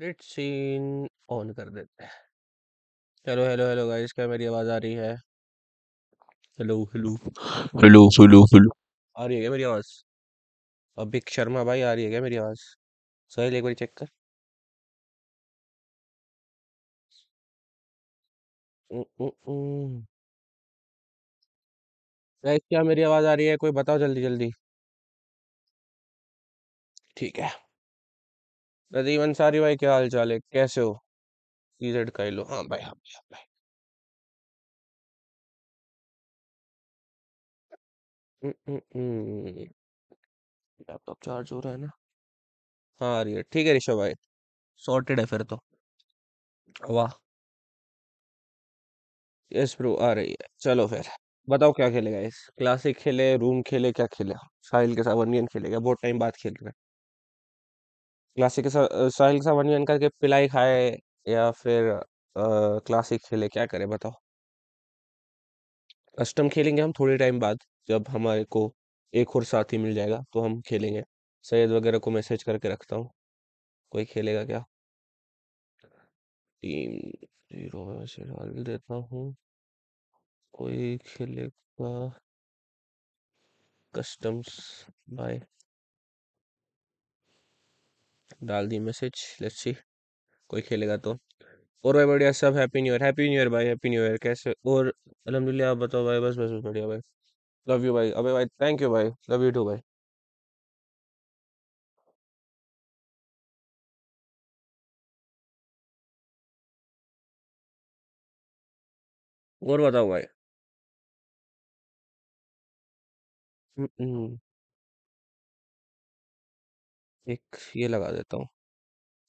Split scene on कर देते हैं। हेलो हेलो हेलो गाइस क्या मेरी आवाज़ आ रही है? Hello hello hello hello hello आ रही है क्या मेरी आवाज़? अभिक शर्मा भाई आ रही है क्या मेरी आवाज़? सही एक बार चेक कर। उम, उम, उम। गाइस क्या मेरी आवाज़ आ रही है? कोई बताओ जल्दी जल्दी। ठीक है। प्रदीप अंसारी भाई क्या हाल चाल है? कैसे हो? सीजेड का लो। हाँ भाई हाँ भाई हाँ भाई। उम, उम, उम। लैपटॉप चार्ज हो रहा है ना? हाँ आ रही है। ठीक है ऋषभ भाई। सॉर्टेड है फिर तो। वाह। यस ब्रो आ रही है। चलो फिर। बताओ क्या खेलेगा इस? क्लासिक खेले रूम खेले क्या खेले? साहिल के साथ वनवियन खेलेगा बहुत टाइम बाद खेल रहे क्लासिक के साथ अ, करके पिलाई खाए या फिर क्लासिक खेले क्या करे बताओ? कस्टम खेलेंगे हम थोड़े टाइम बाद जब हमारे को एक और साथी मिल जाएगा तो हम खेलेंगे। सैयद वगैरह को मैसेज करके रखता हूँ। कोई खेलेगा क्या? टीम ज़ीरो में से डाल देता हूँ। कोई खेलेगा? कस्टम्स बाय डाल दी मैसेज लेट्स सी कोई खेलेगा तो। और भाई बढ़िया सब happy new year happy new year भाई हैप्पी न्यू ईयर कैसे? और अलहमदिल्ला आप बताओ भाई बस बस बस बढ़िया भाई। लव यू भाई अबे भाई थैंक यू भाई लव यू टू भाई। और बताओ भाई। हम्म, हम्म, एक ये लगा देता हूँ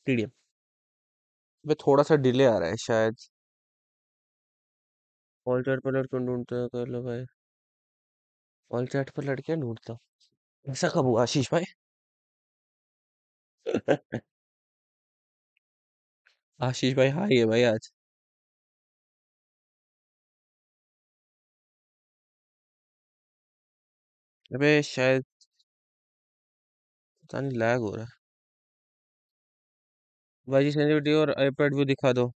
टीडीएम अबे थोड़ा सा डिले आ रहा है शायद। ऑल चैट पर लड़कियों ढूंढते हैं, कर लो भाई। ऑल चैट पर लड़कियाँ ढूंढता ऐसा कब हुआ, आशीष भाई? आशीष भाई हाई है भाई आज। अबे शायद पता नहीं लैग हो रहा है। भाई जी सेंसिटिविटी और आईपैड व्यू दिखा दो।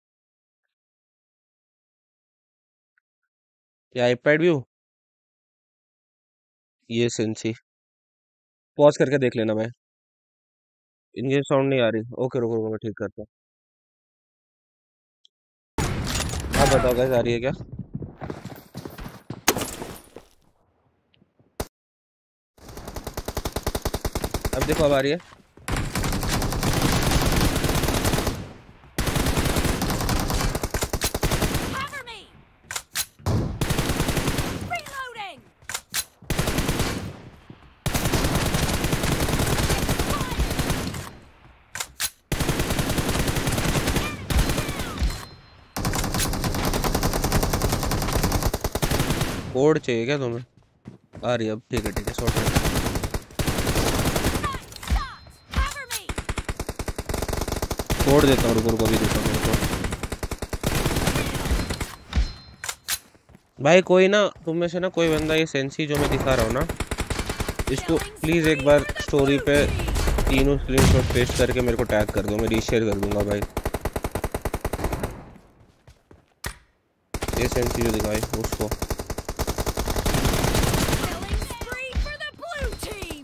ये आईपैड व्यू ये सेंसी पॉज करके देख लेना मैं इनके साउंड नहीं आ रही। ओके रुको रुको, मैं ठीक करता हूँ। आप बताओ कैसे आ रही है क्या? अब देखो अब आ रही है! कोड चाहिए क्या तुम्हें? आ रही है अब ठीक है ठीक है सॉर्ट Cover me! कोड देता हूँ रुको अभी देता हूँ भाई, कोई ना तुम में से ना कोई बंदा ये सेंसी जो मैं दिखा रहा हूँ ना, इसको प्लीज़ एक बार स्टोरी पे तीनों स्क्रीन शॉट पेस्ट करके मेरे को टैग कर दो, मैं रीशेयर कर दूँगा भाई। ये सेंसी जो दिखाई, उसको Killing spree for the blue team!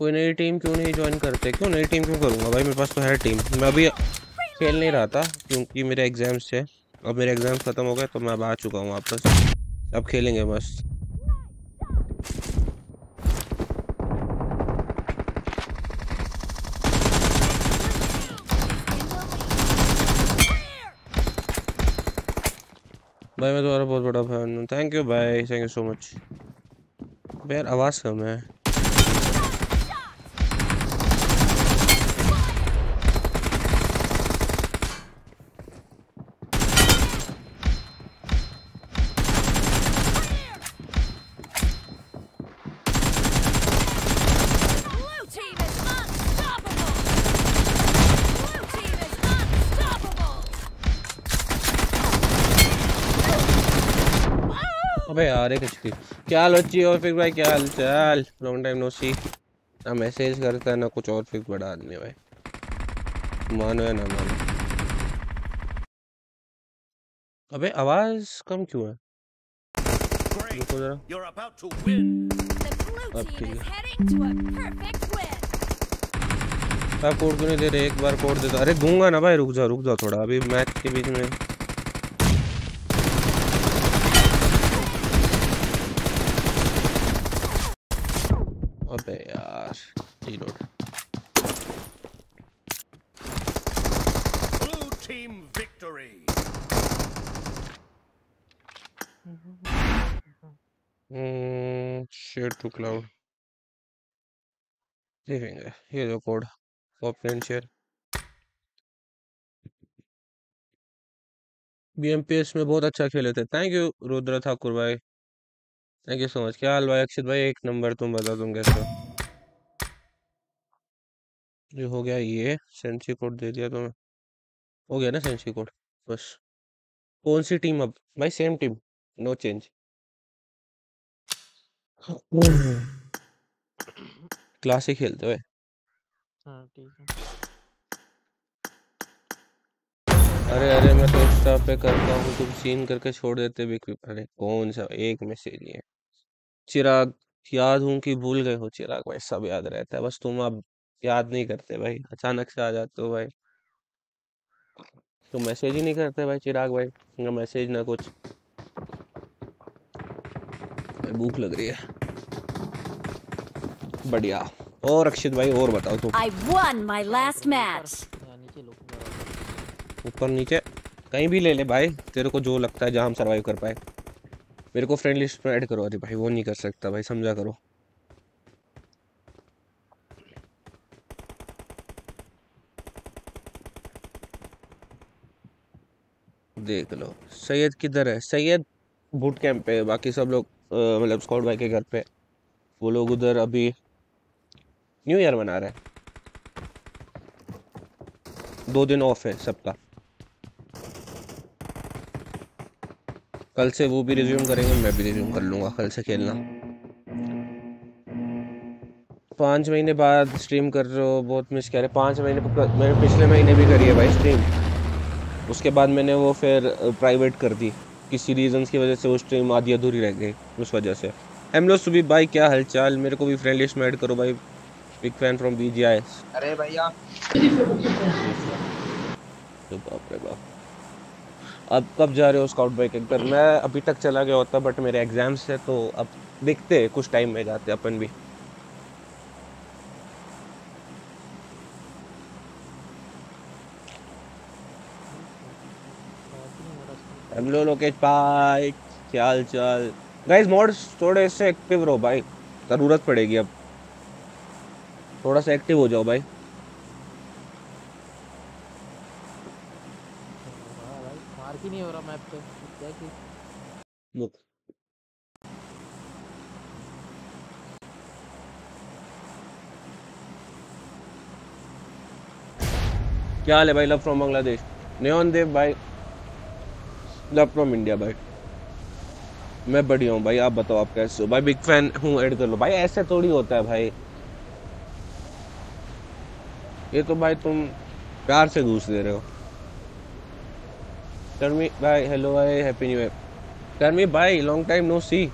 कोई नई टीम क्यों नहीं ज्वाइन करते? क्यों नई टीम क्यों करूँगा भाई? मेरे पास तो है टीम। मैं अभी खेल नहीं रहा था, क्योंकि मेरे एग्ज़ाम्स थे। अब मेरे एग्ज़ाम्स ख़त्म हो गए तो मैं अब आ चुका हूँ वापस। अब खेलेंगे बस। भाई, मैं तुम्हारा बहुत बड़ा फ़ैन हूँ। थैंक यू भाई थैंक यू सो मच यार आवाज़ कम है Blue team is unstoppable! Blue team is अबे यार एक क्या हाल बच्ची? और फिर भाई क्या हाल चाल? लॉन्ग टाइम नो सी ना मैसेज करता है ना कुछ और फिर बड़ा आदमी भाई। मानो या ना मानो। अबे आवाज़ कम क्यों है. रुको जरा। Perfect win. आप कोड क्यों नहीं दे रहे? एक बार कोड दे दो। अरे दूँगा ना भाई रुक जा रुक जा थोड़ा। अभी मैच के बीच में अबे यार reload team victory. Hmm share to cloud देखेंगे ये जो code copy and share BMPS में बहुत अच्छा खेले थे. थैंक यू रुद्र ठाकुर भाई. थैंक यू सो मच क्या हाल भाई? अक्षित भाई एक नंबर तुम बता तुम कैसे हो ये हो गया ये सेंसी कोड दे दिया तुम्हें। हो गया ना सेंसी कोड? बस। कौन सी टीम अब? भाई same team no change. Classic खेलते हुए हाँ है। अरे अरे मैं तो पे करता हूँ तुम सीन करके छोड़ देते बिग अरे कौन सा? एक मैसेज ही है। चिराग याद हूँ कि भूल गए हो चिराग भाई सब याद रहता है बस तुम अब याद नहीं करते भाई अचानक से आ जाते हो भाई। तुम मैसेज ही नहीं करते भाई चिराग भाई ना मैसेज ना कुछ। भाई भूख लग रही है। बढ़िया। और अक्षित भाई और बताओ तुम। आई won my लास्ट मेरा ऊपर नीचे कहीं भी ले ले भाई तेरे को जो लगता है जहाँ हम सरवाइव कर पाए। मेरे को फ्रेंड लिस्ट में ऐड करो अरे भाई, वो नहीं कर सकता भाई, समझा करो। देख लो, सैयद किधर है? सैयद बूट कैंप पे बाकी सब लोग मतलब स्कॉट भाई के घर पे। वो लोग उधर अभी न्यू ईयर मना रहे हैं। दो दिन ऑफ़ है सबका। कल से वो भी रिज्यूम करेंगे मैं भी रिज्यूम कर लूँगा कल से खेलना। पाँच महीने बाद स्ट्रीम कर रहे हो बहुत मिस कह रहे पाँच महीने मैंने पिछले महीने भी करी है भाई स्ट्रीम उसके बाद मैंने वो फिर प्राइवेट कर दी। किसी रीजंस की वजह से वो स्ट्रीम आधी अधूरी रह गई उस वजह से। हम लोग सुबह भाई क्या हालचाल? मेरे को भी फ्रेंड लिस्ट में ऐड करो भाई। Big fan from B G I अरे भैया। बाप रे बाप। अब कब जा रहे हो स्काउट बाइक एक बार मैं अभी तक चला गया होता बट मेरे एग्ज़ाम्स है तो अब देखते हैं, कुछ टाइम में जाते अपन भी। हम लोग लोकेश भाई क्या हाल चाल? गाइस मॉड्स थोड़े से एक्टिव रहो भाई। ज़रूरत पड़ेगी अब। थोड़ा सा एक्टिव हो जाओ भाई हाँ भाई मार्क ही नहीं हो रहा मैप पे क्या की? Look. क्या हाल है भाई? लव फ्रॉम बांग्लादेश नेओन देव भाई लव फ्रॉम इंडिया भाई मैं बढ़िया हूँ भाई, आप बताओ, आप कैसे हो? भाई बिग फ़ैन हूँ ऐड कर लो। भाई, ऐसे थोड़ी होता है भाई। ये तो भाई तुम प्यार से घूस दे रहे हो। टर्मी भाई हेलो भाई हैप्पी न्यू ईयर टर्मी भाई long time no see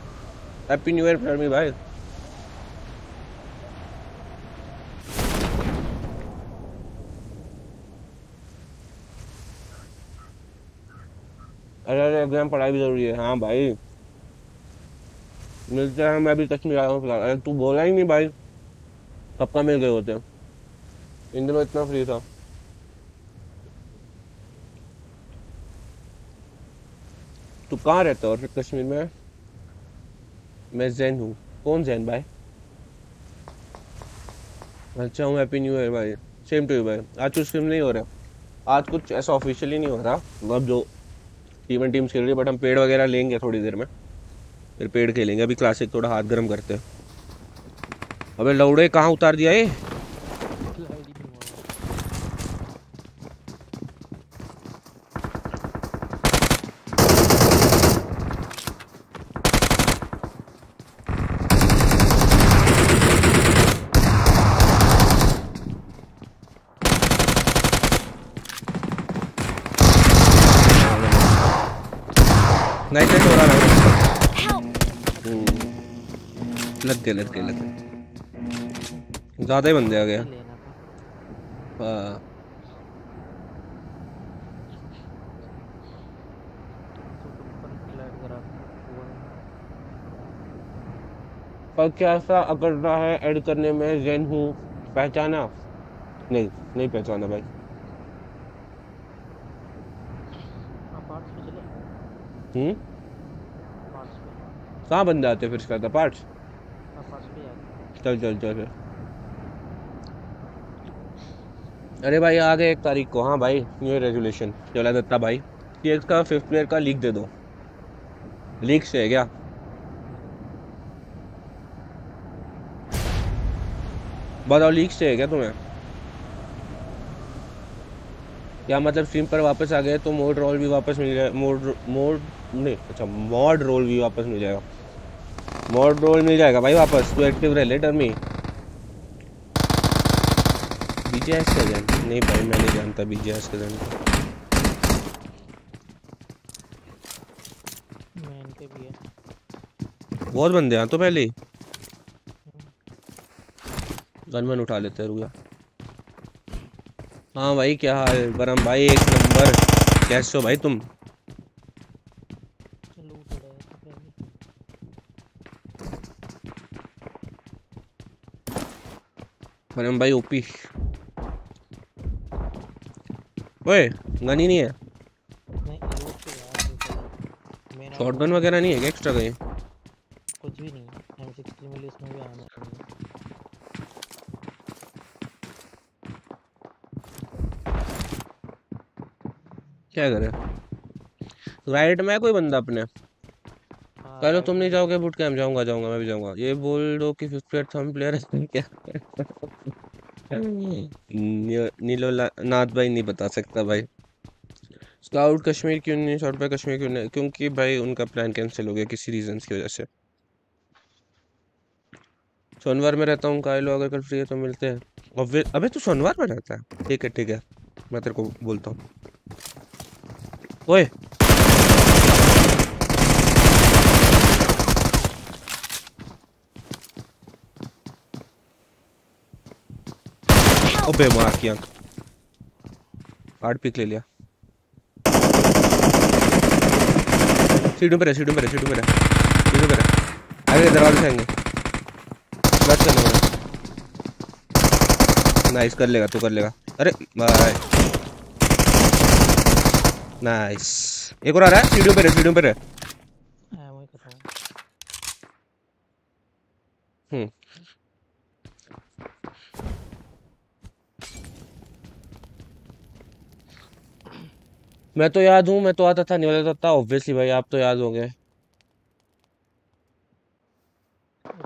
happy new year टर्मी भाई अरे अरे एग्ज़ाम पढ़ाई भी ज़रूरी है। हाँ भाई। मिलते हैं, मैं भी कश्मीर आया हूँ अरे, तू बोला ही नहीं भाई। कब का मिल गए होते इन दिनों इतना फ्री था। तू कहाँ रहता है और कश्मीर में? मैं जैन हूँ। कौन जैन भाई? अच्छा हूँ हैप्पी न्यू ईयर भाई। सेम टू यू भाई। आज कुछ स्क्रीम नहीं हो रहा। आज कुछ ऐसा ऑफिशियली नहीं हो रहा। मतलब जो टीम एंड टीम्स खेल रही है बट हम पेड़ वगैरह लेंगे थोड़ी देर में। फिर पेड़ खेलेंगे। अभी क्लासिक थोड़ा हाथ गर्म करते हैं। अबे लौड़े कहाँ उतार दिया ये स्लाइड ही नहीं हुआ नाइट नाइट हो रहा है Help! गए लग गए ज़्यादा ही बंदे आ गए। हाँ। तो क्या ऐसा अकड़ना है ऐड करने में? जैन हूँ। पहचाना? नहीं नहीं पहचाना भाई। हम्म? कहाँ बंदे आते फिर पार्ट्स हाँ पार्ट्स। चल चल चल अरे भाई आ गए एक तारीख को। हाँ भाई न्यू रेजोल्यूशन चला दत्ता भाई। कि इसका फिफ्थ प्लेयर का लीक दे दो। लीक से है क्या? बताओ लीक से है क्या तुम्हें? क्या मतलब स्ट्रीम पर वापस आ गए तो मोड रोल भी वापस मिल जाए मोड मोड नहीं अच्छा मॉड रोल भी वापस मिल जाएगा। मॉड रोल मिल जाएगा भाई वापस तू एक्टिव रह ले टर्मी बीजीएस का जन नहीं भाई मैं नहीं जानता बीजीएस का है। बहुत बंदे हैं तो पहले। गन वन उठा लेते हैं रुक जा हाँ भाई क्या हाल बरम भाई एक नंबर। कैसे हो भाई तुम लूट रहे हैं तो पहले बरम भाई ओपी ओए गन ही। नहीं है शॉटगन वगैरह नहीं है क्या एक्स्ट्रा कहीं? कुछ भी नहीं एम सिक्सटी मिली इसमें भी आना क्या करे? राइट में कोई बंदा अपने? हाँ कह लो तुम नहीं जाओगे बूट कैंप जाऊँगा जाऊँगा मैं भी जाऊँगा। ये बोल दो कि फिफ्थ प्लेयर थम प्लेयर है? क्या नीलो नाथ भाई नहीं बता सकता भाई। स्काउट कश्मीर क्यों नहीं शॉर्ट पे कश्मीर क्यों नहीं? क्योंकि भाई उनका प्लान कैंसिल हो गया किसी रीजन की वजह से। सोनवार में रहता हूँ कायलो अगर कल फ्री है तो मिलते हैं। अबे तू सोनवार में रहता है? ठीक है ठीक है मैं तेरे को बोलता हूँ। ओए! अबे मार किया आठ पिक ले लिया. सीढ़ियों पे रहे सीढ़ियों पे रहे सीढ़ियों पे रहे. सीढ़ियों पे रहे. आगे दरवाजे से आएँगे. बस करने वाला नाइस कर लेगा तू कर लेगा. अरे बाय नाइस एक और आ रहा है? सीढ़ियों पे रहे सीढ़ियों पे रहे. हाँ कर रहा हूँ। हम्म. मैं तो याद हूँ मैं तो आता था नहीं आता था ऑब्वियसली भाई आप तो याद होंगे।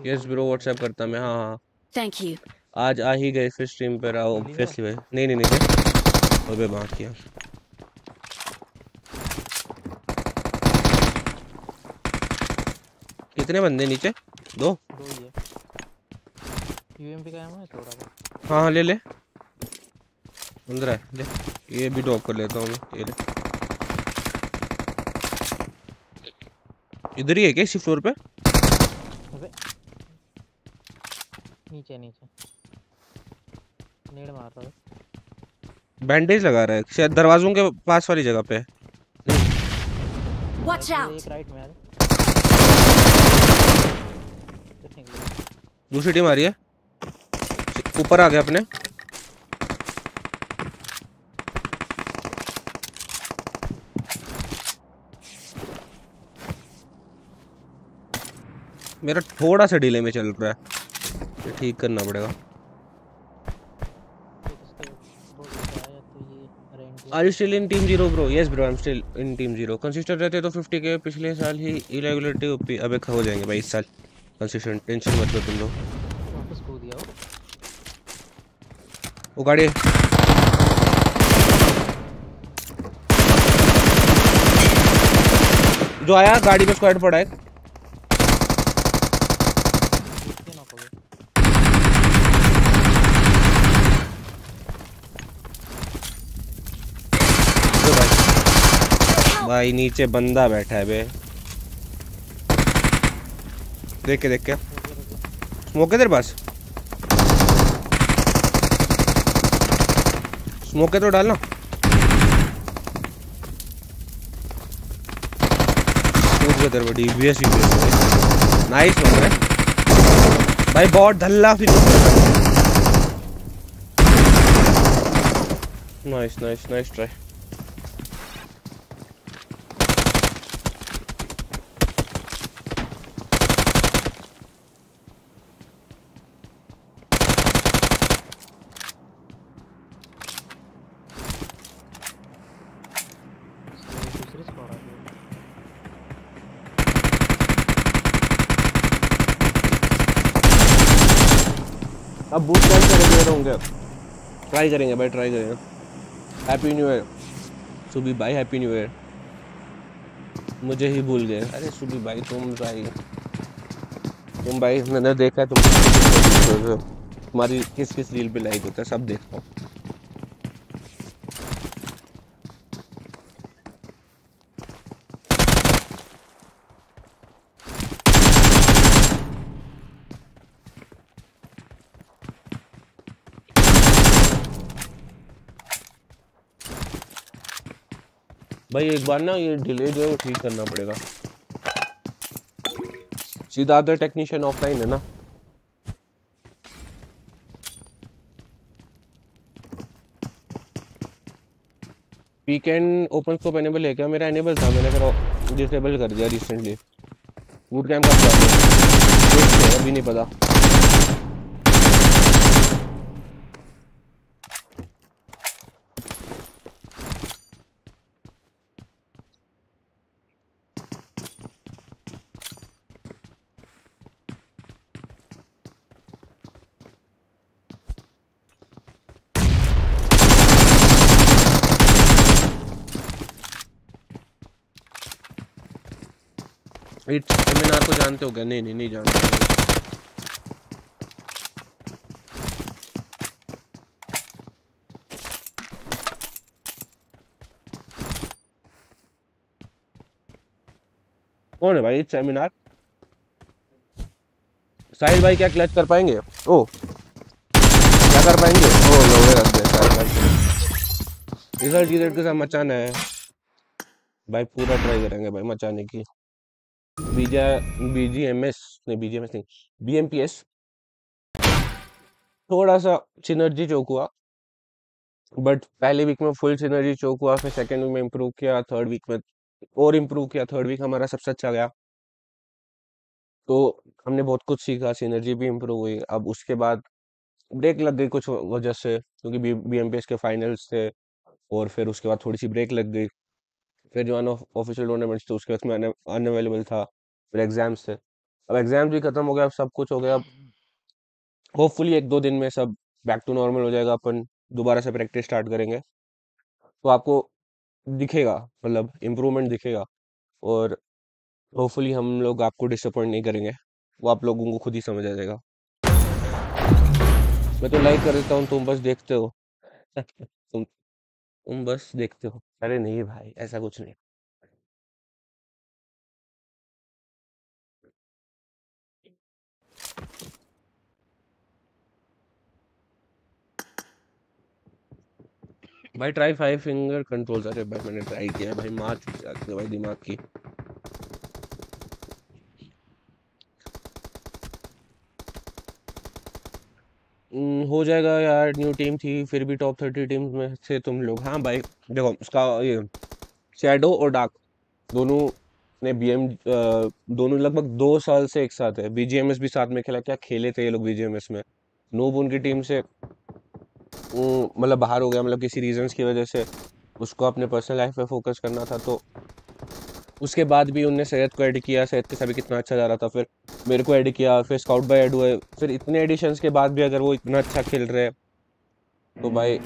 यस ब्रो व्हाट्सएप करता मैं हाँ हाँ। Thank you. आज आ ही गए फिर स्ट्रीम पर आओ ऑब्वियसली भाई। नहीं नहीं नहीं अबे बात किया। कितने बंदे नीचे? दो? दो ही है। यूएमपी का है थोड़ा बहुत हाँ हाँ ले ले। अंदर है ले। ये भी ड्रॉप कर लेता हूँ मैं ये ले। इधर ही है क्या इसी फ्लोर पे? अबे। नीचे नीचे। नेड मार रहा है। बैंडेज लगा रहा है। शायद दरवाजों के पास वाली जगह पे एक out! राइट में दूसरी टीम आ रही है। ऊपर आ गया अपने। मेरा थोड़ा सा डिले में चल रहा है। ठीक करना पड़ेगा। Are you still in team zero bro yes bro I am still in team zero consistent रहते तो 50 के पिछले साल ही इरेगुलरिटी ओपी अबे हो जाएँगे भाई इस साल। कंसिस्टेंट टेंशन मत लो तुम लोग। वापस कूद दिया वो गाड़ी जो आया गाड़ी में स्क्वाड पड़ा है देख के नॉक हो गया जो भाई नीचे बंदा बैठा है बे। देख के देख के। स्मोक है तेरे पास? स्मोक है तो डालना। नाइस है भाई बहुत फिर। नाइस नाइस नाइस ट्राई दूसरी स्क्वाड आ गई अब बूट कैंप करेंगे होंगे ट्राई करेंगे, भाई ट्राई करेंगे। हैप्पी न्यू ईयर सुबी भाई हैप्पी न्यू ईयर मुझे ही भूल गए। अरे सुबी भाई, तुम भाई। तुम भाई, मैंने देखा है तुम तुम्हारी किस किस रील पे लाइक होता है, सब देखता हूँ। भाई, एक बार ना ये डिले जो है वो ठीक करना पड़ेगा। सीधा अदर टेक्नीशियन ऑफलाइन है ना। वीकेंड ओपन स्कोप एनेबल है क्या? मेरा एनेबल था, मैंने फिर डिसेबल कर दिया रिसेंटली बूट कैंप का अभी नहीं पता इट्स एमएनआर को जानते हो नहीं नहीं नहीं जानते कौन है भाई? सेमिनार साहिल भाई क्या क्लच कर पाएँगे? ओ। क्या कर पाएँगे? ओ रिज़ल्ट के साथ मचाना है। भाई पूरा ट्राई करेंगे भाई, मचाने की। बीजा, बीजीएमएस नहीं बीजीएमएस नहीं, बीएमपीएस। थोड़ा सा सिनर्जी चौक हुआ बट पहले वीक में फुल सिनर्जी चौक हुआ, फिर सेकंड वीक में इम्प्रूव किया थर्ड वीक में और इम्प्रूव किया थर्ड वीक हमारा सबसे अच्छा गया। तो हमने बहुत कुछ सीखा सिनर्जी भी इम्प्रूव हुई, अब उसके बाद ब्रेक लग गई कुछ वजह से, क्योंकि बी बी के फाइनल्स थे, और फिर उसके बाद थोड़ी सी ब्रेक लग गई। फिर जो ऑफिशियल टूर्नामेंट्स थे, उसके उसमें अनअवेलेबल था। फिर एग्ज़ाम्स थे अब एग्ज़ाम्स भी खत्म हो गया, अब सब कुछ हो गया, अब होपफुली एक दो दिन में सब बैक टू नॉर्मल हो जाएगा, अपन दोबारा से प्रैक्टिस स्टार्ट करेंगे। तो आपको दिखेगा मतलब इम्प्रूवमेंट दिखेगा और होपफुली हम लोग आपको डिसअपॉइंट नहीं करेंगे, वो आप लोगों को खुद ही समझ आ जाएगा। मैं तो लाइक कर देता हूँ, तुम बस देखते हो। तुम तुम बस देखते हो। अरे नहीं भाई, ऐसा कुछ नहीं। भाई ट्राई फाइव फिंगर कंट्रोल अरे भाई मैंने ट्राई किया भाई मार चुकी जाती है भाई दिमाग की। हम्म, हो जाएगा यार न्यू टीम थी फिर भी टॉप थर्टी टीम्स में से तुम लोग। हाँ भाई देखो उसका ये शैडो और डार्क दोनों ने बीएम दोनों लगभग दो साल से एक साथ है। बीजीएमएस भी साथ में खेला क्या खेले थे ये लोग बीजीएमएस में? नूब उनकी टीम से। मतलब बाहर हो गया मतलब किसी रीजंस की वजह से उसको अपने पर्सनल लाइफ पे फोकस करना था तो उसके बाद भी उनने सैयद को ऐड किया सैयद के साथ भी कितना अच्छा जा रहा था, फिर मेरे को ऐड किया, फिर स्काउट बाय ऐड हुए, फिर इतने एडिशंस के बाद भी अगर वो इतना अच्छा खेल रहे हैं तो भाई.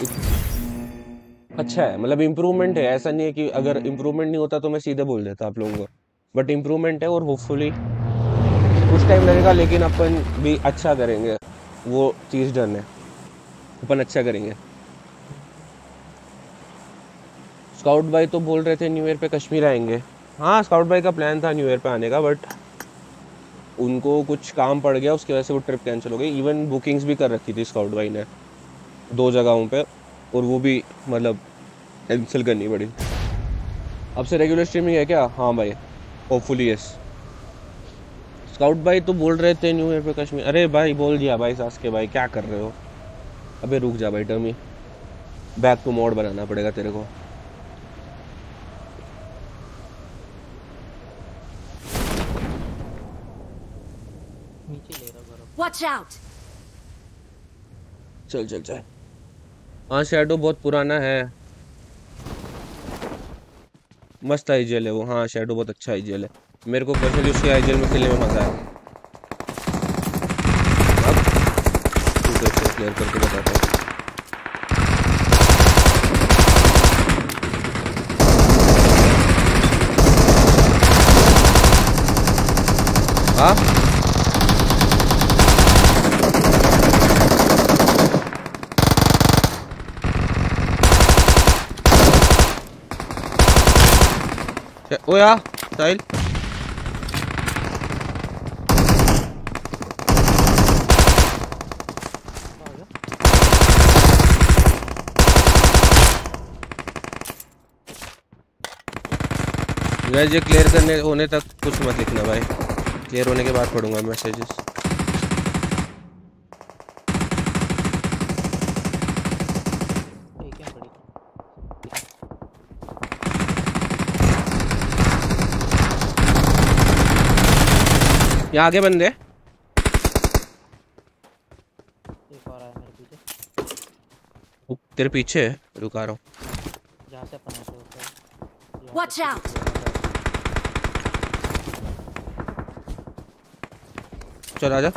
अच्छा है मतलब इम्प्रूवमेंट है, ऐसा नहीं है कि अगर इम्प्रूवमेंट नहीं होता तो मैं सीधे बोल देता आप लोगों को बट इम्प्रूवमेंट है और होपफुली कुछ टाइम लगेगा, लेकिन अपन भी अच्छा करेंगे, वो चीज़ डन है अपन अच्छा करेंगे। स्काउट भाई तो बोल रहे थे न्यू ईयर पे कश्मीर आएँगे। हाँ स्काउट भाई का प्लान था न्यू ईयर पे आने का बट उनको कुछ काम पड़ गया, उसकी वजह से वो ट्रिप कैंसिल हो गई। इवन बुकिंग्स भी कर रखी थी स्काउट भाई ने दो जगहों पे, और वो भी मतलब कैंसिल करनी पड़ी। अब से रेगुलर स्ट्रीमिंग है क्या? हाँ भाई होपफुली यस स्काउट भाई तो बोल रहे थे न्यू ईयर पे कश्मीर। अरे भाई, बोल दिया भाई, सास के भाई, क्या कर रहे हो? अबे रुक जा भाई टर्मी। बैक टू मोड बनाना पड़ेगा तेरे को। नीचे ले रहा बर्फ़ Watch out! चल चल चल। हाँ शेडो बहुत पुराना है। मस्त आईजीएल है वो। हाँ शेडो बहुत अच्छा आईजीएल है। मेरे को पर्सनली उसके आईजीएल में खेलने में मज़ा आया। अब क्लियर करके बताता हूँ हाँ? ओ या साहिल। आ ये क्लियर करने होने तक कुछ मत लिखना भाई। क्लियर होने के बाद पढ़ूँगा मैसेजेस यहाँ आगे बंदे। तेरे पीछे रुका रहा हूँ। जहाँ से अपन ऐसे होता है यहाँ Watch out! चल आजा।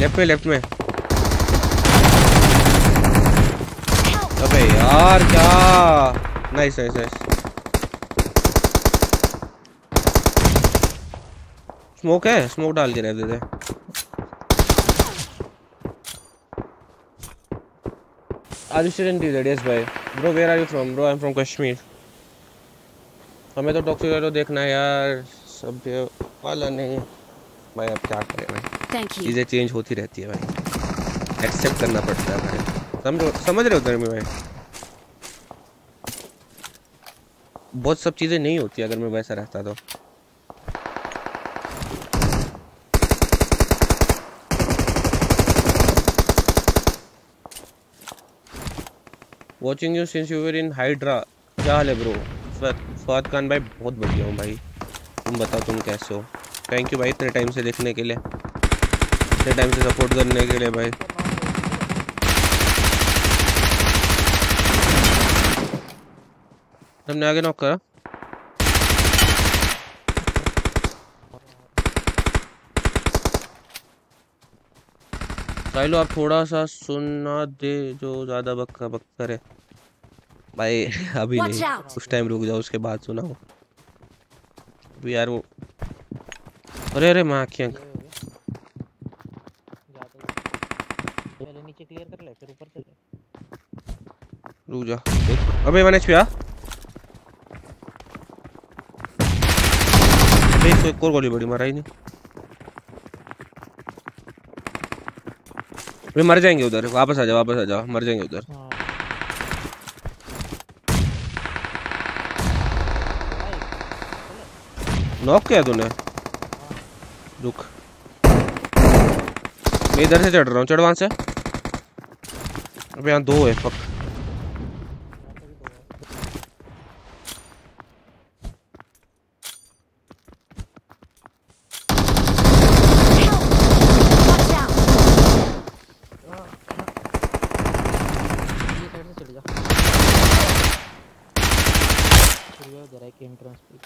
लेफ़्ट में लेफ़्ट में। यार, क्या? नाइस नाइस नाइस स्मोक है? स्मोक डाल के रह देते where are you from? Bro, I'm from Kashmir हमें तो टॉक्सिक तो देखना है यार। सब ये वाला नहीं भाई अब क्या करें भाई? चीज़ें चेंज होती रहती है भाई। एक्सेप्ट करना पड़ता है भाई। समझ समझ रहे हो धर्मी भाई बहुत सब चीज़ें नहीं होती अगर मैं वैसा रहता तो। Watching you since you were in Hydra क्या हाल है ब्रो फहद खान भाई बहुत बढ़िया हूँ भाई। तुम बताओ तुम कैसे हो? थैंक यू भाई इतने टाइम से देखने के लिए। इतने टाइम से सपोर्ट करने के लिए भाई। तुमने आगे नॉक करा? साइलो आप थोड़ा सा सुनना दे जो ज़्यादा बक्का बक्का है। भाई अभी नहीं! कुछ टाइम रुक जाओ उसके बाद सुनाओ अभी यार वो। अरे अरे माँ की जाते पहले नीचे क्लियर कर ले फिर ऊपर चले रुक जा। अबे मैंने छुआ अबे इसको एक और गोली बड़ी मारा ही नहीं अबे मर जाएँगे उधर। वापस आ जा वापस आ जा मर जाएँगे उधर। हाँ। नॉक किया तूने? रुक। मैं इधर से चढ़ रहा हूँ, चढ़ वहाँ से। अबे यहाँ दो है फक Watch out! ये साइड से चले जा फिर ये जरा एक एंट्रेंस पे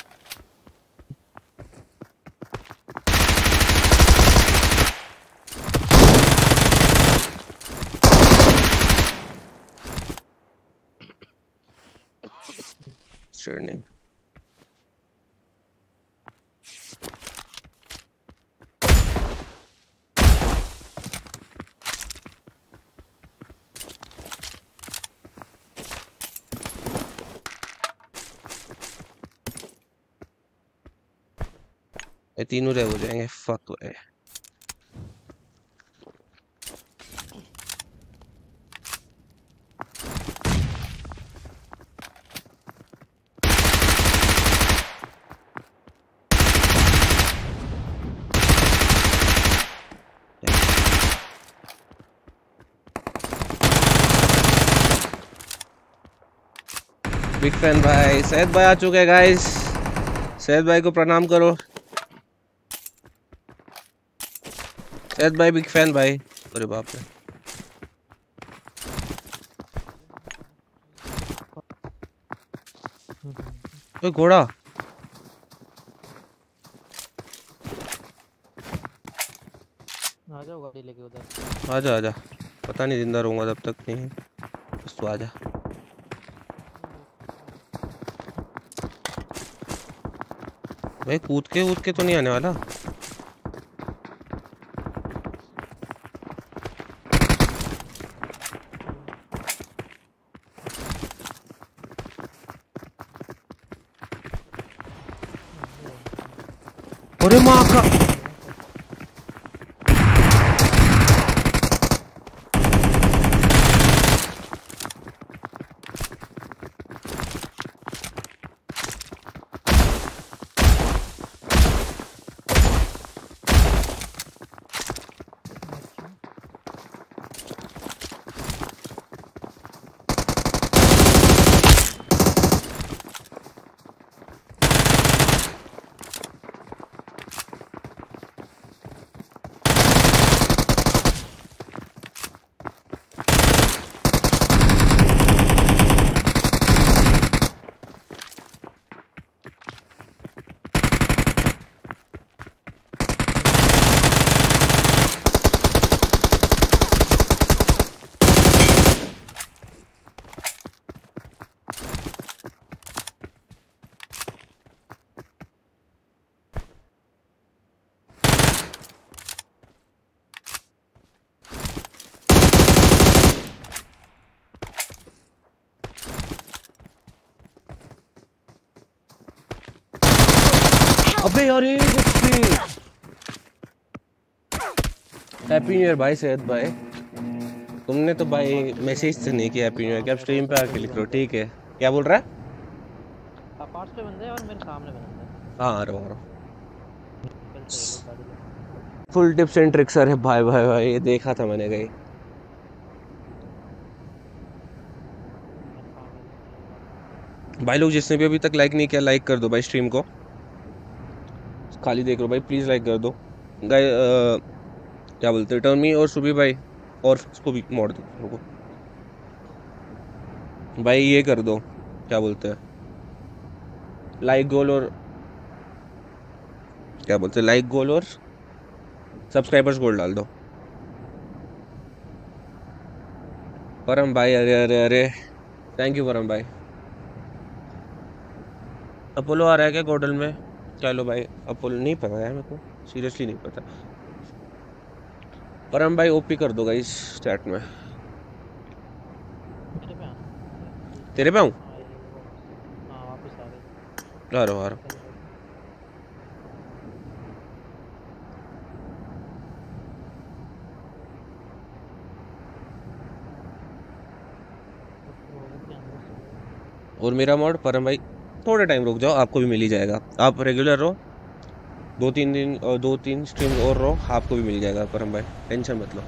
चढ़ने ये तीनों रह हो जाएँगे फक भाई बिग फ़ैन भाई, सैद भाई आ चुके हैं गाइस सैद भाई को प्रणाम करो। सैद भाई बिग फ़ैन भाई अरे बाप रे ओए घोड़ा। आ जाओ गाड़ी लेके उधर। आजा आजा। पता नहीं ज़िंदा रहूँगा तब तक नहीं। बस तू आजा। भाई कूद के कूद के तो नहीं आने वाला? हैप्पी न्यू ईयर भाई सैयद भाई तुमने तो भाई मैसेज से नहीं किया हैप्पी न्यू ईयर क्या स्ट्रीम पे आके लिख रहे हो ठीक है? क्या बोल रहा है? पास पे बंदे और मेरे सामने बंदे हैं। आ रहा हूँ रहा फुल टिप्स एंड ट्रिक्स अरे भाई भाई भाई ये देखा था मैंने सामने भाई लोग जिसने भी अभी तक लाइक नहीं किया लाइक कर दो भाई स्ट्रीम को। खाली देख लो भाई प्लीज़ लाइक कर दो। गाय क्या बोलते हैं टर्मी और सुबी भाई, और इसको भी मोड़ दो रुको भाई ये कर दो, क्या बोलते हैं लाइक गोल और क्या बोलते हैं लाइक गोल और सब्सक्राइबर्स गोल डाल दो। परम भाई, अरे अरे अरे थैंक यू परम भाई। अपोलो आ रहा है क्या गोडल में? चलो भाई, अपोलो, नहीं पता है मेरे को सीरियसली नहीं पता। परम भाई ओपी कर दो इस चैट में। तेरे पे हूँ हाँ हाँ हूँ हूँ अंदर से और मेरा मोड परम भाई थोड़े टाइम रुक जाओ आपको भी मिल ही जाएगा। आप रेगुलर रहो। दो तीन दिन और दो तीन स्ट्रीम और रहो आपको भी मिल जाएगा परम भाई। टेंशन मत लो।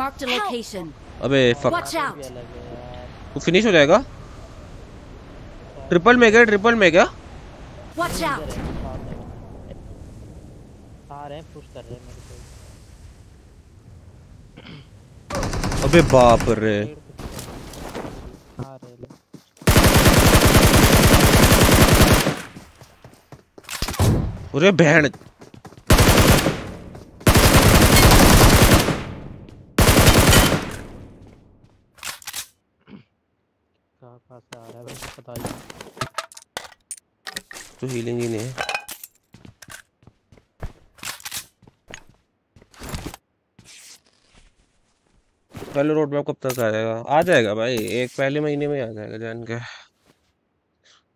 Marked a location. अबे फक तो फिनिश हो जाएगा ट्रिपल में क्या ट्रिपल में. है सामने बंदे। आ रहे हैं पुश कर रहे हैं मेरे को अबे बाप रे पेड़ पे चढ़े। आ रहे हैं लोग अरे बहन। तो हीलिंग ही नहीं है। पहले रोड मैप कब तक आ जाएगा? आ जाएगा भाई एक पहले महीने में आ जाएगा जान के।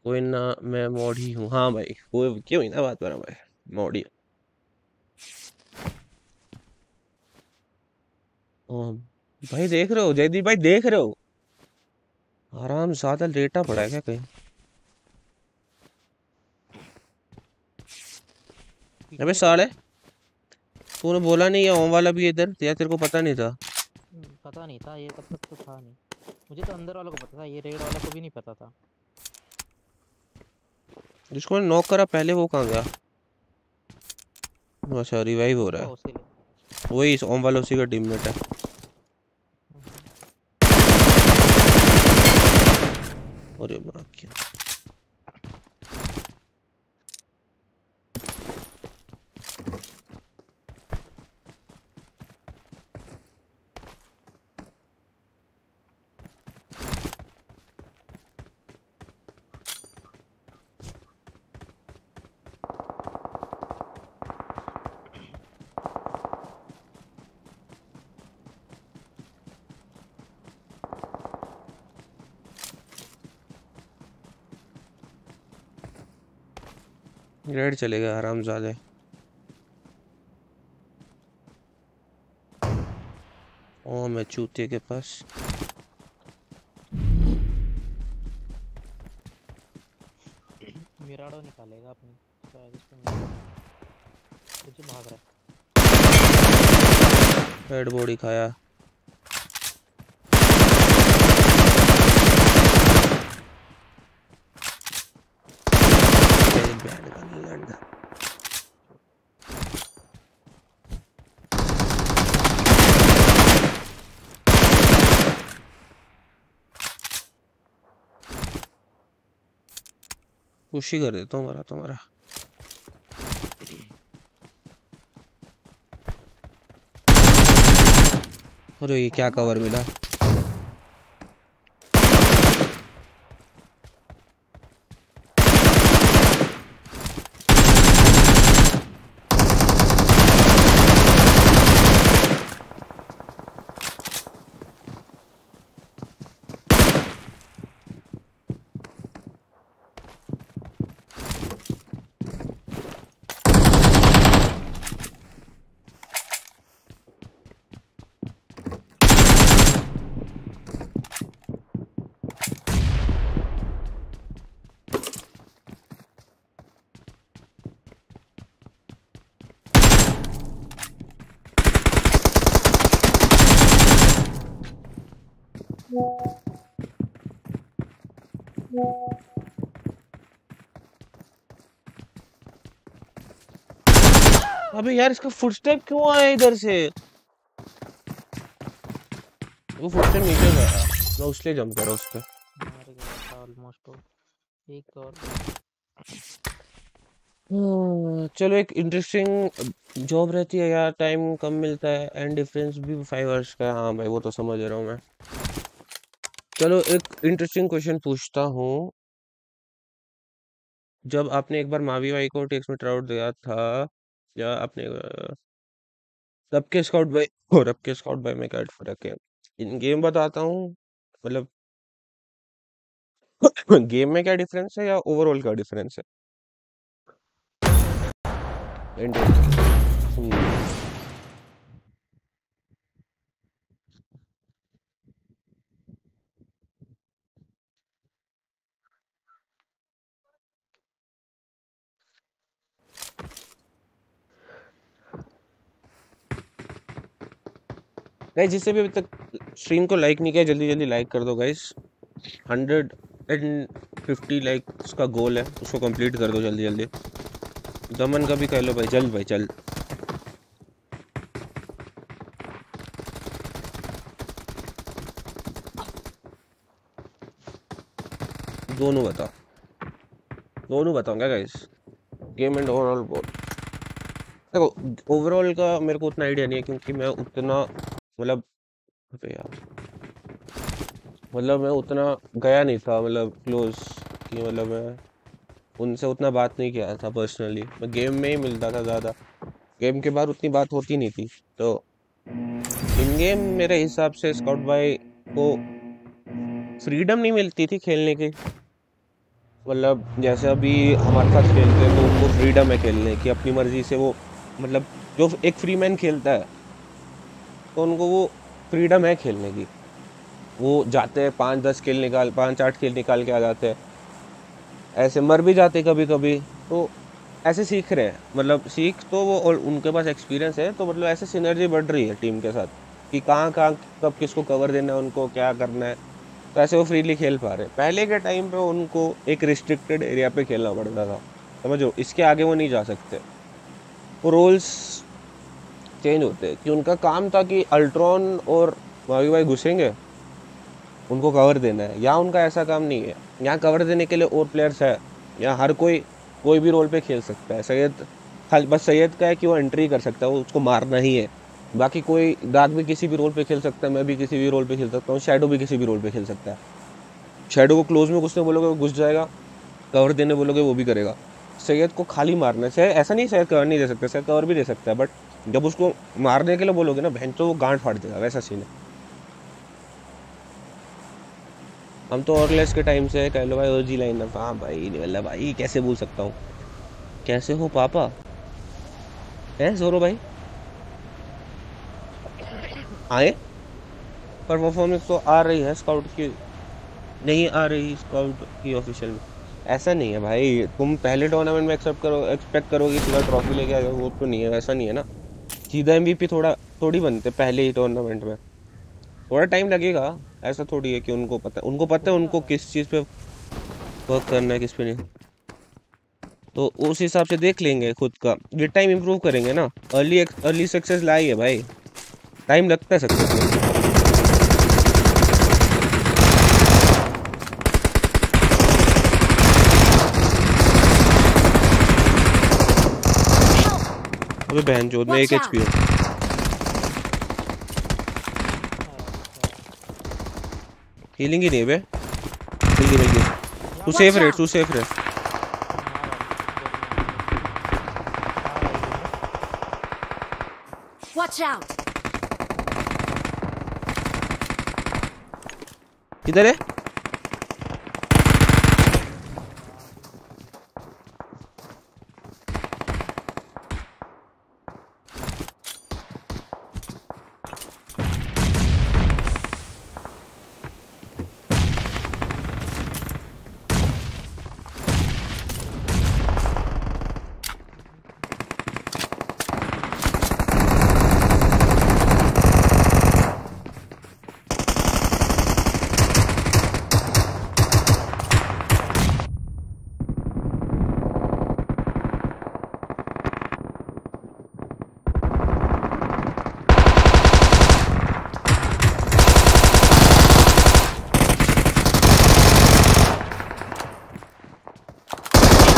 कोई ना मैं मॉड ही। हूँ भाई वो क्यों ही ना बात पर भाई मॉड। ही भाई देख रहे हो जयदीप भाई देख रहे हो। आराम ज़्यादा लेटा पड़ा है क्या कहीं? अबे साले तूने बोला नहीं है ओम वाला भी इधर या तेरे को पता नहीं था? हम्म, पता नहीं था ये तब तक तो था नहीं। मुझे तो अंदर वालों को पता था ये रेड वाला को भी नहीं पता था। जिसको मैंने नॉक करा पहले वो कहाँ गया? अच्छा रिवाइव हो रहा तो है उसी वही इस ओम वाला उसी का टीममेट है। अरे बाप क्या रेड चलेगा आराम ज़्यादा ओ मैं चूते के पास। मिराडो निकालेगा अपनी। भाग रहा है। रेड बॉडी खाया तेरी बहन का लंड। खुशी कर देता हूँ हमारा तुम्हारा। अरे ये क्या कवर मिला? अबे यार इसका फुटस्टेप क्यों आया इधर से? वो फुटस्टेप नीचे गया मैं उसलिए जंप करा उस पे। मर गया ऑलमोस्ट एक और। हम्म, चलो एक इंटरेस्टिंग जॉब रहती है यार टाइम कम मिलता है एंड डिफरेंस भी फाइव आवर्स का। है हाँ भाई वो तो समझ रहा हूँ मैं। चलो एक इंटरेस्टिंग क्वेश्चन पूछता हूँ। जब आपने एक बार मावी भाई को टेक्स में ट्राउट दिया था या आपने अ, रब के स्काउट भाई और रब के स्काउट भाई में क्या फ़र्क है? इन गेम बताता हूँ मतलब गेम में क्या डिफरेंस है या ओवरऑल क्या डिफरेंस है? हम्म गाइस जिससे भी अभी तक स्ट्रीम को लाइक नहीं किया, जल्दी जल्दी लाइक कर दो guys hundred and fifty likes का गोल है. उसको कंप्लीट कर दो जल्दी जल्दी. दमन का भी कह लो भाई. चल भाई, चल. दोनों बताओ. दोनों बताऊँगा गाइस गेम एंड ओवरऑल बोल देखो ओवरऑल का मेरे को उतना आइडिया नहीं है क्योंकि मैं उतना मतलब मतलब मैं उतना गया नहीं था मतलब क्लोज कि मतलब मैं उनसे उतना बात नहीं किया था पर्सनली मैं गेम में ही मिलता था ज़्यादा। गेम के बाद उतनी बात होती नहीं थी। तो इन गेम मेरे हिसाब से स्काउट भाई को फ्रीडम नहीं मिलती थी खेलने की। मतलब जैसे अभी हमारे साथ खेलते हैं तो उनको फ्रीडम है खेलने की। अपनी मर्ज़ी से वो मतलब जो एक फ्री मैन खेलता है तो उनको वो फ्रीडम है खेलने की। वो जाते हैं पाँच दस खेल निकाल पाँच आठ खेल निकाल के आ जाते हैं। ऐसे मर भी जाते कभी कभी तो ऐसे सीख रहे हैं। मतलब सीख तो वो और उनके पास एक्सपीरियंस है तो मतलब ऐसे सिनर्जी बढ़ रही है टीम के साथ कि कहाँ कहाँ, कब किसको कवर देना है, उनको क्या करना है। तो ऐसे वो फ्रीली खेल पा रहे पहले के टाइम पे उनको एक रिस्ट्रिक्टेड एरिया पे खेलना पड़ता था। समझो, इसके आगे वो नहीं जा सकते। वो रोल्स चेंज होते हैं, कि उनका काम था कि अल्ट्रॉन और मावी भाई घुसेंगे, उनको कवर देना है यहाँ उनका ऐसा काम नहीं है। यहाँ कवर देने के लिए और प्लेयर्स है यहाँ हर कोई कोई भी रोल पे खेल सकता है। सैयद खाली बस सैयद का है कि वो एंट्री कर सकता है, वो उसको मारना ही है। बाकी कोई डार्क भी किसी भी रोल पे खेल सकता है, मैं भी किसी भी रोल पे खेल सकता हूँ शेडो भी किसी भी रोल पे खेल सकता है। शेडो को क्लोज में घुसने बोलोगे, वो घुस जाएगा कवर देने बोलोगे, वो भी करेगा। सैयद को खाली मारना है ऐसा नहीं, सैयद कवर नहीं दे सकता, सैयद कवर भी दे सकता है बट जब उसको मारने के लिए बोलोगे ना बहन तो वो गांठ फाड़ देगा, वैसा सीन है। हम तो ऑर्लेस के टाइम से कह लो भाई ओजी लाइन हाँ भाई निवल्ला भाई, कैसे बोल सकता हूँ? कैसे हो पापा? है जोरो भाई? आए? पर परफॉर्मेंस तो आ रही है स्काउट की। नहीं आ रही स्काउट की ऑफिशियल में ऐसा नहीं है भाई, तुम पहले टूर्नामेंट में एक्सेप्ट करो एक्सपेक्ट करोगे सीधा ट्रॉफी लेके आएगा वो तो नहीं है ऐसा नहीं है ना। सीधा एम थोड़ा, थोड़ी बनते, पहले ही टूर्नामेंट में। थोड़ा टाइम लगेगा, ऐसा थोड़ी है कि उनको पता है उनको पता है उनको किस चीज़ पे वर्क करना है, किस पे नहीं। तो उस हिसाब से देख लेंगे खुद का। ये टाइम इम्प्रूव करेंगे ना। अर्ली अर्ली सक्सेस लाई है भाई। टाइम लगता है सक्सेस अबे बहन चोद में एक एचपी है। हीलिंग ही नहीं बे। मिल गई मिल गई तू सेफ़ रहे तू सेफ़ रहे। Watch out! किधर है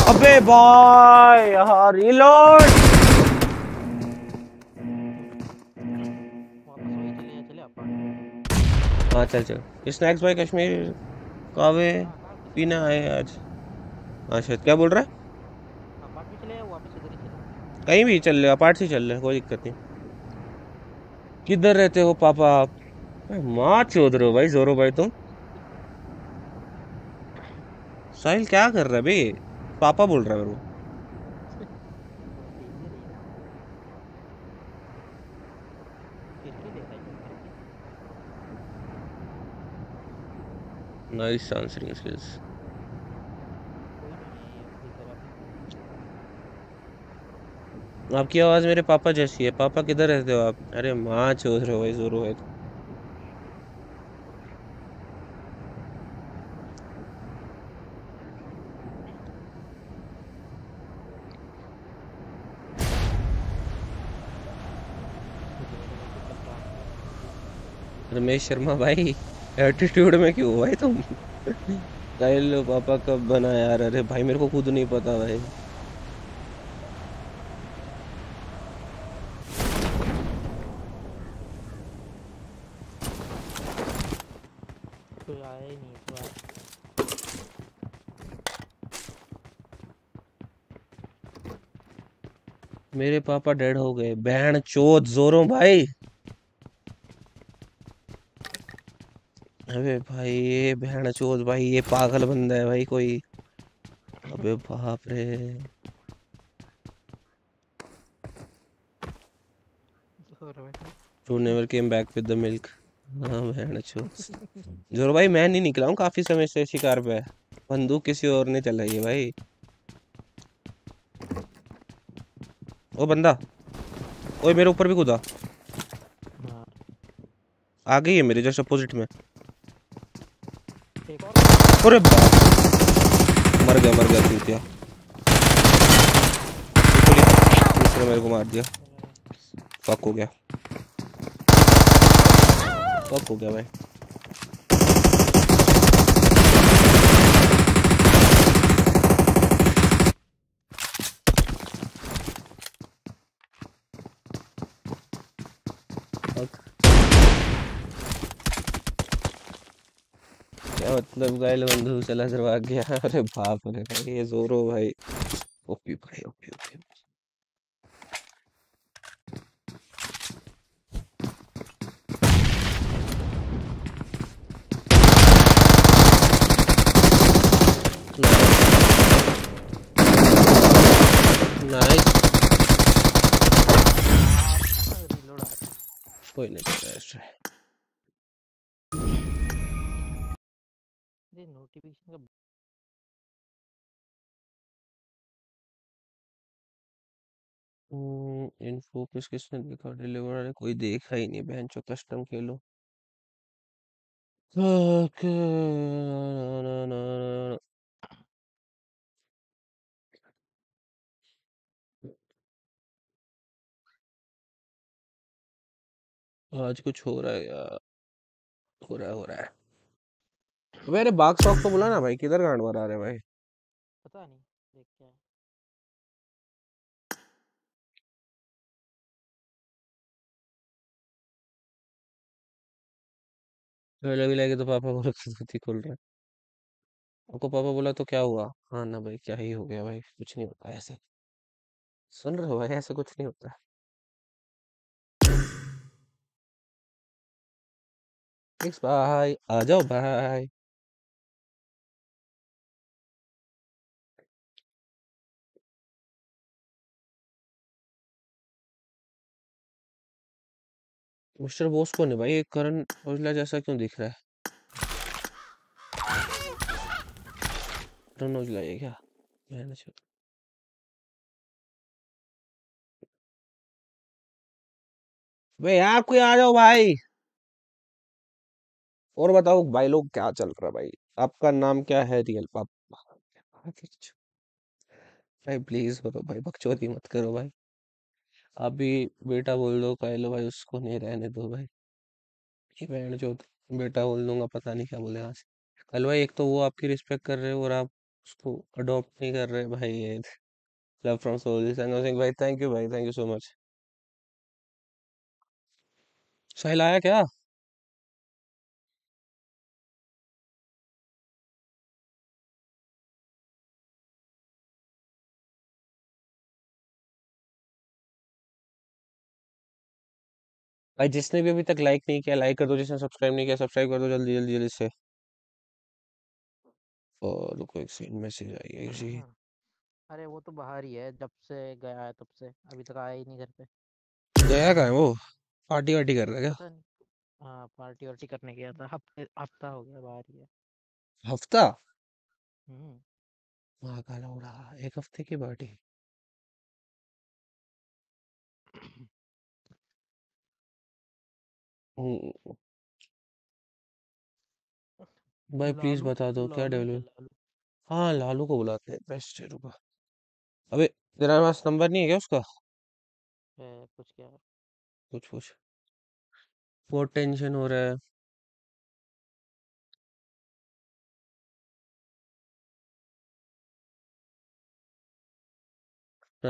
अबे भाई यार रिलोड हाँ चल चल। स्नैक्स भाई कश्मीर कावे पीना आए आज। हाँ शायद क्या बोल रहा है? ही कहीं भी चल रहे अपार्ट से चल रहे कोई दिक्कत नहीं। किधर रहते हो पापा आप? माँ चोद रहे हो भाई जोरो भाई तुम। साहिल क्या कर रहा है भाई पापा बोल रहा है है है तरफ़ आपकी आवाज़ मेरे पापा जैसी है। पापा किधर रहते हो आप? अरे माँ चोद रहे हो भाई, जोरो भाई। रमेश शर्मा भाई एटीट्यूड में क्यों हो भाई तुम? साहिल पापा कब बना यार? अरे भाई मेरे को खुद नहीं पता भाई। तो आया मेरे पापा डेड हो गए। बहन चोत जोरों भाई। अबे भाई ये बहन चोद भाई ये पागल बंदा है भाई कोई। अबे बाप रे। To never came back with the milk हाँ बहन छो ज़ोर भाई मैं नहीं निकला हूँ काफ़ी समय से शिकार पे बंदूक किसी और ने चलाई है भाई। ओ बंदा ओए मेरे ऊपर भी कूदा। हाँ। आ गई है मेरे जस्ट अपोजिट में। अरे मर गया मर गया चूतिया दूसरे मेरे को मार दिया। फक हो गया। फक हो गया भाई। मतलब गाइल बंधु चला करवा गया अरे बाप रे भाई ये जोरो भाई। ओपी भाई, ओपी ओपी। कोई नहीं ये नोटिफिकेशन का इन्फो किस किसने देखा? डिलीवर वाले कोई देखा ही नहीं बहन चो कस्टम खेलो। ओके, ना, ना, ना, ना, ना। आज कुछ हो रहा है यार। हो रहा है हो रहा है। मेरे बाग शॉक को बोला ना भाई किधर गांड मारा रहे भाई? पता नहीं देख क्या है। पहले भी लगे तो पापा बोला खुद खोल रहा है। आपको पापा बोला तो क्या हुआ? हाँ ना भाई क्या ही हो गया भाई कुछ नहीं होता ऐसे। सुन रहे हो भाई ऐसे कुछ नहीं होता। भाई आ जाओ भाई मिस्टर बॉस कौन है भाई करण औजला जैसा क्यों दिख रहा है करण औजला है क्या मैंने छो- बे यार कोई आ जाओ भाई और बताओ भाई लोग क्या चल रहा है भाई आपका नाम क्या है रियल पापा भाई प्लीज़ करो भाई बकचोदी मत करो भाई आप भी बेटा बोल दो, कह लो भाई उसको नहीं रहने दो भाई। ये बहन जो बेटा बोल दूँगा, पता नहीं क्या बोले आज कल भाई एक तो वो आपकी रिस्पेक्ट कर रहे हो और आप उसको अडॉप्ट नहीं कर रहे भाई, ये लव फ्रॉम सोल सिंह भाई थैंक यू भाई thank you so much Sahil आया क्या? भाई जिसने भी अभी तक लाइक नहीं किया लाइक कर दो जिसने सब्सक्राइब नहीं किया सब्सक्राइब कर दो जल्दी जल्दी जल्दी से और रुको एक सेकंड मैसेज आई है जी अरे वो तो बाहर ही है जब से गया है तब से अभी तक आया ही नहीं घर पे। गया कहाँ है वो? पार्टी वार्टी कर रहा है क्या? पता नहीं। हाँ पार्टी वार्टी करने गया था हफ़्ते हफ़्ता हो गया बाहर ही है। हफ़्ता? हम्म। वहाँ का लौड़ा एक हफ़्ते की पार्टी हम्म, भाई प्लीज़ लालू बता दो क्या लालू क्या डेवलप लालू? हाँ लालू को बुलाते हैं। बेस्ट है रुका। अबे तेरा पास नंबर नहीं है क्या उसका? है कुछ क्या? कुछ कुछ बहुत टेंशन हो रहा है।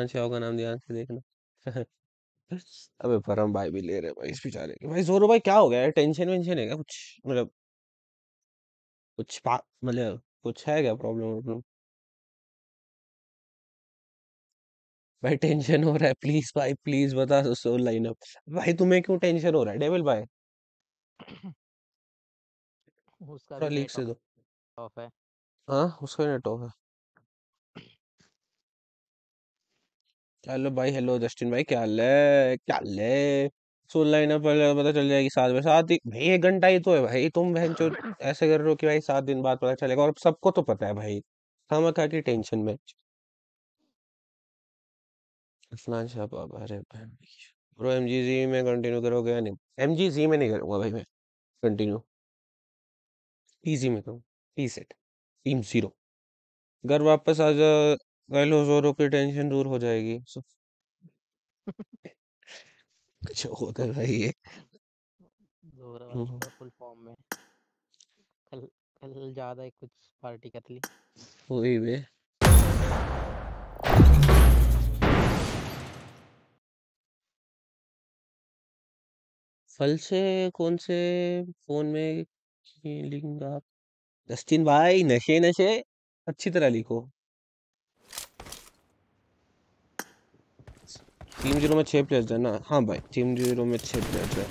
चाव का नाम ध्यान से देखना। अबे परम भाई भी ले रहे भाई इस बेचारे के भाई जोरो भाई क्या हो गया है टेंशन वेंशन है क्या कुछ? मतलब कुछ पा मतलब कुछ है क्या प्रॉब्लम वॉब्लम भाई टेंशन हो रहा है प्लीज़ भाई प्लीज़ बता दो सोल लाइनअप भाई तुम्हें क्यों टेंशन हो रहा है? डेविल भाई। उसका थोड़ा भी लीक नेट से दो। ऑफ़ है। हाँ उसका नेट ऑफ़ है। हेलो भाई हेलो जस्टिन भाई, क्या हाल है? क्या हाल है? अब पहले पता चल जाएगी सात बजे सात ही भाई एक घंटा ही तो है भाई, तुम बहन चो, ऐसे कर रहे हो कि भाई सात दिन बाद पता चलेगा, और सबको तो पता है भाई हम खा की टेंशन में। अरे ब्रो एमजीजी में कंटिन्यू करोगे या नहीं? एमजीजी में नहीं करूँगा भाई मैं कंटिन्यू में करूँ पी सेट टीम ज़ीरो घर वापस आ जा गैलो जोरो की टेंशन दूर हो जाएगी सो कुछ होता है भाई ये। जोरा फुल फॉर्म में। कल कल ज़्यादा ही कुछ पार्टी कर ली। वही बे फल से कौन से फ़ोन में आप? जस्टिन भाई नशे नशे। अच्छी तरह लिखो। टीम ज़ीरो में छह प्लेयर्स है ना? हाँ भाई टीम ज़ीरो में छह प्लेयर्स है।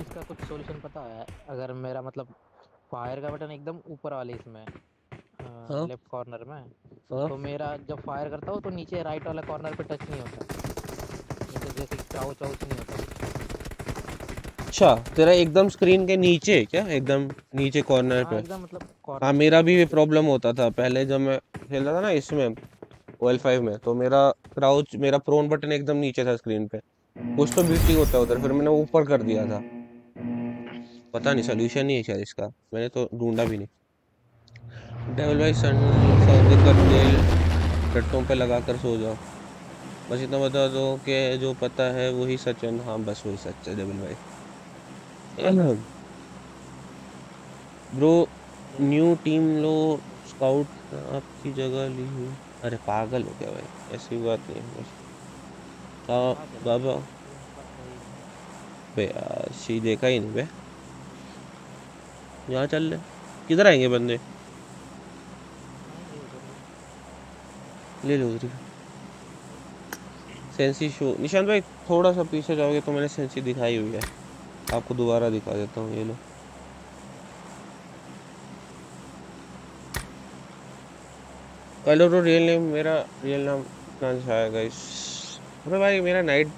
इसका कुछ सॉल्यूशन पता है? अगर मेरा मतलब फायर का बटन एकदम ऊपर वाले इसमें हाँ। लेफ़्ट कॉर्नर में हाँ। तो मेरा जब फायर करता हूँ तो नीचे राइट वाला कॉर्नर पे टच नहीं होता। नहीं अच्छा तेरा एकदम स्क्रीन के नीचे है क्या? एकदम नीचे कॉर्नर हाँ पे। एकदम मतलब हाँ मेरा भी प्रॉब्लम होता था। पहले जब मैं खेलता था ना इसमें ओएल फाइव में तो मेरा क्राउच मेरा प्रोन बटन एकदम नीचे था स्क्रीन पे। कुछ तो बीटिंग होता है उधर फिर मैंने ऊपर कर दिया था। पता नहीं सोल्यूशन नहीं है शायद इसका। मैंने तो ढूंढा भी नहीं। डेवल भाई सन सर्दी का तेल टट्टों पे लगा कर सो जाओ। बस इतना बता दो कि जो पता है वही सच है। हाँ बस वही सच है डेवल भाई। ब्रो न्यू टीम लो स्काउट आपकी जगह ली हुई। अरे, पागल हो गया भाई, ऐसी बात नहीं बस। हाँ बाबा। यार शी देखा ही नहीं बे। यहाँ चल रहे किधर आएँगे बंदे। ले लो उधर। सेंसी शो निशांत भाई थोड़ा सा पीछे जाओगे तो मैंने सेंसी दिखाई हुई है। आपको दोबारा दिखा देता हूँ, ये लो। हेलो ब्रो रियल नेम मेरा रियल नाम फ्रांस है गाइस अरे भाई, मेरा नाइट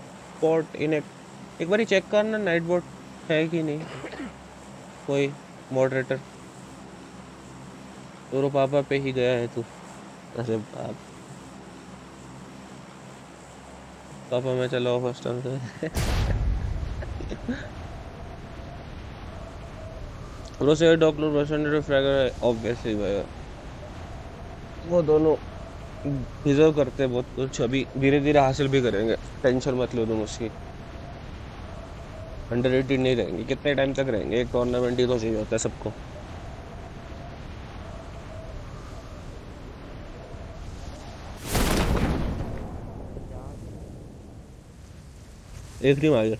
बॉट इन एक बार चेक करना नाइट बॉट है कि नहीं। कोई मॉडरेटर तोरो पापा पे ही गया है तू। अरे बाप। पापा, मैं चला ऑफ़ हॉस्टल से। ब्रो से डॉक्टर वर्सन फ्रैगर ऑब्वियसली भाई। वो दोनों डिजर्व करते हैं बहुत कुछ। अभी धीरे धीरे हासिल भी करेंगे। टेंशन मत लो तुम उसकी। अंडर नहीं रहेंगे। कितने टाइम तक रहेंगे? एक टूर्नामेंट ही तो चाहिए होता है सबको। एक आ गया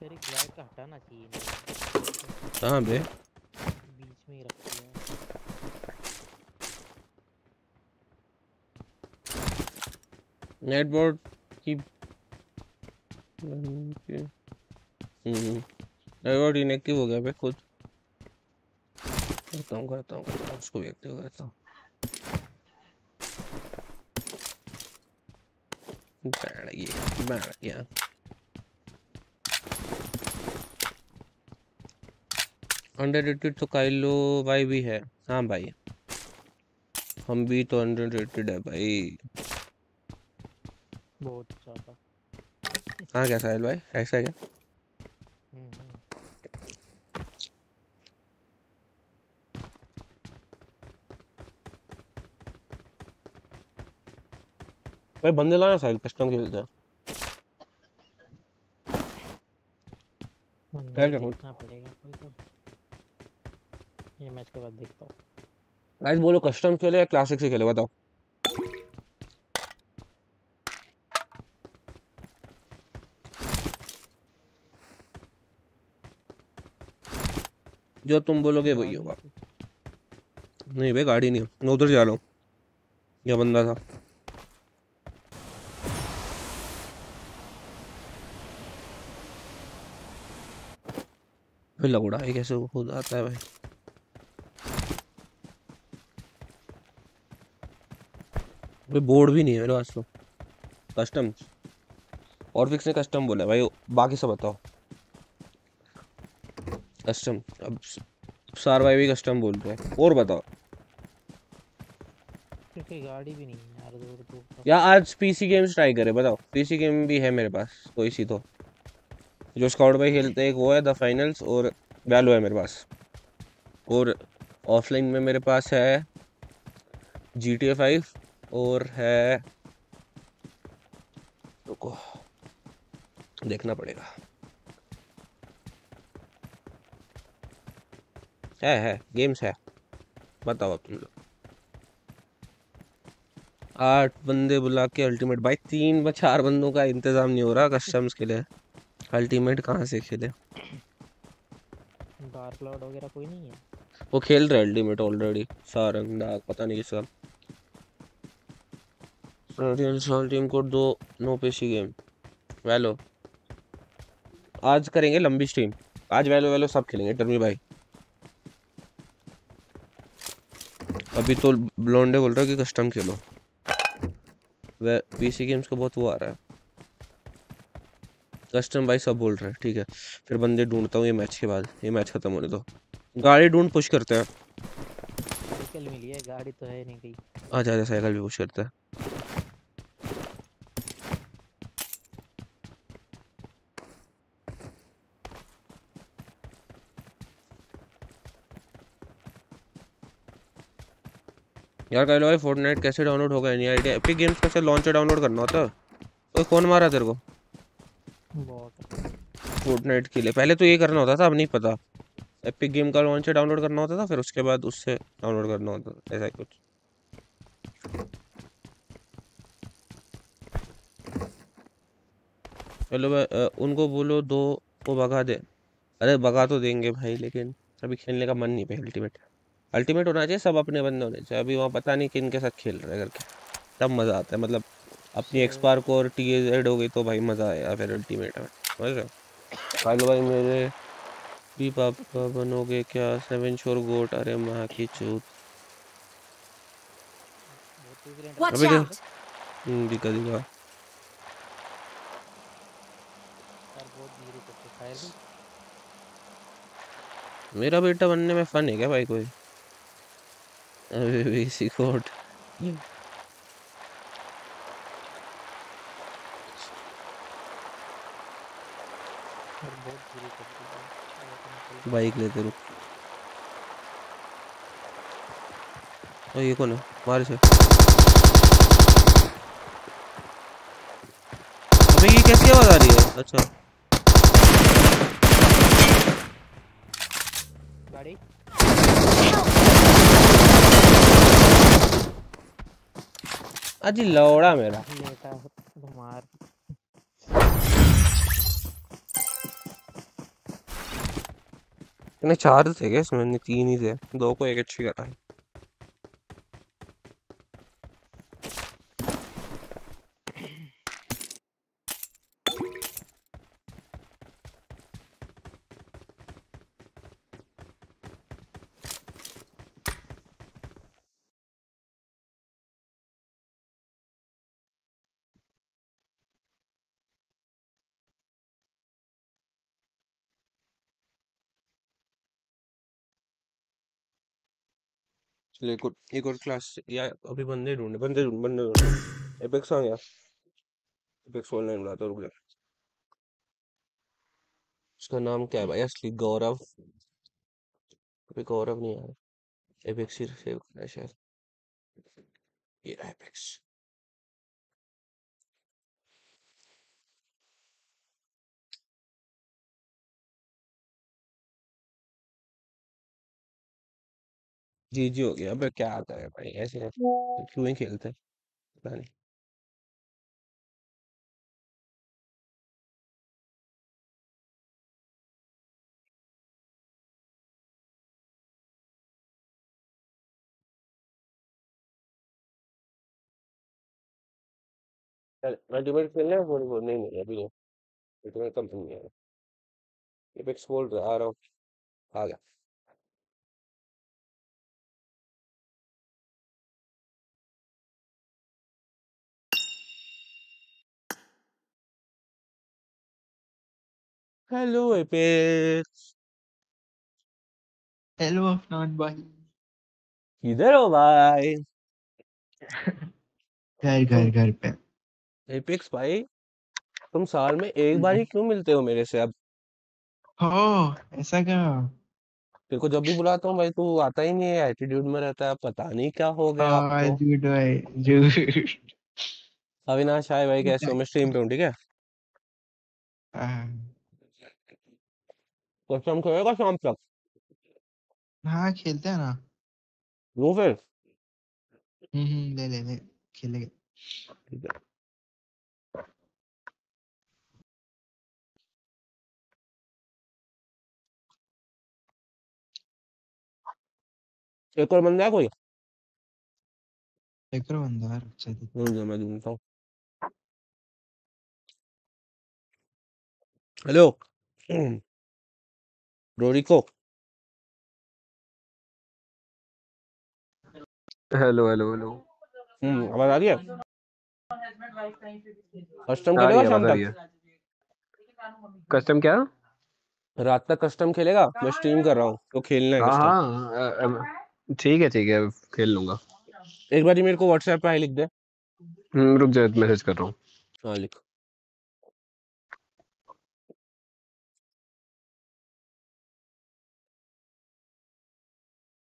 तेरी ग्लाइड का हटाना चाहिए इन्हें। कहाँ पे बीच में ही रखती है। नेटबोर्ड की हम्म नेटबोर्ड इनएक्टिव हो गया पे खुद। करता हूँ करता हूँ करता हूँ उसको भी एक्टिव करता हूँ। बैठ गया बैठ गया। अंडर रेटेड तो काइलो भाई भी है। हाँ भाई। हम भी तो अंडर रेटेड है भाई। बहुत ज़्यादा। हाँ क्या साहिल भाई? ऐसा क्या? भाई बंदे लाना साहिल कस्टम खेलते हैं। क्या करूँ ये मैच के बाद देखता हूँ। गाइस बोलो कस्टम खेले या क्लासिक से खेले, बताओ। जो तुम बोलोगे वही होगा। नहीं भाई, गाड़ी नहीं मैं उधर जा रहा हूँ। ये बंदा था। फिर लगुड़ा कैसे खुद आता है भाई? भाई बोर्ड भी नहीं है मेरे पास तो। कस्टम और फिक्स ने कस्टम बोला भाई। बाकी सब बताओ। कस्टम अब सार भाई भी कस्टम बोल रहे हैं। और बताओ। गाड़ी भी नहीं यार दूर दूर या आज पीसी गेम्स ट्राई करें बताओ। पीसी गेम भी है मेरे पास कोई सी तो। जो स्काउट भाई खेलते हैं एक वो है द फाइनल्स और वैलो है मेरे पास। और ऑफलाइन में मेरे पास है जी टी ए फाइव और है। रुको। देखना पड़ेगा। है है गेम्स है। बताओ अब तुम लोग। आठ बंदे बुला के अल्टीमेट भाई तीन व चार बंदों का इंतज़ाम नहीं हो रहा कस्टम्स के लिए। अल्टीमेट कहाँ से खेले? डार्क लॉर्ड वगैरह कोई नहीं है? वो खेल रहे अल्टीमेट ऑलरेडी सारंग डाक पता नहीं किसका इंस्टॉल टीम कोड दो नो पेशी गेम वैलो आज करेंगे लंबी स्ट्रीम आज वैलो वैलो सब खेलेंगे टर्मी भाई। अभी तो ब्लोंडे बोल रहा है कि कस्टम खेलो। वे पीसी गेम्स का बहुत वो आ रहा है। कस्टम भाई सब बोल रहे हैं ठीक है। फिर बंदे ढूंढता हूँ ये मैच के बाद। ये मैच खत्म होने दो। गाड़ी ढूंढ पुश करते हैं। साइकिल मिली है गाड़ी तो है नहीं कहीं। आजा आजा साइकिल भी पुश करते हैं। यार कह लो भाई फोर्टनाइट कैसे डाउनलोड होगा नहीं आइडिया एपिक गेम्स कैसे लॉन्चर डाउनलोड करना होता? है ओए कौन मारा तेरे को? फोर्टनाइट के लिए। पहले तो ये करना होता था अब नहीं पता। एपिक गेम का लॉन्चर डाउनलोड करना होता था फिर उसके बाद उससे डाउनलोड करना होता था ऐसा कुछ। चलो भाई उनको बोलो दो को भगा दे। अरे भगा तो देंगे भाई लेकिन अभी खेलने का मन नहीं पे अल्टीमेट अल्टीमेट होना चाहिए सब अपने बंदे होने चाहिए। अभी वहाँ पता नहीं किन के साथ खेल रहे करके। तब मज़ा आता है मतलब अपनी एक्सपार्क और टी एड हो गई तो भाई मज़ा आया फिर अल्टीमेट में समझ रहे हो? भाई मेरे भी पापा बनोगे क्या? सेवन शोर गोट अरे माँ की चूत। अबे क्या? हम्म, दिखा दिखा। मेरा बेटा बनने में फन है क्या भाई कोई? कोट अपन को बाइक लेते रुक। ओ ये कौन है? मार से अबे ये कैसी आवाज़ आ रही है? अच्छा। गाड़ी। अजी लौड़ा मेरा। इतने चार थे क्या इसमें? नहीं, तीन ही थे। दो को एक अच्छी करा है चलिए एक और एक और क्लास या अभी बंदे ढूँढने बंदे ढूंढ बंदे ढूंढ। एपेक्स आ गया। एपेक्स ऑनलाइन बुलाता, रुक जा। उसका नाम क्या है भाई? असली गौरव। अभी गौरव नहीं आया। एपेक्स ही सेव करना शायद। ये एपेक्स जी जी, हो गया। अबे क्या आता है भाई? ऐसे क्यों ही खेलते? हैं पता नहीं। चल अल्टीमेट खेलना है वो वो नहीं नहीं अभी नहीं अल्टीमेट कम नहीं है एपेक्स रहा, आ रहा हूँ। आ गया। Hello apex. हेलो अफनान भाई। किधर हो भाई? घर घर घर पे। एपेक्स भाई तुम साल में एक बार ही क्यों मिलते हो मेरे से अब? हो ऐसा क्या? तेरे को जब भी बुलाता हूँ भाई तू आता ही नहीं है एटीट्यूड में रहता है पता नहीं क्या हो गया हाँ आपको। झूठ भाई झूठ अविनाश हाय भाई कैसे हो? मैं स्ट्रीम पे हूँ ठीक है? हाँ। कस्टम खेलेगा शाम तक हाँ, खेलते हैं ना लूँ फिर हम्म हम्म, ले ले ले खेलेंगे ठीक है एक और बंदा है कोई एक और बंदा है अच्छा रुक जा मैं ढूंढता हूँ हेलो रोरिको हेलो हेलो हेलो हम्म आवाज़ आ रही है? कस्टम खेलेगा शाम तक? कस्टम क्या? रात तक कस्टम खेलेगा? मैं स्ट्रीम कर रहा हूँ तो खेलना है हाँ हाँ ठीक है ठीक है खेल लूँगा। एक बार मेरे को व्हाट्सएप पे लिख दे। हम्म, रुक जा मैसेज कर रहा हूँ। हाँ लिख।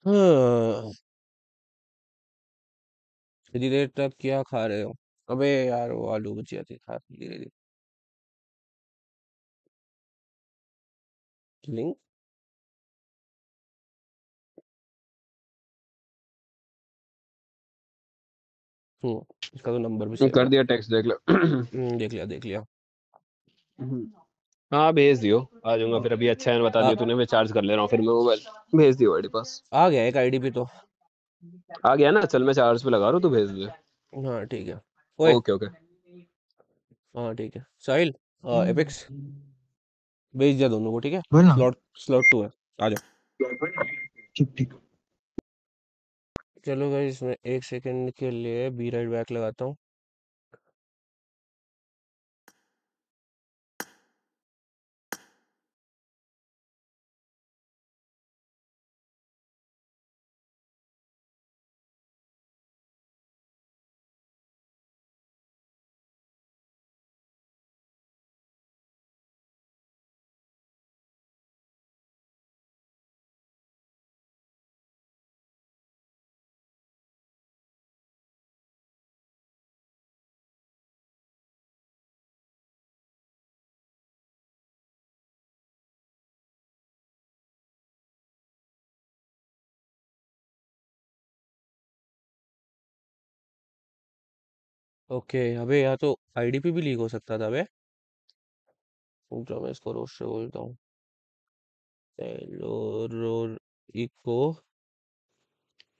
हाँ, इतनी देर तक क्या खा रहे हो? अबे यार वो आलू भुजिया थी खा धीरे धीरे। लिंक? हम्म इसका तो नंबर भी सेव कर है दिया टेक्स्ट देख लो। हम्म, देख लिया देख लिया। हम्म, हाँ भेज दियो। आ जाऊँगा फिर अभी अच्छा है बता दिया तूने मैं चार्ज कर ले रहा हूँ फिर मैं मोबाइल भेज दियो मेरे पास। आ गया एक आईडी पे तो। आ गया ना चल मैं चार्ज पे लगा रहा हूँ तू भेज दे। हाँ ठीक है। ओए। ओके ओके हाँ ठीक है। साहिल एपेक्स भेज दिया दोनों को ठीक है? स्लॉट स्लॉट टू है। आ जाओ ठीक ठीक। चलो गाइस मैं एक सेकंड के लिए बी राइट बैक लगाता हूँ। ओके, अबे यहाँ तो आईडीपी भी लीक हो सकता था बे रुक जाओ मैं इसको रोज से बोलता हूँ। टेलोर इको,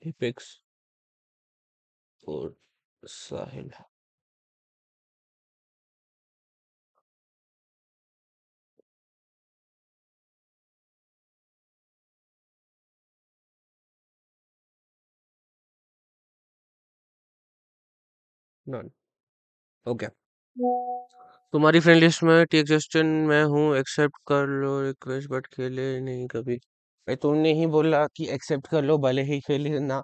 एपेक्स, और साहिल। नन ओके तुम्हारी फ्रेंड लिस्ट में टी एग्जिस्टेंट में हूँ एक्सेप्ट कर लो रिक्वेस्ट बट खेले नहीं कभी। भाई तुमने ही बोला कि एक्सेप्ट कर लो, भले ही खेले ना।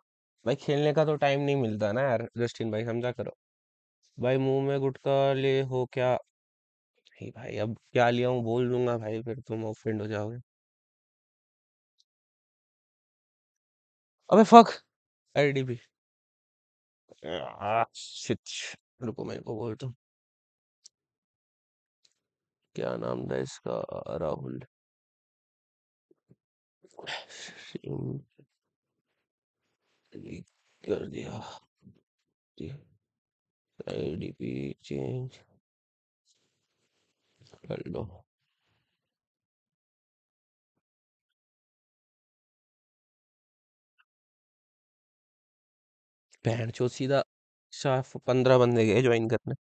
भाई खेलने का तो टाइम नहीं मिलता ना यार जस्टिन भाई, समझा करो। भाई मुँह में गुटखा ले हो क्या? नहीं भाई, अब क्या लिया हूँ बोल दूँगा भाई, फिर तुम ऑफेंड हो जाओगे। अबे फक आईडीपी शिट रुको मेरे को बोलता हूँ क्या नाम था इसका? राहुल। कर दिया। आईडीपी चेंज कर लो। बहन चो सीधा साफ़ पंद्रह बंदे गए ज्वाइन करने।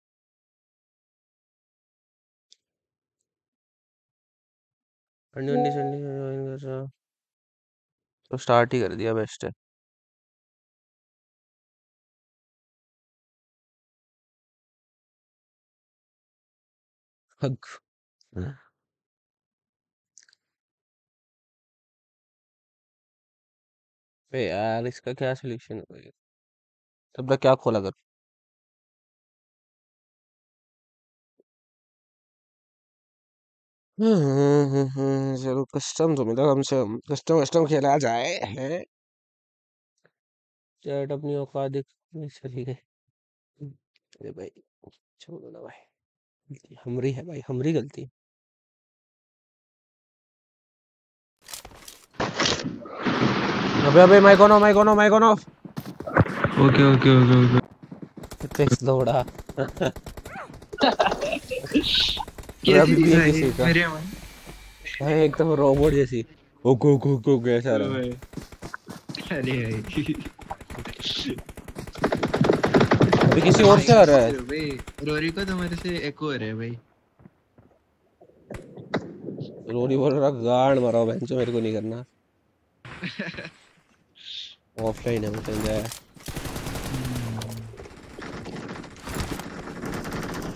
अंडी अंडी संडी ज्वाइन कर रहा तो स्टार्ट ही कर दिया बेस्ट है। हग। यार, इसका क्या सोल्यूशन है तब तक क्या खोला कर चलो कस्टम तो मिला कम से कम, कस्टम कस्टम खेला जाए हैं चैट अपनी औकात चली गई। अरे भाई, छोड़ो ना भाई, गलती हमरी है भाई, हमरी गलती। अबे अबे mic on mic on mic on okay okay okay okay दौड़ा कैसी अभी भी दिख किसी है का? मेरे मन है एकदम रोबोट जैसी। ओ गो गो गो गो ऐसा रहा। अरे भाई। अभी किसी और से आ रहा है? रोरी को तुम्हारे से एको हो रहा है भाई। रोरी बोल रहा गाड़ मारो बेंचो मेरे को नहीं करना। ऑफलाइन है मतलब जाए।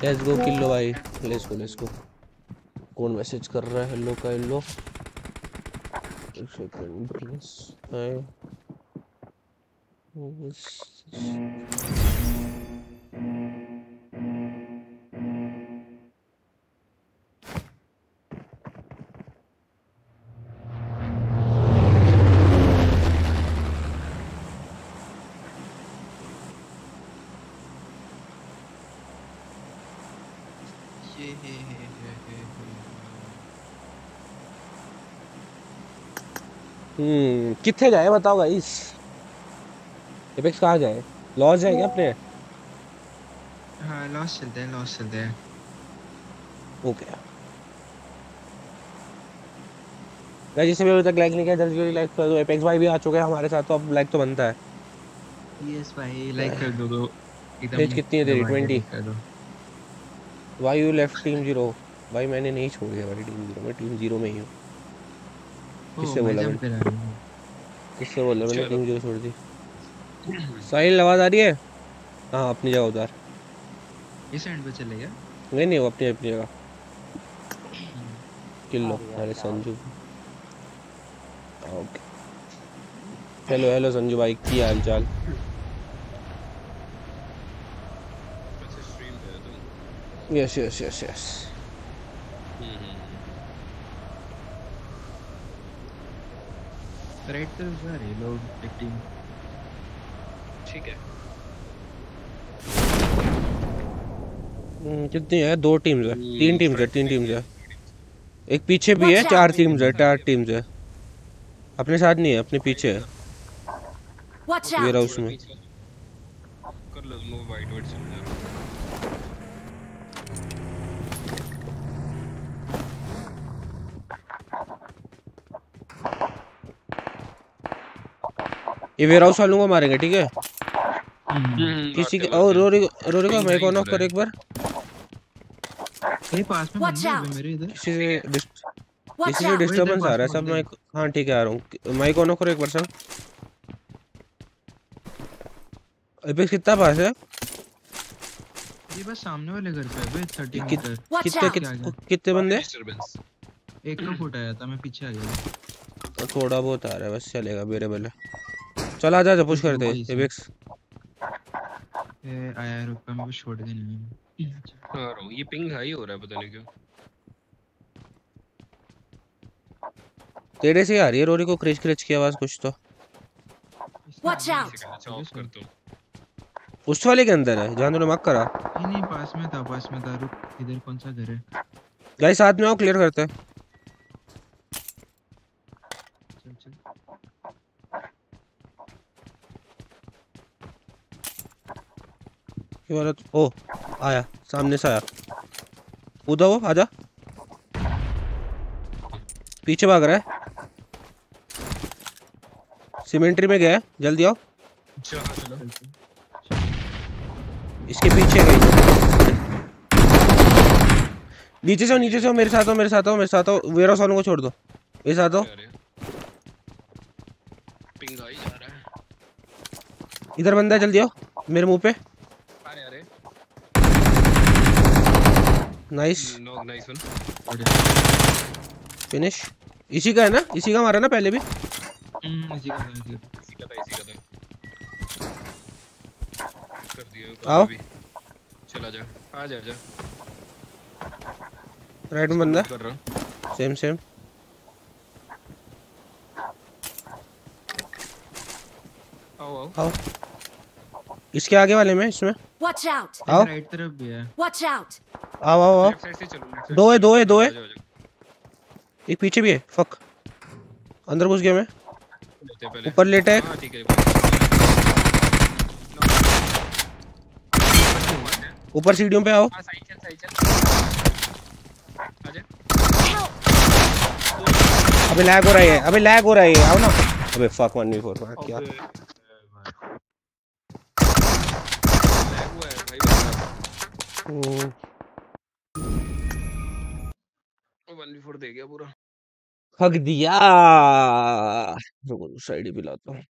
लेट्स गो किल लो भाई लेट्स गो लेट्स गो कौन मैसेज कर रहा है हेलो का हेलो एक सेकंड प्लीज़ हाय ये है है है है हम्म कितने जाए बताओ गाइस एपेक्स कहाँ जाए? लॉस जाए क्या अपने? हाँ लॉस चलते हैं लॉस चलते हैं। ओके गाइस जिसने भी अभी तक लाइक नहीं किया जल्दी जल्दी लाइक कर दो। एपेक्स भाई भी आ चुके हैं हमारे साथ तो अब लाइक तो बनता है। यस भाई लाइक कर दो एकदम एज कितनी है तेरी? दबा के 20 why you left team zero भाई मैंने नहीं छोड़ी हमारी टीम ज़ीरो मैं टीम ज़ीरो में ही हूँ। किससे बोला मैंने? हूँ। किससे बोला मैंने? चलो। टीम ज़ीरो छोड़ दी। साहिल आवाज़ आ रही है? हाँ अपनी जगह उतार। इस एंड पे चलेगा नहीं नहीं वो अपनी अपनी जगह। किल लो अरे Sanju. Okay. Hello hello Sanju भाई की हाल चाल अच्छा है तुम yes yes yes yes. Right तरफ़ जा हैं एक टीम ठीक है। हम्म, कितनी है? दो टीम्स है। तीन टीम्स है तीन टीम्स है। एक पीछे भी है चार! टीम्स है चार टीम्स है। अपने साथ नहीं है अपने पीछे है। वेयर! हाउस में। कर लो तुम वाइट वाइट ये वेयर हाउस वालों को मारेंगे ठीक है? हम्म किसी के और रोरी रोरी को मैं कौन कर एक बार। ये पास में मेरे इधर। किसी से किसी से डिस्टरबेंस आ रहा है सब माइक हाँ ठीक है आ रहा हूँ। माइक ऑन करो एक बार सब एपेक्स कितना पास है? ये बस सामने वाले घर पे है बे 30 मीटर कितने कितने बंदे? डिस्टरबेंस एक का फुट आया था मैं पीछे आ गया। थोड़ा बहुत आ रहा है बस चलेगा बेरेबल है चल आ जा पुश करते हैं एपेक्स ए आया रुक पे को छोड़ के नहीं आ रहा ये पिंग हाई हो रहा है पता नहीं क्यों। तेरे से आ रही है रोरी को क्रिच क्रिच की आवाज़ कुछ तो। है अच्छा ऑफ़ करता हूँ उस वाले के अंदर है जहाँ तूने मक करा। नहीं नहीं पास में था पास में था रुक इधर कौन सा घर है? गाइस साथ में आओ क्लियर करते हैं चल चल ये वाला तो ओ आया सामने से आया। कूदा वो आजा। पीछे भाग रहा है। सीमेंट्री में गया जल्दी आओ। इसके पीछे गई। नीचे से हो नीचे से आओ मेरे साथ हो मेरे साथ हो मेरे साथ आओ। वेरा सोनू को छोड़ दो। मेरे साथ ही है। इधर बंदा है जल्दी आओ। मेरे मुँह पे अरे अरे nice no nice one finish इसी का है ना? इसी का मारा ना पहले भी? हम्म, इसी का था, इसी का था। इसी का था इसी का था। कर दिया आओ। चला जा। आ जा जा। राइट में बंदा कर रहा सेम सेम आओ आओ। आओ। इसके आगे वाले में इसमें। Watch out! आओ। राइट तरफ़ भी है। Watch out! आओ आओ आओ। दो है दो है दो है। एक पीछे भी है फक अंदर घुस गया मैं। लेते पहले। ऊपर लेटा। है हाँ ऊपर। सीढ़ियों पे आओ। हाँ साइड चल साइड चल। आ जा। अबे लैग हो रहा है अबे लैग हो रहा है आओ ना। अबे फक वन वी फोर क्या अबे, lag हुआ है भाई बंदा। वो 1v4 दे गया पूरा। हक दिया। रुको साइड ही पिलाता हूँ।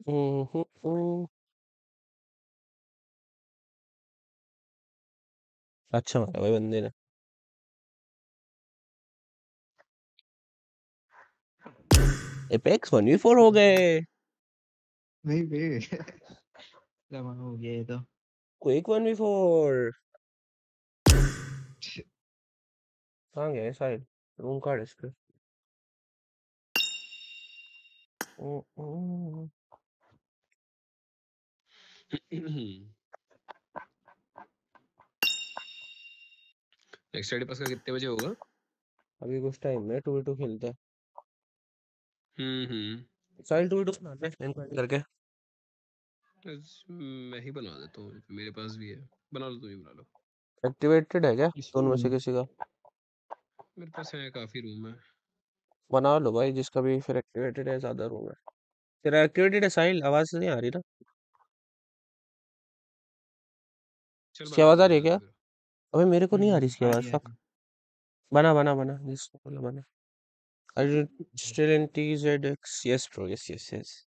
हम्म, हम्म, हम्म। अच्छा मारा भाई बंदे ने। एपेक्स वन वी फोर हो गए। नहीं बे जमा हो गया ये तो। क्विक गया रूम कार्ड इस पे हम्म। नेक्स्ट आईडी पास का कितने बजे होगा? अभी कुछ टाइम में टू टू खेलते हैं। हम्म हम्म। साइड टू टू बनाते हैं इनवाइट करके। मैं ही बना देता हूँ मेरे पास भी है। बना लो तुम ही बना लो। एक्टिवेटेड है क्या दोनों में से। किसी का? मेरे पास है काफ़ी रूम है। बना लो भाई जिसका भी फिर एक्टिवेटेड है ज़्यादा रूम है। तेरा एक्टिवेटेड है साहिल? आवाज़ नहीं आ रही ना? इसकी आवाज़ आ रही है क्या? अबे मेरे को नहीं आ रही इसकी आवाज़ फक बना बना बना जिसको बोला बना। In TZX? Yes, bro. Yes, yes, yes.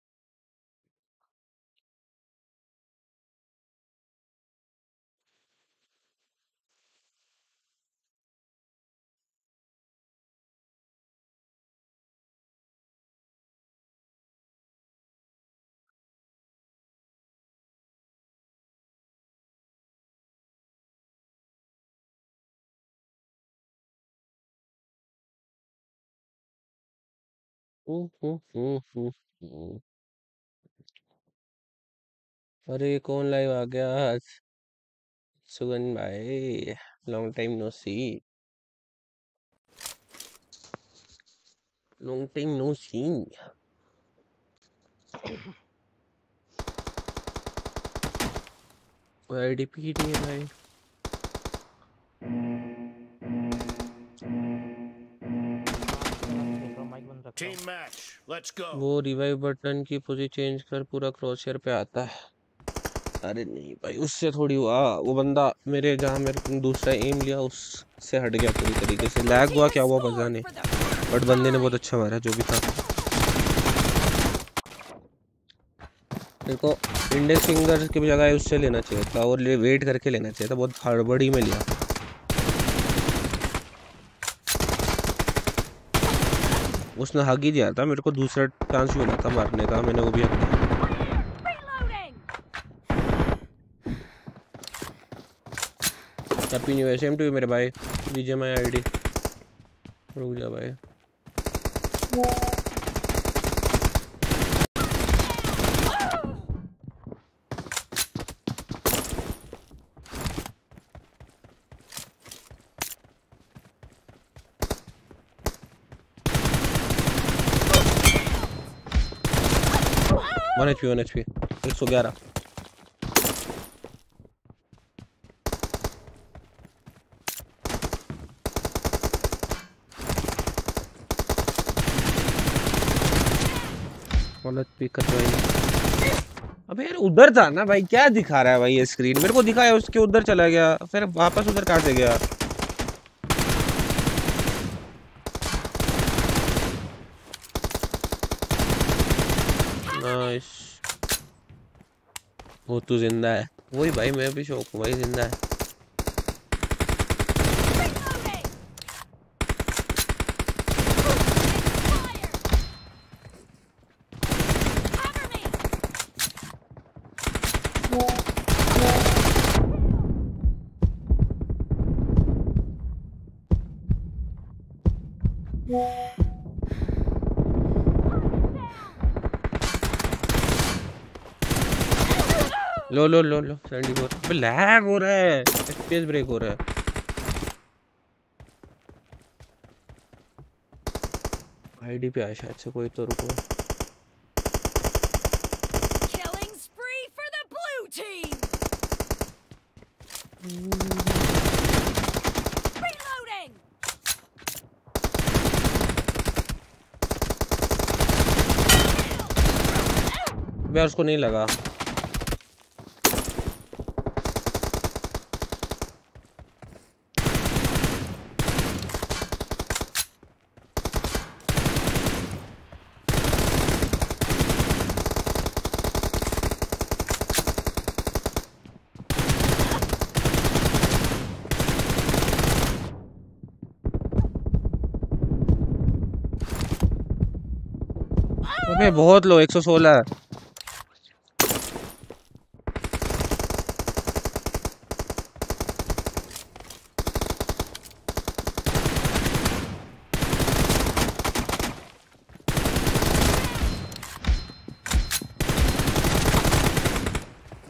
हम्म। अरे कौन लाइव आ गया आज सुगन भाई long time no see long time no see IDP नहीं है भाई वो रिवाइव बटन की पोजी चेंज कर पूरा क्रॉसहेयर पे आता है। अरे नहीं भाई, उससे थोड़ी हुआ। वो बंदा मेरे जहाँ मेरे दूसरा एम लिया, उससे हट गया पूरी तरीके से। लैग हुआ क्या हुआ पता नहीं बट बंदे ने बहुत अच्छा मारा, जो भी था। देखो इंडेक्स फिंगर की जगह उससे लेना चाहिए था और वेट करके लेना चाहिए था। बहुत हड़बड़ी में लिया। उसने हक ही दिया था, मेरे को दूसरा चांस भी मिला था मारने का, मैंने वो भी हक दिया! Happy new year same to you मेरे भाई। दीजिए माय आईडी रुक जा भाई। One H P one H P एक सौ ग्यारह। अबे यार उधर था ना भाई, क्या दिखा रहा है भाई ये स्क्रीन मेरे को दिखाया उसके उधर चला गया, फिर वापस उधर कहाँ से गया नाइस वो तू ज़िंदा है। वही भाई मैं भी शौक हूँ भाई ज़िंदा है Reloading! Fire! Cover me! लो लो लो लो 74 अबे लैग हो रहा है। एफपीएस ब्रेक हो रहा है। आईडी पे आया शायद से कोई तो रुको। उसको नहीं लगा अबे बहुत लो 116 है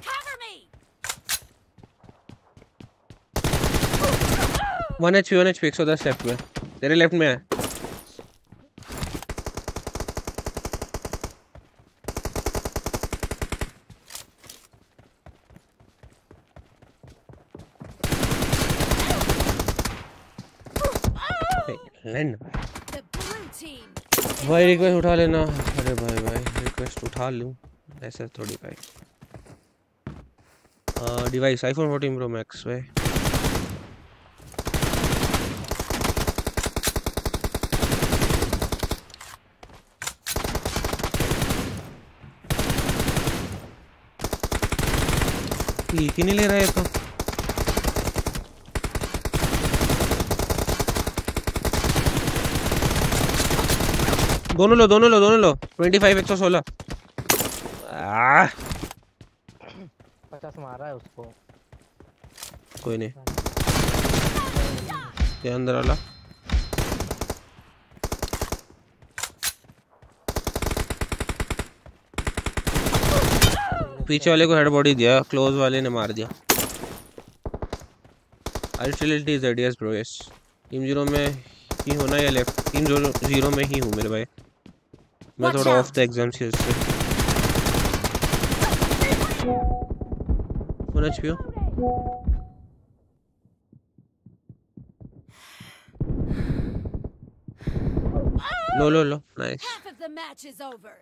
Cover me! One H P one H P एक सौ दस लेफ़्ट में। तेरे लेफ़्ट में है लैंड The blue team! भाई रिक्वेस्ट उठा लेना। अरे भाई भाई रिक्वेस्ट उठा लूँ। ऐसे थोड़ी भाई। डिवाइस आईफोन 14 प्रो मैक्स भाई। ही नहीं ले रहा है तो? दोनों लो दोनों लो दोनों लो। ट्वेंटी फाइव एक सौ सोलह। पचास मारा है उसको। कोई नहीं। ये अंदर वाला। पीछे वाले को हेड बॉडी दिया क्लोज वाले ने मार दिया। Utility is ADS bro yes team zero में ही होना या लेफ़्ट टीम ज़ीरो में ही हूँ मेरे भाई। मैं थोड़ा ऑफ़ द एग्ज़ाम से वन एचपी हो? लो लो लो. Nice over.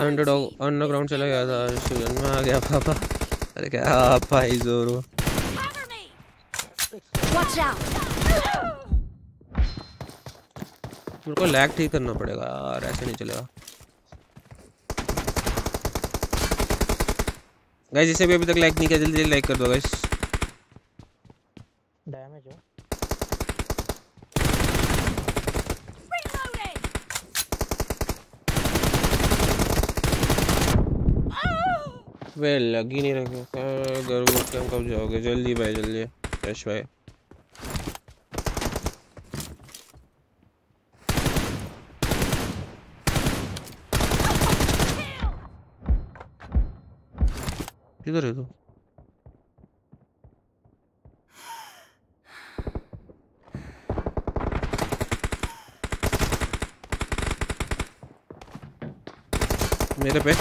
अंडरडॉग अंडरग्राउंड चला गया था सीज़न में आ गया पापा. अरे क्या भाई जोरो. Watch out! मेरे को लैग ठीक करना पड़ेगा यार ऐसे नहीं चलेगा। गाइस जिसे भी अभी तक लाइक नहीं किया जल्दी जल्दी लाइक कर दो गाइस डैमेज हो। वे लग ही नहीं रहा घर उठ कब जाओगे? जल्दी भाई जल्दी। यश भाई। किधर है तू मेरे पे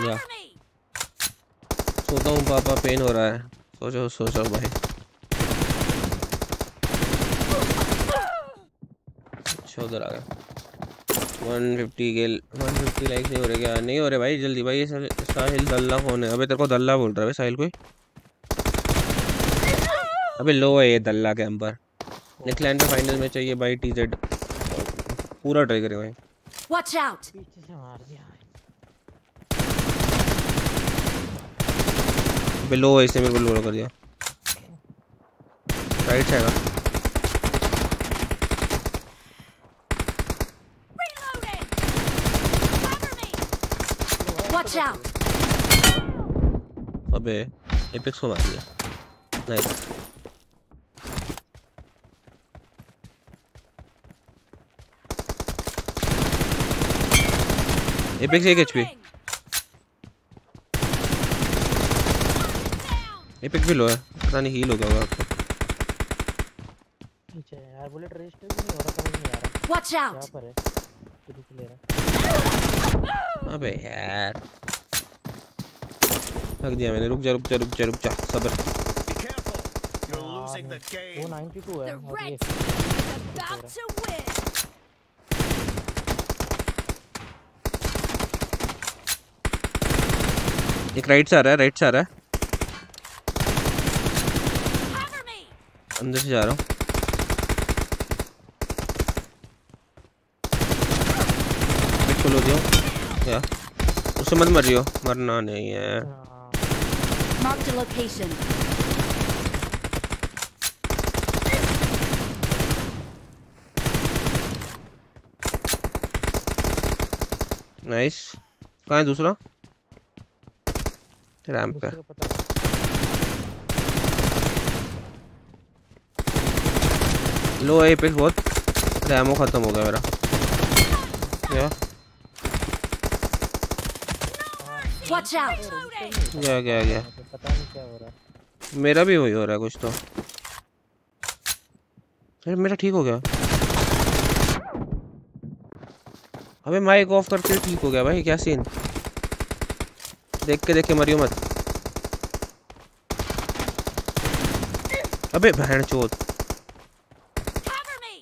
या सोता हूँ पापा पेन हो रहा है सोचो सोचो भाई अच्छा उधर आ गया 150 के 150 लाइक नहीं हो रहे क्या? नहीं हो रहे भाई जल्दी भाई ये साहिल दल्ला कौन है? अबे तेरे को दल्ला बोल रहा है साहिल कोई? अबे लो है ये दल्ला कैंपर निकलैंड पे फाइनल में चाहिए भाई टीजेड पूरा ट्राई करें भाई। मार दिया अबे लो है इसने मेरे को लो कर दिया। राइट से आएगा Reloading! Cover me! Watch out! अबे एपेक्स को मार दिया नाइस एपेक्स एक एचपी Reloading! एपेक्स भी लो है पता नहीं हील हो गया होगा आपको यार बुलेट रजिस्टर नहीं हो रहा समझ नहीं आ रहा Watch क्या out! पर है ले रहा अबे यार। थक दिया मैंने रुक जा रुक जा रुक जा रुक जा सब्र। वो 92 है और ये! एक राइट से आ रहा है राइट से आ रहा है। अंदर से जा रहा हूँ। एक खोलो दियो क्या उससे मत मर रही हो मरना नहीं है नाइस कहाँ है दूसरा रैम पे। लो पे बहुत रैमो खत्म हो गया मेरा क्या Watch out! गया गया गया। पता नहीं क्या हो रहा है मेरा भी वही हो रहा है कुछ तो। अरे, मेरा ठीक हो गया। अबे माइक ऑफ़ करके ठीक हो गया भाई, क्या सीन देख के देख के मरियो मत। अबे, बहन चोद Cover me!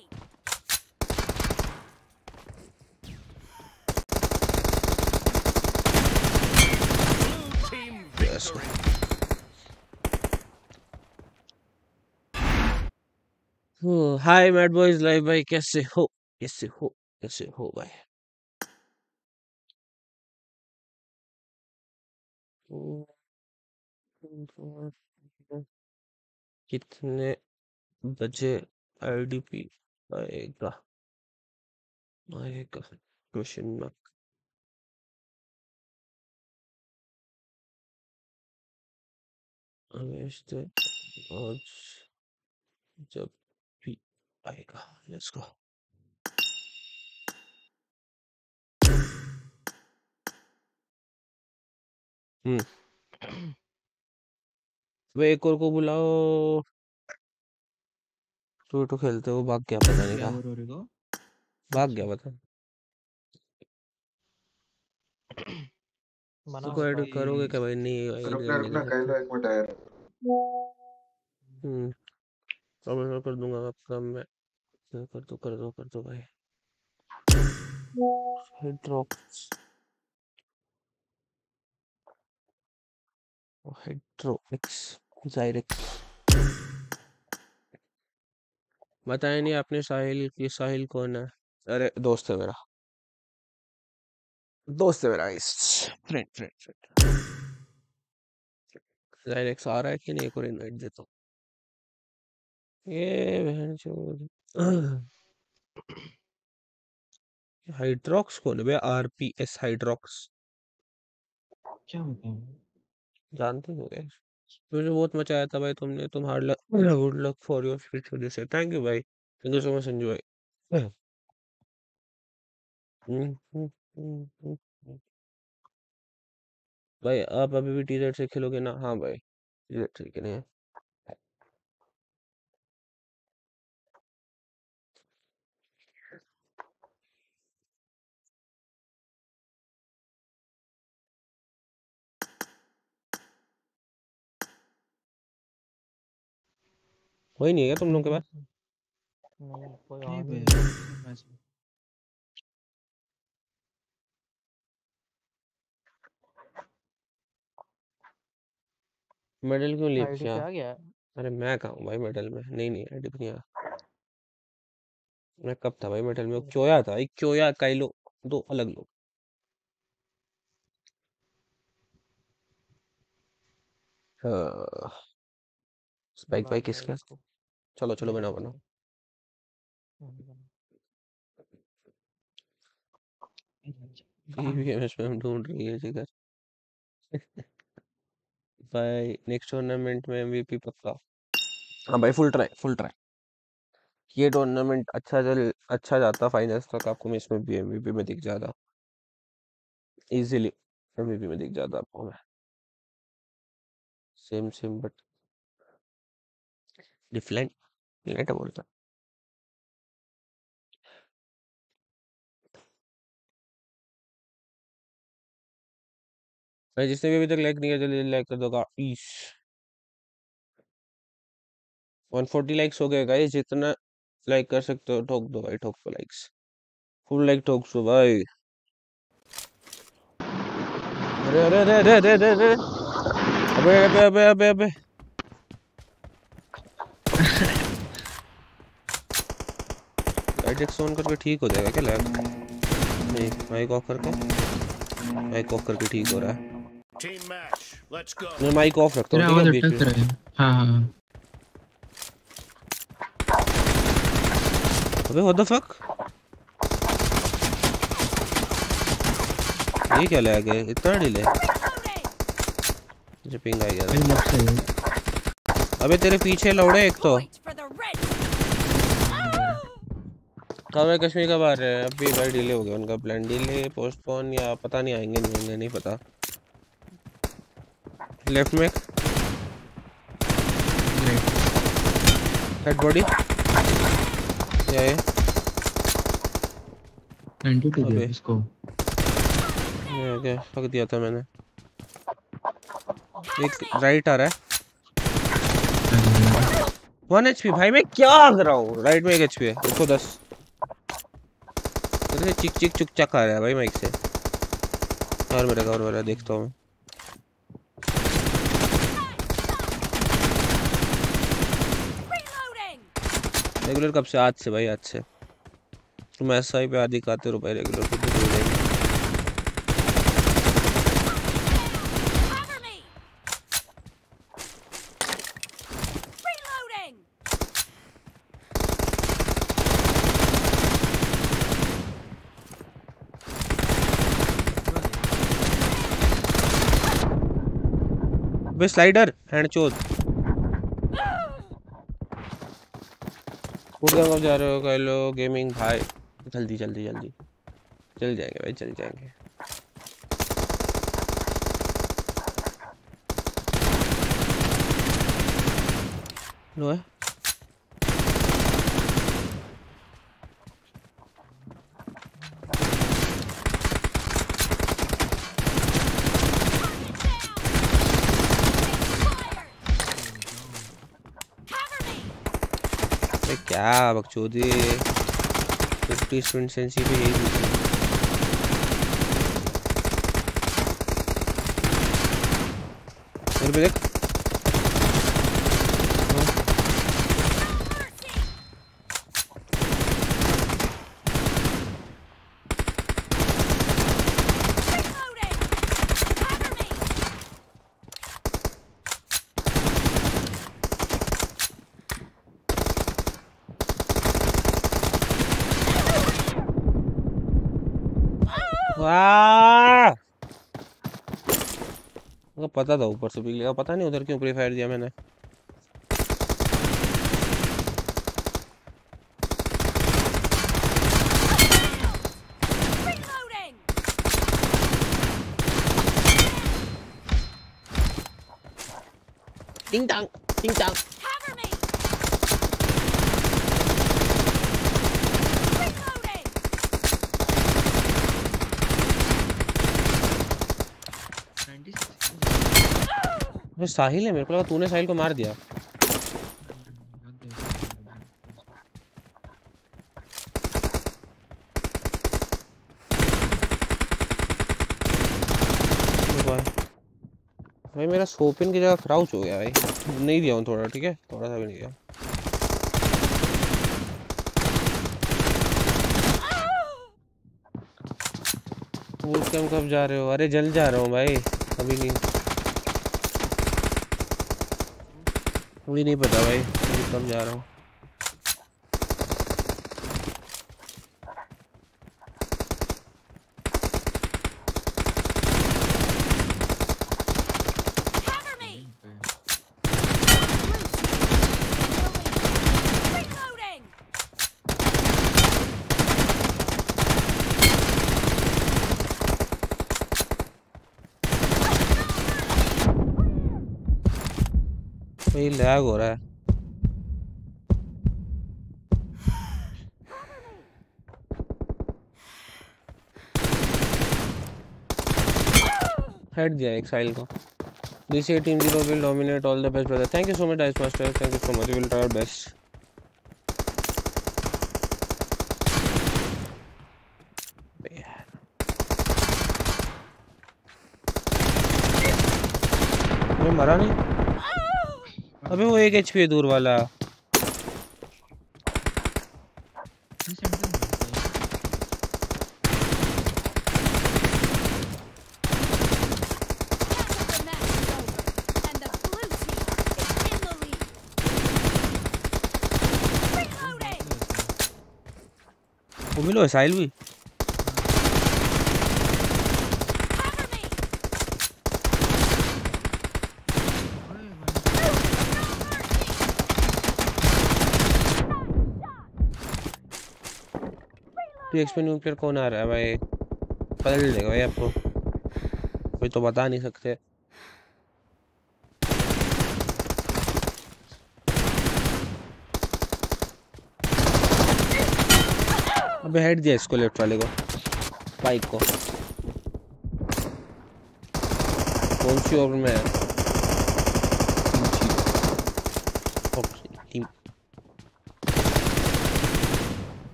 Blue team Yes. victory. Hi mad boys live भाई कैसे हो कैसे हो कैसे हो भाई कितने बजे आईडीपी आएगा? आएगा क्वेश्चन मार्क आज जब आएगा लेट्स गो हम्म। वे एक और को बुलाओ। टू टू खेलते हो भाग गया पता नहीं कहाँ भाग गया पता। उसको ऐड। करोगे क्या भाई? नहीं ऐड रुकना करने रुकना का कह लो एक मिनट यार हम्म। अब मैं कर दूँगा आपका मैं। कर दो कर दो कर दो भाई। हाइड्रोक्स हाइड्रोक्स जायरेक्स बताया नहीं आपने साहिल कि साहिल कौन है? अरे, दोस्त है मेरा। दोस्त है मेरा, इस फ्रेंड फ्रेंड फ्रेंड जायरेक्स आ रहा है कि नहीं? एक और इनवाइट देता हूँ ये बहन चोद। हाइड्रोक्स कौन है बे आरपीएस हाइड्रोक्स। क्या होता है जानते हो गए? मुझे बहुत मचा आया था भाई तुमने तुम hard luck good luck for your future से। थैंक यू भाई। Thank you so much Sanju भाई। भाई आप अभी भी टी शर्ट से खेलोगे ना? हाँ भाई। टी ठीक है नहीं वही नहीं है क्या तुम लोग के पास? नहीं कोई और नहीं। मेडल क्यों आईडी किया आ गया? अरे मैं कहाँ हूँ भाई मेडल में? नहीं नहीं आईडी नहीं आया। मैं कब था भाई मेडल में? वो चोया था एक चोया काइलो दो अलग लोग। हाँ। स्पाइक भाई किसका? चलो चलो बनाओ बनाओ बना। में हम ढूंढ रही है जिगर भाई नेक्स्ट टूर्नामेंट में एमवीपी पक्का हाँ भाई फुल ट्राई फुल ट्राई ये टूर्नामेंट अच्छा चल अच्छा जाता फाइनल्स तक आपको मैं इसमें भी एमवीपी में दिख जाता। इजीली एमवीपी में दिख जाता आपको मैं। Same same but different different बोलता भाई, जिसने भी अभी तक लाइक नहीं किया जल्दी लाइक कर दो गाइस 140 लाइक्स हो गए गाइस जितना लाइक कर सकते हो, ठोक दो भाई, ठोक दो लाइक्स फुल लाइक ठोक दो भाई। अरे अरे अरे अरे अरे अरे अरे। अबे अबे अबे अबे अबे। लाइट ऑन करके ठीक हो जाएगा क्या लैग नहीं माइक ऑफ़ करके? माइक ऑफ़ करके ठीक हो रहा है। Team match. Let's go. मैं माइक ऑफ़ रखता हूँ ठीक है बीच में। है। हाँ हाँ हाँ। अबे व्हाट द फक ये क्या लैग है? इतना डिले Reloading! मुझे पिंग आ गया। अबे तेरे पीछे लौड़े एक तो। है कश्मीर कब आ रहे हैं अभी भाई डिले हो गया उनका प्लान डिले पोस्टपोन या पता नहीं आएँगे नहीं आएँगे नहीं पता। लेफ़्ट में? हेड बॉडी क्या है 92 अबे। दिया इसको। ये क्या फक दिया था मैंने। एक राइट आ रहा है। वन एचपी भाई मैं क्या कर? रहा हूँ राइट में एक एचपी है। देखो दस। तेरे से चिक चिक चुक चक आ रहा है भाई माइक से। और मेरा और मेरा देखता हूँ। रेगुलर कब से? आज से भाई आज से। तुम ऐसा ही प्यार दिखाते रुपए रेगुलर को तो दे देंगे Cover me! Reloading! बे स्लाइडर हैंड चोद कब जा रहे हो, कह लो गेमिंग भाई। जल्दी जल्दी जल्दी। चल जाएँगे भाई, चल जाएँगे। लो है। क्या बकचोदी? फिफ्टी स्टूडेंट सेंसी भी यही देख Reloading! Cover me! वाह मुझे पता था ऊपर से पिघलेगा पता नहीं उधर क्यों प्री फायर दिया मैंने Reloading! टिंग टांग टिंग ये साहिल है, मेरे को लगा तूने साहिल को मार दिया। भाई, मेरा सोपिन की जगह क्राउच हो गया भाई। नहीं दिया हूँ थोड़ा, ठीक है? थोड़ा सा भी नहीं दिया। कब जा रहे हो? अरे, जल जा रहा हूँ भाई। अभी नहीं। अभी नहीं पता भाई कब जा रहा हूँ Cover me! Reloading! भी लैग हो रहा है। हेड दिया एक साइल को this eighteen zero will dominate all the best brother thank you so much dice master thank you so much will try best मरा नहीं? अबे वो एक एचपी है दूर वाला। ये सेंटर में है। Half of the match is over, and the blue team is in the lead. Reloading! वो मिलो साहिल भी Cover me! ओए भाई, टू एक्सपी न्यू प्लेयर कौन आ रहा है भाई? पता चल जाएगा भाई आपको। कोई तो बता नहीं सकते। अबे हेड दिया इसको लेफ़्ट वाले को बाइक को। कौन सी ओवर में है टीम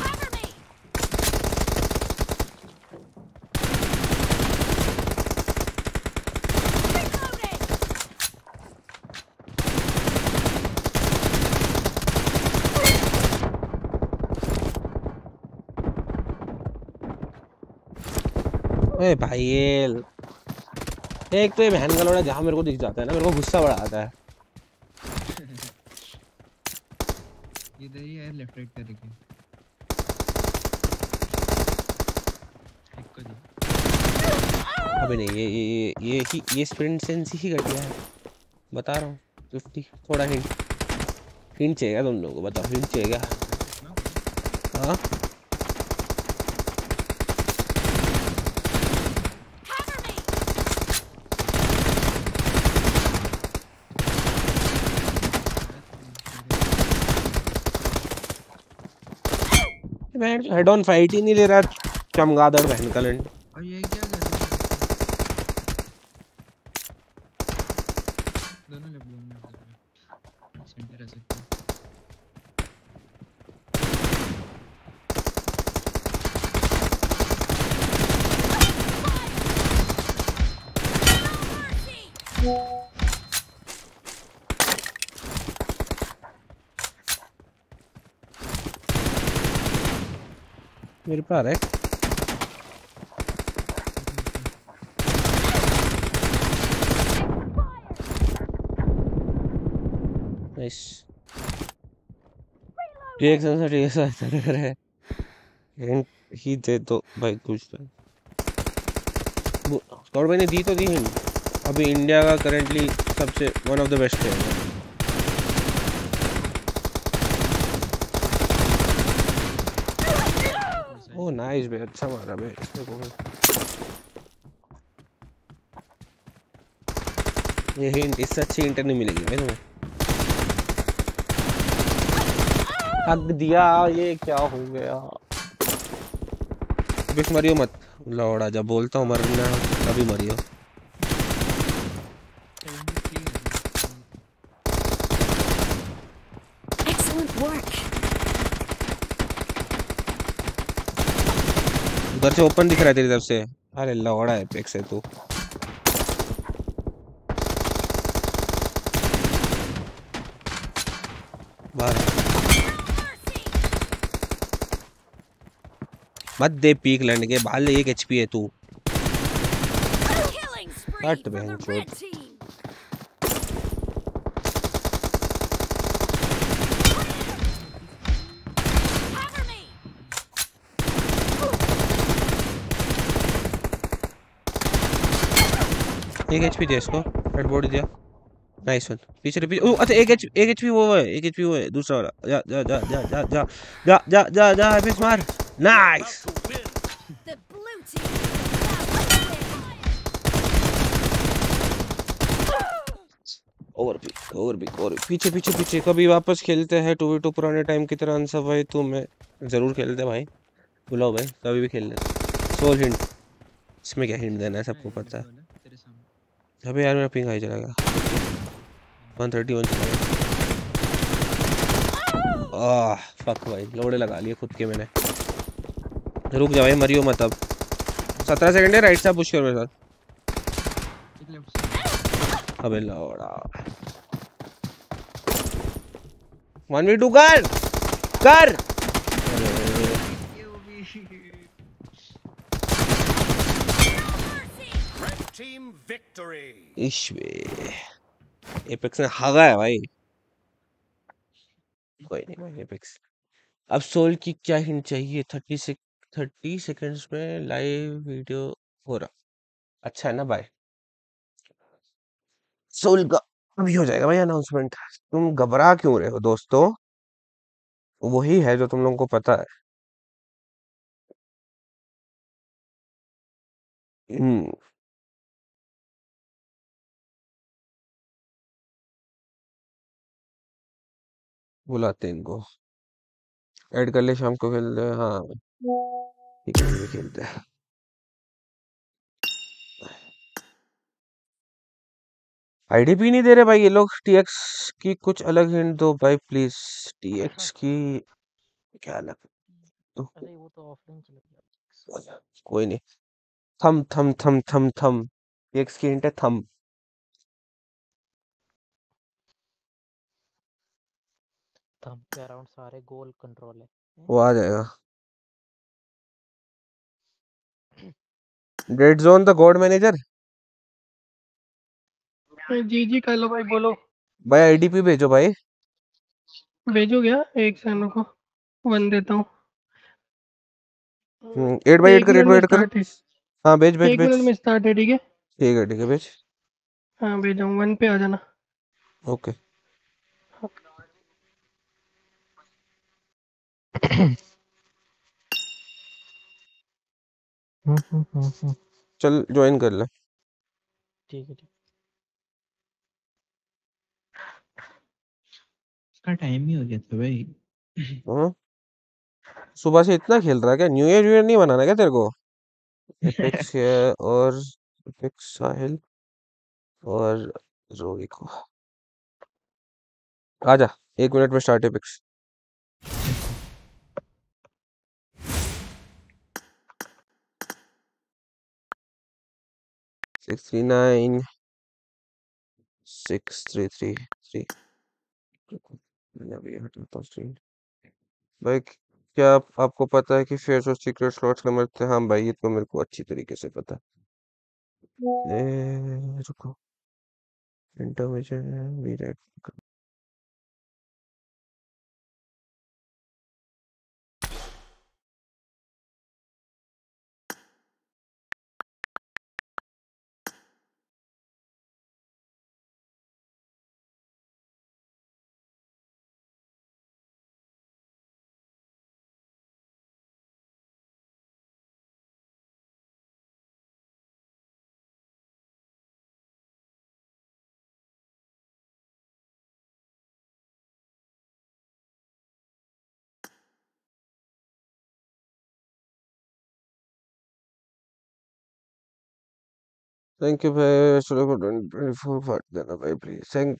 Cover me! Reloading! अरे भाई ये एक तो ये बहन का लोड़ा जहाँ मेरे को दिख जाता है ना मेरे को गुस्सा बड़ा आता है। इधर ही है लेफ़्ट राइट करके अभी नहीं ये ये ये ही ये स्प्रिंट सेंस ही घटिया है। बता रहा हूँ फिफ्टी थोड़ा हिंट हिंट चाहिए तुम लोगों को? बताओ हिंट चाहिए क्या? हाँ Cover me! Head on fight ही नहीं ले रहा चमगादड़ बहन का लंड हैं सकते! मेरे पे आ रहा है। है। दे तो भाई कुछ तो। भाई ने दी तो दी अभी इंडिया का करेंटली सबसे वन ऑफ़ द बेस्ट है। नाइस बे अच्छा मारा बे ये हिंट इससे अच्छी हिंट नहीं मिलेगी मेरे को हक दिया, ये क्या हो गया? बिस मरियो मत। लौड़ा, जब बोलता हूँ मरना, तभी मरियो। उधर से ओपन दिख रहा है तेरी तरफ़ से। अरे लौड़ा है पेक से तू। मत दे पीक लड़ने के बाल एक एचपी है तू। हट बहन Hut for the behind red shot. team. Cover me. एक एचपी दिया इसको हेड बॉडी दिया नाइस वन पीछे पीछे ओ अच्छा एक एच एक एचपी वो है एक एचपी वो है दूसरा वाला जा जा जा जा जा जा जा जा जा जा एपिक्स मार nice. Over peek over peek और पीछे पीछे पीछे कभी वापस खेलते हैं टू वी टू पुराने टाइम की तरह आंसर भाई तो मैं ज़रूर खेलते भाई बुलाओ भाई कभी भी खेल लेते सोल हिंट इसमें क्या हिंट देना है सबको पता है अबे यार, मेरा पिंग हाई चला गया 131 चला गया आह फक भाई, लोड़े लगा लिए खुद के मैंने। रुक जा भाई, मरियो मत अब। 17 सेकंड है राइट से पुश कर मेरे साथ। अबे लोड़ा। वन वी टू कर कर। एपेक्स ने हागा है भाई। कोई नहीं भाई एपेक्स अब सोल की क्या हिंट चाहिए? थर्टी से थर्टी सेकेंड्स में लाइव वीडियो हो रहा। अच्छा है ना भाई सोल का अभी हो जाएगा भाई अनाउंसमेंट तुम घबरा क्यों रहे हो दोस्तों? वही है जो तुम लोगों को पता है। हम्म बुलाते हैं इनको। ऐड कर ले शाम को खेलते हैं। हाँ ठीक है खेलते हैं। आईडीपी नहीं दे रहे भाई ये लोग टीएक्स की कुछ अलग हिंट दो भाई प्लीज़। टीएक्स की क्या अलग? तो कोई नहीं। थम थम थम थम थम। टीएक्स की हिंट है थम। थंब के अराउंड सारे गोल कंट्रोल है। वो आ जाएगा। Red zone the god manager जी जी कर लो भाई बोलो। भाई आईडीपी भेजो भाई। भेजो क्या? एक सेकंड रुको वन देता हूँ। एट बाई एट कर एट बाई एट कर। है। भेज भेज एक मिनट भेज। में स्टार्ट है ठीक है? ठीक है ठीक है भेज। हाँ भेजा वन पे आ जाना। ओके हम्म हम्म हम्म हम्म, चल ज्वाइन कर ले। ठीक है ठीक। इसका टाइम ही हो गया था भाई। हाँ? सुबह से इतना खेल रहा है क्या? न्यू ईयर न्यू ईयर नहीं मनाना क्या तेरे को? एपेक्स है और एपेक्स साहिल और रोही को। आजा एक मिनट में स्टार्ट एपेक्स अभी। भाई क्या आप, आपको पता है कि फेयर्स और सीक्रेट स्लॉट्स का थे हाँ? भाई ये तो मेरे को अच्छी तरीके से पता है। ए, रुको। इंटरमीडिएट थैंक यू भाई चलो को ट्वेंटी फोर फाट देना भाई प्लीज़ थैंक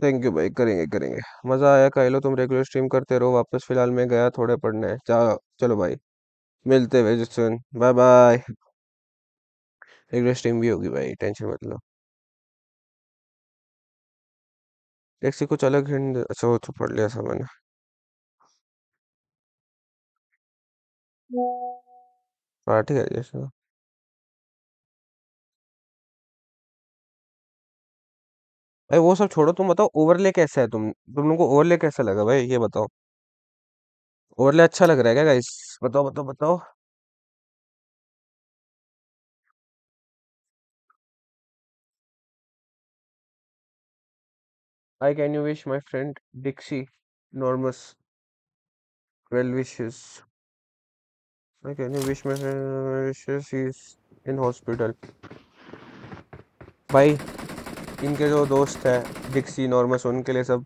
थैंक यू भाई करेंगे करेंगे मज़ा आया कह लो तुम रेगुलर स्ट्रीम करते रहो वापस फ़िलहाल मैं गया थोड़े पढ़ने चलो चलो भाई मिलते हैं सुन बाय बाय दिन स्ट्रीम भी होगी भाई टेंशन मत लो टैक्सी कुछ अलग हिंट अच्छा वो तो पढ़ लिया था मैंने पार्टी है जैसे भाई वो सब छोड़ो, तुम बताओ ओवरले कैसा है तुम? तुम लोगों को ओवरले कैसा लगा भाई? ये बताओ। ओवरले अच्छा लग रहा है क्या गाइस बताओ बताओ बताओ। I can you wish my friend Dixie norms well wishes I can you wish my friend in hospital भाई इनके जो दोस्त है डिक्सी नॉर्मस उनके लिए सब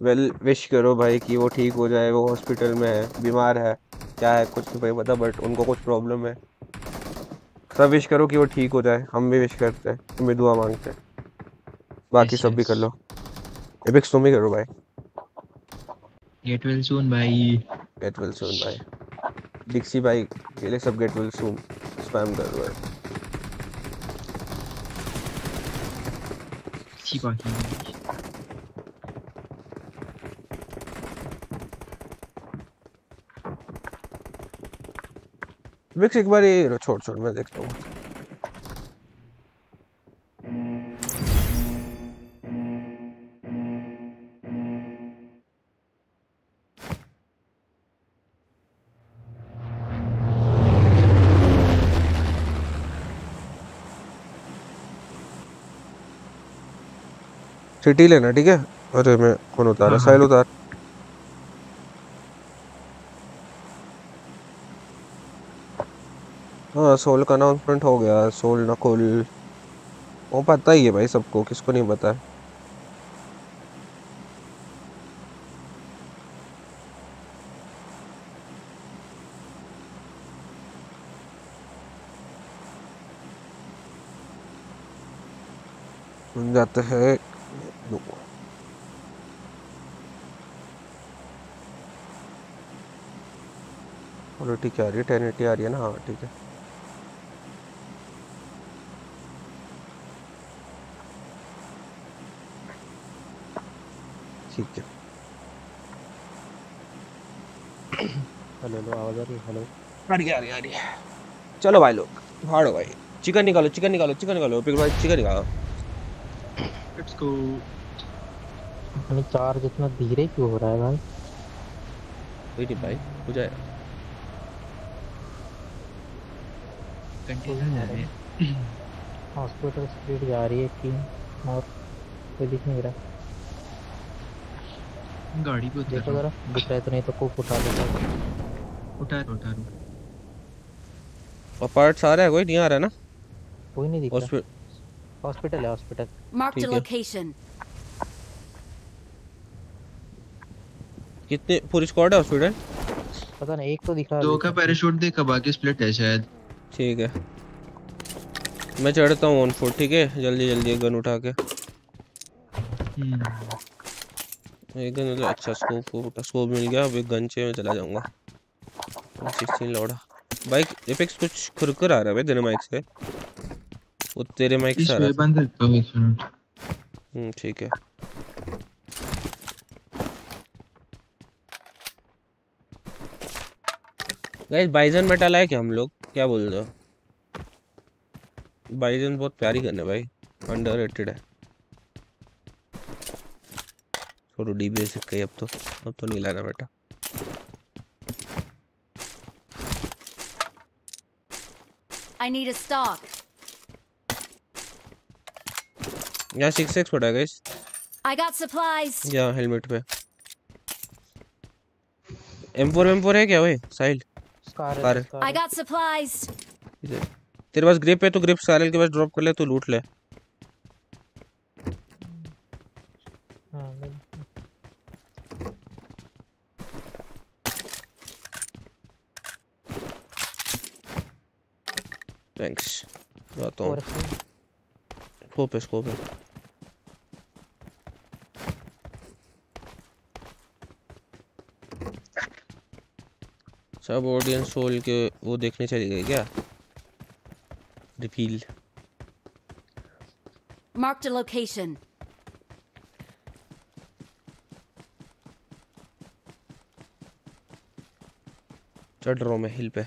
वेल विश करो भाई कि वो ठीक हो जाए वो हॉस्पिटल में है बीमार है क्या है कुछ नहीं भाई पता बट उनको कुछ प्रॉब्लम है। सब विश करो कि वो ठीक हो जाए हम भी विश करते हैं तुम भी दुआ मांगते हैं। बाकी सब भी कर. लो। एपिक्स तुम ही करो भाई। गेट वेल सून भाई गेट वेल सून भाई डिक्सी भाई के लिए सब गेट वेल सून स्पैम कर रहा है। अच्छी बात है विक्स एक बार ये छोड़ छोड़ मैं देखता हूँ। सिटी लेना ठीक है? अरे मैं कौन उतारा हाँ, हाँ। साहिल उतार। हाँ सोल का अनाउंसमेंट हो गया सोल नकुल वो पता ही है भाई सबको किसको नहीं पता है। जाते हैं। क्वालिटी क्या आ रही है टेन एटी आ रही है ना हाँ ठीक है। ठीक है। हेलो हेलो आवाज़ आ रही है? हेलो। आ रही है, आ रही है, आ रही है। चलो भाई लोग भाड़ो भाई। चिकन निकालो चिकन निकालो चिकन निकालो पिक भाई चिकन निकालो। लेट्स गो हमें चार्ज इतना धीरे क्यों हो रहा है भाई? कोई नहीं भाई हो जा रहे हैं। हॉस्पिटल स्पीड जा रही है तीन और कोई दिख नहीं रहा। गाड़ी पे देखो जरा दिख रहा है तो नहीं तो कोप उठा लेता हूँ। हूँ। उठा रहा उठा रहा और पार्ट्स आ रहा है कोई नहीं आ रहा ना? कोई नहीं दिख रहा। हॉस्पिटल है हॉस्पिटल। ठीक है। location. कितने पूरी स्क्वाड है हॉस्पिटल? पता नहीं एक तो दिखा दो का पैराशूट दे का बाकी स्प्लिट है शायद। ठीक है। मैं चढ़ता हूँ ऑन फुट ठीक है? जल्दी जल्दी गन उठा के। हम्म। एक गन मतलब अच्छा स्कोप स्कोप स्कोप मिल गया अब एक गन से मैं चला जाऊँगा। सिक्सटीन लौड़ा। बाइक एपेक्स कुछ खुरकुर आ रहा है भाई तेरे माइक से। वो तेरे माइक से आ रहा है। हूँ मिनट हम्म ठीक है। गाइस बाइजन मेटा लाए क्या हम लोग? क्या बोल रहे हो? बाइजन बहुत प्यारी गन है भाई। अंडररेटेड है। छोड़ो डी बेसिक कही अब तो। अब तो नहीं लाना बेटा। I need a stock. यहाँ सिक्स एक्स पड़ा है गाइस I got supplies. यहाँ हेलमेट पे। एम फोर एम फोर है क्या भाई? साहिल कार है है। I got supplies. इधर। तेरे पास ग्रिप है तो ग्रिप साहिल के पास ड्रॉप कर ले तू लूट ले। हाँ थैंक्स जाता हूँ। स्कोप है स्कोप है। सब ऑडियंस सोल के वो देखने चली गई क्या? रिफील मार्क द लोकेशन चढ़ रहा हूँ मैं हिल पे।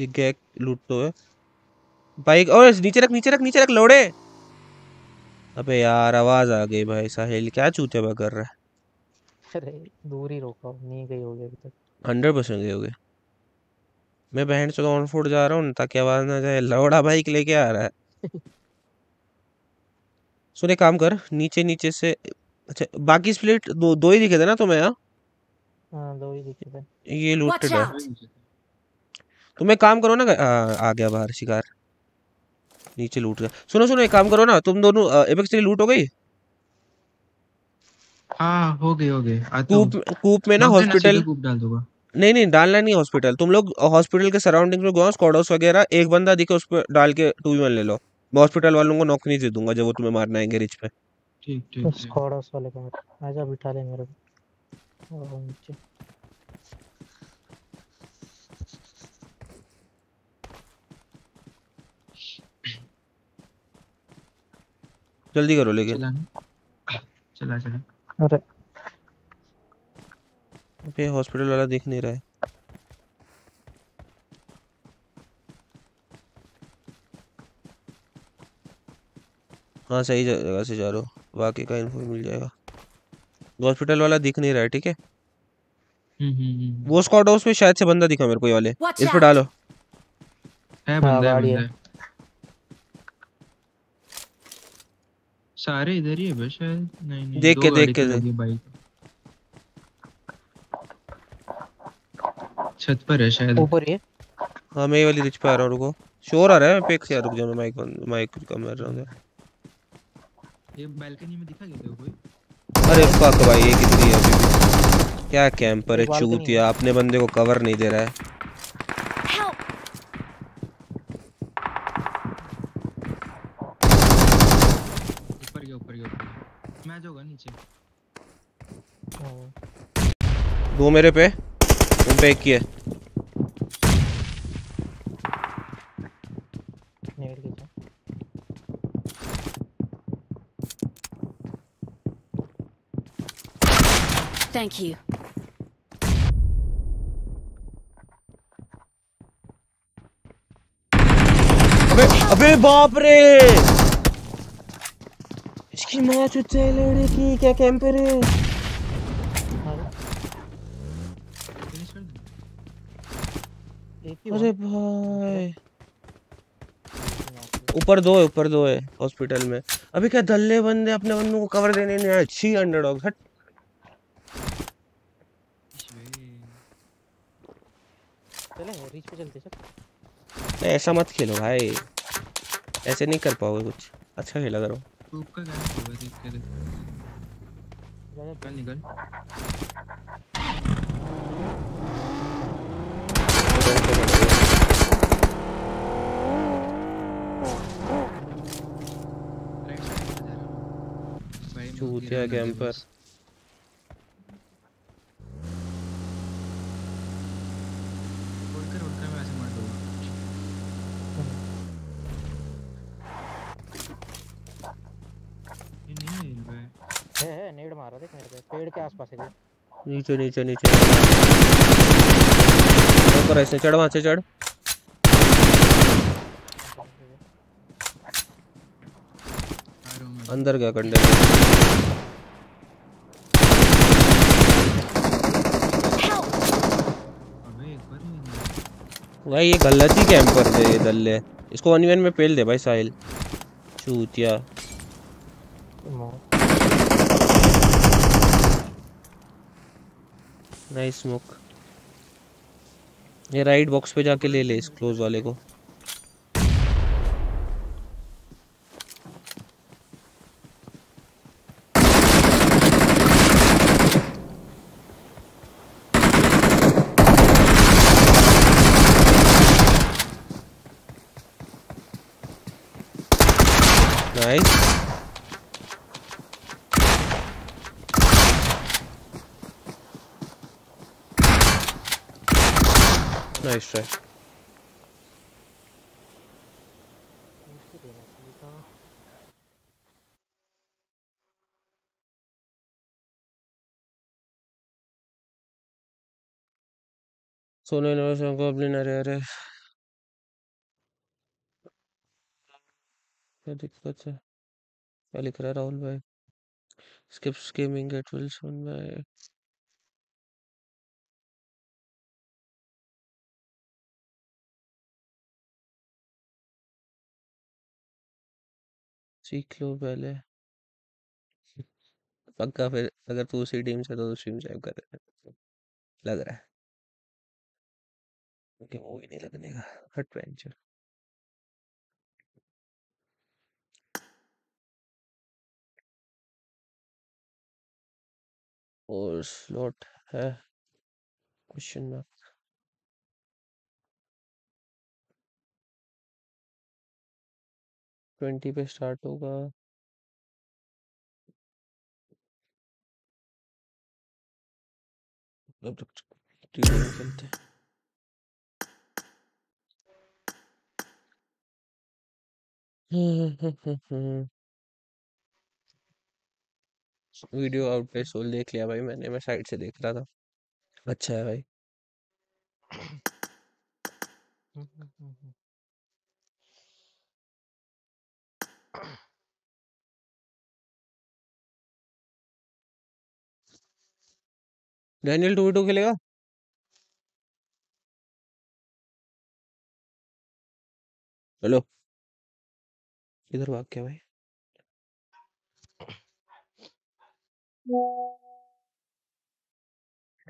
दिख गया लूट तो है बाइक और नीचे रख नीचे रख नीचे रख लोड़े। अबे यार आवाज़ आ गई भाई साहिल क्या चूते में कर रहा है? अरे दूर ही रोका नहीं गई होगी अभी तक। हंड्रेड परसेंट गए होगे। मैं बहन से ऑन फुट जा रहा हूँ ताकि आवाज़ ना जाए लौड़ा बाइक लेके आ रहा है। सुन काम कर नीचे नीचे से अच्छा बाकी स्प्लिट दो दो ही दिखे थे ना तुम्हें तो यहाँ हाँ दो ही दिखे थे। ये लूटेड है! तुम एक काम करो ना आ, आ गया बाहर शिकार। नीचे लूट गया। सुनो सुनो एक काम करो ना तुम दोनों एपेक्स तेरी लूट हो गई? हाँ हो गए हो गए कूप कूप में ना हॉस्पिटल कूप डाल दूँगा। नहीं नहीं डालना नहीं हॉस्पिटल तुम लोग हॉस्पिटल के सराउंडिंग में घुमाओ स्क्वाडोस वगैरह एक बंदा दिखे उस पर डाल के टू वन ले लो। मैं हॉस्पिटल वालों को नौकरी नहीं दे दूँगा जब वो तुम्हें मारना आएँगे रिच पे ठीक ठीक उस हाउस वाले का आजा बिठा ले मेरे को। और नीचे। जल्दी करो लेकिन चला चला चला। अरे। हॉस्पिटल वाला दिख नहीं रहा है। हाँ सही जगह से जा रहे हो। बाकी का इन्फो मिल जाएगा। हॉस्पिटल वाला दिख नहीं रहा है ठीक है? हम्म हम्म हम्म। वो स्क्वाड हाउस में शायद से बंदा दिखा मेरे को ये वाले। इस पे डालो। है हाँ, बंदा है बंदा है। सारे इधर ही है बस शायद। नहीं नहीं देख के- देख के खड़ी दे। बाइक। छत पर है शायद। ऊपर ही है। मैं ये वाली रिच पे आ रहा हूँ रुको। शोर आ रहा है पेक से यार रुक जा मैं माइक माइक कम कर रहा हूँ ये बालकनी में दिखा गया कोई? अरे फक भाई ये कितनी है अभी। क्या कैंपर है चूतिया अपने बंदे को कवर नहीं दे रहा है Help! ऊपर गया ऊपर गया ऊपर जाऊँगा नीचे? दो मेरे पे तुम पे एक ही है। Thank you. अबे अबे बाप रे! इसकी माँ चुच्चे लड़े की क्या कैंपर है अरे भाई। ऊपर दो है ऊपर दो है हॉस्पिटल में। अभी क्या दल्ले बंदे अपने बंदों को कवर देने नहीं आए? छी अंडरडॉग हट। चले रीच पे चलते चल नहीं, ऐसा मत खेलो भाई। ऐसे नहीं कर पाओगे कुछ। अच्छा खेला करो। कूप का गायब होगा देख। के निकल निकल। चूतिया कैंपर। बस। उड़कर उड़कर मैं ऐसे मार दूँगा ये नहीं हिल रहा है नेड मारा देख मेरे पे पेड़ के आसपास है नीचे नीचे नीचे। ऊपर ऐसे चढ़ वहाँ से चढ़। अंदर गया कंडे। भाई ये गलत ही कैंपर थे ये दल्ले। इसको वन वन में पेल दे भाई साहिल। चूतिया। नाइस स्मोक ये राइट बॉक्स पे जाके ले ले इस क्लोज वाले को नाइस नाइस ट्राई मुझको देना चाहिए था अरे दिक्कत है? क्या लिख रहा राहुल भाई? स्किप्स गेमिंग गेट विल भाई। सीख लो पहले। पक्का फिर, अगर तू उसी टीम से तो स्ट्रीम सेव कर लग रहा है। क्योंकि मूवी नहीं लगने का हट वेंचर और स्लॉट है? क्वेश्चन मार्क ट्वेंटी पे स्टार्ट होगा। अब टीम खेलते हैं वीडियो आउट सोल देख लिया भाई मैंने, मैं साइड से देख रहा था। अच्छा है भाई। डैनियल टू टू खेलेगा? हेलो। इधर भाग क्या भाई?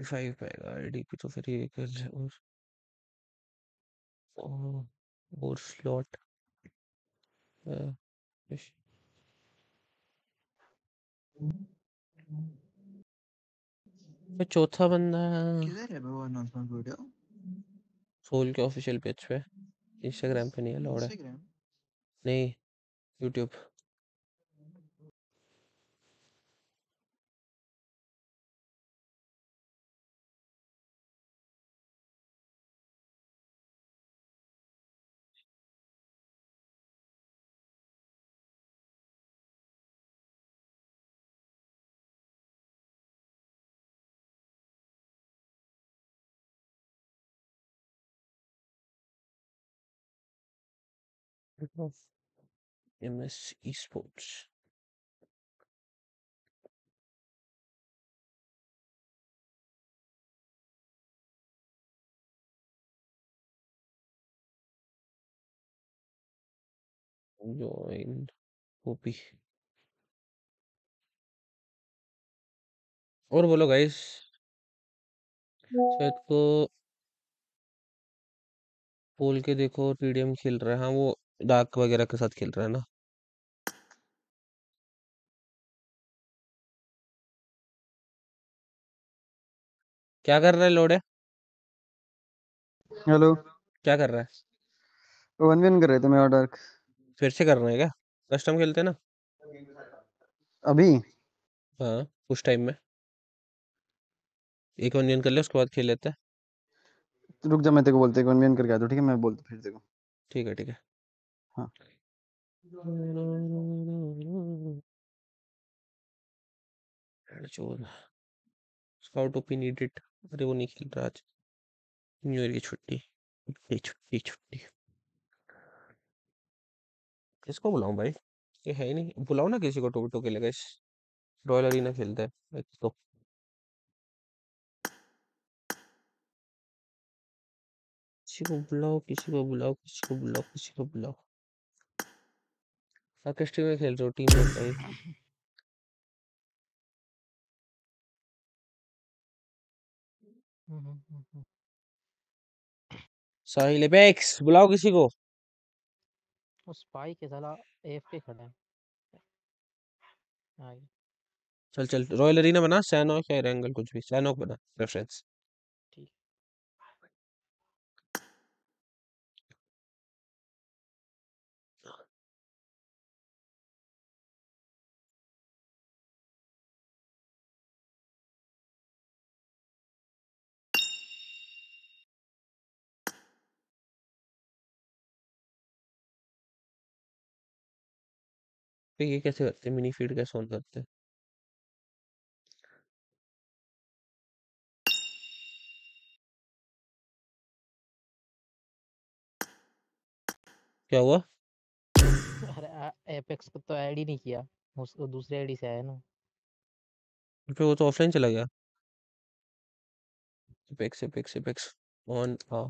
फाइव पाएगा तो फिर ये कर और और, और स्लॉट चौथा बंदा किधर है वो अनाउंसमेंट वीडियो सोल के ऑफिशियल पेज पे। इंस्टाग्राम पे नहीं अलाउड है। इंस्टाग्राम नहीं YouTube MS esports. Join. OP और बोलो गाइस शायद को बोल के देखो टीडीएम खेल रहा है। हाँ वो डार्क वगैरह के साथ खेल रहा है ना? क्या कर रहा है लोडे? हेलो। क्या कर रहा है? वन वन कर रहे थे मैं और डार्क। फिर से कर रहे हैं क्या? कस्टम खेलते हैं ना? अभी? हाँ उस टाइम में। एक वन कर ले उसके बाद खेल लेते हैं। रुक जा मैं तेरे को बोलते वन वन करके आ तो ठीक है? मैं बोलता फिर तेरे को। ठीक है ठीक है। स्काउट ओपी नीडेड अरे, वो नहीं खेल रहा आज। न्यू ईयर की छुट्टी। छुट्टी छुट्टी छुट्टी। किसको बुलाऊं भाई? ये है ही नहीं। बुलाओ ना किसी को टोक के लिए रॉयल अरीना खेलता है। एक तो। किसी को बुलाओ, किसी को बुलाओ, किसी को बुलाओ, किसी को बुलाओ। टीम में खेल रहे हो टीम में। साहिल एपेक्स बुलाओ किसी को। वो स्पाई के साला एएफके खड़ा है। चल चल रॉयल अरीना बना सैनॉक या एंगल कुछ भी सैनॉक बना रेफरेंस पे ये कैसे करते हैं? मिनी फ़ीड कैसे ऑन करते क्या हुआ? अरे एपेक्स को तो ऐड ही नहीं किया। उस वो दूसरे आईडी से आया ना। फिर वो तो ऑफलाइन चला गया। Apex Apex Apex on uh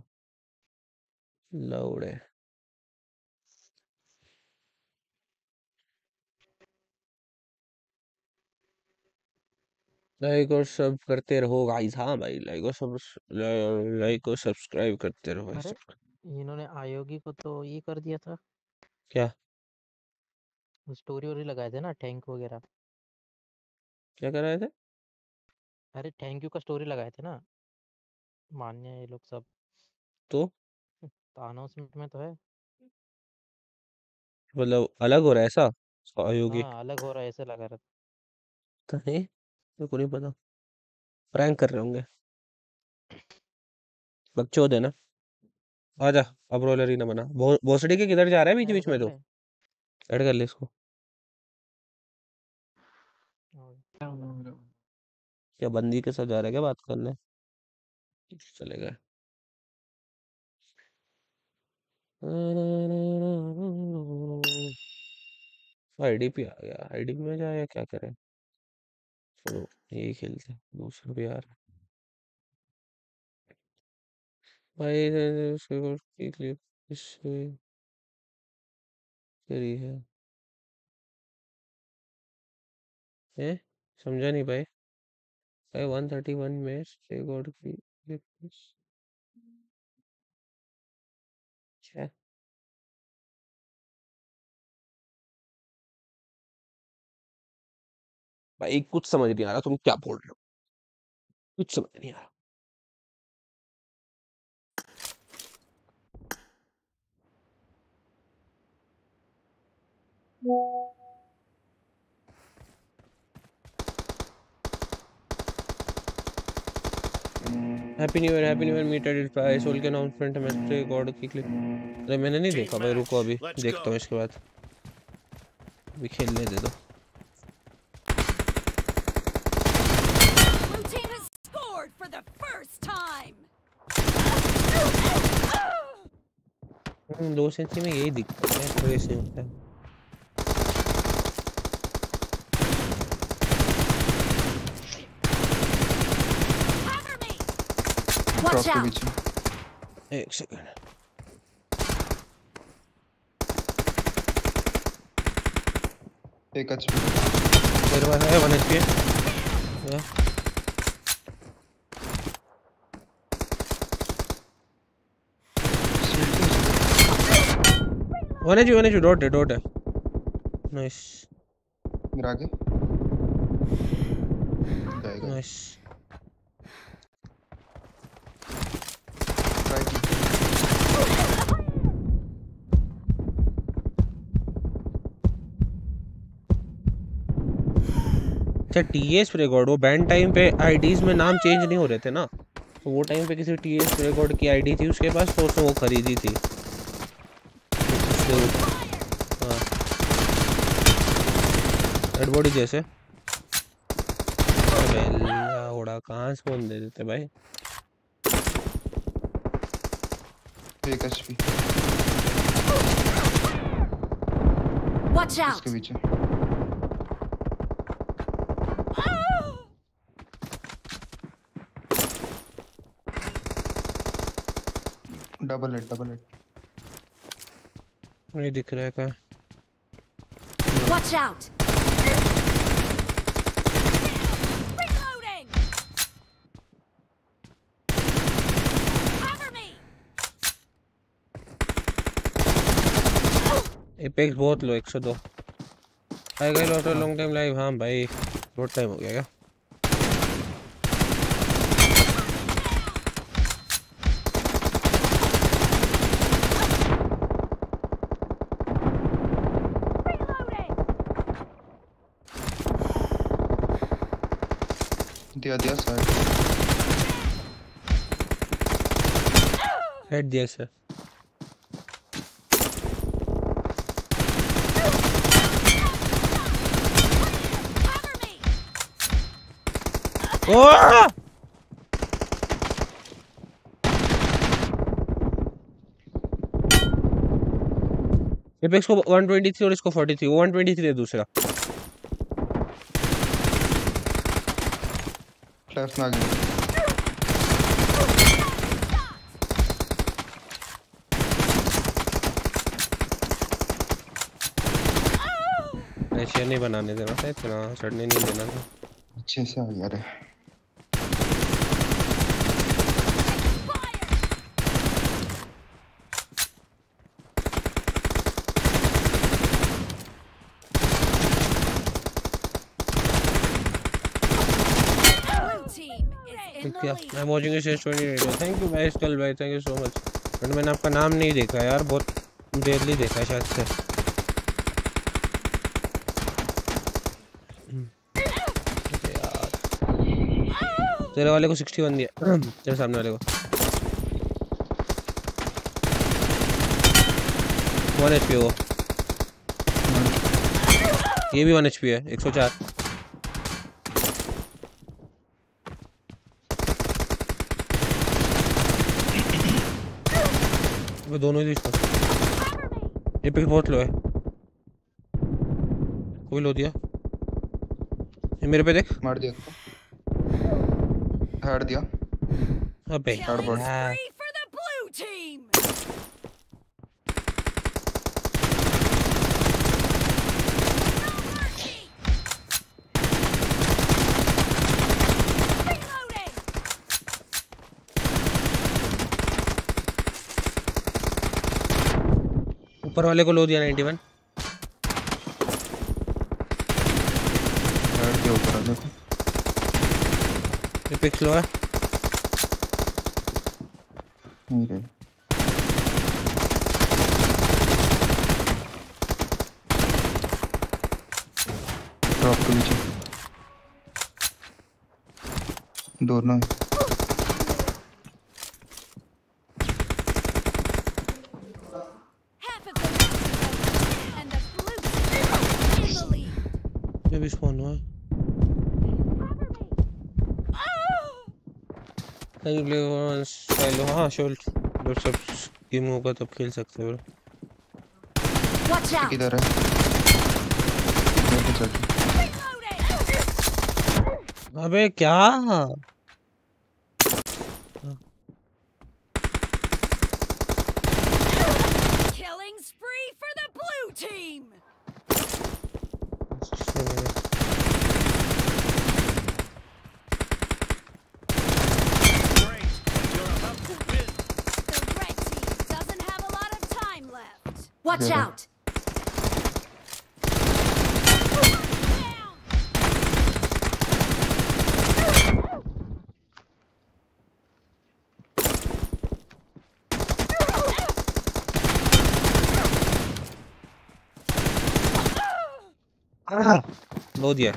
loud है। लाइक और सब करते रहो गाइस। हाँ भाई लाइक और सब लाइक और सब्सक्राइब करते रहो अरे इन्होंने आयोगी को तो ये कर दिया था। क्या? स्टोरी वोरी लगाए थे ना थैंक वगैरह। क्या कर रहे थे? अरे थैंक यू का स्टोरी लगाए थे ना। मान्य ये लोग सब। तो? तो अनाउंसमेंट में तो है। मतलब अलग हो रहा है ऐसा? सहयोगी हाँ अलग हो रहा है ऐसे लगा रहा था। तो नहीं? मेरे को नहीं पता प्रैंक कर रहे होंगे बकचोद है ना आजा अब रोलर ही ना बना भो, भोसड़ी के किधर जा रहा है बीच बीच में तो ऐड कर ले इसको क्या बंदी के साथ जा रहा है क्या बात करने चलेगा आईडीपी आ गया आईडीपी में जाए क्या करें चलो यही खेलते दूसरा भी आ रहा भाई क्लिप करी है। समझा नहीं भाई। भाई, वन थर्टी वन में की क्या? भाई कुछ समझ नहीं आ रहा तुम क्या बोल रहे हो। कुछ समझ नहीं आ रहा। Happy new year happy new year meter it price soul के अनाउंसमेंट में रिकॉर्ड की क्लिप अरे मैंने नहीं देखा भाई रुको अभी देखता हूँ इसके बाद। अभी खेलने दे दो Blue team has scored for the first time. हम्म, दो सेंची में यही दिक्कत है थोड़ी सी होता। है Watch out. एक सेकंड एक एचपी मेरे पास है one HP one HP one HP dot है डॉट है। नाइस मेरा आगे नाइस अच्छा टीएस रिकॉर्ड वो बैंड टाइम पे आईडीज में नाम चेंज नहीं हो रहे थे ना? तो वो टाइम पे किसी टीएस रिकॉर्ड की आईडी थी उसके पास तो उसने वो खरीदी थी उससे वो- हाँ हेड बॉडी जैसे। उड़ा कहाँ से फ़ोन दे देते भाई? एक एचपी Watch out. इसके पीछे। डबल हेड डबल हेड नहीं दिख रहा है कहाँ। Watch out. Reloading. Cover me. Apex बहुत लो 102 आई गई लॉट लॉन्ग टाइम लाइव हाँ भाई बहुत टाइम हो गया क्या? दिया दिया साइड हेड दिया सर ओह! एपेक्स को 123 और इसको 43 वो 123 है दूसरा। फ्लैश ना गई नहीं बनाने देना था इतना चढ़ने नहीं देना। था अच्छे से आ गया रे Blue team lead. मैं वाचिंग रेडियो थैंक यू भाई स्कल भाई। Thank you so much but मैंने आपका नाम नहीं देखा यार, बहुत देरली देखा शायद से। तेरे वाले को 61 दिया। तेरे सामने वाले को। वन एच पी वो। ये भी वन एच पी है 104 वो दोनों ही लिस्ट ये पिक बहुत लो है। कोई लो दिया। ये मेरे पे देख। मार दिया। हार दिया। अबे हार board. यार Free for the blue team. Reloading. ऊपर वाले को लो दिया 91 हेड के ऊपर है देखो ये लो है ड्रॉप के नीचे। दोनों ही। Half of the match is over, and the blue team is in the lead. ये भी स्पॉन हुआ है can you play one style हाँ जब सब गेम होगा तब खेल सकते हो। किधर है। Reloading. अबे क्या Killing spree for the blue team. Great. You're about to win. The red team doesn't have a lot of time left. Watch Yeah. out. Down. लो दिया।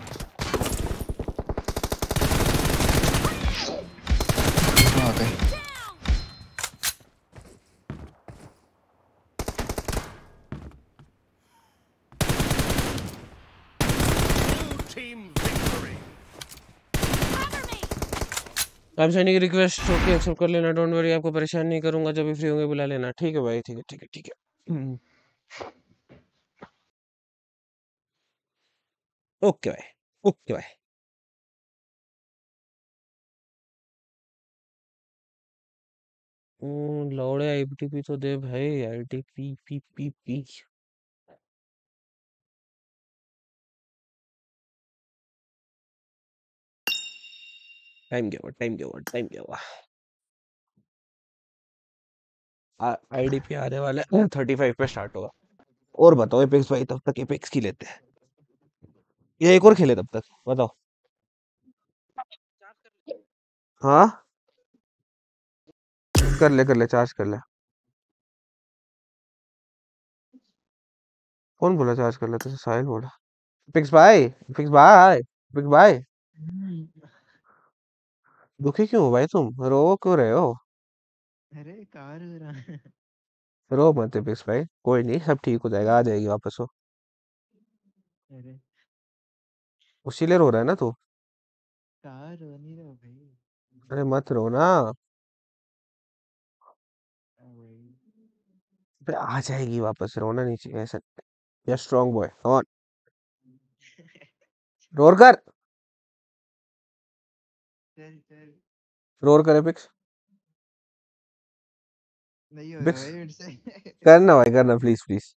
आप सैनिक रिक्वेस्ट ओके एक्सेप्ट कर लेना डोंट वरी आपको परेशान नहीं करूँगा जब भी फ्री होंगे बुला लेना। ठीक है भाई ठीक है ठीक है ठीक है। ओके भाई ओके भाई। हम्म, लौड़े आईटीपी तो दे भाई ITP P P P time गया टाइम गया टाइम गया आईडीपी आने वाला थर्टी फाइव पे स्टार्ट होगा। और बताओ एपेक्स भाई तब तक एपेक्स की लेते हैं। या एक और खेले तब तक बताओ। हाँ? कर ले कर ले चार्ज कर ले। कौन बोला चार्ज कर ले तो साहिल बोला। एपेक्स भाई एपेक्स भाई एपेक्स भाई। दुखी क्यों हो भाई तुम? रो क्यों रहे हो? अरे कार हो रहा रो मत एपेक्स भाई कोई नहीं सब ठीक हो जाएगा आ जाएगी वापस वो। अरे। उसी लिए रो रहा है ना तू? कहाँ रो नहीं रहा भाई अरे मत रो ना हाँ भाई। अबे आ जाएगी वापस रोना नहीं चाहिए ऐसा। या स्ट्रांग बॉय ऑन। रोर कर। चल चल। रोर करे पिक्स। नहीं होगा पिक्स। भाई मेरे से। करना भाई करना प्लीज़ प्लीज़।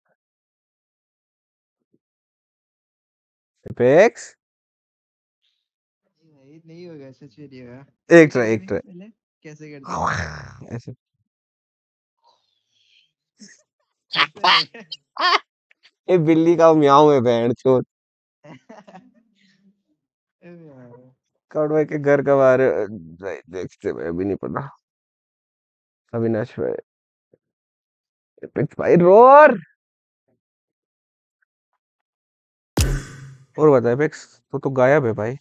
पिक्स। नहीं होगा सच में नहीं होगा? एक ट्राई एक ट्राई कैसे करते ऐसे। ये बिल्ली का म्याऊं है बैंड चोद भाई के घर का बाहर है? नहीं, देखते भाई अभी नहीं पता। अविनाश भाई भाई रोर! और बता पिक्स तो तो गायब है भाई।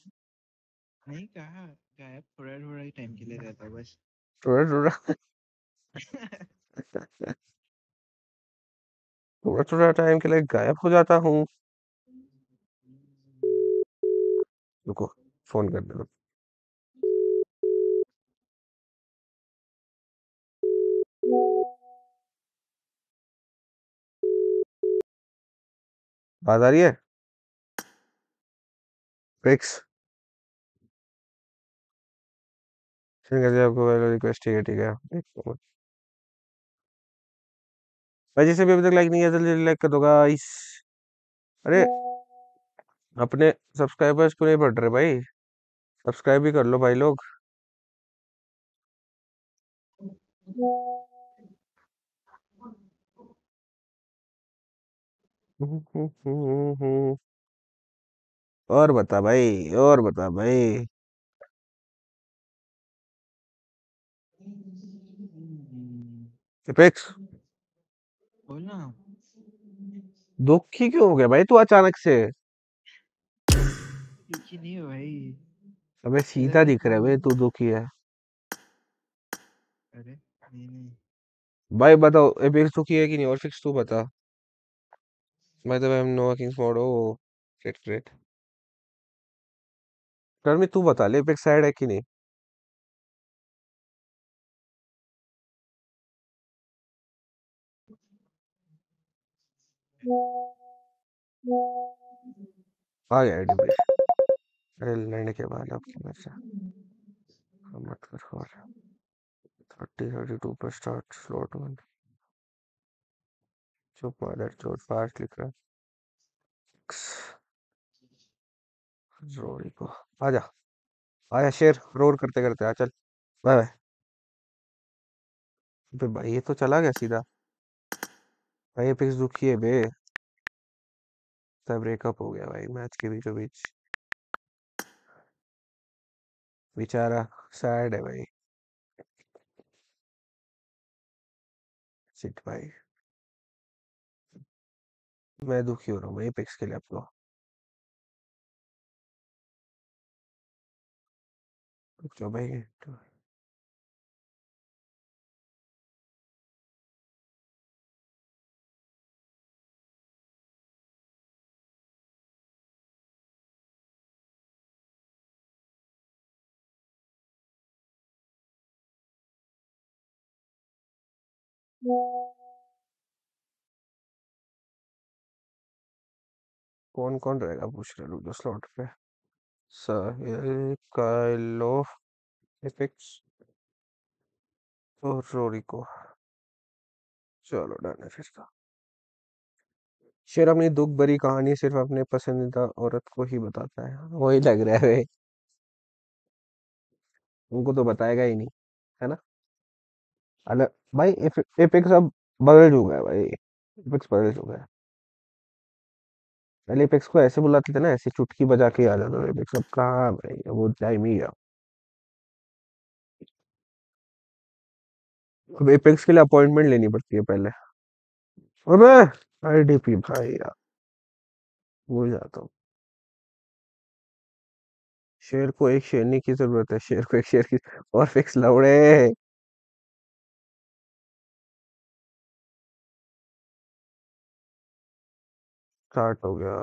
नहीं कहा? गायब थोड़ा थोड़ा ही टाइम के लिए रहता बस। थोड़ा थोड़ा थोड़ा थोड़ा टाइम के लिए गायब हो जाता हूँ। रुको फ़ोन कर दे। बात आ रही है? पिक्स है जी आपको पहले रिक्वेस्ट ठीक है ठीक है हूँ भाई जिसे भी अभी तक लाइक नहीं किया, जल्दी लाइक कर दो गाइस अरे, अपने सब्सक्राइबर्स को नहीं बढ़ रहे भाई। सब्सक्राइब भी कर लो भाई लोग। और बता भाई, और बता भाई। एपेक्स बोल ना। दुखी क्यों हो गया भाई तू अचानक से? दुखी नहीं हो भाई। अबे सीधा दिख रहा है भाई तू दुखी है। अरे नहीं नहीं। भाई बताओ एपेक्स दुखी है कि नहीं? और फिक्स तू बता। भाई तो हम Nova kings mode oh great great कर्मी तू बता ले एपेक्स सैड है कि नहीं? आ गया डिब्रिश अरे लड़ने के बाद क्या बचा हाँ, मत कर और। थर्टी थर्टी टू पर स्टार्ट स्लॉट वन चुप मादर चोट फास्ट लिख रहा। रोड़ी को। आजा आया शेर रोर करते करते आ चल। बाय बाय भाई ये तो चला गया सीधा। भाई एपेक्स दुखी है बे। सब ब्रेकअप हो गया भाई मैच के बीचों बीच। बेचारा सैड है भाई। सिट भाई। मैं दुखी हो रहा हूँ एपेक्स के लिए आपको रुक जाओ भाई। कौन कौन रहेगा? पूछ रहे जाओ स्लॉट पे साहिल, काइलो, एपेक्स और रोरिको चलो, डन है फिर तो। शेर अपनी दुख भरी कहानी सिर्फ़ अपने पसंदीदा औरत को ही बताता है। वही लग रहा है भाई। उनको तो बताएगा ही नहीं, है ना? अलग भाई एपेक्स अब बदल चुका है भाई। एपेक्स बदल चुका है। पहले एपेक्स को ऐसे बुलाते थे ना, ऐसे चुटकी बजा के आ जाता था एपेक्स अब कहाँ भाई वो टाइम ही गया अब एपेक्स के लिए अपॉइंटमेंट लेनी पड़ती है पहले। अबे आईडीपी भाई यार। भूल जाता हूँ। शेर को एक शेरनी की ज़रूरत है। शेर को एक शेर की और फिक्स लौड़े। स्टार्ट हो गया।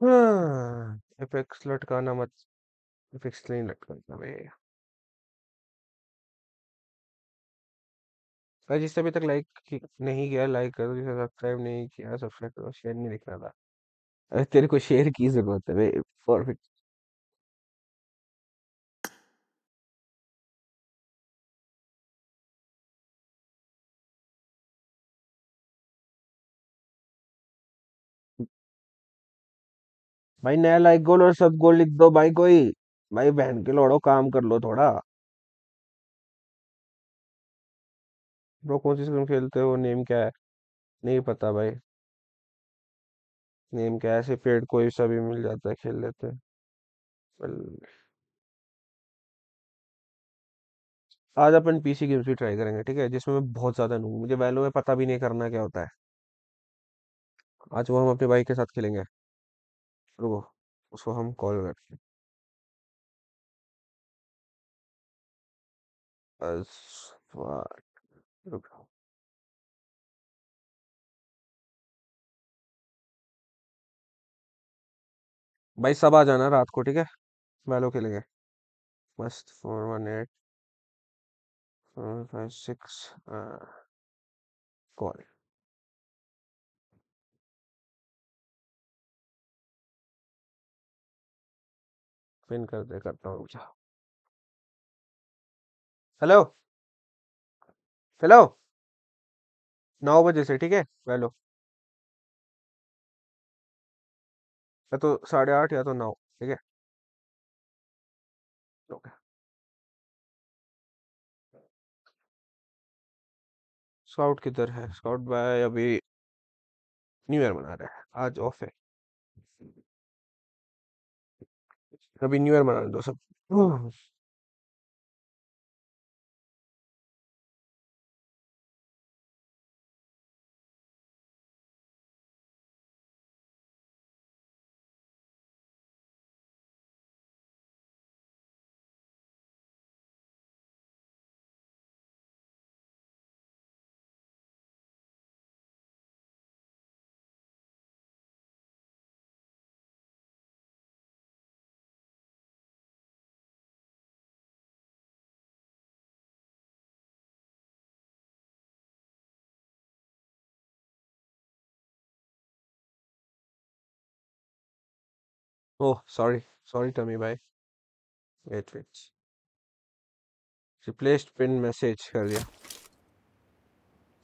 हाँ एपेक्स लटकाना मत एपेक्स नहीं लटकाना भैया भाई जिसने अभी तक लाइक नहीं किया, लाइक करो जिसे सब्सक्राइब नहीं किया, सब्सक्राइब करो, शेयर नहीं दिख रहा था। अरे, तेरे को शेयर की ज़रूरत है बे परफेक्ट भाई नया लाइक गोल और सब गोल लिख दो भाई कोई। भाई बहन के लोड़ो, काम कर लो थोड़ा। ब्रो कौन सी स्क्रीन खेलते हो? नेम क्या है? नहीं पता भाई। नेम क्या है? ऐसे पेड कोई सा भी मिल जाता है खेल लेते आज अपन पीसी गेम्स भी ट्राई करेंगे, ठीक है? जिसमें मैं बहुत ज़्यादा नूब मुझे वैलो में पता भी नहीं करना क्या होता है। आज वो हम अपने भाई के साथ खेलेंगे। रुको, उसको हम कॉल करते हैं। बस वाह, रुको भाई सब आ जाना रात को ठीक है? वैलो खेलेंगे मस्त four one eight four five six call. Pin कर दे करता हूँ हेलो? हेलो नौ बजे से, ठीक है? वैलो या तो साढ़े आठ या तो नौ, ठीक है? ओके। स्काउट किधर है? स्काउट भाई अभी न्यू ईयर मना रहा है। आज ऑफ़ है। अभी न्यू ईयर मनाने दो सब। ओह सॉरी सॉरी टमी भाई wait wait replaced pin message कर दिया।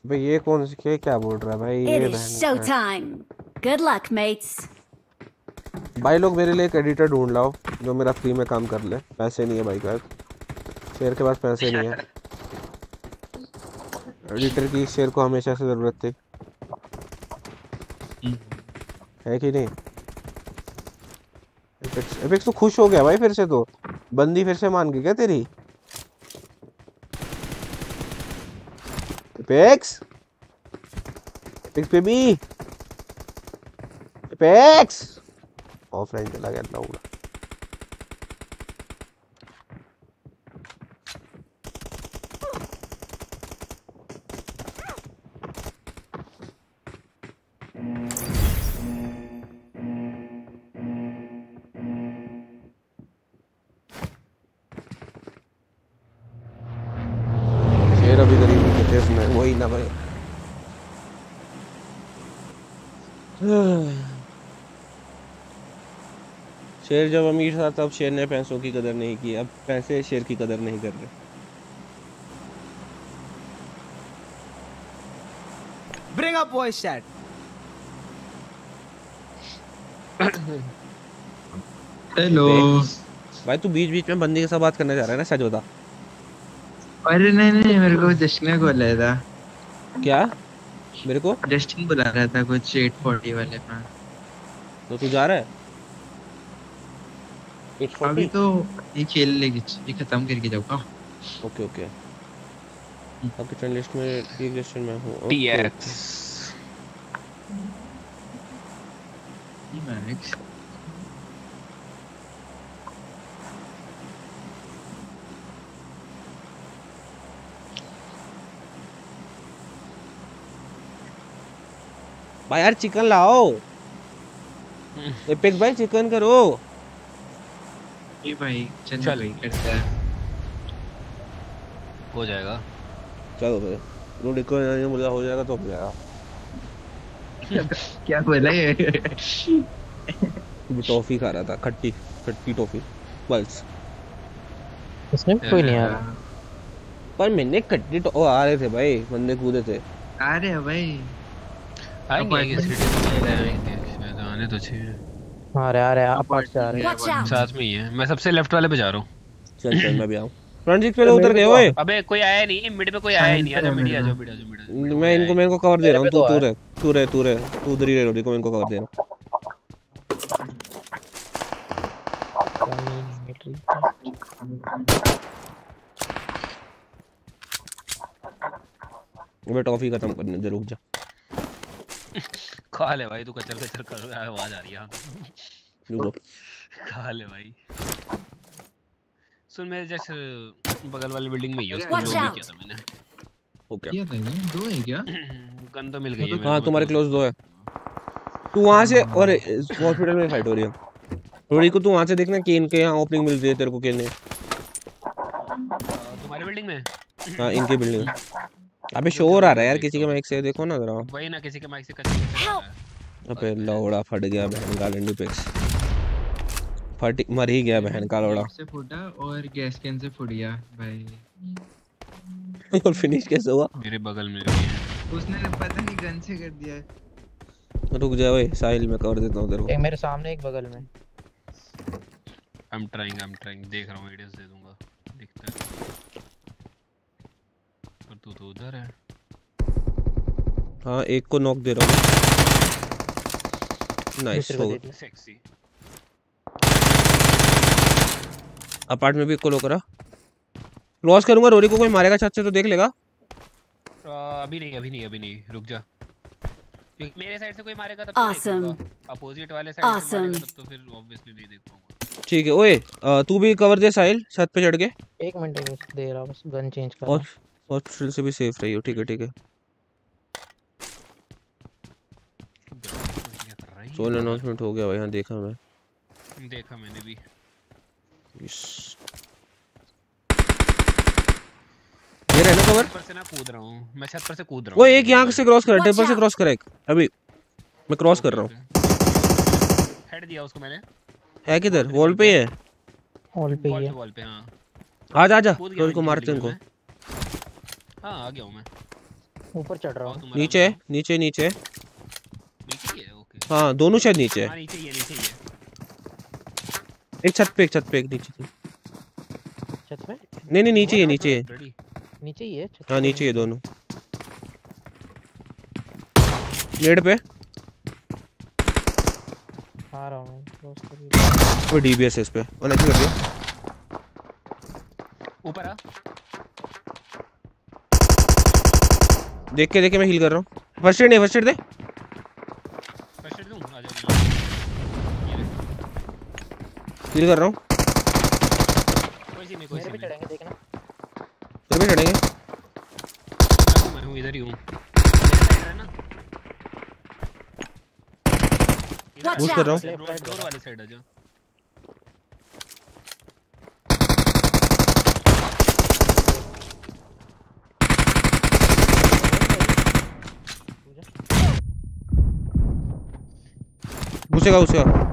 भाई ये कौन सी क्या क्या बोल रहा है भाई? It ये is है। showtime. Good luck, mates. भाई लोग मेरे लिए एक एडिटर ढूंढ लाओ जो मेरा फ्री में काम कर ले। पैसे नहीं है भाई का। शेर के पास पैसे नहीं है। एडिटर की शेर को हमेशा से ज़रूरत थी। है कि नहीं? एपेक्स एपेक्स तो खुश हो गया भाई फिर से तो। बंदी फिर से मान के क्या तेरी? Apex? Apex baby? Apex? Offline चला गया लौड़ा शेर जब अमीर था तब शेर ने पैसों की कदर नहीं की। अब पैसे शेर की कदर नहीं कर रहे। Bring up voice chat. Hello भाई तू बीच बीच में बंदी के साथ बात करने जा रहा है ना सच बता अरे नहीं नहीं मेरे को जश्न ने बोला था। क्या? मेरे को? जस्टिन बुला रहा था कुछ 840 वाले में तो तू जा रहा है? अभी तो ये खेल लेगी ये खत्म करके जाऊँगा ओके ओके आपके फ्रेंड लिस्ट में एक लिस्ट में हूँ टीएक्स भाई यार चिकन लाओ। एपिक भाई चिकन करो। ये भाई चल चल। भाई करता है। हो जाएगा। चलो फिर। रोडी को ये मुर्गा हो जाएगा तो हो जाएगा। क्या बोला ये? टॉफी खा रहा था खट्टी खट्टी टॉफी। बस। इसमें कोई नहीं आ रहा। पर मैंने खट्टी ओ आ रहे थे भाई बंदे कूदे थे। आ रहे हो भाई। आएँगे आएँगे सिटी आएँगे शायद आने तो चाहिए। आ रहे आ रहे अपार्ट रहे out! साथ में ही है। मैं सबसे लेफ़्ट वाले पे जा रहा हूँ। चल चल मैं भी आऊँ। फ्रंट पे उतर गए ओए। अबे कोई आया नहीं मिड पे कोई आया ही नहीं। आजा मिड आ जाओ मिड आ जाओ मिड मैं इनको मैं इनको कवर दे रहा हूँ। तू तू रह तू रह तू रह। तू उधर ही रह को मैं इनको कवर दे रहा हूँ। अबे टॉफी खत्म करने दे रुक जा। खा ले भाई तू कचर कचर कर रहा है आवाज़ आ रही है। रुक खा ले भाई। सुन मेरे जैसे बगल वाली बिल्डिंग में ही है उसको जो किया था मैंने। ओके क्या था दो है क्या? गन तो मिल गई है हाँ तुम्हारे तो- क्लोज दो है। तू वहाँ से और हॉस्पिटल में फाइट हो रही है। रोडी को तू वहाँ से देखना केन के यहाँ ओपनिंग मिल रही है तेरे को खेलने। आ, तुम्हारी बिल्डिंग में? हाँ इनकी बिल्डिंग में। अबे शोर आ रहा है यार किसी के माइक से देखो ना जरा। वही ना किसी के माइक से है अबे लौड़ा फट गया बहन का लंडी पिक्स फट मर ही गया बहन का लौड़ा। से फूटा और गैस कैन से फूट गया भाई। और फिनिश कैसे हुआ? मेरे बगल में उसने पता नहीं गन से कर दिया। रुक जा ओए साहिल मैं कर देता हूँ तेरे को। एक मेरे सामने एक बगल में। I am trying I am trying देख रहा हूँ आइडियाज़ दे दूँगा। दिखता है। तू तो उधर है। हाँ एक को नॉक दे रहा हूँ। नाइस सेक्सी अपार्ट में भी एक को लो करा। क्रॉस करूँगा रोरी को कोई मारेगा छत से तो देख लेगा। आ, अभी नहीं अभी नहीं अभी नहीं। रुक जा। मेरे साइड से कोई मारेगा तब तो Awesome. अपोजिट वाले साइड से मारेगा तब तो फिर ऑब्वियसली नहीं देख पाऊँगा ठीक है ओए तू भी कवर दे साहिल छत पे चढ़ के। एक मिनट दे रहा हूँ बस गन चेंज कर और। हॉस्पिटल से भी सेफ़ रही हो ठीक है ठीक है? सोल अनाउंसमेंट हो गया भाई हाँ देखा मैं। देखा मैंने भी। इस ये रहना कवर ऊपर से ना कूद रहा हूँ मैं छत पर से कूद रहा वो हूँ एक यहाँ से क्रॉस कर टेबल से क्रॉस कर एक अभी। मैं क्रॉस कर रहा हूँ। हेड दिया उसको मैंने। है किधर? वॉल पे है वॉल पे है वॉल पे हाँ। आ जा आ जा कूद गया रोरी को मैं मारते हैं इनको। हाँ आ गया हूँ मैं। ऊपर चढ़ रहा हूँ। नीचे नीचे नीचे। नीचे ही है ओके। हाँ दोनों शायद नीचे। है हाँ नीचे ही है नीचे ही है। एक छत पे एक छत पे एक नीचे छत में नहीं नहीं नीचे ही नीचे नीचे ही है छत हाँ पे नीचे ही दोनों। नेड पे। आ रहा हूँ क्रॉस कर वो डीबीएस है इस पे। और ऐसे कर दिया। ऊपर आ। देख के देख के मैं हील कर रहा हूँ। फ़र्स्ट एड नहीं फ़र्स्ट एड दे। फ़र्स्ट एड दूँ आ जाओ हील कर रहा हूँ। कोई सी नहीं कोई मेरे सी पे चढ़ेंगे देखना। फिर भी चढ़ेंगे। मैं हूँ इधर ही हूँ। मेरे है बूस्ट कर रहा हूँ। डोर वाले साइड आ जा। घुसेगा घुसेगा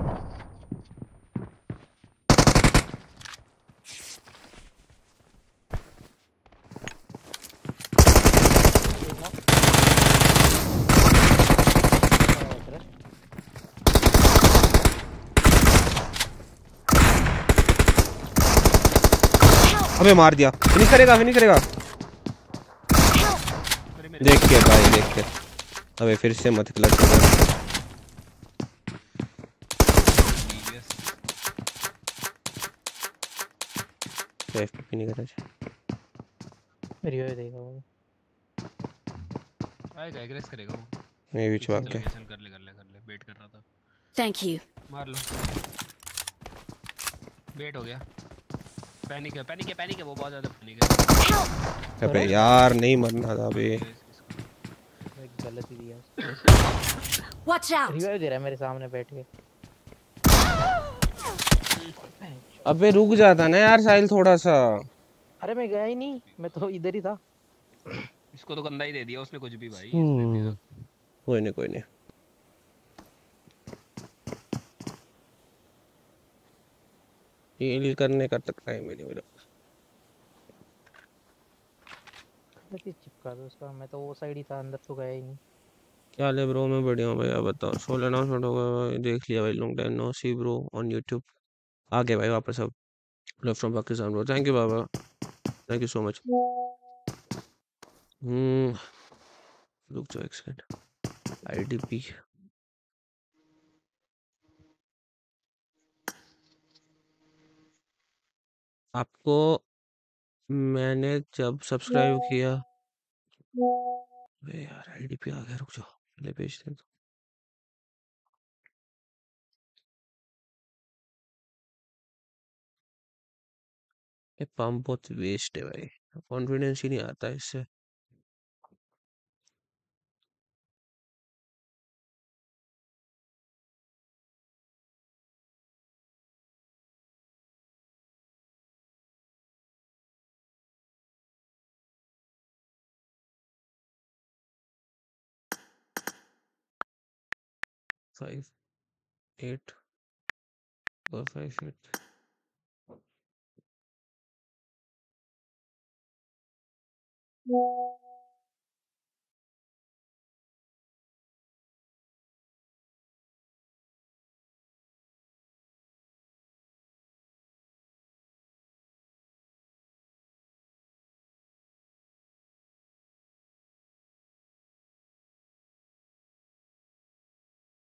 अबे मार दिया। फिनिश करेगा फिनिश करेगा। देख के भाई देख के अबे, फिर से मत क्लच कर DBS सेफ़ भी नहीं करना चाहिए रिवाइव देगा वो आएगा एग्रेस करेगा वो। मैं बीच भाग चल के चल कर ले कर ले कर ले। वेट कर रहा था। Thank you. मार लो। वेट हो गया। पैनिक है पैनिक है पैनिक है। वो बहुत ज़्यादा पैनिक है। अबे यार नहीं मरना था अबे एक गलत ही दिया। Watch out! रिवाइव दे रहा है मेरे सामने बैठ के। अबे रुक जाता ना यार साहिल थोड़ा सा। अरे मैं गया ही नहीं मैं तो इधर ही था। इसको तो गंदा ही दे दिया उसने कुछ भी भाई हम्म, कोई नहीं कोई नहीं। हील करने का तक टाइम ही नहीं मेरा चिपका दो उसका मैं तो वो साइड ही था अंदर तो गया ही नहीं। क्या ले ब्रो मैं बढ़िया हूँ भाई आप बताओ। सोलह नौ शॉट हो गया भाई देख लिया भाई long time no see bro on YouTube आ गए भाई वापस अब। Love from Pakistan bro thank you Baba thank you so much hmm रुक जाओ एक सेकंड आईडीपी आपको मैंने जब सब्सक्राइब किया अबे यार आईडीपी आ गया रुक जाओ पहले भेज दे दो ये पंप बहुत वेस्ट है भाई। कॉन्फिडेंस ही नहीं आता इससे। Five eight four five eight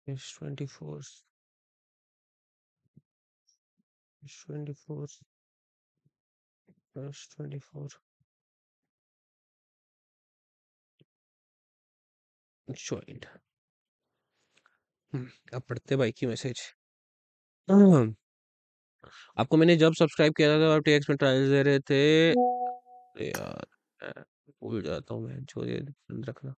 It's 24. It's 24. Plus 24. Joined. Hmm, अब पढ़ते भाई की मैसेज आपको मैंने जब सब्सक्राइब किया था तो आप टीएक्स में ट्रायल्स दे रहे थे यार भूल जाता हूँ मैं जो ये रखना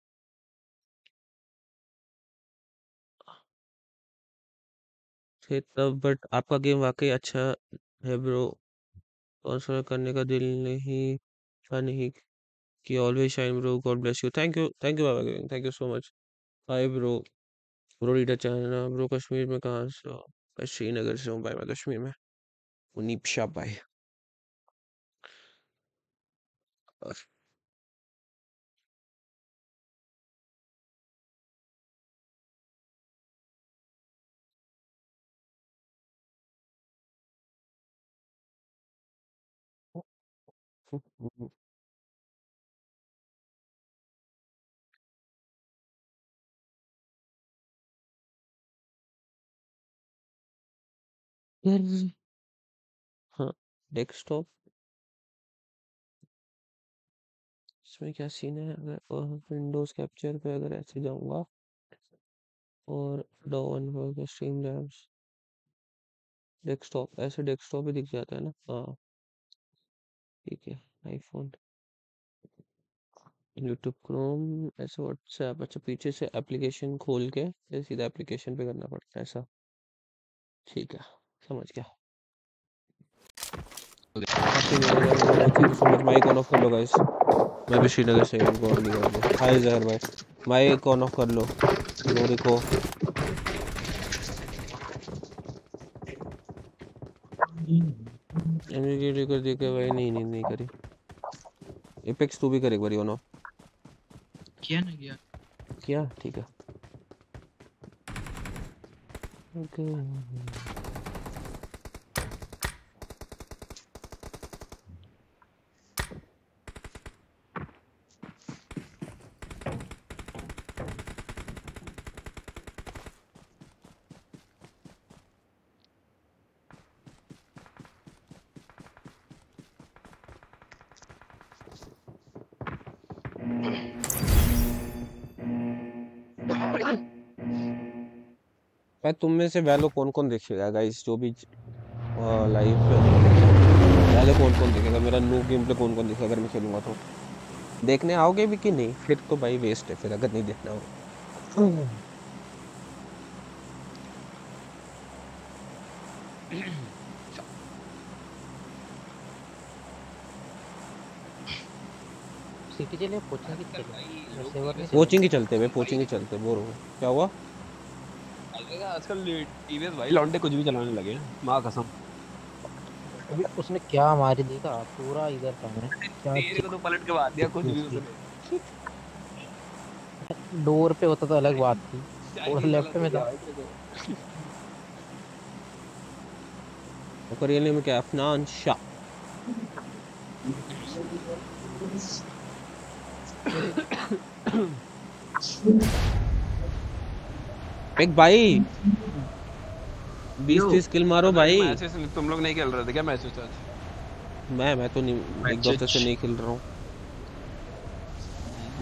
थे तब, बट आपका गेम वाकई अच्छा है ब्रो। स्पॉन्सर करने का दिल नहीं, था नहीं कि always shine bro. God bless you thank you thank you Baba thank you so much hi bro. Bro, reader China bro Kashmir में कहाँ से मैं श्रीनगर से हूँ भाई, मैं कश्मीर में। मुनीप शाह भाई हाँ डेस्कटॉप इसमें क्या सीन है? अगर विंडोज़ कैप्चर पे अगर ऐसे जाऊँगा और डॉन पर स्ट्रीम लैब्स डेस्कटॉप ऐसे डेस्कटॉप ही दिख जाता है ना? हाँ। ठीक है आईफोन यूट्यूब क्रोम ऐसे व्हाट्सएप अच्छा पीछे से एप्लीकेशन खोल के सीधा एप्लीकेशन पे करना पड़ता है ऐसा। ठीक है, समझ गया। मैं भी श्रीनगर से हाय जहर भाई माइक ऑन ऑफ़ कर लो? लोरी को एमजी कर दिया भाई नहीं नहीं नहीं करी। एपेक्स तू भी कर एक बारी ऑन ऑफ़ किया ना किया। किया ठीक है। ओके भाई तुम में से वैलो कौन कौन देखेगा गाइस जो भी लाइव वैलो कौन कौन देखेगा? मेरा न्यू गेम पे कौन कौन देखेगा अगर मैं खेलूँगा तो? देखने आओगे भी कि नहीं? फिर तो भाई वेस्ट है फिर अगर नहीं देखना हो। सिटी चलिए कोचिंग की चलते कोचिंग ही चलते भाई कोचिंग ही चलते बोर हो क्या हुआ? चलेगा आजकल टीवीएस भाई लौंडे कुछ भी चलाने लगे हैं माँ कसम अभी उसने क्या मारी देखा पूरा इधर था मैं क्या तेरे को तो पलट के मार दिया कुछ भी उसने डोर पे होता तो अलग बात थी और लेफ़्ट में था और रियल नेम क्या अफनान शाह एक भाई। बीस तीस किल मारो भाई। तुम लोग नहीं खेल रहे थे क्या? मैचेस आज मैं मैं तो नहीं एक दो से नहीं खेल रहा हूँ।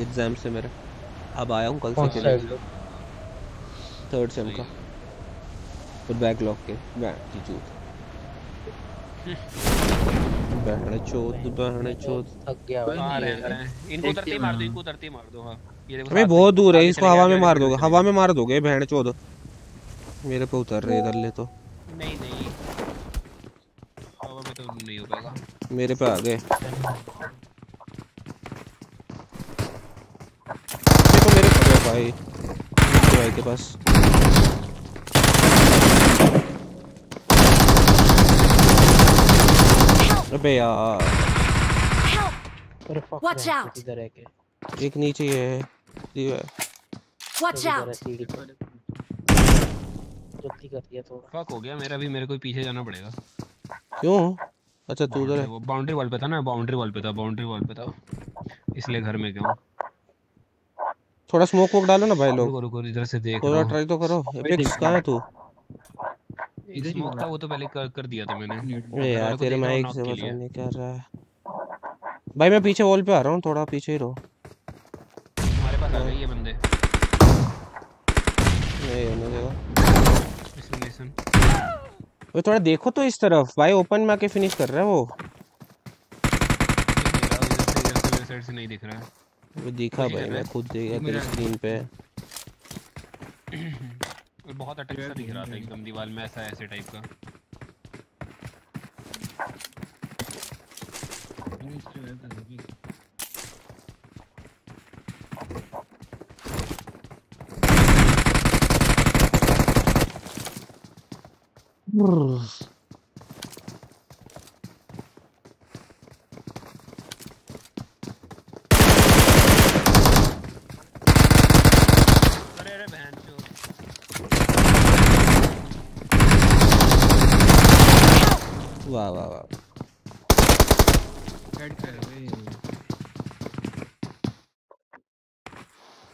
एग्ज़ाम से मेरे अब आया हूँ कल से सा खेलने। थर्ड सेम का। फिर बैकलॉग के। बैठ की चूत। बहने चोद बहने चोद थक गया भाई। इनको उतरते मार दो इनको उतरते मार दो हाँ। अबे साथ बहुत दूर है इसको हवा में मार दोगे हवा में मार दोगे बहन चोद मेरे पे उतर रहे इधर ले तो। नहीं नहीं। हवा में तो नहीं हो पाएगा। मेरे पे आ गए। देखो मेरे अबे भाई भाई के पास। अबे यार। Watch out. इधर है के एक नीचे ही है। ये है। है! सीढ़ी पे जल्दी कर दिया थोड़ा। फक हो गया मेरा भी मेरे को पीछे जाना पड़ेगा। क्यों? अच्छा तू उधर है। वो बाउंड्री वॉल पे था ना बाउंड्री वॉल पे था बाउंड्री वॉल पे था। इसलिए घर में गया थोड़ा स्मोक वोक डालो ना भाई लोग। रुको रुको इधर से देख थोड़ा ट्राई तो करो। एपिक्स कहाँ है तू? इधर स्मोक था वो तो पहले कर, कर दिया था मैंने। अरे यार तेरे माइक से के पता नहीं क्या रहा है। भाई मैं पीछे वॉल पे आ रहा हूँ थोड़ा पीछे ही रहो। आ गए ये बंदे। नहीं होने लिसन वो थोड़ा देखो तो इस तरफ़। भाई ओपन में आके फिनिश कर रहा है वो। साइड से नहीं दिख रहा है। वो दिखा भाई मैं खुद देखा तेरी स्क्रीन पे। वो बहुत अटक सा दिख रहा था एकदम दीवार में ऐसा ऐसे टाइप का। अरे अरे बहन चो वाह वाह वाह ऐड कर भाई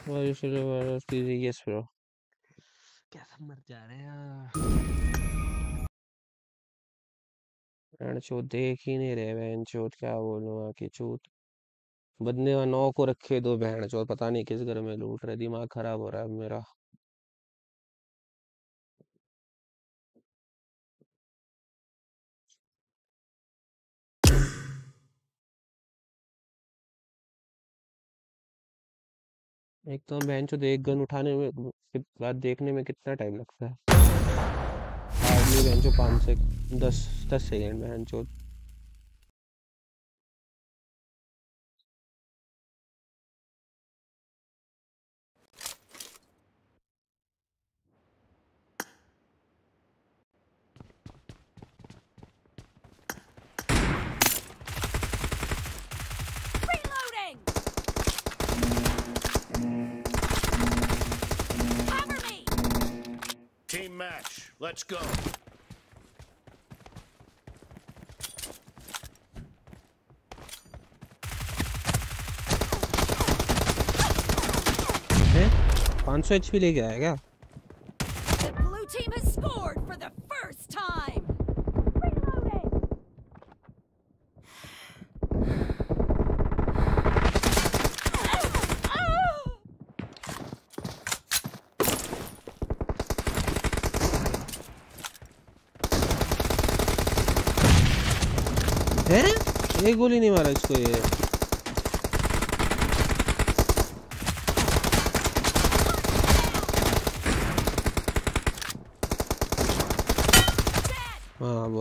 Why you should have yes bro कैसे मर जा रहे हैं चोद देख ही नहीं रहे बहन चोद क्या बोलूँ आके चोद बदले नौ को रखे दो बहन चोद पता नहीं किस घर में लूट रहे, दिमाग खराब हो रहा है मेरा। एक तो बहन चोद एक गन उठाने में के बाद देखने में कितना टाइम लगता है। हार्डली बहन चोद पाँच से दस दस सेकेंड बहन चोद Reloading! Cover me! Team match. Let's go. हैं पाँच सौ एच पी लेके आएगा एक गोली नहीं मारा इसको ये।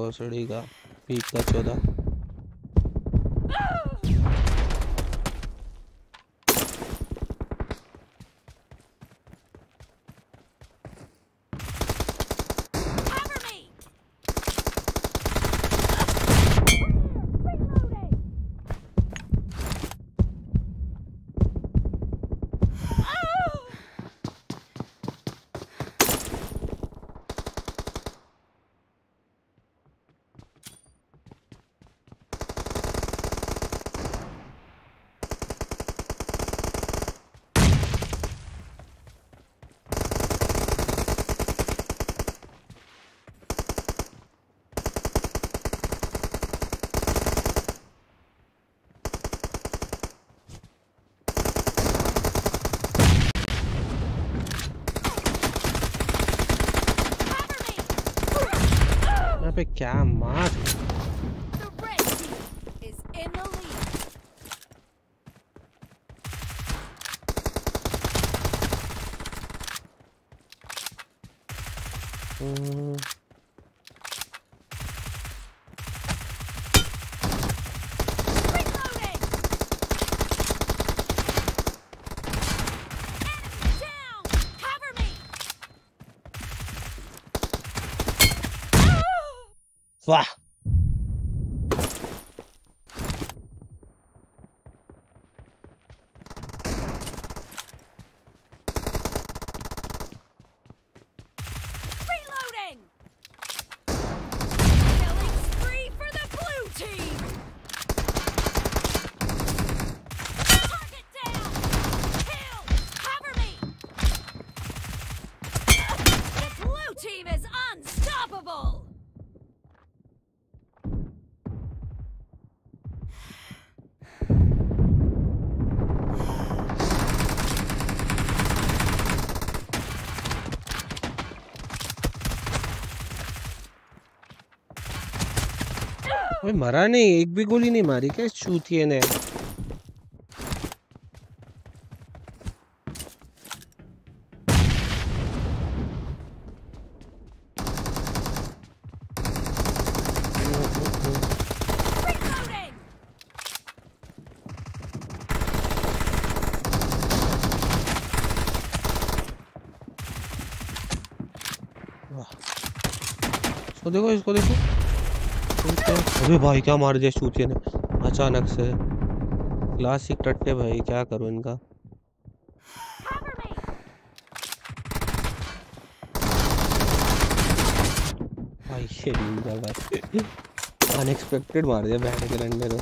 हाँ सड़ी का पीक का चौदह। पे क्या मार The red team is in the lead. Hmm, Reloading! Enemy down! Cover me! वाह Reloading! Killing spree for the blue team! Target down! Kill! Cover me! The blue team is unstoppable! ओए मरा नहीं एक भी गोली नहीं मारी क्या? चूतिए ने Reloading! इसको देखो इसको देखो चूतिया। भाई, क्या मार दिया चूतिए ने? अचानक से। क्लासिक टट्टे भाई, क्या करो इनका? भाई, ये भाई अनएक्सपेक्टेड मार दिया बैठ के डंडे को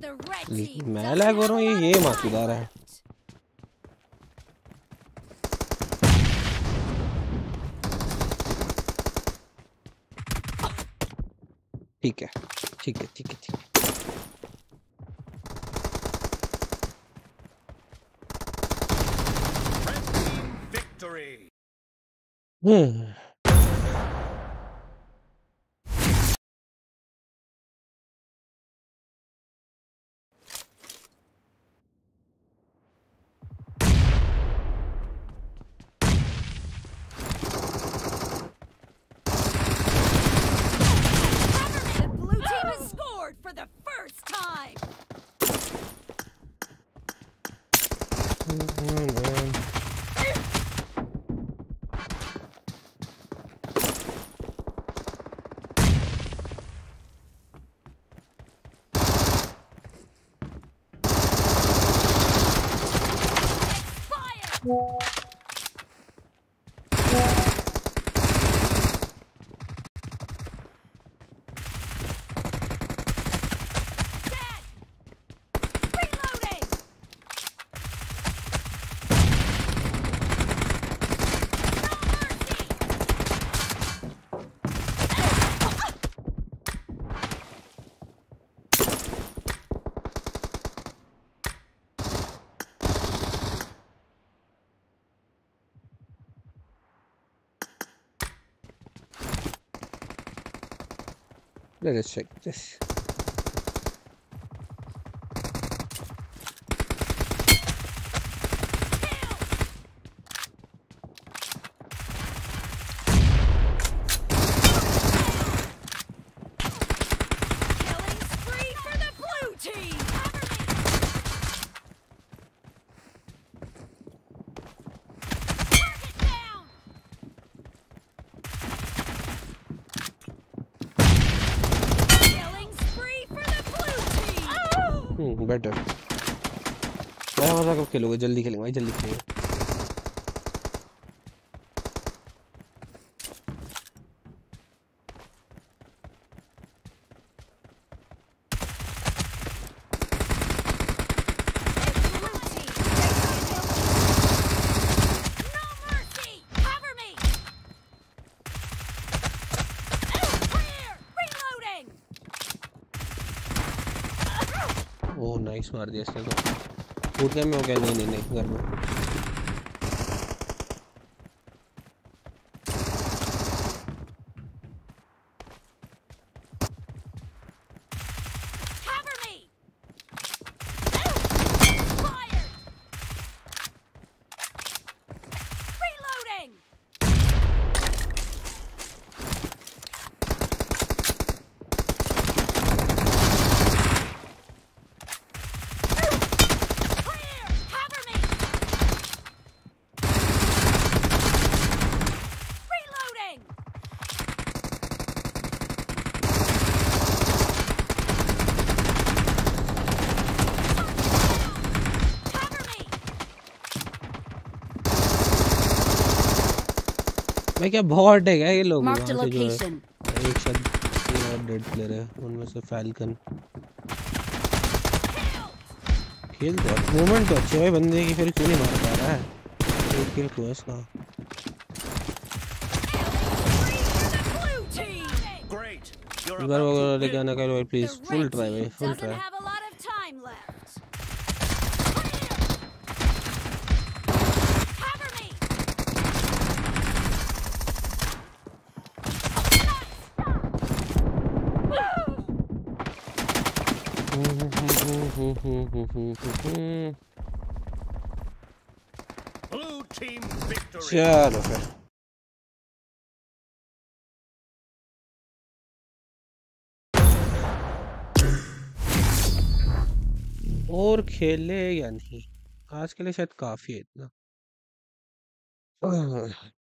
The red लेकिन team मैं doesn't लैग हो have रहा हूँ a ये lot ये of मार time चुका रहा है. ठीक है ठीक है ठीक है ठीक है. हम्म Let us check this. खेलोगे जल्दी खेलेंगे भाई जल्दी खेलेंगे। oh, मार दिया इसने तो। फूट में हो गया। नहीं नहीं नहीं घर में Cover me! Fire! Reloading! Clear! Cover me! Reloading! Cover me! मैं क्या बहुत है क्या ये लोग a. एक शायद तीन और डेड प्लेयर है उनमें से फैल्कन खेल तो मूवमेंट तो अच्छे है बंदे की फिर क्यों नहीं मार पा रहा है एक किल हुआ इसका Blue team! Great. You're इस बार about वो to लेके win. आना करो The please full red try भाई team full doesn't try have a lot of time left. Cover me! Blue team victory. चलो फिर और खेले या नहीं? आज के लिए शायद काफ़ी है इतना।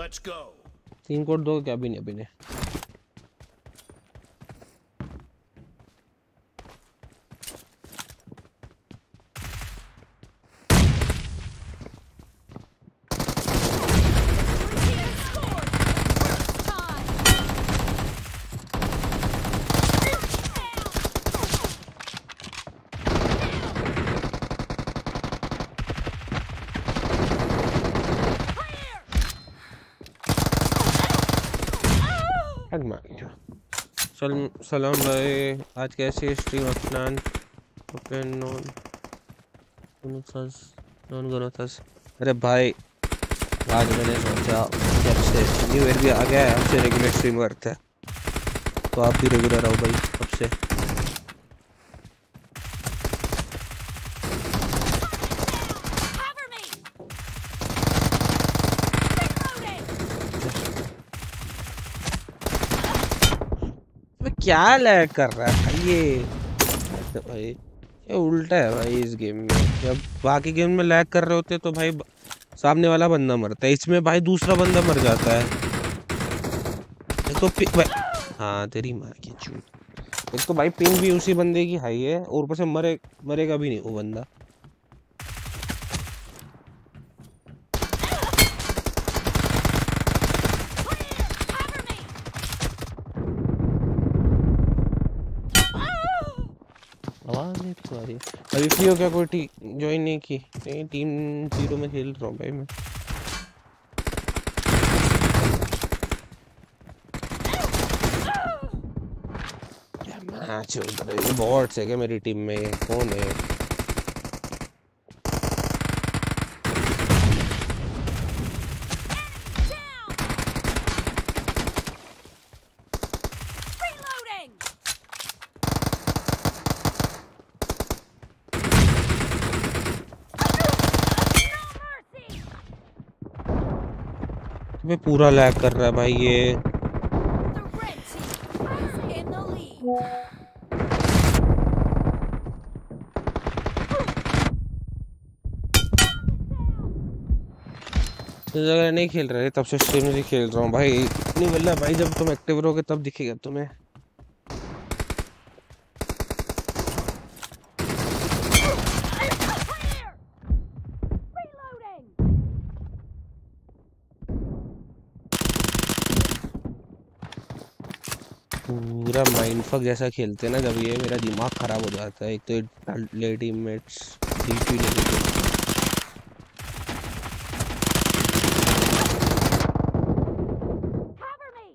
match. गो. तीन कोड दो क्या भी नहीं अभी ने Blue team scored for the first time! हग मार दिया सल सलाम भाई। आज कैसी स्ट्रीम अपनान ओपन नॉन नॉन अरे भाई, आज मैंने सोचा, जब से न्यू ईयर भी आ गया है आपसे रेगुलर स्ट्रीम करते हैं। तो आप भी रेगुलर आओ भाई, अब से Cover me! Reloading! अबे क्या लैग कर रहा है भाई? ये तो भाई, ये उल्टा है भाई इस गेम में। जब बाकी गेम में लैग कर रहे होते तो भाई सामने वाला बंदा मरता है। इसमें भाई दूसरा बंदा मर जाता है। तो भाई- हाँ तेरी माँ की चूत। एक तो भाई पिंग भी उसी बंदे की हाई है और ऊपर से मरे मरेगा भी नहीं वो बंदा Cover me! आवाज़ नहीं तो आ रही है। अभी फ्री हो क्या कोई टी ज्वाइन नहीं की। नहीं टीम ज़ीरो में खेल रहा हूँ भाई मैं। मैच है बॉट्स है? क्या मेरी टीम में? कौन है Down! Reloading! No mercy! मैं पूरा लैग कर रहा है भाई ये. इस जगह नहीं खेल रहे तब से स्ट्रीम नहीं खेल रहा हूँ भाई नहीं बल्ला भाई, जब तुम एक्टिव रहोगे तब दिखेगा तुम्हें Clear! Reloading! पूरा माइंड फक जैसा खेलते हैं ना, जब ये मेरा दिमाग खराब हो जाता है, एक तो ले टीममेट्स डीपी लेके खेलते हैं। Cover me!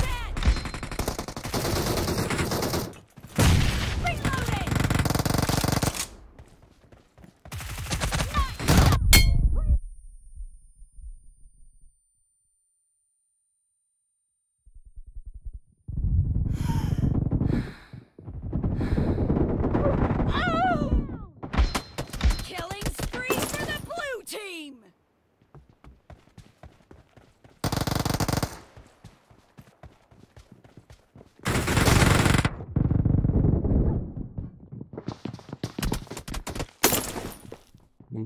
Dead! Reloading! Killing spree for the blue team!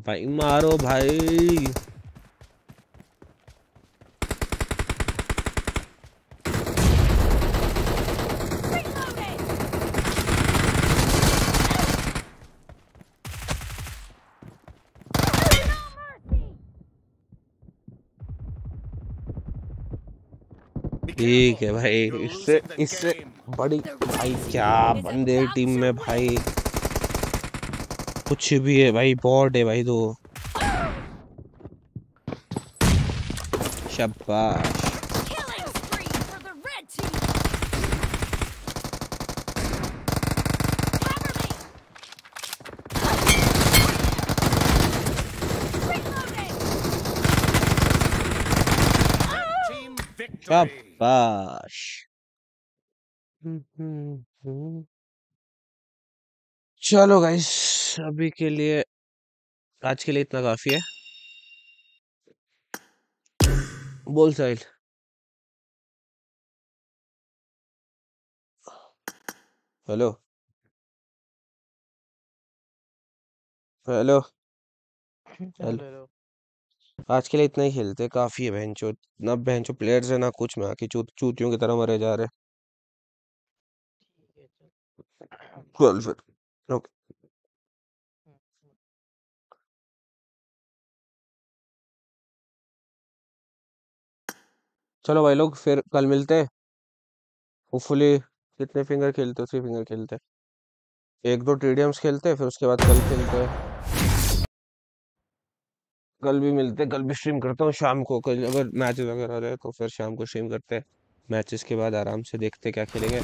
भाई, मारो भाई। ठीक है भाई, इससे इससे बड़ी भाई, क्या बंदे टीम में भाई। कुछ भी है भाई बॉट है भाई तो शाबाश. शाबाश चलो गाइस अभी के लिए आज के लिए इतना काफ़ी है। बोल साहिल। हेलो। हेलो। हेलो। आज के लिए इतना ही खेलते काफ़ी है बहन बहनचोद ना बहनचोद प्लेयर्स है ना कुछ में आके चूत चूतियों की तरह मरे जा रहे चल। फिर ओके चलो भाई लोग फिर कल मिलते हैं। होपफुली कितने फिंगर खेलते हो थ्री फिंगर खेलते एक दो टीडीएम्स खेलते हैं फिर उसके बाद कल खेलते हैं। कल भी मिलते कल भी स्ट्रीम करता हूँ शाम को कल अगर मैचेस वगैरह रहे तो फिर शाम को स्ट्रीम करते हैं। मैचेस के बाद आराम से देखते क्या खेलेंगे।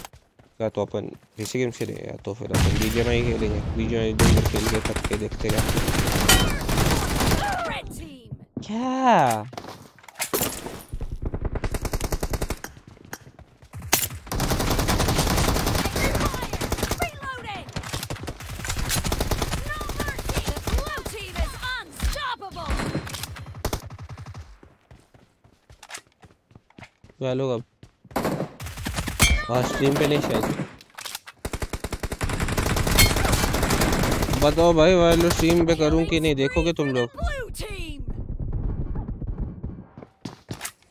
या तो अपन पीसी गेम्स खेलेंगे या तो फिर अपन बीजीएमआई खेलेंगे। बीजीएमआई दिन भर खेल के थक के देखते हैं। क्या Red team! क्या Reloading! No mercy! The blue team is unstoppable! लोग अब। स्ट्रीम पे नहीं शायद। बताओ भाई वालो स्ट्रीम पे करूँ कि नहीं? देखोगे तुम लोग?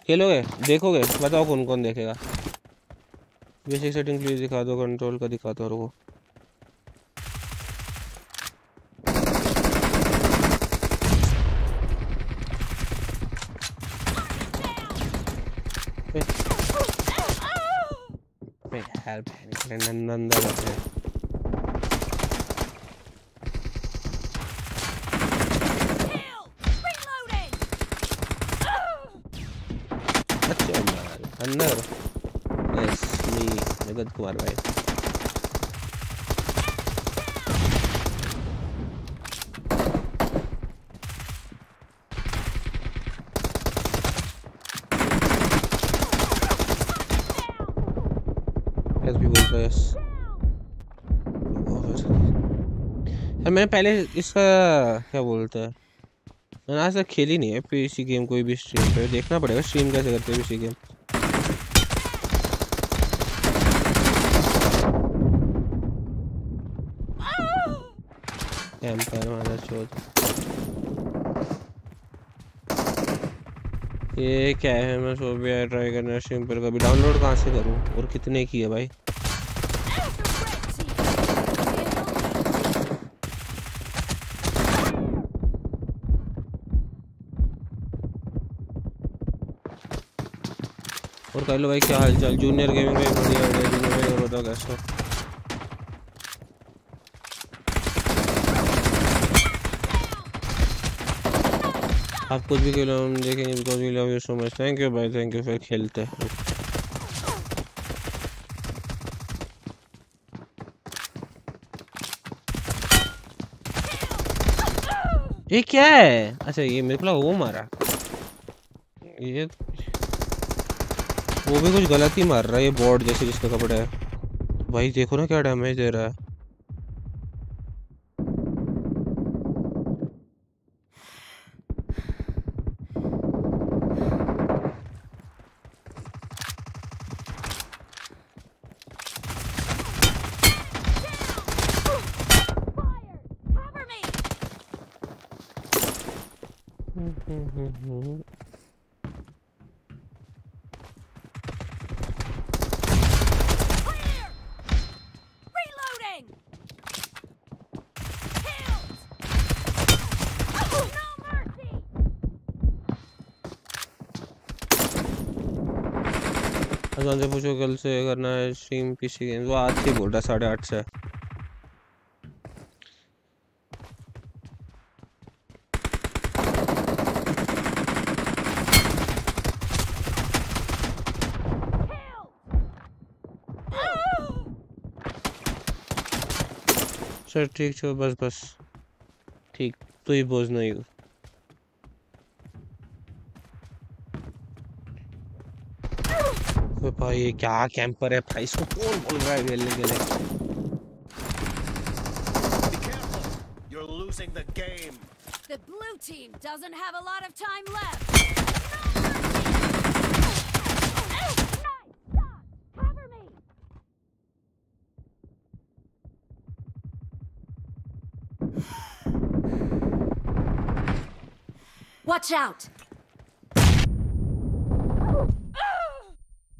खेलोगे? देखोगे? बताओ कौन कौन देखेगा। बेसिक सेटिंग प्लीज़ दिखा दो कंट्रोल का दिखा दो बे यार बहन के नंदा करते हैं Kill! Reloading! अच्छा मार अंदर यस मी जगत कुमार भाई यस भी बोल रहा है यस मैंने पहले इसका, क्या बोलता है? मैंने आज तक खेली नहीं है पीसी गेम कोई भी स्ट्रीम पे। देखना पड़ेगा स्ट्रीम कैसे करते हैं पीसी गेम ये क्या है? मैं सो भी ट्राई करना स्ट्रीम पर कभी। डाउनलोड कहाँ से करूँ? और कितने की है भाई? कह भाई, क्या हाल चाल जूनियर गेमिंग भाई बढ़िया बढ़िया जूनियर और बताओ, कैसे हो? आप कुछ भी खेलो, हम देखेंगे because we love you so much thank you भाई थैंक यू फिर खेलते हैं। ये क्या है? अच्छा ये मेरे को वो मारा। ये वो भी कुछ गलत ही मार रहा है, ये बॉर्ड जैसे जिसका कपड़ा है। भाई देखो ना क्या डैमेज दे रहा है Cover me! Clear! Reloading! Killed! No mercy! पूछो कल से करना है स्ट्रीम पीसी गेम्स वो आज से बोल रहा साढ़े आठ से। सर ठीक छो बस बस। ठीक, तू ही बोझ नहीं भाई ये क्या कैंपर है भाई इसको कौन बोल रहा है खेलने के लिए Be careful. You're losing the game. The blue team doesn't have a lot of time left. No mercy! Nice shot! Cover me! Watch out!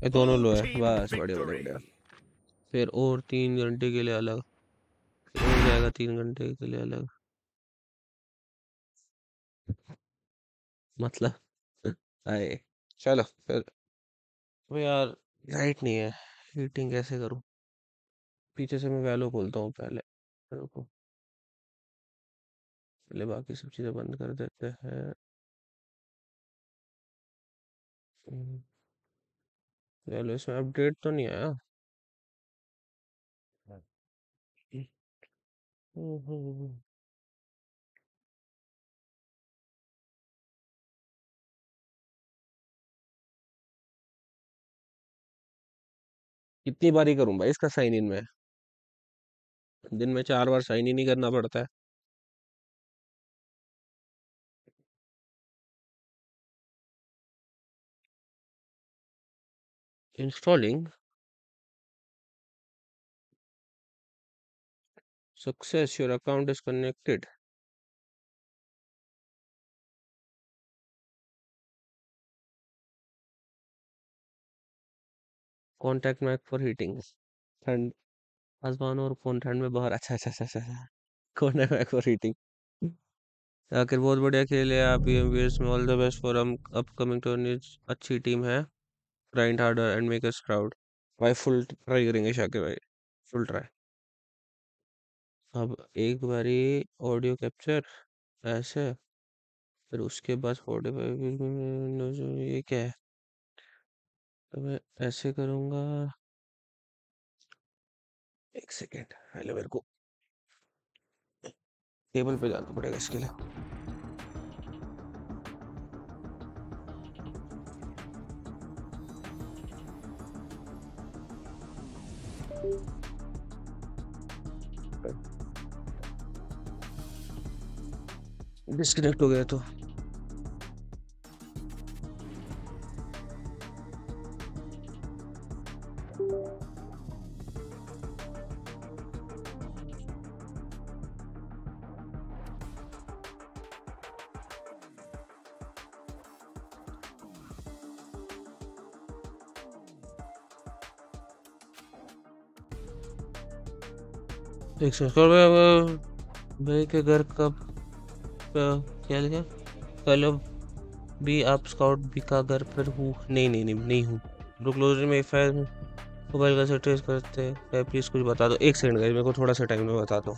ये दोनों लो है। बस बढ़िया बढ़िया फिर और तीन घंटे के लिए अलग। हो जाएगा तीन घंटे के लिए अलग। मतलब आए। चलो फिर। अबे यार लाइट नहीं है। हीटिंग कैसे करूँ? पीछे से मैं वैलो खोलता हूँ पहले। रुको। पहले बाकी सब चीज़ें बंद कर देते हैं। वैलो इसमें अपडेट तो नहीं आया। हम्म, हम्म, हम्म। कितनी बारी करूँ भाई इसका साइन इन में? दिन में चार बार साइन इन ही करना पड़ता है। Installing success your account is connected contact mac for heating ठंड आसमान और फ़ोन ठंड में बाहर अच्छा अच्छा अच्छा अच्छा अच्छा contact mac for heating आखिर बहुत बढ़िया खेले आप यूएमबीएस में all the best for upcoming tournaments अच्छी टीम है grind harder and make us proud भाई फुल ट्राई करेंगे शाकिर भाई फुल ट्राई अब एक बारी ऑडियो कैप्चर ऐसे, फिर उसके बाद फोर्टी ये क्या है? तो मैं ऐसे करूँगा। एक सेकेंड पहले मेरे को टेबल पे जाना पड़ेगा इसके लिए। डिस्कनेक्ट हो गया तो। एक भाई भाई के घर कब, क्या लिखा? कल भी आप स्काउट भी का घर पर हूँ। नहीं नहीं नहीं नहीं हूँ। ब्रो क्लोजर में एफ़ आई आर मोबाइल का से ट्रेस करते हैं? प्लीज़ कुछ बता दो। एक सेकंड गाइस मेरे को थोड़ा सा टाइम में बता दो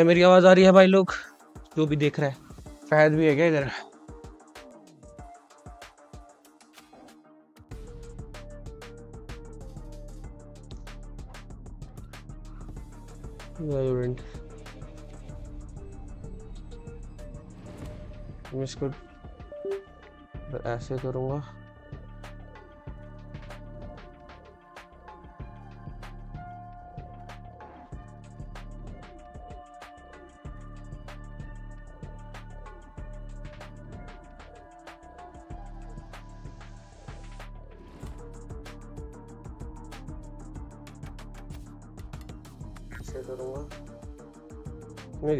क्या मेरी आवाज़ आ रही है भाई लोग? जो भी देख रहा है। फैद भी है क्या इधर? Valorant. मैं इसको ऐसे करूँगा।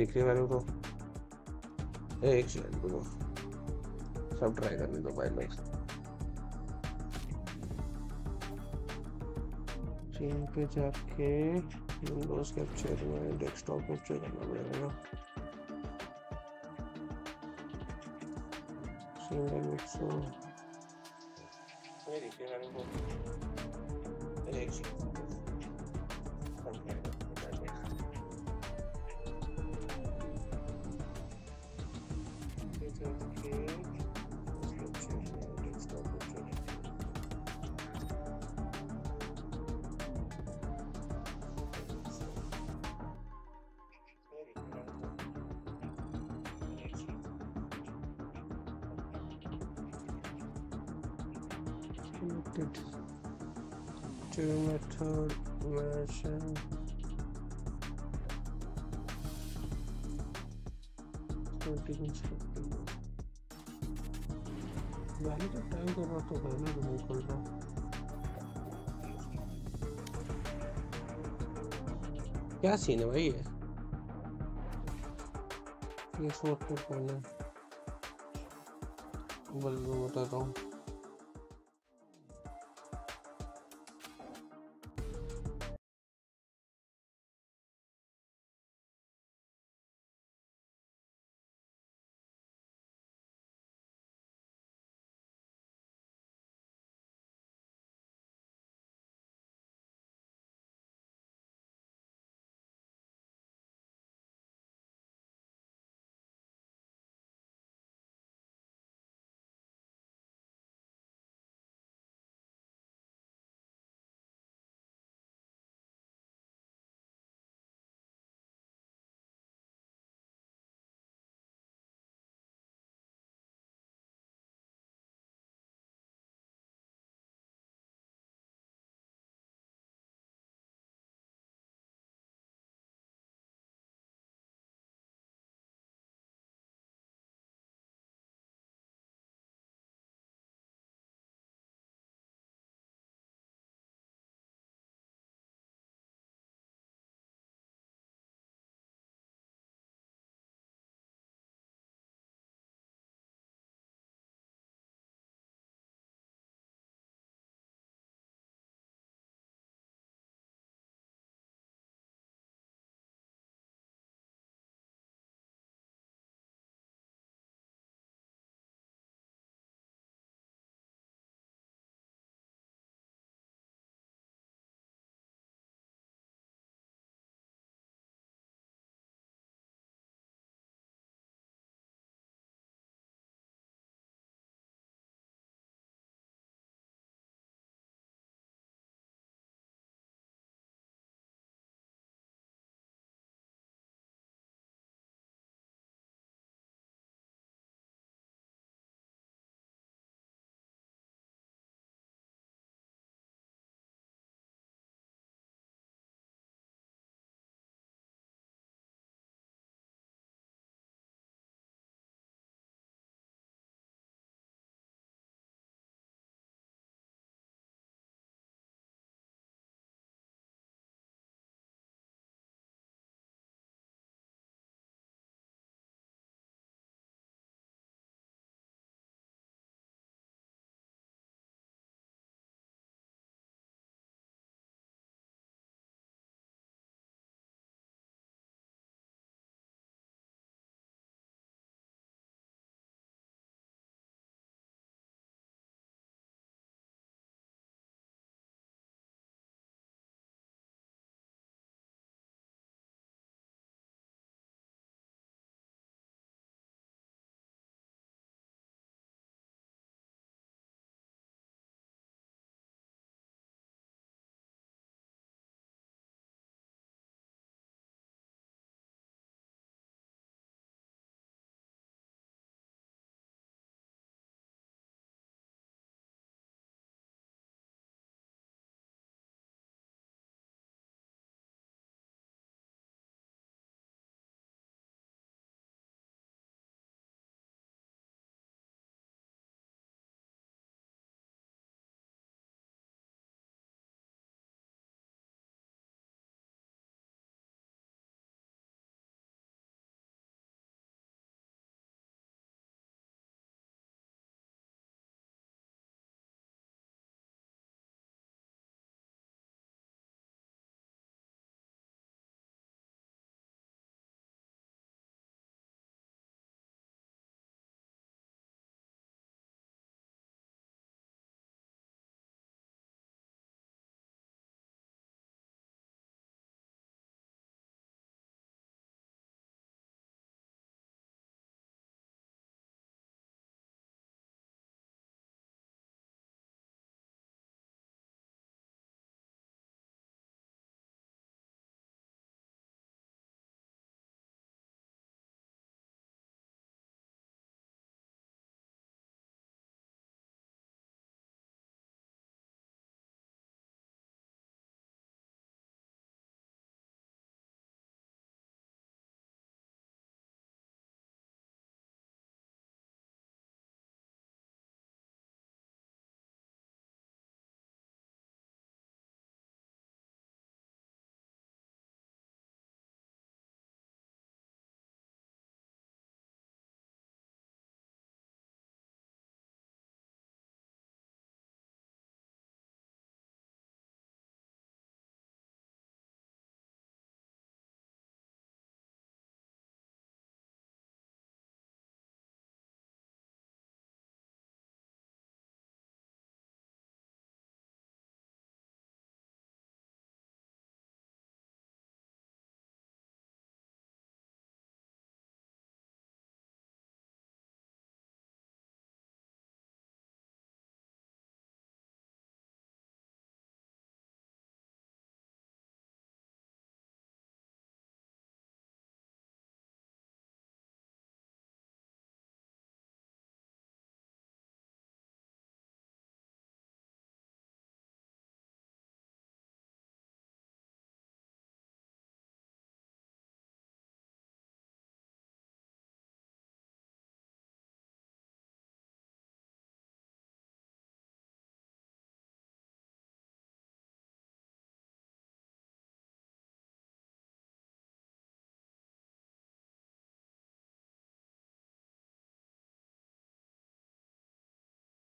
दिख रही है मेरे को। तो एक सेकंड रुको। सब ट्राई करने दो भाई लोग चीन पे जाके विंडोज़ कैप्चर में डेस्कटॉप कैप्चर करना पड़ेगा। ना एक सेकंड तो कर रहा क्या सीन है भाई ये? ये कर करना बल बताता हूँ।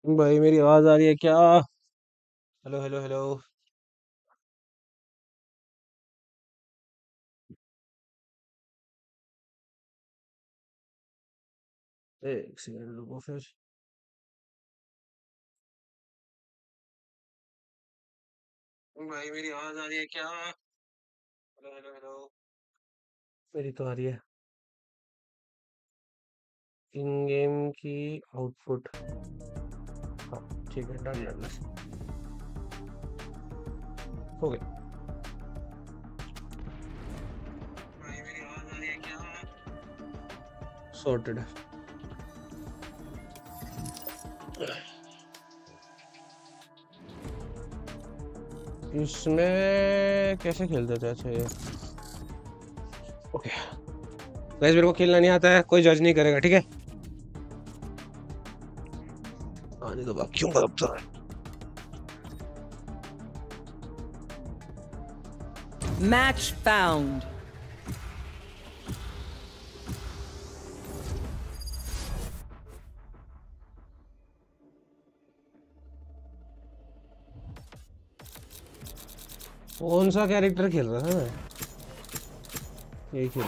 भाई मेरी आवाज़ आ रही है क्या? हेलो हेलो हेलो एक सेकंड रुको फिर। भाई मेरी आवाज़ आ रही है क्या? हेलो हेलो हेलो मेरी तो आ रही है। इन गेम की आउटपुट ठीक है डन डन हो गया। है सॉर्टेड इसमें कैसे खेलते थे? अच्छा ये। ओके गाइस मेरे को खेलना नहीं आता है कोई जज नहीं करेगा ठीक है? आने दो क्यों बदबता है Match found. कौन सा कैरेक्टर खेल रहा था मैं ये खेल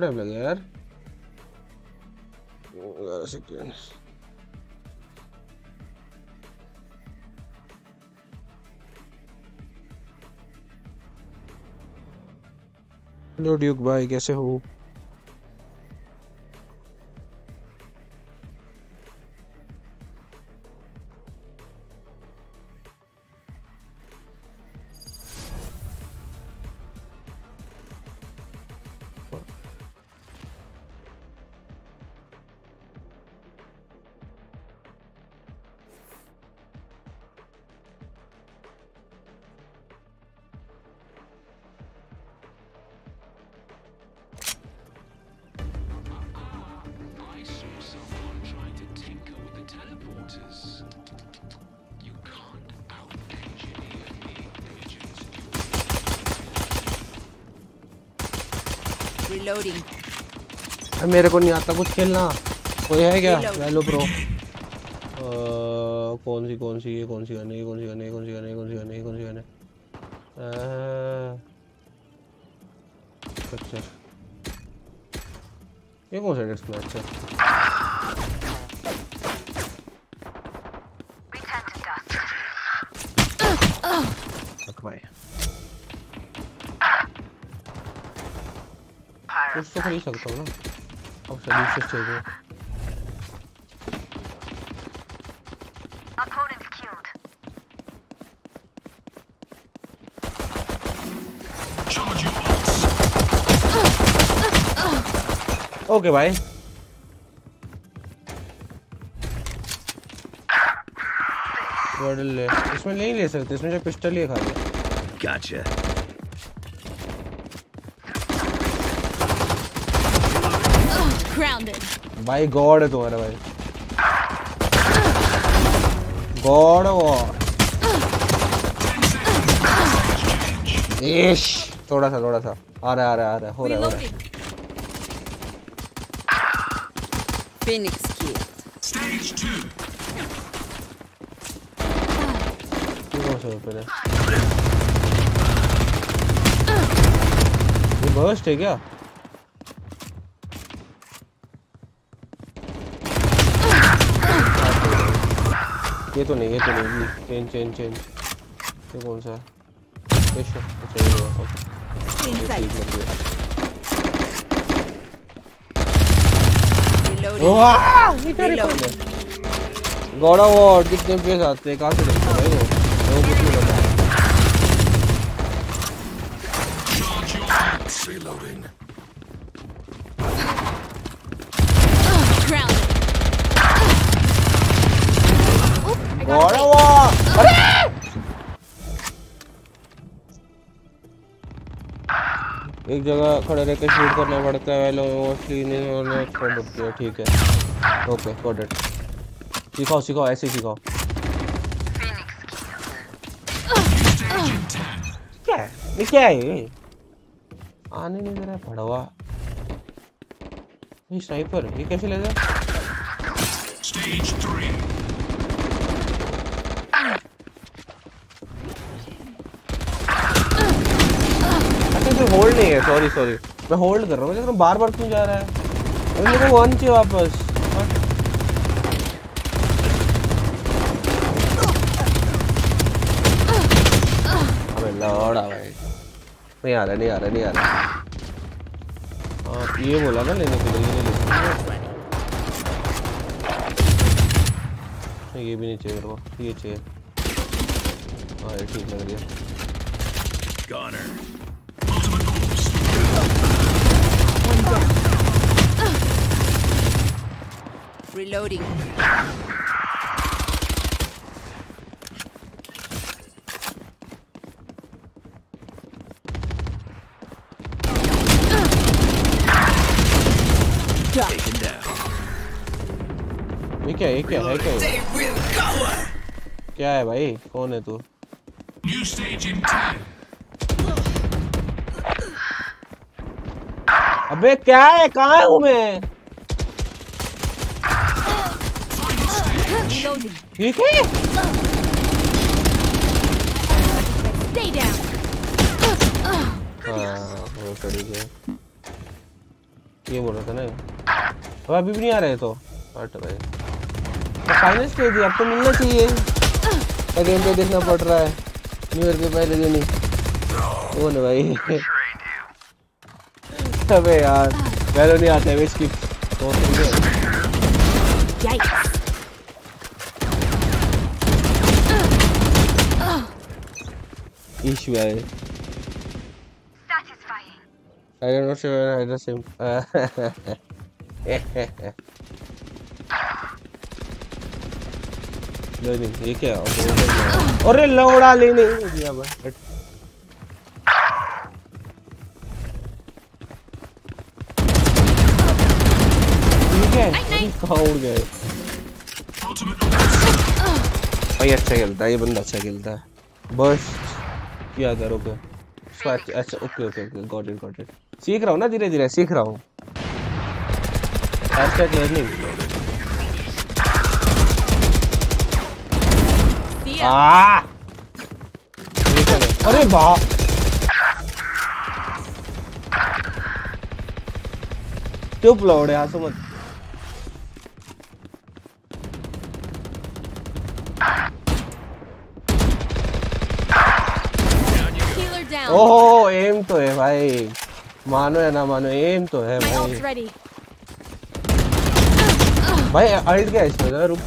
क्या टाइम लगा यार ग्यारह सेकेंड हेलो ड्यूक भाई कैसे हो teleporters. You can't out-engineer me. Reloading. मेरे को नहीं आता कुछ खेलना कोई है क्या. वैलो प्रो कौन सी कौन सी ये कौन सी गन ये कौन सी गन ये कौन सी गन ये कौन सी गन ये कौन सी गन है स्ट्रक्चर ये कौन सा डेस्क मैच तो खरीद सकता हूँ ना अब सॉल्यूशन चाहिए ओके भाई बॉटल ले इसमें नहीं ले सकते इसमें जो पिस्टल ही है खाली Gotcha. भाई गॉड है तुम्हारा भाई गॉड वो इश थोड़ा सा थोड़ा सा आ रहा है आ रहा है आ रहा है रहा है रहा. Phoenix killed. Stage two. ये बर्स्ट है क्या ये तो नहीं ये तो नहीं चेंज चेंज चेंज ये कौन सा है? तो ये ठीक गया। Reloading. वाह! इधर गॉड ऑफ़ वॉर कितने पेस आते हैं? कहाँ से एक जगह खड़े रह के शूट करना पड़ता है वेलो मोस्टली नहीं होने ठीक है। ओके गॉट इट सिखाओ सिखाओ, ऐसे सिखाओ। ये क्या है ये? आने नहीं दे रहा है भड़वा। ये स्नाइपर ये कैसे ले जाए Stage three. अच्छा इसे होल्ड नहीं है सॉरी सॉरी मैं होल्ड कर रहा हूँ लेकिन बार बार क्यों जा रहा है? मेरे को वन चाहिए वापस। लौड़ा भाई। नहीं आ रहा, नहीं आ रहा, नहीं आ रहा। हाँ ये बोला ना लेने के लिए नहीं ये भी नहीं चाहिए ये चाहिए। हाँ ठीक लग रही है. Reloading. Taken down. ये क्या है ये क्या है क्या है क्या है भाई कौन है तू New stage in ten. अबे क्या है कहाँ हूँ मैं ये है. हाँ वो ये बोल रहा था ना। अब अभी भी नहीं आ रहे तो। हट भाई। फाइनल स्टेज है अब तो मिलना चाहिए। गेम पे देखना पड़ रहा है। न्यू ईयर के पहले दिन ही। कौन है भाई? अबे यार पहले नहीं आता है वे स्किप तो समझे Yikes. इशू है I don't know sure I just him. नहीं ये क्या अरे लौड़ा लेने दिया बस ठीक है कहाँ उड़ गए भाई अच्छा खेलता है ये बंदा अच्छा खेलता है बस किया करो ओके स्वाच अच्छा okay okay okay got it got it सीख रहा हूँ ना धीरे धीरे सीख रहा हूँ। Hashtag learning. आ है? अरे वाह! चुप लौड़े हंसो मत Healer down. ओहो एम तो है भाई। मानो या ना मानो एम तो है भाई। भाई अल्ट क्या है इसमें? रुक।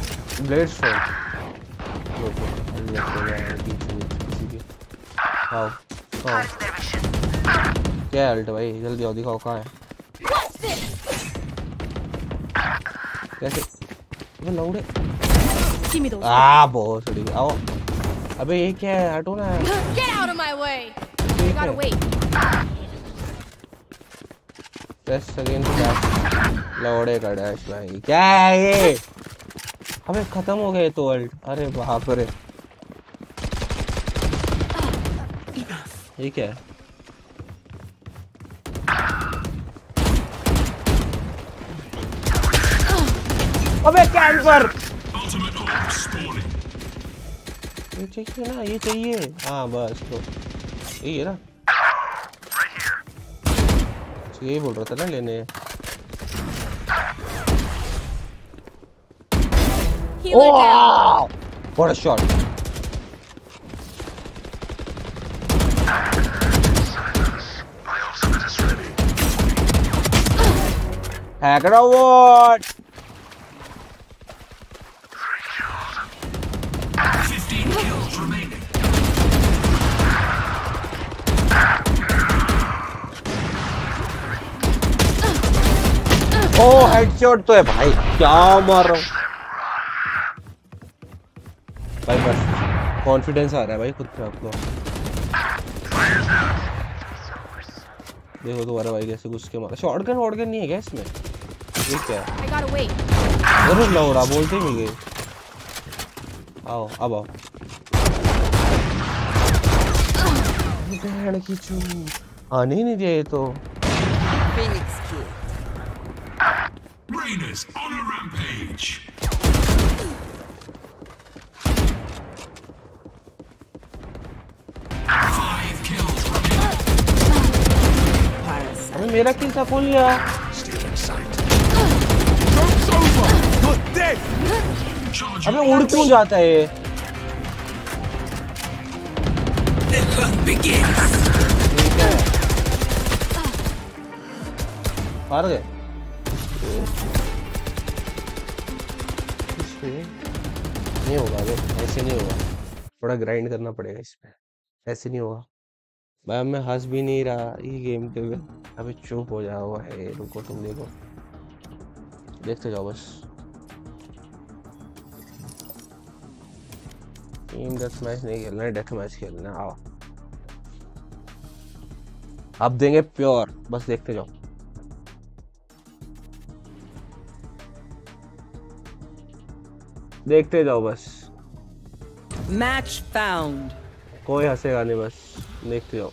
ब्लेड स्ट्रोक क्या अल्ट भाई? जल्दी आओ दिखाओ कहाँ है। कैसे? अबे लौड़े आ बहुत आओ। अबे ये क्या है? हटो ना। Gotta wait. Press again to dash लौड़े का डैश भाई। क्या है ये? अबे खत्म हो गए तो अल्ट अरे बाप रे। ये क्या है? अबे कैंपर ये चाहिए ना ये चाहिए। हाँ बस तो। यही है ना? यही बोल रहा था ना लेने Oh! What a shot! Hacker award! Oh headshot तो है भाई। क्या मार रहा हूँ? भाई बस। कॉन्फिडेंस आ रहा है भाई खुद पे आपको। देखो तुम्हारा भाई कैसे घुस के मारा। शॉटगन वॉटगन नहीं है क्या इसमें? ये क्या है? I gotta wait. ज़रूर बोलते ही मिल गए। आओ अब आओ। की आने ही नहीं दिया ये तो। Kid. Rainers on a rampage! मेरा किल था कौन गया अबे उड़ क्यों जाता है। मार गए। इस नहीं होगा अबे ऐसे नहीं होगा। थोड़ा ग्राइंड करना पड़ेगा इस पे ऐसे नहीं होगा। भाई मैं हंस भी नहीं रहा ये गेम के हुए अबे चुप हो जाओ भाई, रुको तुम देखो। देखते जाओ बस। टीम डेथ मैच नहीं खेलना है डेथ मैच खेलना है आओ। अब देंगे प्योर बस देखते जाओ। देखते जाओ बस। Match found. कोई हंसेगा नहीं बस देखते जाओ।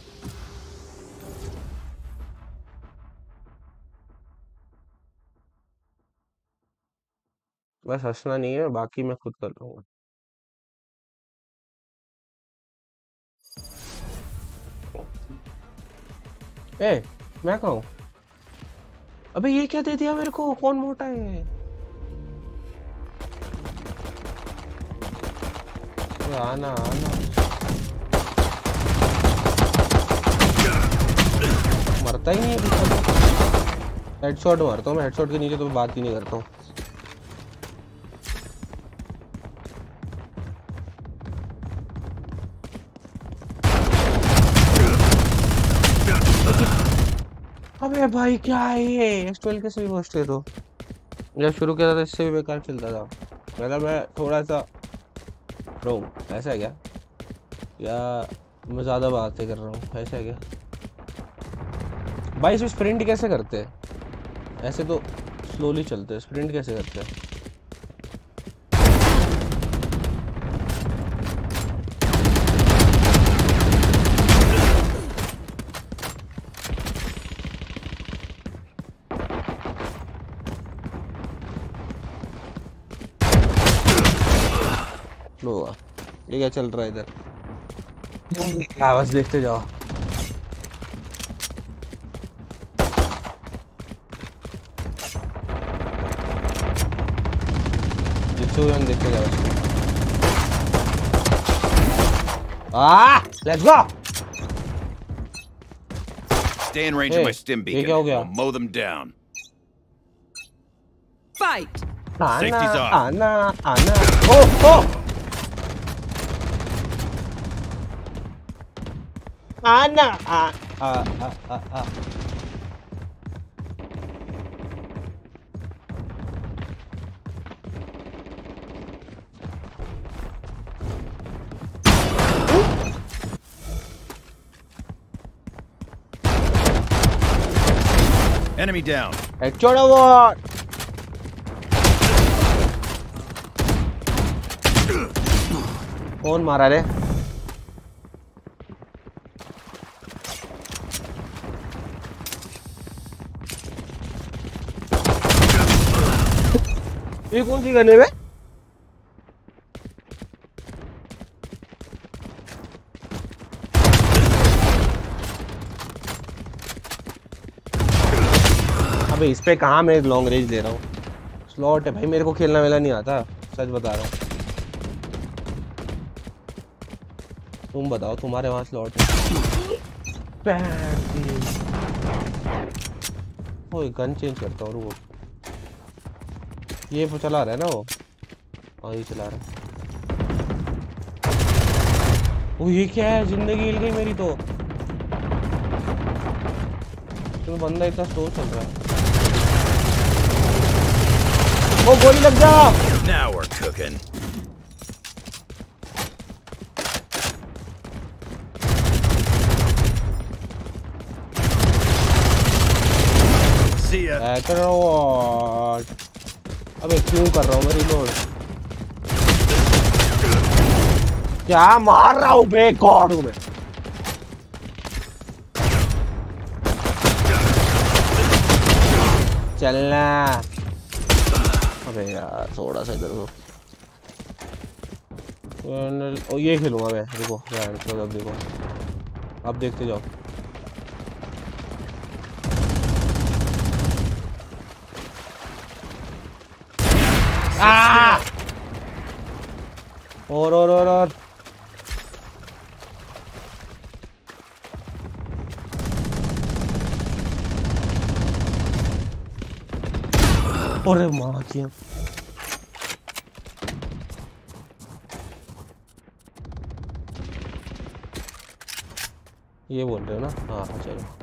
बस हंसना नहीं है बाकी मैं खुद कर लूँगा। ए मैं कहा अबे ये क्या दे दिया मेरे को? कौन मोटा है आना आना मरता ही नहीं है हेडशॉट मारता हूँ मैं हेडशॉट के नीचे तो मैं बात ही नहीं करता हूँ। अबे भाई, क्या है ट्वेल्व कैसे भी तो? जब शुरू किया था तो इससे भी बेकार चलता था। मतलब मैं थोड़ा सा रो ऐसा क्या? या मैं ज़्यादा बातें कर रहा हूँ, ऐसा है क्या? भाई इसमें स्प्रिंट कैसे करते हैं? ऐसे तो स्लोली चलते हैं स्प्रिंट कैसे करते हैं लो ये क्या चल रहा है इधर हाँ बस देखते जाओ जिसको देखते जाओ आ let's go Stay in range Hey, of my stim beacon. क्या I'll mow them down. Fight. आना Safety's off. आना आना ओ ओ आना आ आ आ आ आ Enemy down. हेडशॉट अवार्ड कौन मारा रे ये कौन सी गने में अबे इस पे कहाँ मैं लॉन्ग रेंज दे रहा हूँ? स्लॉट है भाई, मेरे को खेलना वेला नहीं आता, सच बता रहा हूँ। तुम बताओ, तुम्हारे वहाँ स्लॉट है। ओए गन चेंज करता हूँ, रुको। ये वो चला रहा है ना वो। हाँ ये चला रहा है। ओ ये क्या है? ज़िंदगी हिल गई मेरी तो। तो बंदा इतना स्लो चल रहा है। ओ गोली लग जा। Now we're cooking. See ya. अबे क्यों कर रहा हूँ मैं रिलोड क्या मार रहा हूँ बे गॉड हूँ मैं? चलना। अबे यार, थोड़ा सा इधर ओ ये खेलूँगा मैं, रुको यार चलो अब देखो। अब देखते जाओ। आ! और और और और। अरे माँ ये बोल रहे हो ना? हाँ हाँ चलो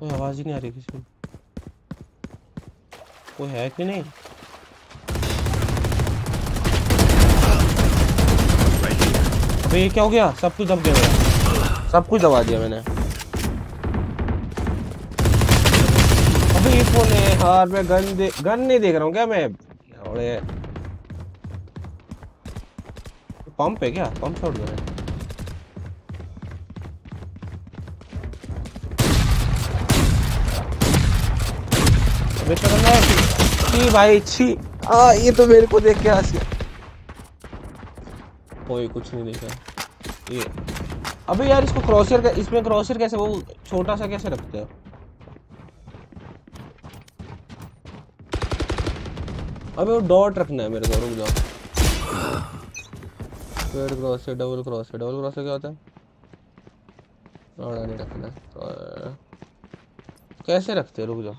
कोई नहीं आ रही किसी में कोई है कि नहीं? अबे ये क्या हो गया? सब कुछ दब गया मेरा। सब कुछ दबा दिया मैंने। अबे ये फ़ोन है यार? मैं गन दे, गन नहीं देख रहा हूँ क्या मैं? पंप है क्या? पंप छोड़ दो। अबे छी भाई छी। आ ये तो मेरे को देख के हंस गया। कोई कुछ नहीं देखा। ये। अबे यार इसको क्रॉसर का इसमें क्रॉसर कैसे वो छोटा सा कैसे रखते हो? अबे वो डॉट रखना है मेरे को रुक जाओ। स्क्वायर क्रॉस है डबल क्रॉस है डबल क्रॉस क्या होता है? डॉट नहीं रखना कैसे रखते हैं? रुक जाओ।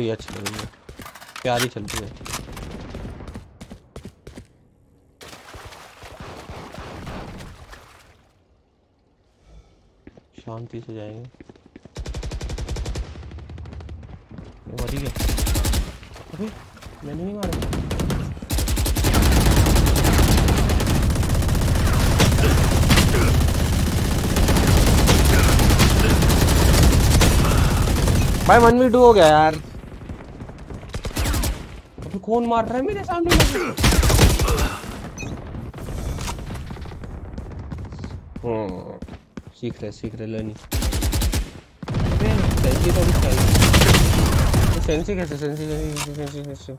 ये अच्छा लग रही है। प्यारी चल रही है। शांति से जाएँगे। मर ही अबे, मैंने नहीं मारा। भाई, वन वी टू हो गया यार। अभी कौन मार रहा है मेरे सामने हम्म सीख रहे सीख रहे लर्निंग। सेंसी तो भी चाहिए सेंसी कैसे सेंसी सेंसी सेंसी कैसे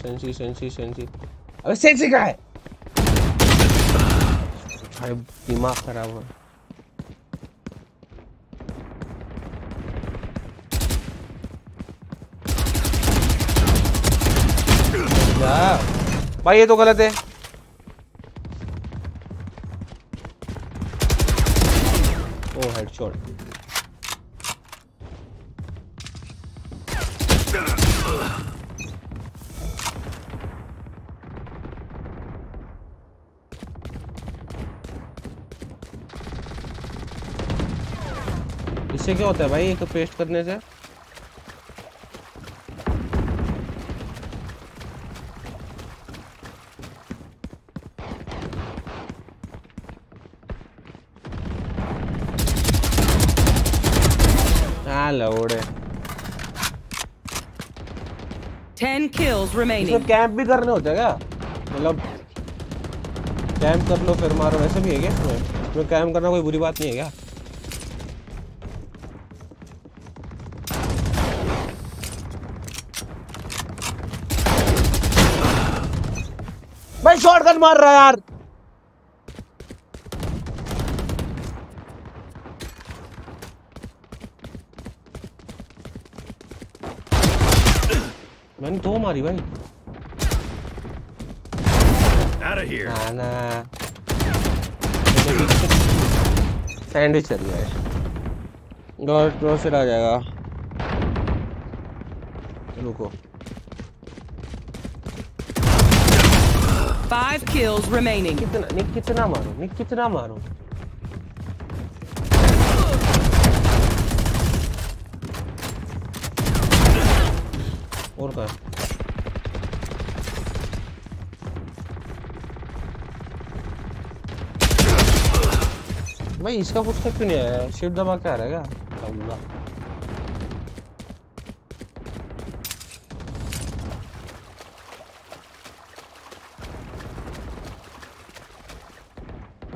सेंसी। सेंसी सेंसी अबे सेंसी का है? भाई दिमाग खराब हुआ भाई, ये तो गलत है। ओ हेडशॉट इससे क्या होता है भाई, एक पेस्ट करने से हाँ लौड़े इसमें कैंप भी करने होते हैं क्या? मतलब कैंप कर लो, फिर मारो वैसे भी है क्या? इसमें कैंप करना कोई बुरी बात नहीं है क्या? भाई शॉर्टकट मार रहा है यार मैंने दो मारी भाई। Out ना ना। सैंडविच चल रहा है। गॉड क्रोस फिर आ जाएगा। रुको। Five kills remaining. कितना निक कितना मारो निक कितना मारो। और का भाई इसका कुछ क्यों नहीं आया? शिफ्ट दबा क्या? रहेगा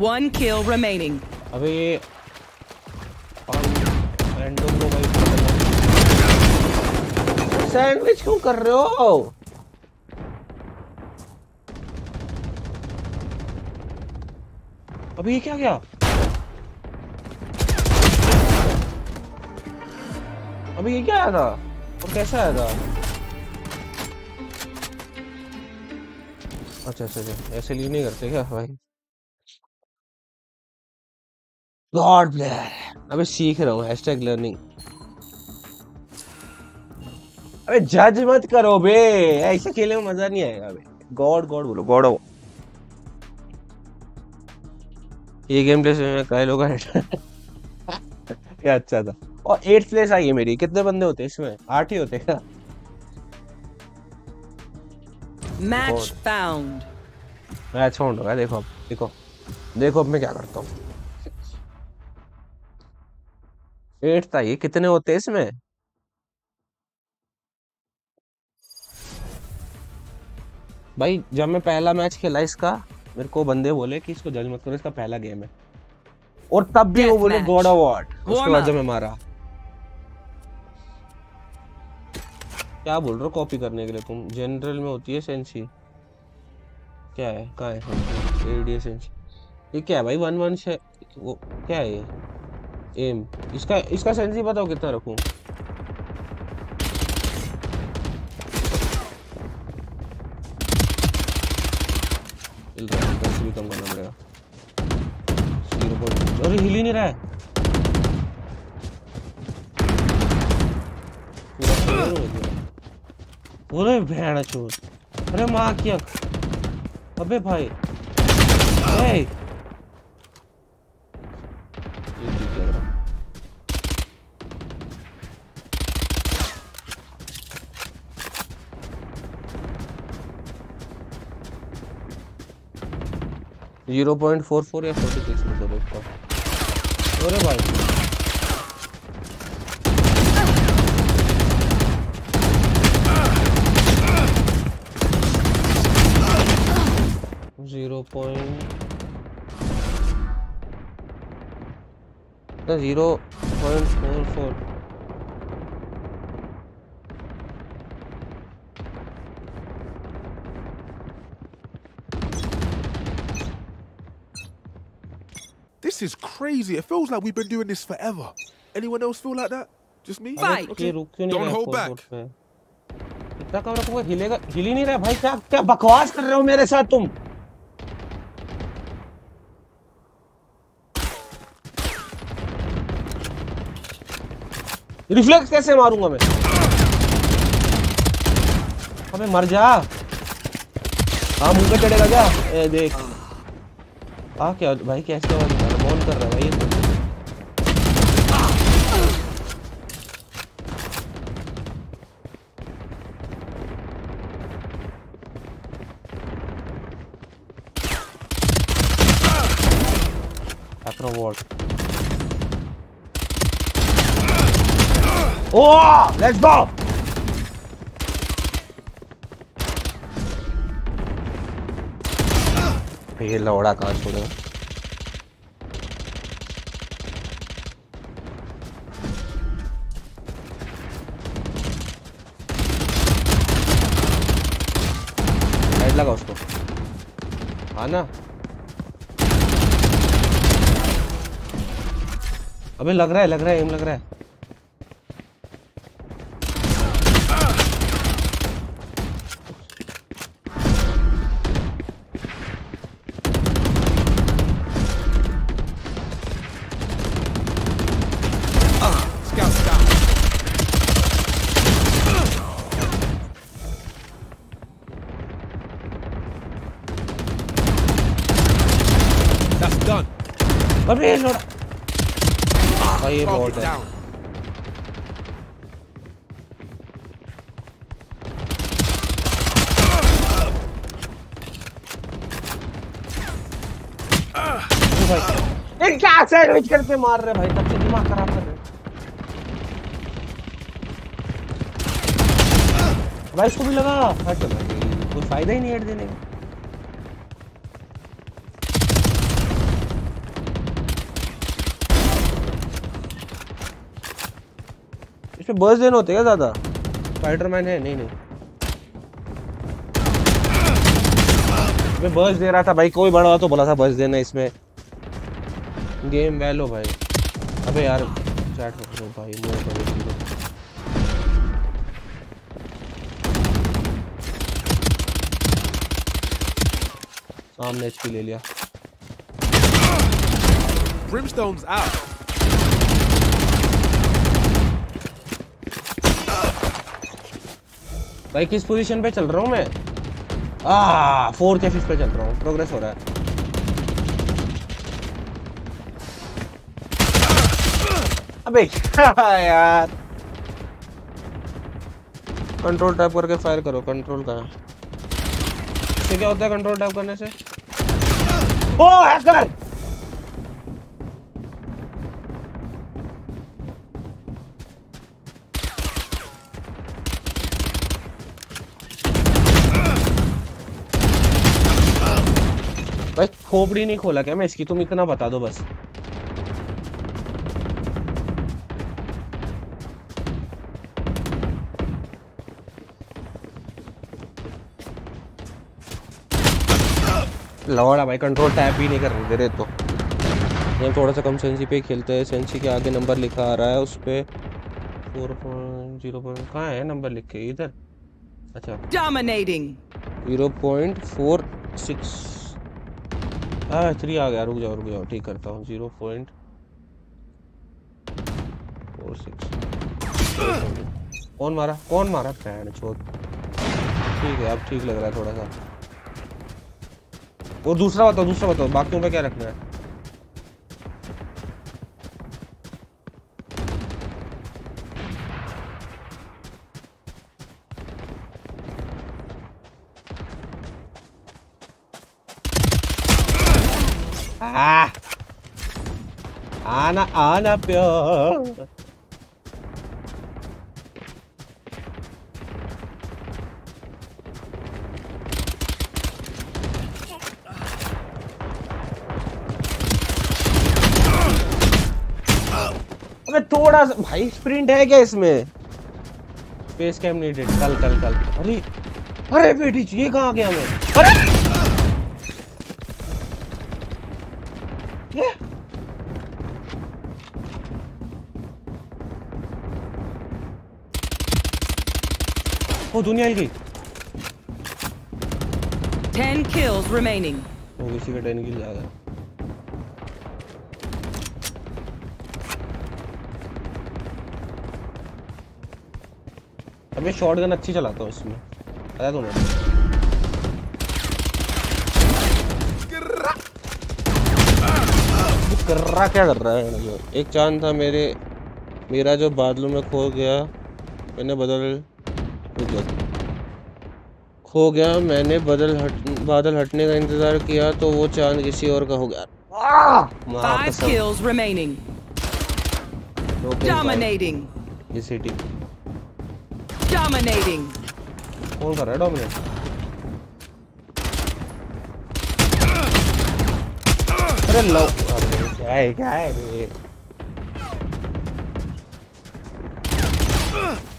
One kill remaining. अबे ये रैंडम को भाई सैंडविच क्यों कर रहे हो? अबे ये क्या गया? अबे ये क्या आया था और कैसे आया था अच्छा अच्छा अच्छा ऐसे लीव नहीं करते क्या भाई गॉड ब्लेस अबे सीख रहा हूँ हैशटैग लर्निंग अबे जज मत करो बे ऐसे खेलने में मज़ा नहीं आएगा बे गॉड गॉड बोलो गॉड ऑफ़ ये गेम प्ले में कायलो का हेड ये अच्छा था और एट प्लेस आई है मेरी। कितने बंदे होते हैं इसमें? आठ ही होते क्या Match found. मैच फाउंड होगा देखो अब देखो। देखो अब मैं क्या करता हूँ। एट था ये कितने होते हैं इसमें? भाई जब मैं पहला मैच खेला इसका मेरे को बंदे बोले कि इसको जज मत करो इसका पहला गेम है। और तब भी वो बोले. गॉड अवार्ड उसके बाद जब मैं मारा। क्या बोल रहे हो कॉपी करने के लिए तुम? जनरल में होती है सेंसी क्या है? कहाँ है एडीए सेंसी ये क्या है भाई? वन वन से वो क्या है ये? एम इसका इसका सेंसी बताओ कितना रखूँ? भी कम करना पड़ेगा. अरे हिल ही नहीं रहा है. पूरा। अरे भेड़ चोर। अरे माँ की अबे भाई ए! ज़ीरो पॉइंट फोर फोर या फोर्टी सिक्स में से देखता अरे भाई। Zero point zero point four four This is crazy. It feels like we've been doing this forever. Anyone else feel like that? Just me? Fight. ये रुक क्यों नहीं Don't रहा hold फोर back. फोर पे इतना कम रखूंगा हिलेगा हिल ही नहीं रहा भाई क्या क्या बकवास कर रहे हो मेरे साथ तुम रिफ्लेक्स कैसे मारूँगा मैं? अबे मर जा। हाँ मुँह पे चढ़ेगा क्या? ए, देख। आ, क्या, भाई, कैसे कर रहा है भाई ये तो। ओ लेट्स गो ये लौड़ा कहाँ छोड़ेगा? लगा उसको। हाँ ना? अबे लग रहा है, लग रहा है एम लग रहा है। अबे भाई ये बॉट है। भाई। क्या सैंडविच करके मार रहे भाई? तब से दिमाग खराब कर रहे भाई इसको भी लगा। हट भाई कोई फ़ायदा ही नहीं हेड देने का। बर्स देना होते क्या ज़्यादा? स्पाइडरमैन है नहीं नहीं। मैं बर्स दे रहा था भाई कोई बड़ा तो बोला था बर्स देना इसमें। गेम वैलो भाई। अबे यार चैट कर लो भाई मेरे दो। सामने एचपी ले लिया। Brimstone's out. भाई, किस पोजीशन पे चल रहा हूँ मैं? आ फोर्थ या फिफ्थ पे चल रहा हूँ। प्रोग्रेस हो रहा है। अबे, यार। कंट्रोल टैप करके फायर करो। कंट्रोल का इससे क्या होता है कंट्रोल टैप करने से? ओ हैकर खोपड़ी नहीं खोला क्या? मैं इसकी तुम इतना बता दो बस। लौड़ा भाई कंट्रोल टैप भी नहीं कर रहे दे रहे तो। हम थोड़ा सा कम सेंसी पे खेलते हैं। सेंसी के आगे नंबर लिखा आ रहा है उस पर फोर पॉइंट ज़ीरो पॉइंट कहाँ है नंबर लिख के? इधर। अच्छा। Dominating. Zero point four six हाँ थ्री आ गया, रुक जाओ रुक जाओ, ठीक करता हूँ ज़ीरो पॉइंट फोर सिक्स कौन मारा? कौन मारा? पैन छोट ठीक है, अब ठीक लग रहा है थोड़ा सा। और दूसरा बताओ दूसरा बताओ, बाकियों का क्या रखना है आ, आना आना अबे थोड़ा सा भाई स्प्रिंट है क्या इसमें? स्पेस कैम नीडेड कल कल कल। अरे अरे बेटी, ये कहाँ गया मैं? अरे! ओ दुनिया हिल गई। 10 kills remaining. वो किसी का टेन किल ज़्यादा। है अब मैं शॉटगन अच्छी चलाता हूँ इसमें। पता तुम्हें? वो क्या कर रहा है? एक चाँद था मेरे। मेरा जो बादलों में खो गया मैंने बदल। खो गया मैंने बदल हट बादल हटने का इंतज़ार किया तो वो चाँद किसी और का हो गया Five kills remaining. भाई। Dominating. ये सिटी Dominating. कौन कर रहा है डोमिनेट अरे लो अरे क्या है क्या है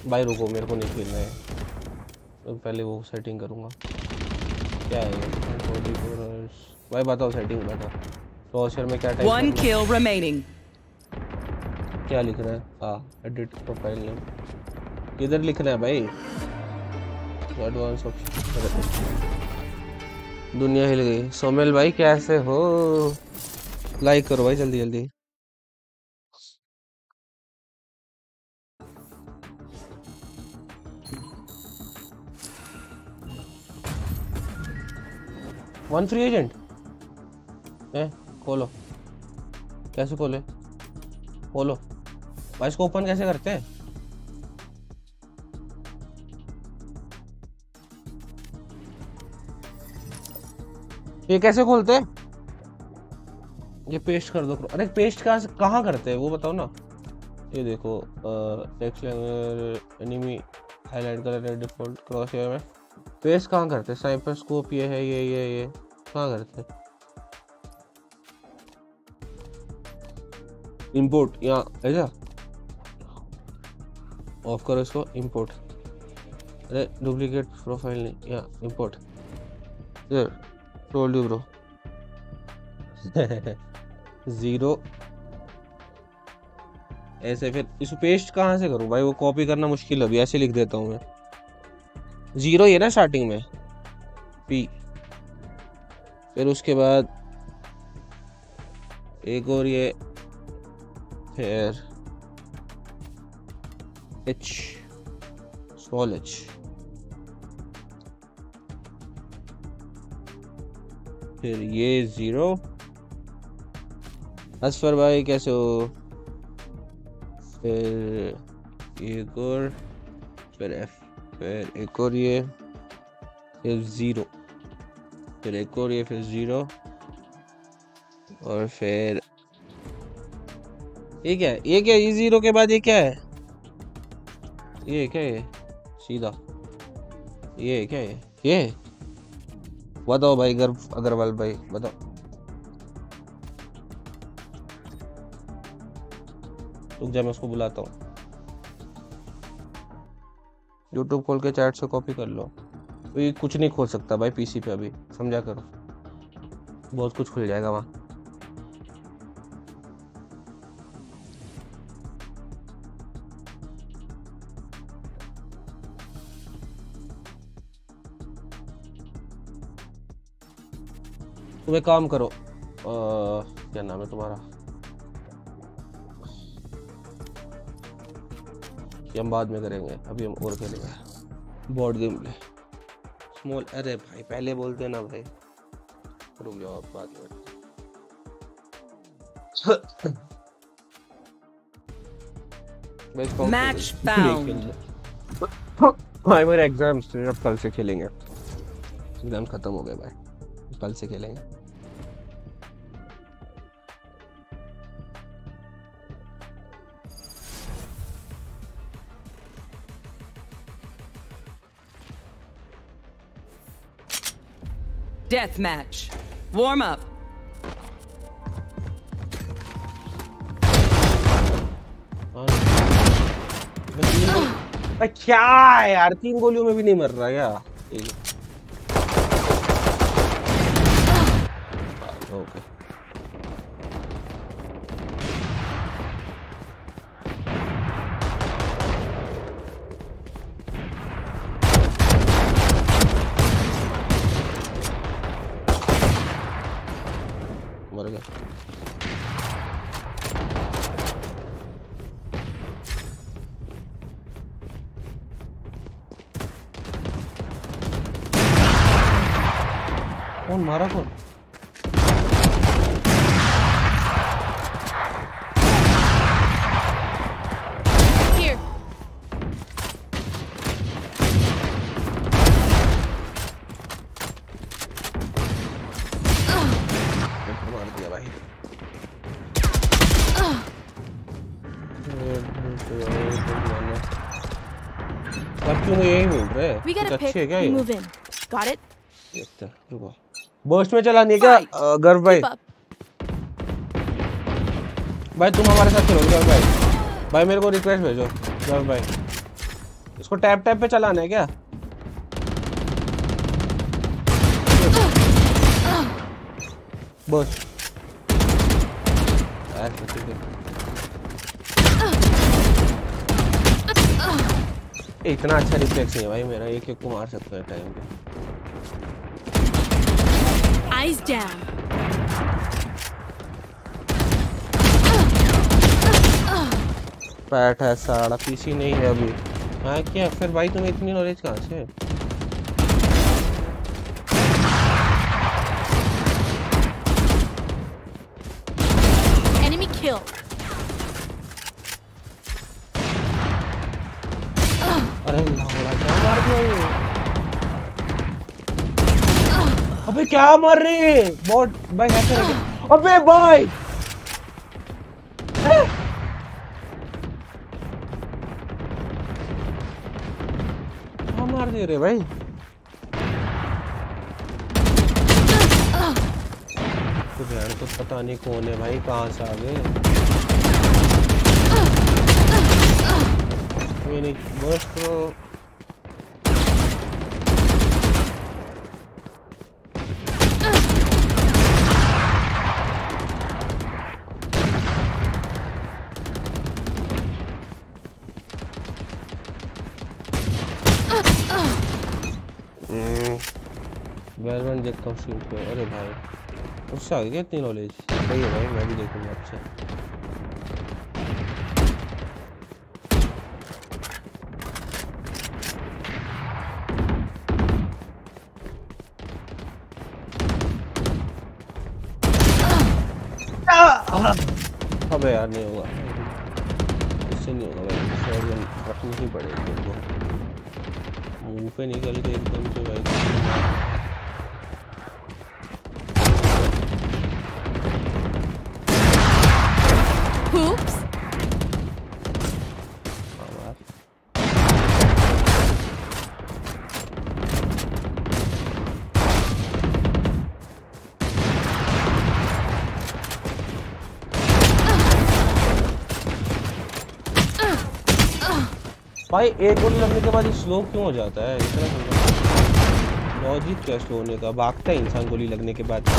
भाई रुको मेरे को नहीं खेलना है पहले वो सेटिंग करूँगा। क्या है ये? 44 hours। भाई बताओ सेटिंग बताओ क्रोशर में क्या टाइप One kill remaining. क्या लिख रहा है? हाँ एडिट प्रोफ़ाइल नेम किधर लिखना है भाई? एडवांस ऑप्शन दुनिया हिल गई। सोमेल भाई कैसे हो? लाइक करो भाई जल्दी जल्दी। वन फ्री एजेंट ए, खोलो। कैसे खोले? खोलो। भाई, इसको ओपन कैसे करते हैं? ये कैसे खोलते हैं? ये पेस्ट कर दो। अरे पेस्ट कहाँ से कहाँ करते हैं? वो बताओ ना। ये देखो text enemy highlight colour default cross में। पेस्ट कहाँ करते साइपर स्कोप ये है, ये ये ये। कहाँ करते इंपोर्ट यहाँ, ऐसा? ऑफ़ करो इसको इंपोर्ट अरे डुप्लीकेट प्रोफ़ाइल नहीं, यहाँ import told you bro zero ऐसे फिर, इस पेस्ट कहाँ से करूँ? भाई, वो कॉपी करना मुश्किल है, अभी ऐसे लिख देता हूँ मैं। ज़ीरो ही है ना स्टार्टिंग में? पी फिर उसके बाद एक और ये, फिर एच स्मॉल एच फिर ये ज़ीरो। असफर भाई, कैसे हो? फिर एक और, फिर एफ़ फिर एक और ये फिर ज़ीरो फिर एक और ये फिर ज़ीरो और फिर ये क्या है ये क्या ये ज़ीरो के बाद ये क्या है ये क्या है सीधा ये क्या है ये बताओ भाई गर्व अग्रवाल भाई बताओ रुक जा मैं उसको बुलाता हूँ यूट्यूब खोल के चैट से कॉपी कर लो। तो ये कुछ नहीं खोल सकता भाई पीसी पे अभी समझा करो। बहुत कुछ खुल जाएगा वहाँ। तुम एक काम करो आ, क्या नाम है तुम्हारा? ये हम बाद में करेंगे अभी हम और खेलेंगे। बोर्ड गेम प्ले स्मॉल अरे भाई पहले बोलते ना भाई। रुक जाओ आप बाद में मैं इसको Match खेलेंगे। found. भाई मेरे एग्ज़ाम्स अब कल से खेलेंगे। एग्ज़ाम खत्म हो गए भाई। कल से खेलेंगे। Death match. Warm up. क्या यार तीन गोलियों में भी नहीं मर रहा क्या a अच्छी है क्या ये. देखते रुको। बर्स्ट में चलानी है क्या गर्व भाई? भाई तुम हमारे साथ चलो गर्व भाई। भाई मेरे को रिक्वेस्ट भेजो गर्व भाई। इसको टैप टैप पे चलाना है क्या? बस ऐसे ठीक है ए, इतना अच्छा रिफ्लेक्स है भाई मेरा एक एक को मार सकता है टाइम पे Eyes down. पैट है साड़ा पीसी नहीं है अभी हाँ क्या फिर भाई तुम्हें इतनी नॉलेज कहाँ से Enemy kill. अबे क्या मार रही है? बॉट भाई रखे। अबे भाई! क्या मार दे रहे भाई? तो बहन तो पता नहीं कौन है भाई, कहाँ से आ गए? मेरी बस तो देखता हूँ। सीट पे अरे भाई उससे आगे क्या इतनी नॉलेज सही है भाई मैं भी देखूँगा आपसे अबे यार नहीं होगा इससे नहीं होगा भाई और रखनी ही पड़ेगी मुँह पे निकल के एकदम से भाई भाई, एक गोली लगने के बाद ये स्लो क्यों हो जाता है? लॉजिक क्या स्लो होने का, भागता है इंसान गोली लगने के बाद।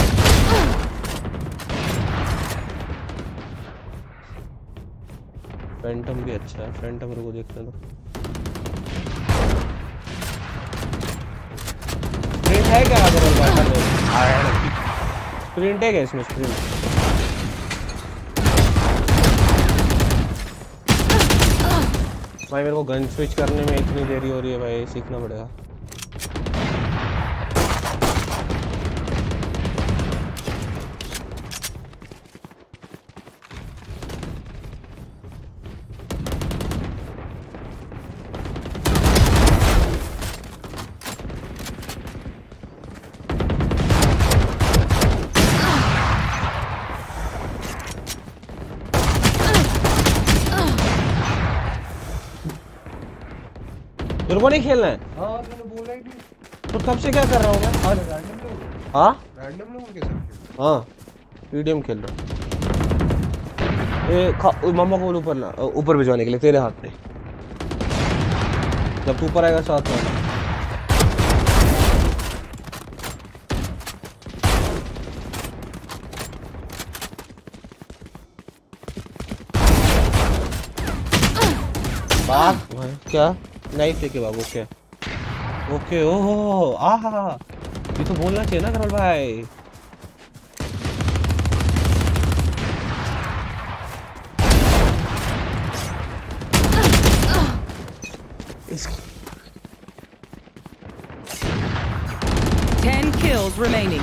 फैंटम भी अच्छा है फैंटम को देखते हैं। स्प्रिंट है क्या स्प्रिंट है क्या इसमें स्प्रिंट भाई मेरे को गन स्विच करने में इतनी देरी हो रही है भाई, सीखना पड़ेगा। नहीं खेलना है। हाँ मैंने बोला ही नहीं। तो कब से क्या कर रहा हूँ मैं हाँ। रैंडम लोगों के साथ हाँ। वीडियो खेल रहा हूँ। मम्मा को बोल ऊपर ना ऊपर भिजवाने के लिए तेरे हाथ में जब तू ऊपर आएगा साथ में भाई, क्या? नाइफ लेके भाग ओके ओके ओहो, आहा, ये तो बोलना चाहिए ना करल भाई Ten kills remaining.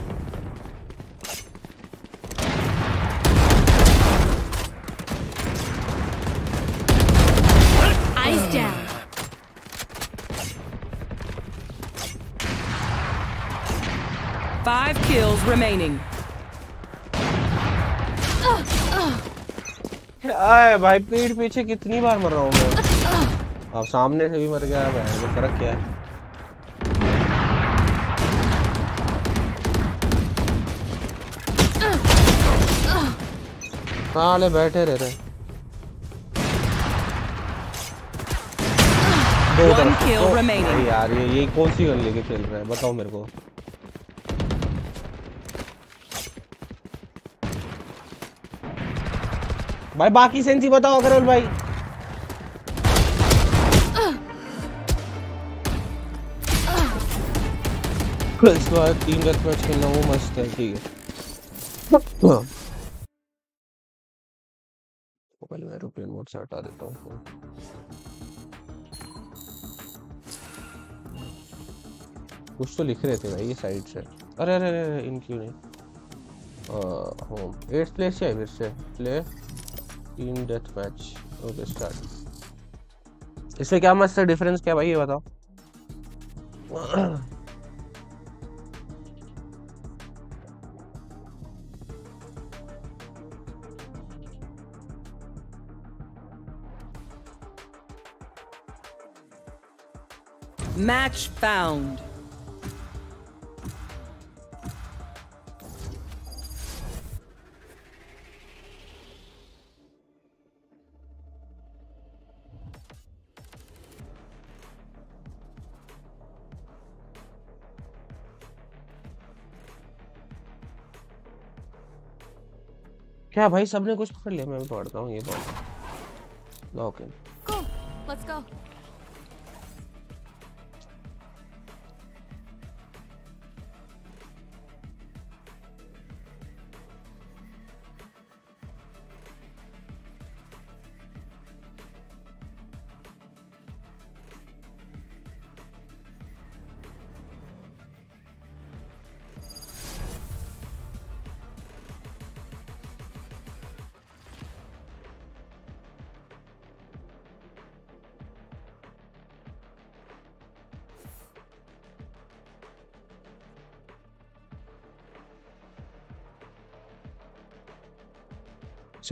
remaining. आए भाई पीठ पीछे कितनी बार मर रहा हूँ मैं? अब सामने से भी मर गया भाई ये फ़र्क क्या है? साले बैठे रह रहे दो तरफ़। यार ये ये कौन सी गन लेके खेल रहा है? बताओ मेरे को। भाई, बाकी सेंसी बताओ करोल भाई। इस बार तीन डेथ मैच खेलना वो मस्त है, ठीक है। पहले मैं एरोप्लेन मोड से हटा देता हूँ। कुछ तो लिख रहे थे भाई, ये साइड से। अरे अरे अरे इन क्यों नहीं? होम एट्थ प्लेस है, फिर से। प्ले तीन डेथ मैच ओके स्टार्ट इसमें क्या मस्त है डिफरेंस क्या भाई, ये बताओ Match found. क्या भाई सबने कुछ पकड़ लिया मैं भी पकड़ता हूँ, ये बॉल इन Go. Let's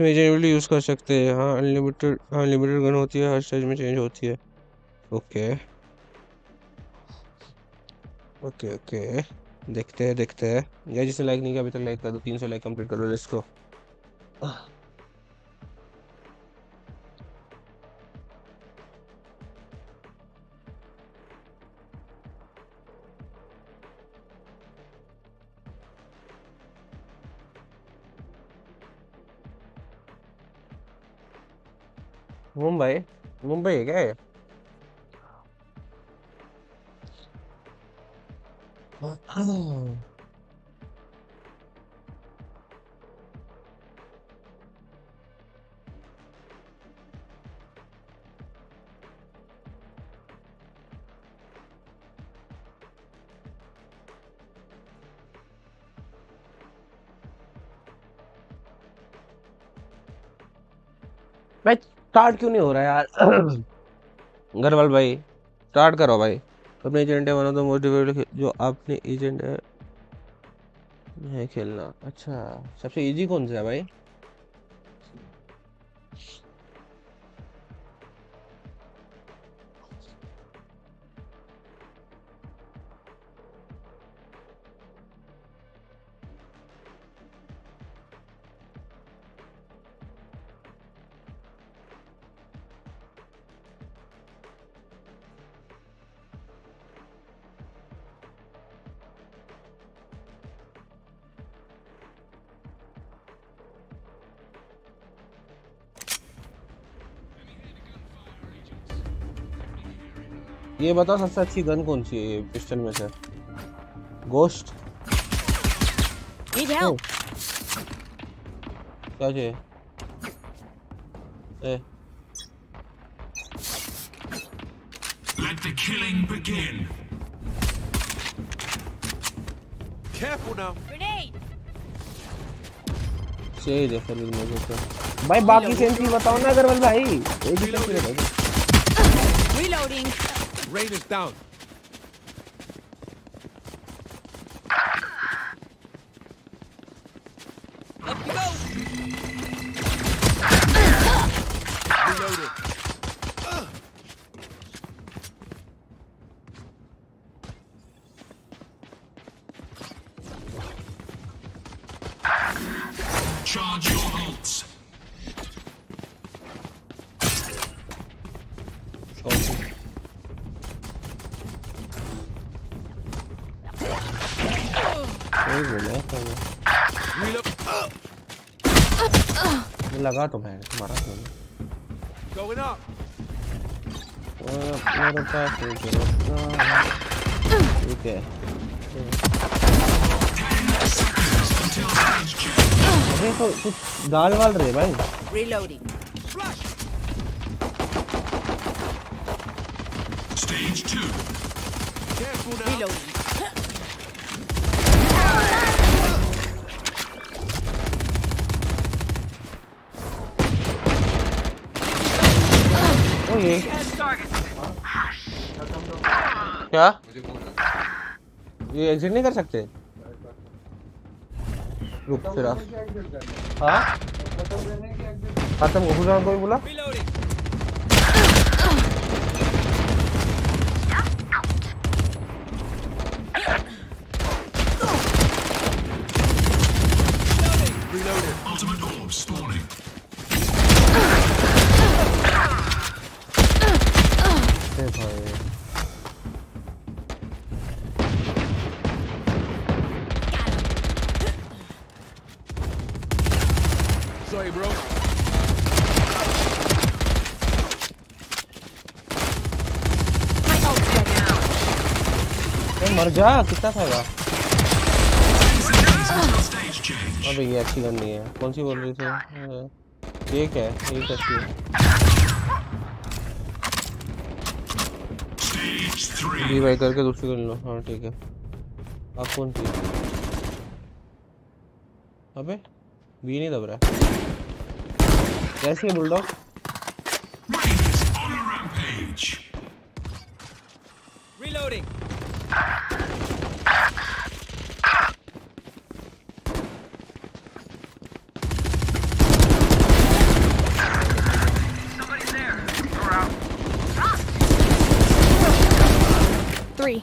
इसमें जनरली यूज़ कर सकते हैं। हाँ अनलिमिटेड अनलिमिटेड गन होती है, हर स्टेज में चेंज होती है। ओके ओके ओके देखते हैं देखते हैं। या जिसने लाइक नहीं किया, अभी तक लाइक कर दो। तीन सौ लाइक कंप्लीट कर लो इसको मुंबई है क्या ये भाई स्टार्ट क्यों नहीं हो रहा यार? गरवाल भाई, स्टार्ट करो भाई। अपने एजेंट है वन ऑफ़ द जो आपने एजेंट है खेलना। अच्छा सबसे इजी कौन सा है भाई? ये बताओ सबसे अच्छी गन कौन सी है पिस्टल में से गोस्ट Need help. क्या चाहिए ए Let the killing begin. Careful now. Grenade! Sage है फिर मुझे तो भाई बाकी चीज़ बताओ ना अगरवाल भाई एक ही बताओ Reloading! Rain is down. लगा तो मैं तुम्हारा फ़ोन। ठीक है। तो कुछ गाल वाल रहे भाई। रीलोडिंग एग्जिट नहीं कर सकते? रुक फिर आ। हाँ? खत्म को भी कोई बोला? जा, कितना खाएगा. अबे ये अच्छी गन नहीं है कौन सी बोल रही थी ये क्या है ये कैसी है. डी वाई करके दूसरी गन लो हाँ ठीक है आप कौन सी अबे बी नहीं दब रहा है कैसी है, bulldog. Reloading. Three.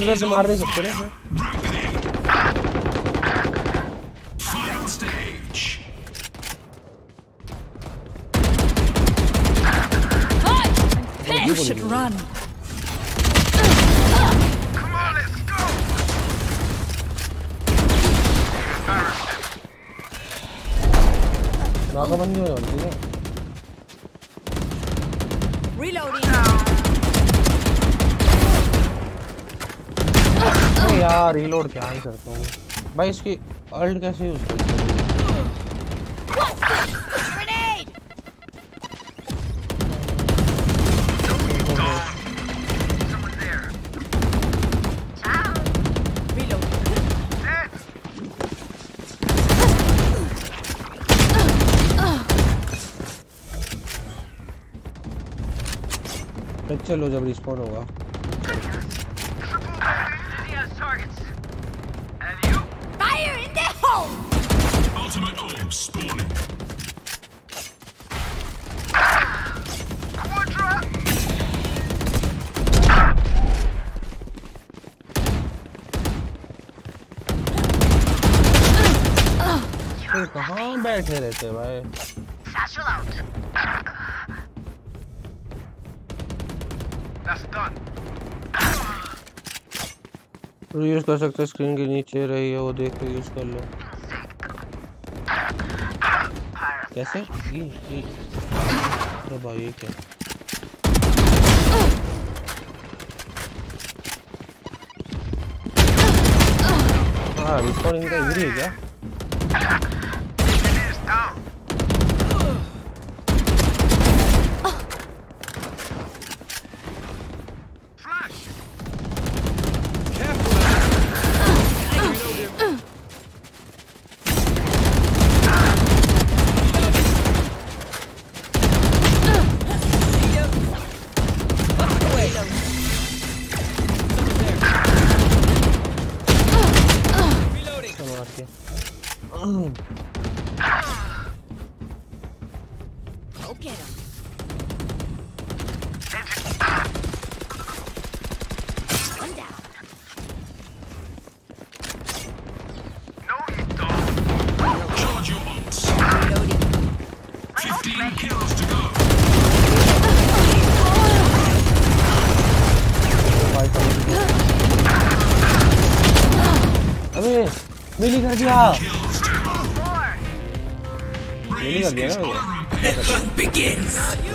Arda, Arda soktu ne? You should run. Come on, let's go. यार रिलोड क्या ही करता हूँ भाई इसकी अल्ट कैसे यूज़ करते हैं. फिर चलो जब रिस्पॉन होगा यूज़ कर सकते स्क्रीन के नीचे रही है, वो देख के यूज़ कर लो। कैसे? ये ये अरे भाई, ये क्या? हाँ रिकॉर्डिंग का ही है क्या? मिली कर दिया Kills to go. मिली कर दिया ना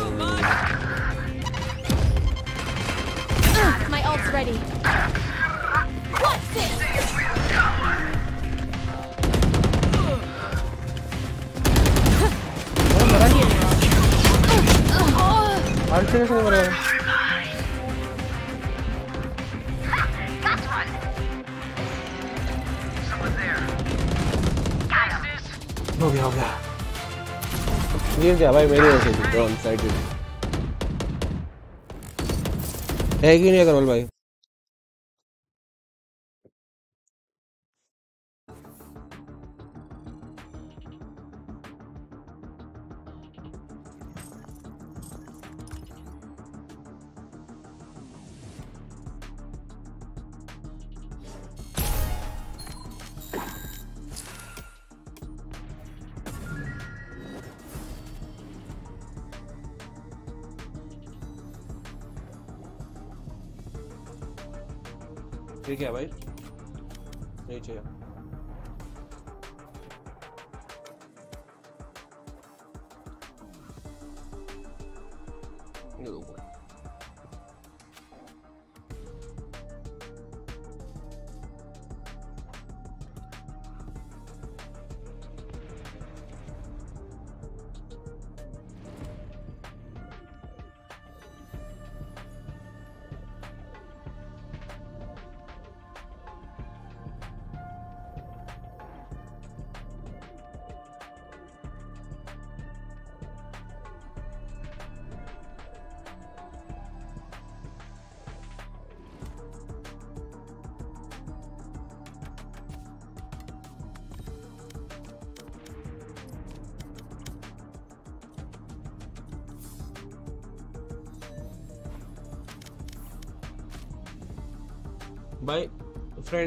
गया भाई मेरी वजह से ड्रोन साइड है कि नहीं अगरवाल भाई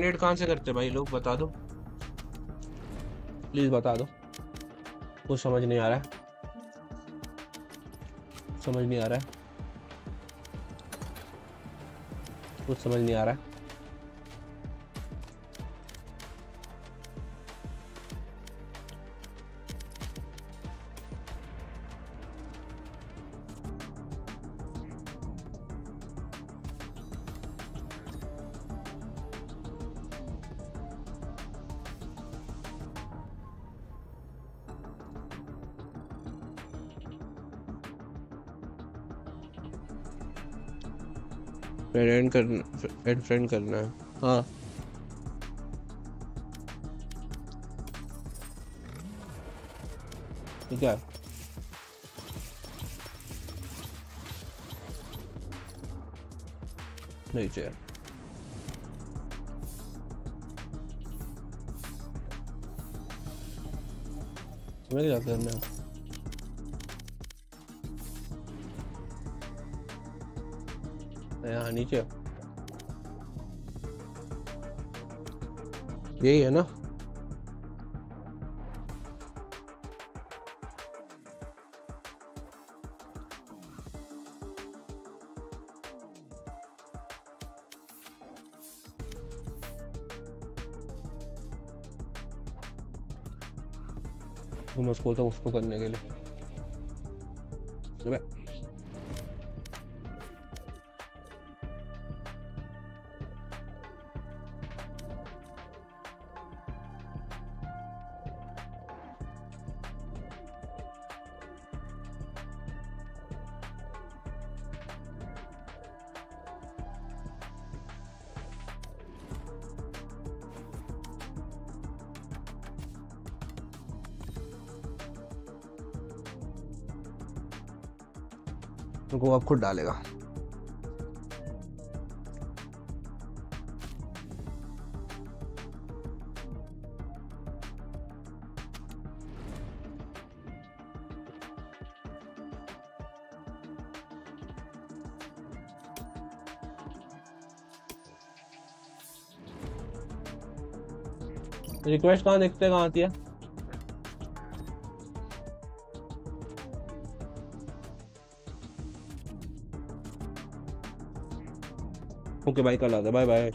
एड कहाँ से करते भाई? लोग बता दो। प्लीज़ बता दो। कुछ समझ नहीं आ रहा है। समझ नहीं आ रहा है। कुछ समझ नहीं आ रहा है। फ्रेंड करना एड फ्रेंड करना है। हाँ। ठीक है। नहीं चाहिए। मैं। क्या करना है यहाँ नीचे। यही है ना? मैं उसको बोलता हूँ उसको करने के लिए। अब खुद डालेगा। रिक्वेस्ट कहाँ देखते हैं कहाँ आती है? ओके भाई कल आते बाय बाय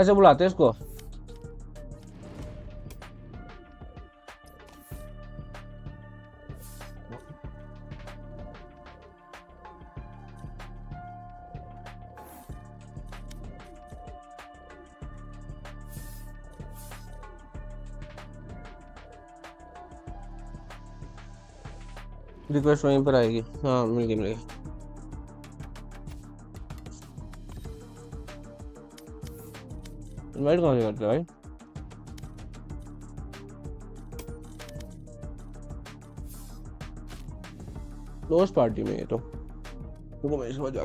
कैसे बुलाते इसको? रिक्वेस्ट वहीं पर आएगी। हाँ मिल गई मिल गई। इनवाइट कहाँ से करते भाई? क्लोज पार्टी में ये तो। तुमको मैं समझ जा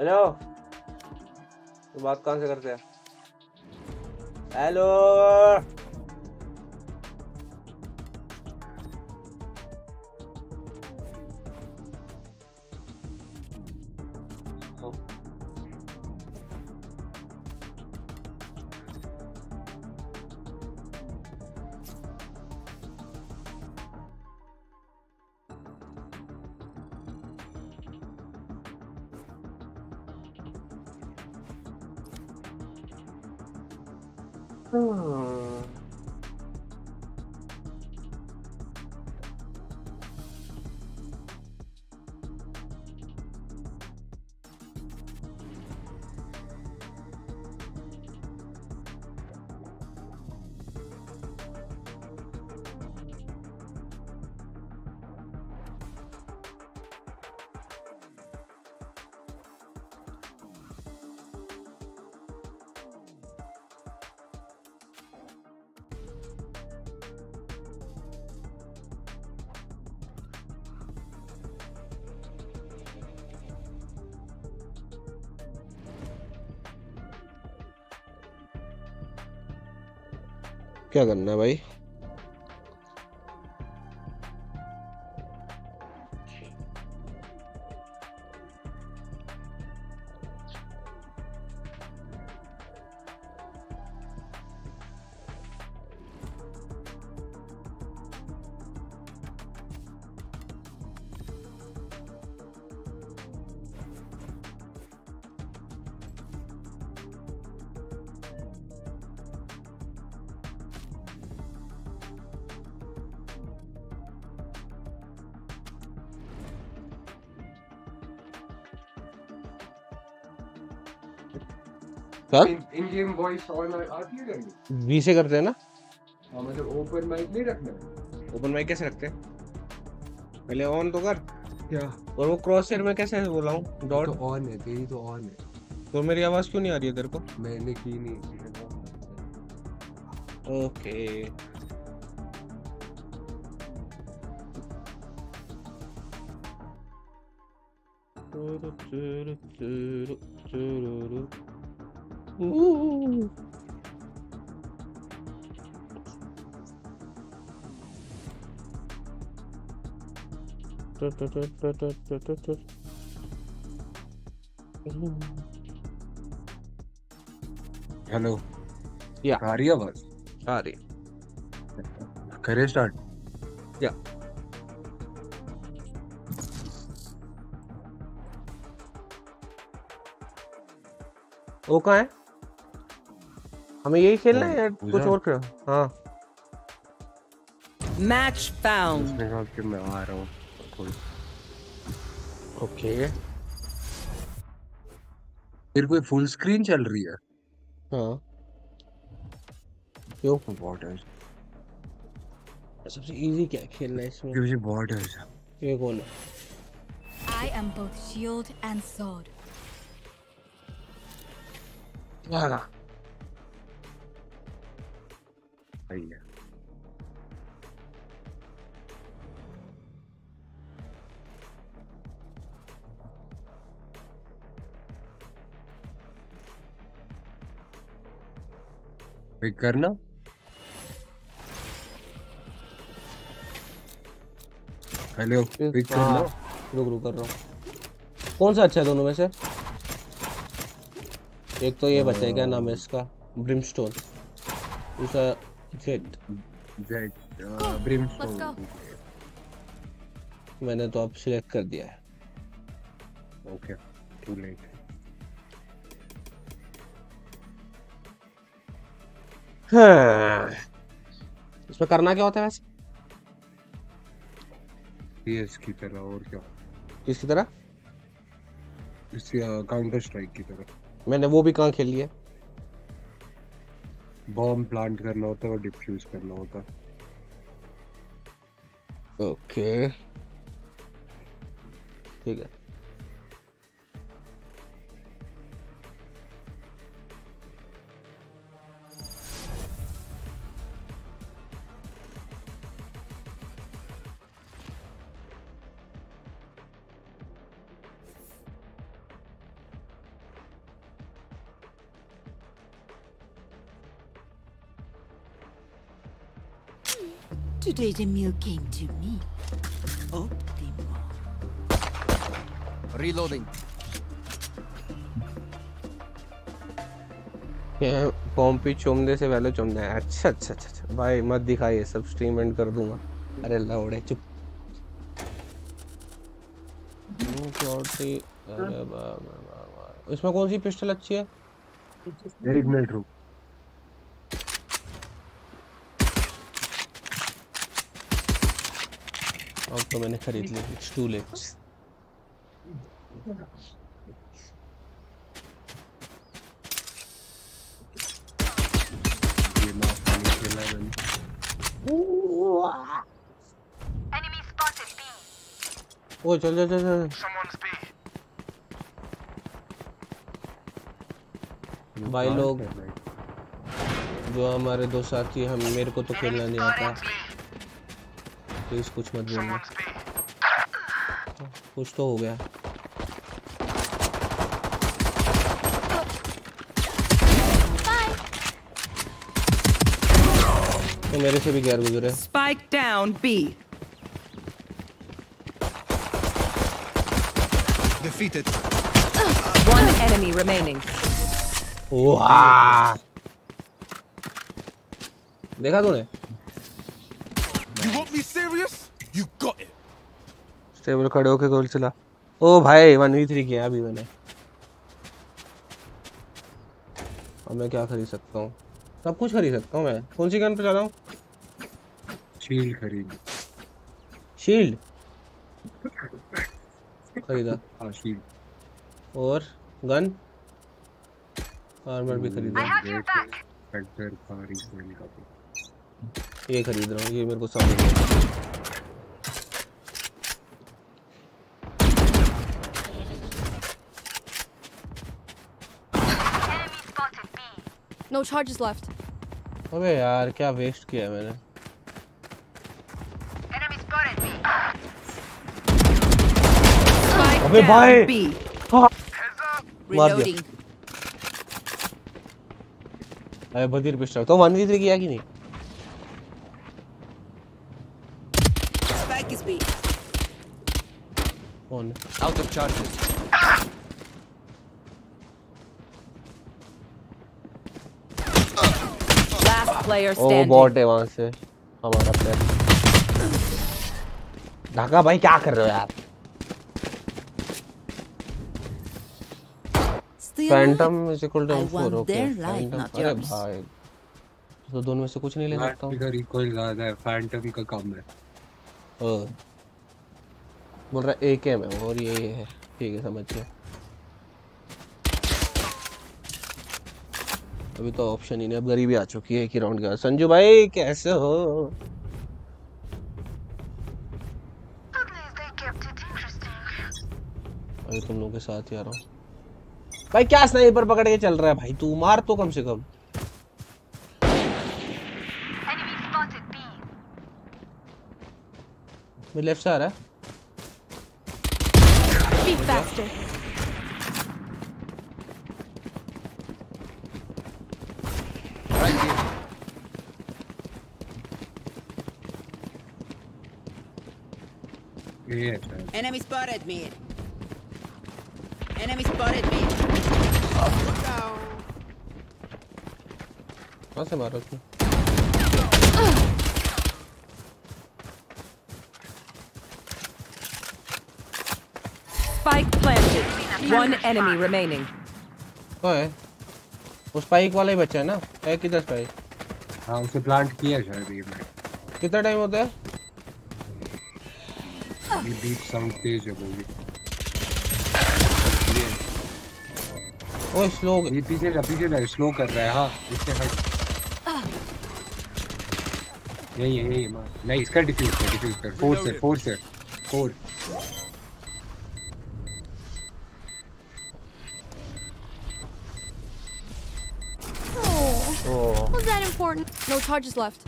हेलो। तो बात कहाँ से करते हैं? हेलो। क्या करना है भाई? वी से करते हैं ना? हाँ मतलब ओपन माइक नहीं रखना ओपन माइक कैसे रखते हैं? पहले ऑन तो कर। क्या? और वो क्रॉस हेयर में कैसे बोला हूँ? तो ऑन है तेरी तो ऑन है। तो मेरी आवाज़ क्यों नहीं आ रही है तेरे को? मैंने की नहीं। ओके हेलो या आ रही है आवाज़? आ रही करे स्टार्ट या वो कहाँ है? हमें यही खेलना है या कुछ और खेल हाँ। कहा कि मैं आ रहा हूँ। कोई ओके। तेरे कोई फुल स्क्रीन चल रही है? हाँ। क्यों? है सबसे इजी क्या खेलना है इसमें? मुझे है ये कौन है? I am both shield and sword. हाँ सही है पिक करना? हेलो पिक हाँ करना। रुक रुक कर रहा हूँ। कौन सा अच्छा है दोनों में से? एक तो ये बचा है क्या नाम है इसका? ब्रिमस्टोन दूसरा जेट जेट ब्रिमस्टोन मैंने तो अब सिलेक्ट कर दिया है। ओके टू लेट हाँ। इसमें करना क्या होता है वैसे? पीएस की तरह और क्या? किसकी तरह? इस काउंटर स्ट्राइक की तरह। मैंने वो भी कहाँ खेल लिया बॉम्ब प्लांट करना होता है और डिफ्यूज करना होता है। ओके ठीक है। The meal came to me. Optimo. Reloading. ये पॉम्पी चुमने से पहले चुमना है अच्छा अच्छा अच्छा अच्छा भाई मत दिखाइए सब स्ट्रीम एंड कर दूँगा अरे लौड़े चुप अरे इसमें कौन सी पिस्टल अच्छी है एक मिनट तो मैंने खरीद ली इट्स टू लेट ओ चल चल चल चल। भाई लोग जो हमारे दो साथी हम मेरे को तो खेलना नहीं आता। प्लीज़ कुछ मत बोलना। कुछ तो हो गया। तो मेरे से भी गैर गुजरे। Spike down be defeated one enemy remaining देखा तूने? तो serious? You got it. Stable खड़े होके गोल चला। ओ भाई वन वी थ्री किया अभी मैंने। अब मैं क्या खरीद सकता हूँ? सब कुछ खरीद सकता हूँ मैं। कौन सी गन पे चला हूँ? शील्ड खरीद। शील्ड खरीदा। हाँ शील्ड और गन आर्मर भी खरीदा। ये खरीद रहा हूँ ये मेरे को समझ No charges left. अबे यार क्या वेस्ट किया है मैंने? अबे भाई! B. मार दिया. अबे बदीर पिस्टल तो वन वी थ्री किया कि नहीं Spike is B. कौन Charges. Last player ओ standing. बॉट है वहाँ से हमारा प्लेयर ढाका भाई क्या कर रहे हो यार? Phantom is equal to I M4 okay Phantom अरे भाई तो दोनों में से कुछ नहीं ले सकता हूँ। का रिकॉइल ज़्यादा है फैंटम का कम है। ओ, बोल रहा है मैं, और ये ये है, ठीक है, समझ गया। अभी तो ऑप्शन ही नहीं, अब गरीबी आ चुकी है एक ही राउंड का संजू भाई, कैसे हो? अभी तुम लोगों के साथ ही आ रहा हूँ। भाई, क्या स्नाइपर पकड़ के चल रहा है भाई? तू मार तो कम से कम। मेरे लेफ़्ट से आ रहा है be faster. Right here. ये है शायद Enemy spotted me. Enemy spotted me. Down. कहाँ से मारा उसने Spike planted. One enemy remaining. कहाँ है वो स्पाइक वाला ही बच्चा है ना है किधर स्पाइक हाँ उसे प्लांट किया शायद ये कितना टाइम होता है ये बीट साउंड तेज है बोली ओ स्लो ये पीछे जा पीछे जा स्लो कर रहा है हाँ इससे हट। यही है यही है मार नहीं इसका डिफ्यूज कर डिफ्यूज कर। फोर से फोर से four Oh, was that important? No charges left.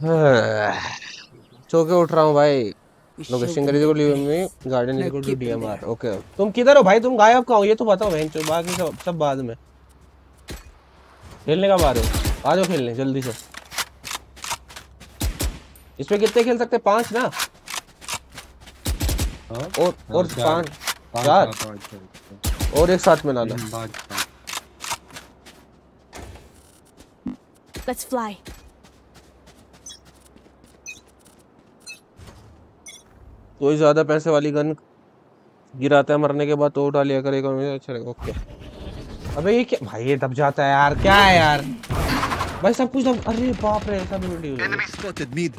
चौके उठ रहा हूँ भाई। लोकेशन करी को लीव में guardian equal to DMR okay तुम किधर हो भाई? तुम गायब कहाँ हो? ये तो बताओ बहन चो बाकी सब सब बाद में। खेलने का बारे आ जाओ खेलने जल्दी से। इसमें कितने खेल सकते हैं? पाँच ना? हाँ और और पाँच चार। हाँ, पाँच पाँच और एक साथ में लाना। पाँच पाँच। Let's fly. कोई ज़्यादा पैसे वाली गन गिराता है मरने के बाद तो उठा लिया करेगा मुझे अच्छा लगेगा ओके। अबे ये क्या भाई ये दब जाता है यार। क्या है यार? भाई सब कुछ दब अरे बाप रे सब Enemy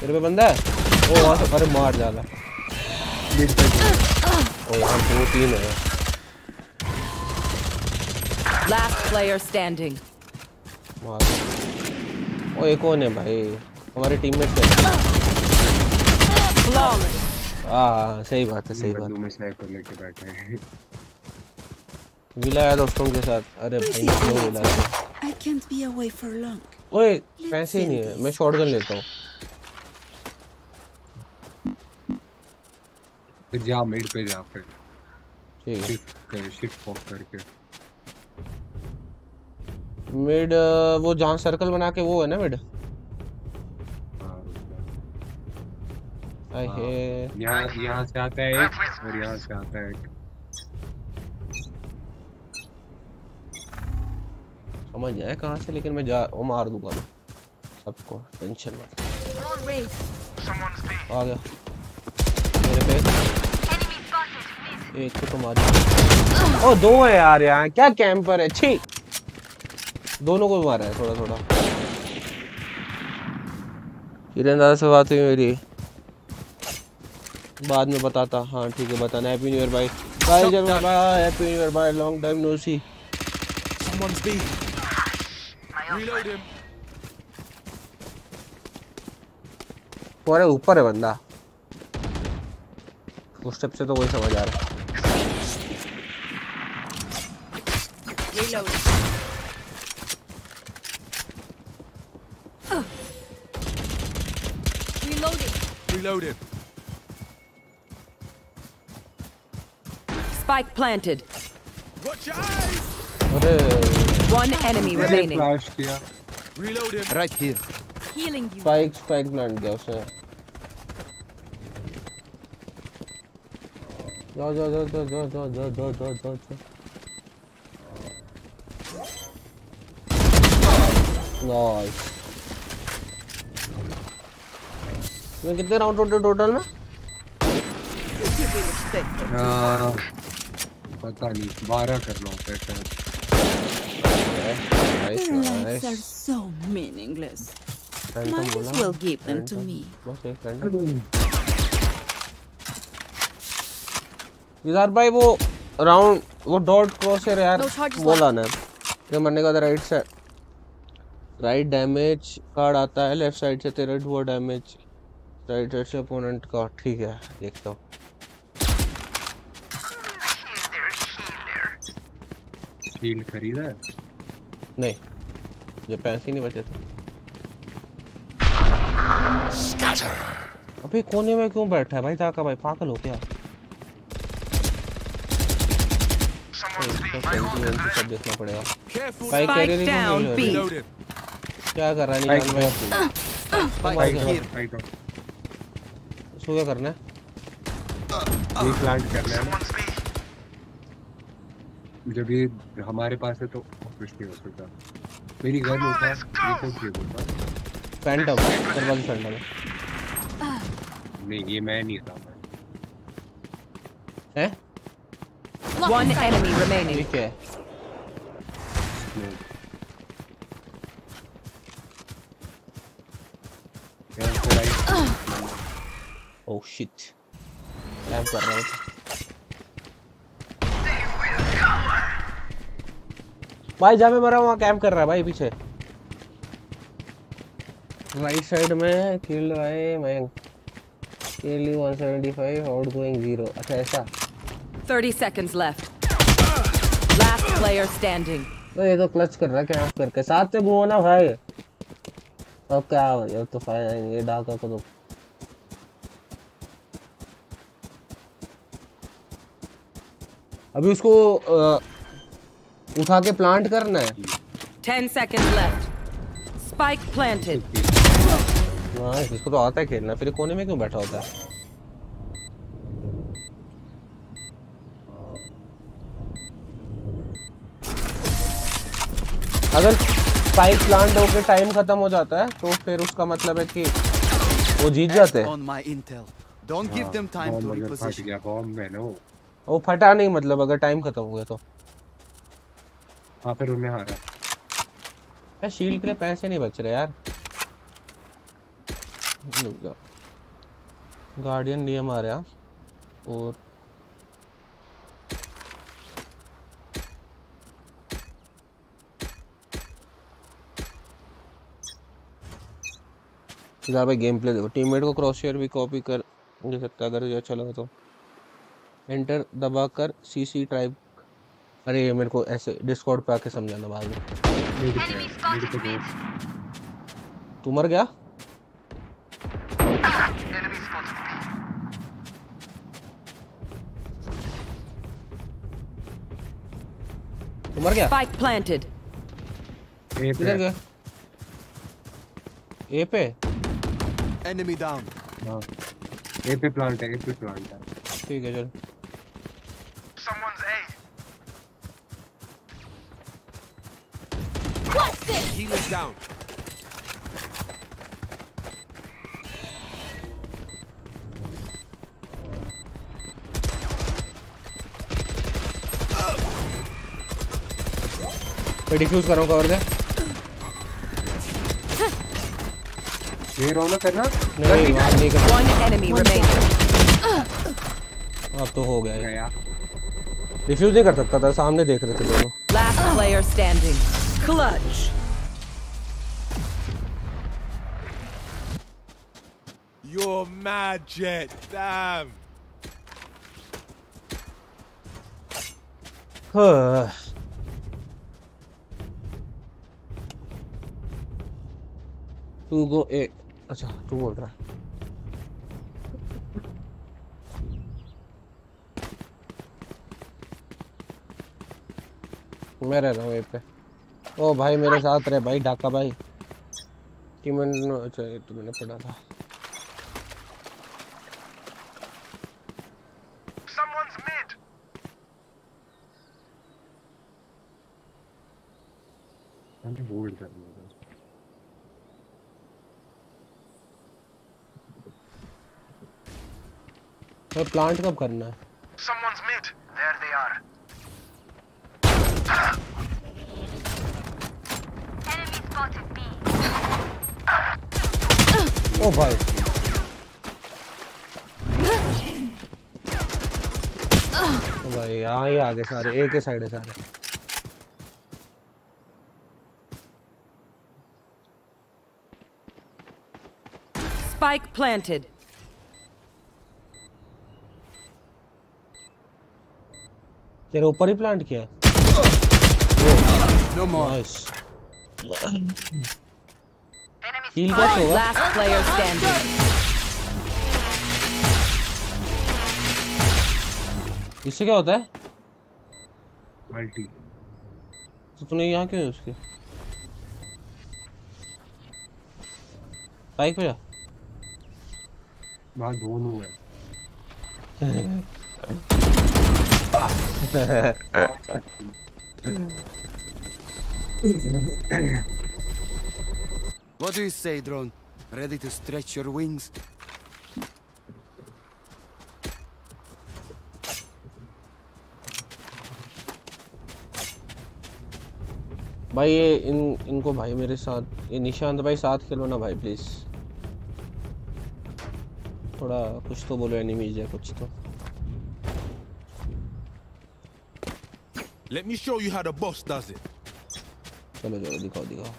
तेरे पे बंदा है? ओ वहाँ से अरे मार डाला। ओ यार दो तीन है। Last player standing. मार। ओ एक कौन है भाई? हमारे टीममेट है. हाँ सही बात है सही बात बंदूक में स्नाइपर लेके बैठे हैं। मिला है दोस्तों के साथ। अरे भाई क्यों मिला I can't be away for long. ओए पैसे ही नहीं है मैं शॉटगन लेता हूँ। जा मिड पे जा फिर। ठीक है। शिफ्ट कर शिफ्ट करके। मिड वो जहाँ सर्कल बना के वो है ना मिड यहाँ यहाँ से आता है एक और यहाँ से आता है एक। समझ जाए कहाँ से लेकिन मैं जा वो मार दूँगा मैं। सबको टेंशन मत। आ गया। मेरे पे। एक को तो मारी ओ दो है यार यहाँ। क्या कैंपर है? छी। दोनों को मारा है थोड़ा थोड़ा किरण दादा से बात हुई मेरी। बाद में बताता हाँ ठीक है बताना हैप्पी न्यू ईयर भाई बाय ज़रूर bye happy new year bye long time no see Someone's B. Reload him. पूरे ऊपर है बंदा उस स्टेप से तो वही समझ आ रहा है Reload. Reloading. Reloaded. Spike planted. Watch your eyes. अरे One enemy remaining. फ्लैश किया Reload him. Right here. Healing you. Spike spike plant किया उसने जाओ जाओ जाओ जाओ जाओ जाओ जाओ जाओ जाओ जाओ जाओ नाइस मैं कितने राउंड टोटल टोटल में हाँ, पता नहीं बारह कर लो so meaningless. Might as बोला। well give them to me. Friend Nizar भाई वो राउंड वो डॉट क्रॉसर यार। वो लाना है। मरने का right side right damage card आता है लेफ़्ट साइड से तेरा हुआ डैमेज राइट साइड से अपोनेंट का ठीक है देखता हूँ। शील्ड खरीदा है? नहीं ये पैसे ही नहीं बचे थे। अबे कोने में क्यों बैठा है? भाई ताका भाई पागल हो क्या सब देखना पड़ेगा. भाई कह रहे Spike थे down कि B. Reload him. क्या कर रहा है निकाल भाई इसको क्या करना है? ये प्लांट करना है। जब ये हमारे पास है तो कुछ नहीं हो सकता मेरी गन होता ये तो ठीक होता फैंटम पास फैंटम नहीं ये मैं नहीं था। हैं? One enemy remaining. ठीक है। ओह शिट लैम्प कर रहा हूँ भाई जहाँ मैं मरा वहाँ कैंप कर रहा है भाई पीछे। राइट साइड में किल आए मैं। किल 175 आउट गोइंग ज़ीरो अच्छा ऐसा। 30 seconds left. Last player standing. तो ये तो क्लच कर रहा है कैंप करके। साथ से घूमो ना भाई। अब क्या भाई अब तो फ़ायदा नहीं ये डाका को तो। अभी उसको अ, उठा के प्लांट करना है 10 seconds left. Spike planted. हाँ इसको तो आता है खेलना फिर कोने में क्यों बैठा होता है अगर स्पाइक प्लांट होकर टाइम खत्म हो जाता है तो फिर उसका मतलब है कि वो जीत जाते हैं On my intel. Don't give them time to reposition. है वो फटा नहीं मतलब अगर टाइम खत्म हो गया तो हाँ फिर उन्हें हारा। यार शील्ड के लिए पैसे नहीं बच रहे यार। गार्डियन लिए हमारे यहाँ और भाई गेम प्ले देखो। टीममेट को क्रॉस शेयर भी कॉपी कर दे सकता है, अगर अच्छा लगा तो। एंटर दबाकर सीसी ट्राइब अरे ये मेरे को ऐसे डिस्कॉर्ड पे आके समझाना बाद में। तू मर गया? तू मर गया? Spike planted. ए किधर पे गया? ए पे? Enemy down. हाँ। ए पे प्लांट है ए पे प्लांट है। ठीक है चल Someone's A. What's this? Down. मैं डिफ्यूज कर रहा हूँ कवर दे ये रोना करना नहीं वहाँ नहीं कर One enemy remaining. अब तो हो गया ये गया डिफ्यूज नहीं कर सकता था सामने देख रहे थे दोनों Last player standing. Clutch. Mad, Jet. Damn. हाँ। टू गो ए अच्छा तू बोल रहा मैं रह रहा पे ओ भाई मेरे साथ रहे भाई ढाका भाई मैंने अच्छा ये तो मैंने पढ़ा था Someone's mid. मैंने होल्ड कर लिया तो प्लांट कब करना है? Someone's mid. There they are. ओ भाई। ओ भाई यहाँ ही आगे सारे एक ही साइड है सारे। Spike planted. तेरे ऊपर ही प्लांट किया more. नाइस हील कैसे होगा Last player standing. इससे क्या होता है? मल्टी तो तूने यहाँ क्यों है उसके बाइक पे जा। दोनों है What do you say, drone? Ready to stretch your wings? भाई ये इन इनको भाई मेरे साथ ये निशांत भाई साथ खेलो ना भाई प्लीज़ थोड़ा कुछ तो बोलो एनिमीज है कुछ तो Let me show you how the boss does it. चलो चलो दिखाओ दिखाओ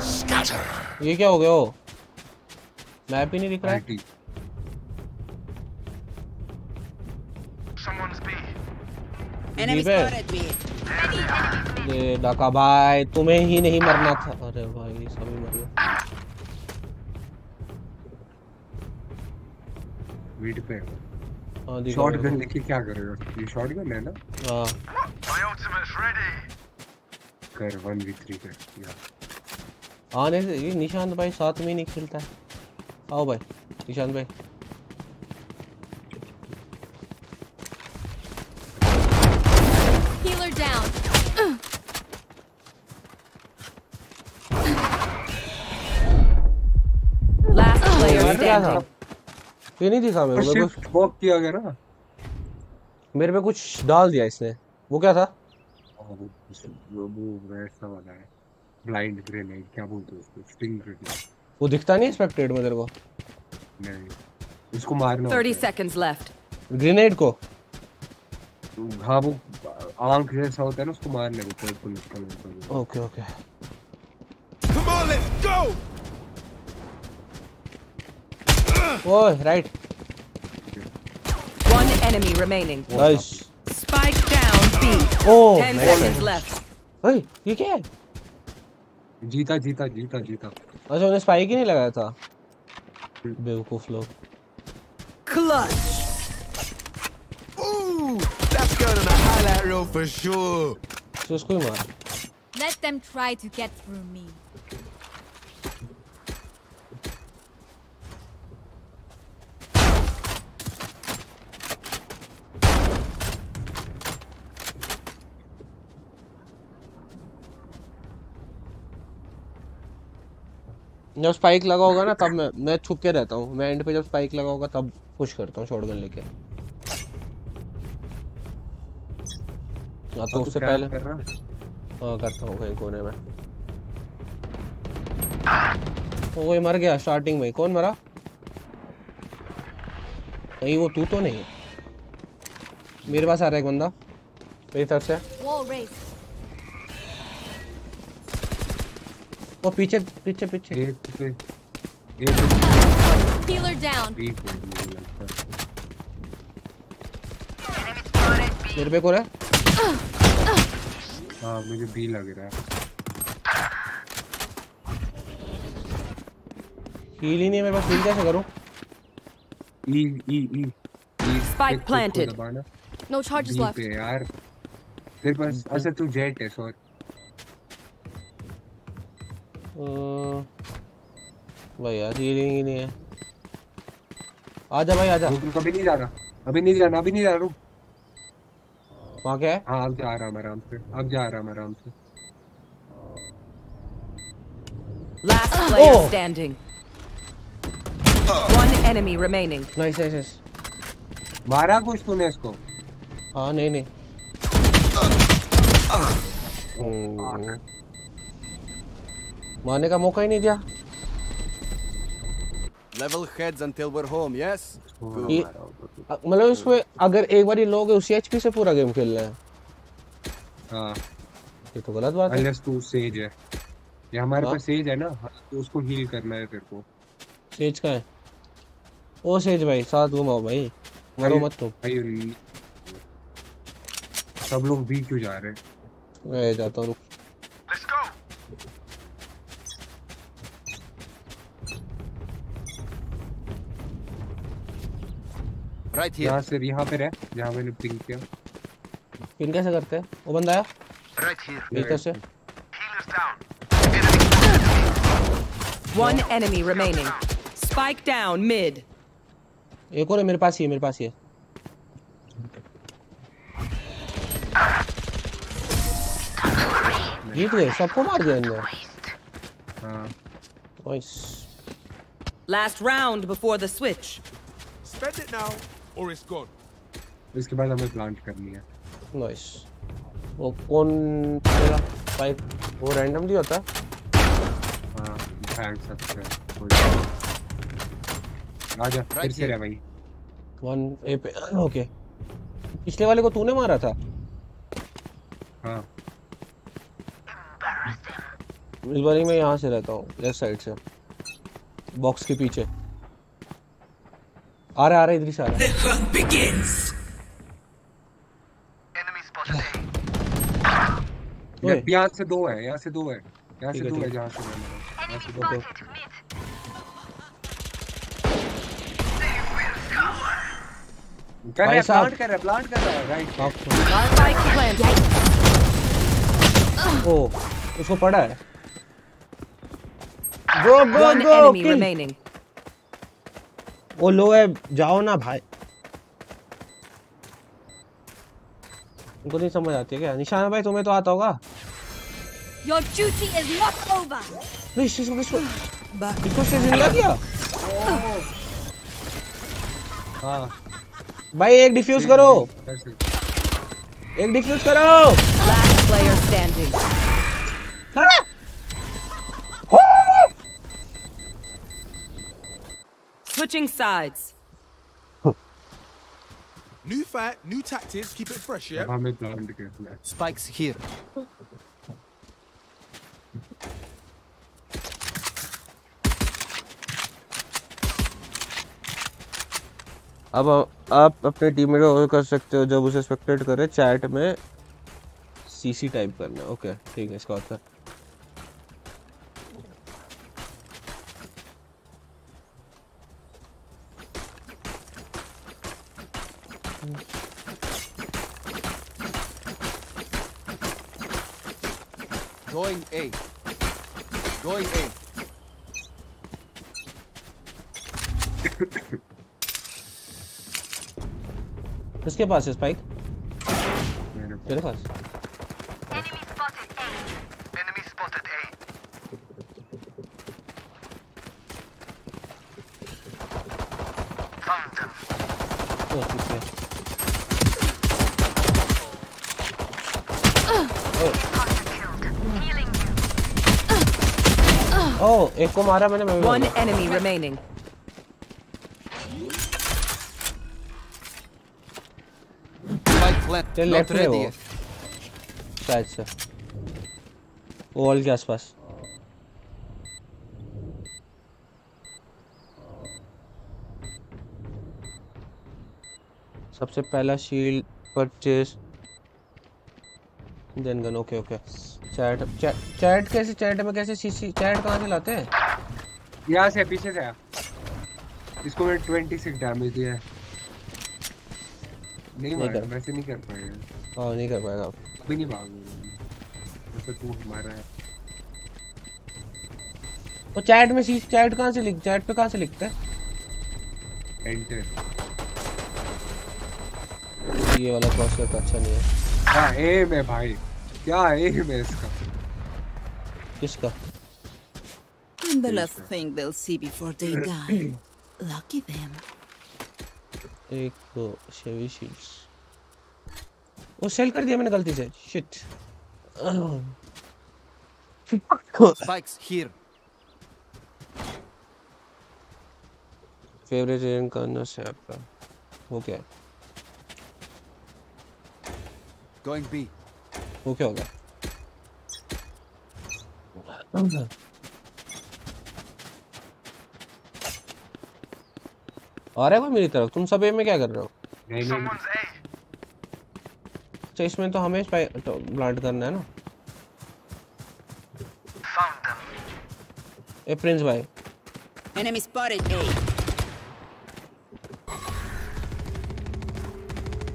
Scatter. ये क्या हो गया हो मैप ही नहीं दिख रहा है Someone's B. Enemy जीप है। spotted B. ये डाका भाई तुम्हें ही नहीं मरना था। अरे भाई सभी मर गए। वीड पे। हाँ दिखाओ शॉट गन लेके क्या करेगा ये शॉट गन है ना? हाँ। My ultimate's ready. कर वन वी थ्री कर या। आने से ये निशांत भाई साथ में ही नहीं खेलता है। आओ भाई निशांत भाई। क्या था. ये नहीं दिखा मेरे को मेरे शिफ्ट वॉक किया गया ना। मेरे पे कुछ डाल दिया इसने। वो क्या था? वो वो वो वैसा वाला है। ब्लाइंड ग्रेनेड क्या बोलते हैं उसको? स्टिंग ग्रेनेड वो दिखता नहीं स्पेक्टेट में तेरे को? नहीं उसको मारना 30 होता seconds left. ग्रेनेड को? है वो आँख जैसा होता है ना उसको मारने को okay okay Come on, let's go! ओए right One enemy remaining. Nice Spike down B. Oh, 10 nice. seconds left. ओए ये क्या है जीता जीता जीता जीता अच्छा उन्हें स्पाइक ही नहीं लगाया था बेवकूफ लोग Clutch. Ooh, that's going on a highlight reel for sure. तो उसको ही मार Let them try to get through me. जब स्पाइक लगा होगा ना तब मैं मैं छुप के रहता हूँ। मैं एंड पे जब स्पाइक लगा होगा तब पुश करता हूँ शॉटगन लेके। हाँ तो उससे पहले कर रहा हाँ? करता हूँ कहीं कोने में। तो वही मर गया स्टार्टिंग में। कौन मरा? नहीं वो तू तो नहीं मेरे पास आ रहा है एक बंदा मेरी तरफ़ से। वो पीछे पीछे पीछे। एक पे एक Healer down. पे मुझे लगता है मेरे पे कौन है? हाँ मुझे बी लग रहा है। हील ही नहीं मेरे पास हील कैसे करूँ? ई ई ई Spike planted. दबाना। No charges be left. पे यार। तेरे पास अच्छा तू जेट है सॉरी भाई यार हीलिंग ही नहीं है। आजा भाई आजा। रुक अभी नहीं जाना अभी नहीं जाना अभी नहीं जाना रुक। वहाँ क्या है? हाँ अब जा रहा हूँ आराम से अब जा रहा हूँ आराम से। Last player Oh. standing. One enemy remaining. Nice nice nice मारा कुछ तूने इसको? हाँ नहीं नहीं। मारने का मौका ही नहीं दिया। Level heads until we're home, yes? Good. ये मतलब इसमें अगर एक बार ये लोग उसी एचपी से पूरा गेम खेल रहे हैं। हाँ। ये तो गलत बात है। अनलेस तू सेज है। ये हमारे हाँ? पास सेज है ना हाँ, तो उसको हील करना है तेरे को। सेज का है? ओ सेज भाई साथ घुमाओ भाई। मरो मत तुम। भाई सब लोग भी क्यों जा रहे हैं? मैं जाता हूँ Right here. यहाँ से यहाँ पे रह जहाँ मैंने पिंक किया पिन कैसे करते हैं वो बंदा आया Right here. तरफ़ से One enemy remaining. Spike down mid. एक और है मेरे पास ही है मेरे पास ही है जीत गए सबको मार दिया इनने हाँ nice Last round before the switch. Spend it now, or it's gone. इसके बाद हमें प्लांट करनी है। नाइस वो कौन मेरा फाइव वो रैंडमली होता है? हाँ थैंक सकते हैं कोई- आजा फिर से रह भाई। वन ए पे ओके पिछले वाले को तूने मारा था? हाँ। इस बारी मैं यहाँ से रहता हूँ लेफ़्ट साइड से। बॉक्स के पीछे। आ रहा आ रहा इधर ही से आ रहा ओए। यहाँ यहाँ से दो है यहाँ से दो है। यहाँ से है, दो है जहाँ से। यहाँ से दो है कर रहा है। प्लांट कर रहा है प्लांट कर रहा है। राइट Spike ओ उसको पड़ा है। गो गो गो किल. वो लो है जाओ ना भाई। उनको नहीं समझ आती है क्या? निशाना भाई तुम्हें तो आता होगा। Your duty is not over. नहीं इसको इसको। इसको से ज़िंदा किया? हाँ। भाई एक डिफ्यूज करो। एक डिफ्यूज करो। Last player standing. Switching sides. New fight, new tactics, keep it fresh, yeah? अब हमें प्लान करना है Spikes here. अब आप अपने टीममेट को कर सकते हो जब उसे स्पेक्टेट करे चैट में सीसी टाइप करना है ओके ठीक है इसका होता Going A. Going A. किसके पास है स्पाइक मेरे तेरे पास ओ, ठीक है। ओ एक को मारा मैंने मैं enemy remaining. तेरे लेफ़्ट में वो। शायद से। वॉल के आसपास। सबसे पहला shield purchase then gun okay okay chat chat कैसे चैट में कैसे सीसी चैट कहाँ से लाते हैं? यहाँ से पीछे से। इसको मैं 26 डैमेज दिया है। नहीं नहीं मारा कर- वैसे नहीं कर पाएगा हाँ नहीं कर पाएगा अभी नहीं भागूँगा तो तू मारा है। वो चैट में सी चैट कहाँ से लिख चैट पे कहाँ से लिखते हैं? एंटर ये वाला क्रॉसर तो अच्छा नहीं है। हाँ एम है भाई। क्या एम है इसका किसका And the last thing they'll see before they die. Lucky them. एक तो शेवी शील्ड्स वो सेल कर दिया मैंने गलती से shit Spikes here. Favourite Ariane करना से आपका वो क्या है Going B. वो क्या होगा आ रहा है कोई मेरी तरफ़? तुम सब ए में क्या कर रहे हो? नहीं नहीं। अच्छा इसमें तो हमें प्लांट करना है ना? ए प्रिंस भाई। Enemy spotted A.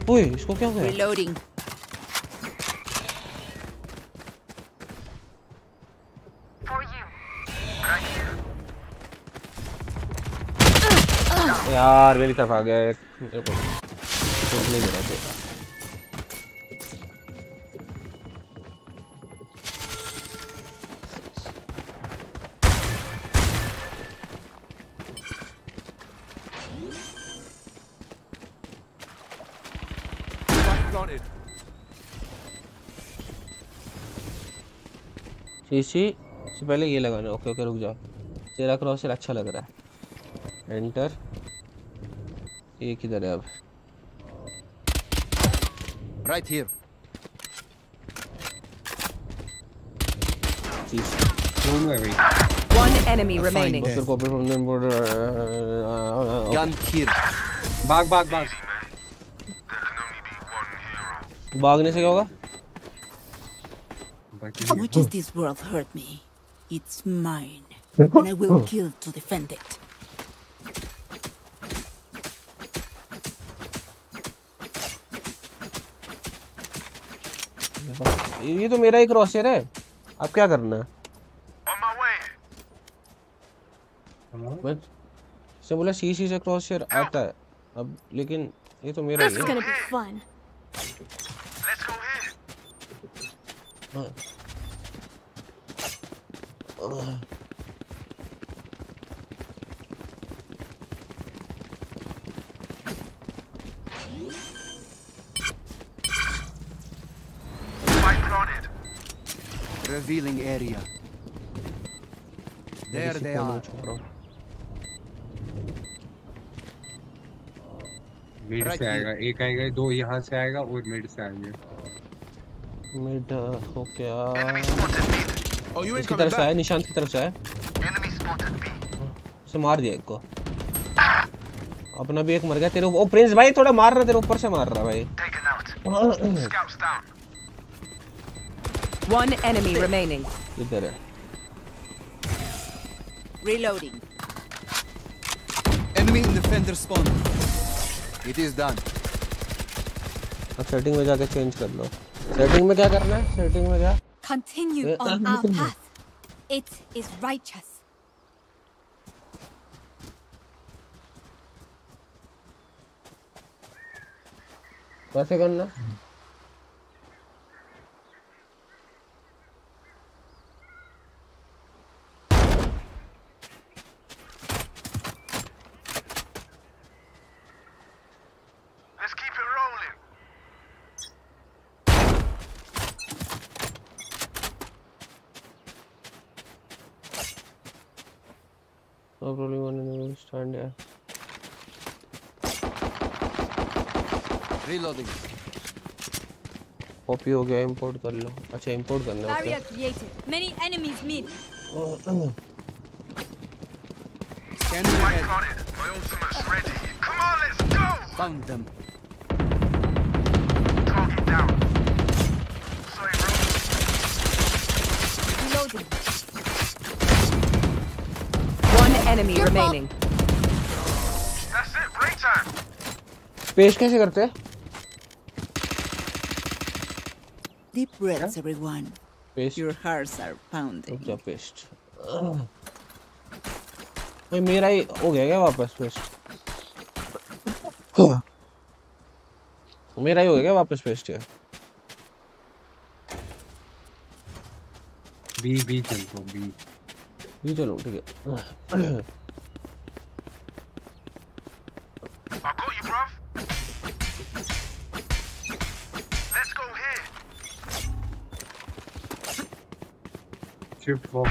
ओए इसको क्या हो गया? Reloading. यार, मेरी तरफ़ आ गया एक। मेरे को शूट नहीं मिला से, पहले ये लगाना ओके ओके, रुक जाओ। तेरा क्रॉसर अच्छा लग रहा है। Enter ये किधर है अब Right here. सीसी दोनों है भाई One enemy remaining. Poster copy from the border. Gun here. भाग भाग भाग भागने से क्या होगा बाकी Much as this world hurt me, it's mine. And I will kill to defend it. ये तो मेरा ही क्रॉसर है। अब क्या करना? है से बोला सी सी से क्रॉसर आता है। अब लेकिन ये तो मेरा ही है। gonna be fun. हाँ। हाँ। Revealing area. There they are. Mid Right से. आएगा एक आएगा दो यहाँ से आएगा और मिड से आएँगे। मिड हो गया। Oh, you ain't इसकी coming तरफ़ से back. आया निशांत की तरफ़ से आया। उसे मार दिया एक को। अपना भी एक मर गया तेरे ओ प्रिंस भाई थोड़ा मार रहा तेरे ऊपर से मार रहा भाई। One enemy remaining. इधर है Reloading. Enemy in defender spawn. It is done. अब सेटिंग में जाके चेंज कर लो सेटिंग में क्या करना है सेटिंग में क्या Continue Yeah, on uh, our path. It is righteous. कैसे करना बता कॉपी हो गया इंपोर्ट कर लो। अच्छा इंपोर्ट करना है barrier created many enemies meet can you get my ultimate ready come on let's go found them target down enemy remaining. That's it, break time. Space kaise karte hai? Breaths, everyone. पेस्ट Your hearts are pounding. रुक जा paste भाई मेरा ही हो गया क्या वापस paste मेरा ही हो गया क्या वापस पेस्ट यार बी बी चलते बी ये चलो ठीक है शिफ्ट वॉक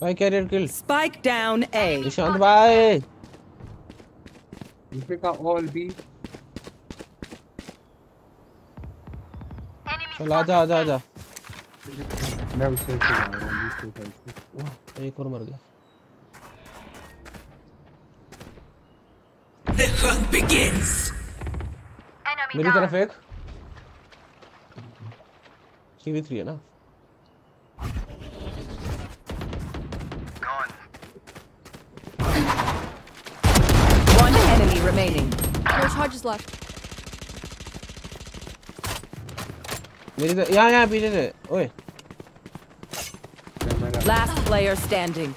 भाई carrier kill Spike down A. Nishant भाई इस पे का ऑल बी चल आजा आजा आजा मैं उससे से जा रहा हूँ दूसरे साइड से एक और मर गया The hunt begins. मेरी तरफ एक सीवी थ्री है ना One enemy remaining. No charges left. मेरी तरफ यहाँ यहाँ पीछे से ओए Last player standing.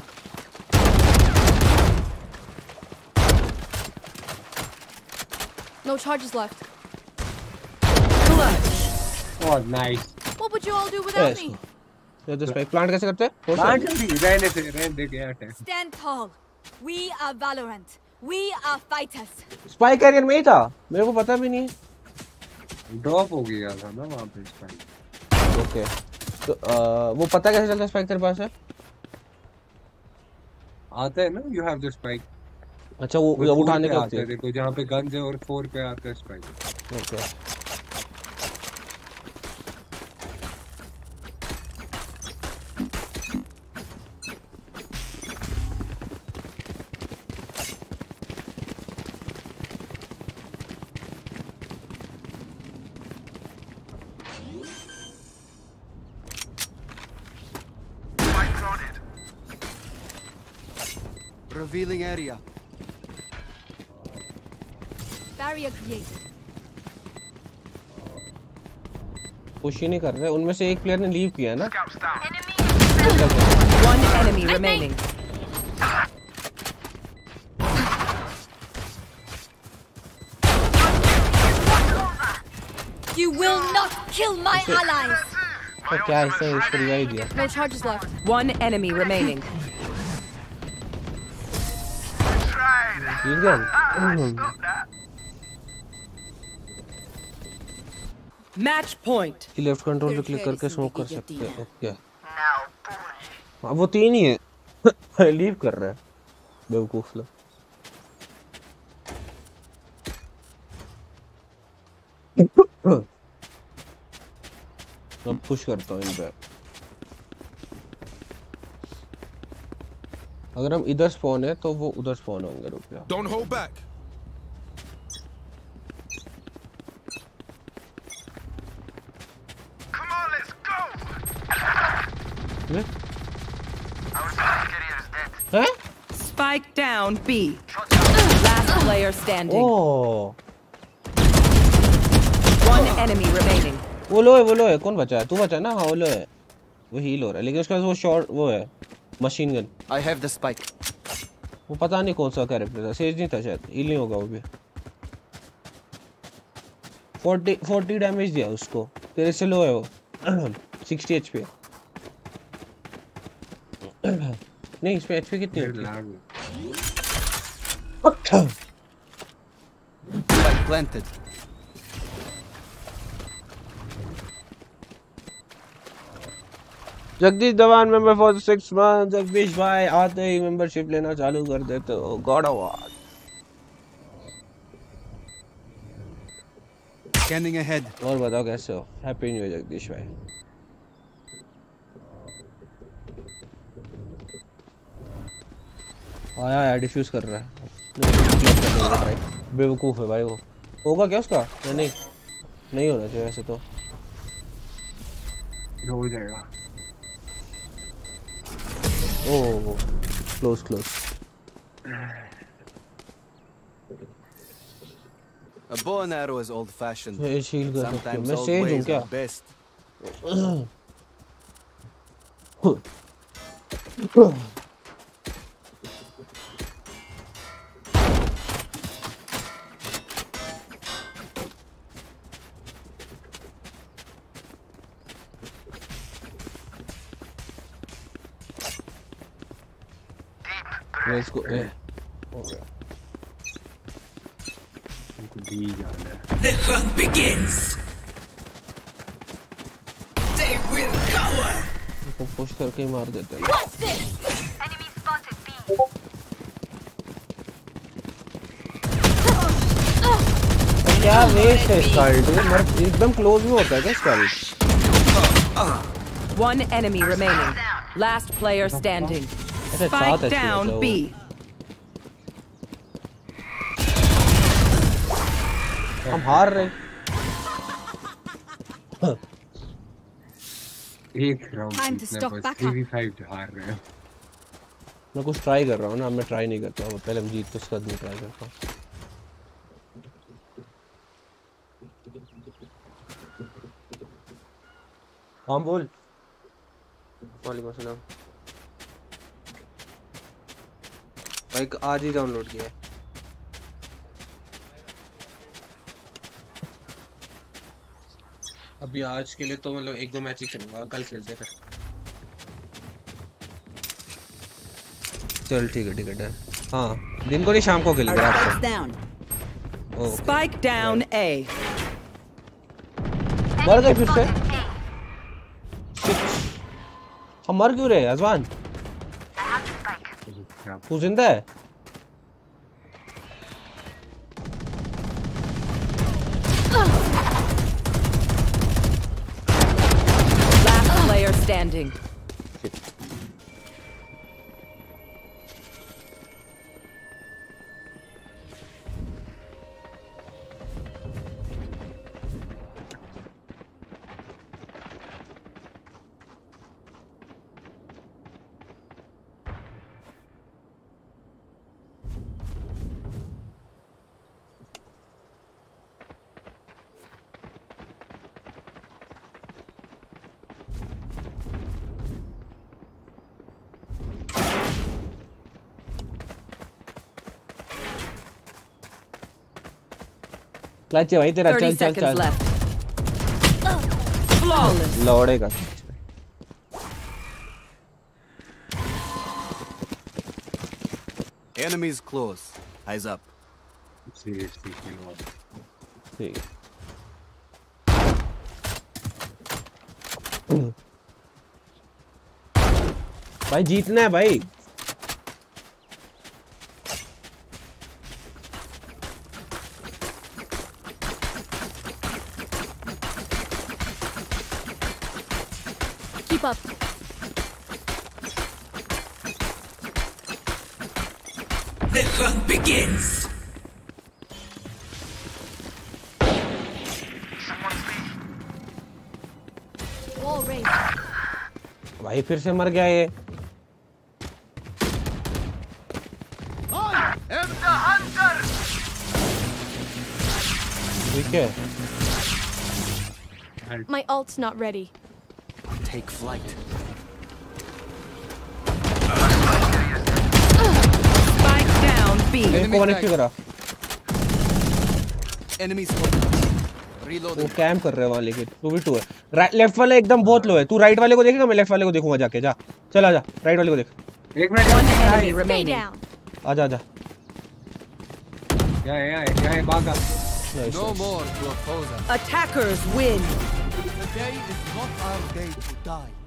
No charges left. Oh nice What would you all do without Yes. me? ये तो स्पाइक प्लांट कैसे करते हैं? हाँ जल्दी रहने से रहने दे गया है। Stand tall. We are Valorant. We are fighters. Spike carrier में ही था। मेरे को पता भी नहीं। ड्रॉप हो गया था ना वहाँ पे स्पाइक ओके तो वो पता कैसे चलता है स्पाइक तेरे पास है? आता है ना यू हैव द स्पाइक अच्छा वो वो उठाने का होती है देखो जहाँ पे गन्स है और फोर पे आता है स्पाइक ओके पुश ही नहीं कर रहे उनमें से एक प्लेयर ने लीव किया है ना One enemy remaining. You will not kill my allies. तो क्या ऐसा है इसको रिवाइव दिया No charges left. One enemy remaining. ठीक Match point. लेफ़्ट कंट्रोल पे क्लिक करके स्मोक कर सकते हैं ओके हाँ वो तीन ही है। लीव कर रहा है। बेवकूफ़ लोग। अब पुश करता हूँ इन पे अगर हम इधर स्पॉन है तो वो उधर स्पॉन होंगे रुक जा Don't hold back. Come on, let's go. हैं? हैं? Spike down B. Last player standing. ओह One enemy remaining. वो लो है वो लो है कौन बचा है? तू बचा ना? हाँ वो लो है वो हील हो रहा है। लेकिन उसके पास वो शॉर्ट वो है। Machine gun I have the spike. वो पता नहीं कौन सा कैरेक्टर था। सेज नहीं था शायद। हील नहीं होगा वो भी। 40 40 डैमेज दिया उसको। तेरे से लो है वो। 60 एचपी नहीं इसमें एचपी कितनी होती है? Spike planted. Jagdish दवान member for six month Jagdish भाई आते ही मेंबरशिप लेना चालू कर देते हो। God award Scanning ahead. और बताओ कैसे हो? हैप्पी न्यू ईयर जगदीश भाई. आया आया डिफ्यूज कर रहा है बेवकूफ़ है भाई वो होगा क्या उसका नहीं नहीं होना चाहिए वैसे तो हो जाएगा ओह close close A bow and arrow is old fashioned. ये शील्ड कर सकते हो Sometimes मैं old सेज हूँ क्या are best. लेट्स गो ए हो गया उनको दी जाना है The hunt begins. They will cower. इसको पुश करके ही मार देते हैं What's this? क्या वेस्ट है इसका अल्ट मर एकदम क्लोज में होता है क्या इसका ult One enemy remaining. Last player standing. Spike down B. हम हार रहे एक round Time to stock back up. 3v5 हार रहे हैं। मैं कुछ ट्राई कर रहा हूँ ना मैं ट्राई नहीं करता हूँ। पहले हम जीत तो उसके बाद मैं ट्राई करता हूँ। हाँ बोल। वालेकुम अस्सलाम भाई आज ही डाउनलोड किया अभी आज के लिए तो मतलब एक दो मैच ही खेलूँगा कल खेलते फिर। चल ठीक है ठीक है डन। हाँ दिन को नहीं शाम को खेलेंगे रात Spike's को down. ओके Spike मर गए फिर से? हम मर क्यों रहे अजवान? तू ज़िंदा क्लच है भाई तेरा चल चल चल. Flawless. लौड़े का Enemies close. Eyes up. Seriously, you know. ठीक है भाई जीतना है भाई फिर से मर गया ये! ठीक है My ult's not ready. Take flight. Spike down B. को कनेक्ट क्यों करा Enemies spotted. वो Reloading. कैंप कर रहे हैं वहाँ लेकिन टू भी टू है राइट लेफ़्ट वाले एकदम बहुत लो है। तू राइट वाले को देखेगा मैं लेफ़्ट वाले को देखूँगा जाके जा। चल आ जा राइट वाले को देख। एक मिनट आ जा आ जा। क्या है क्या है बाग। No more to opposer attackers win the day is not our day to die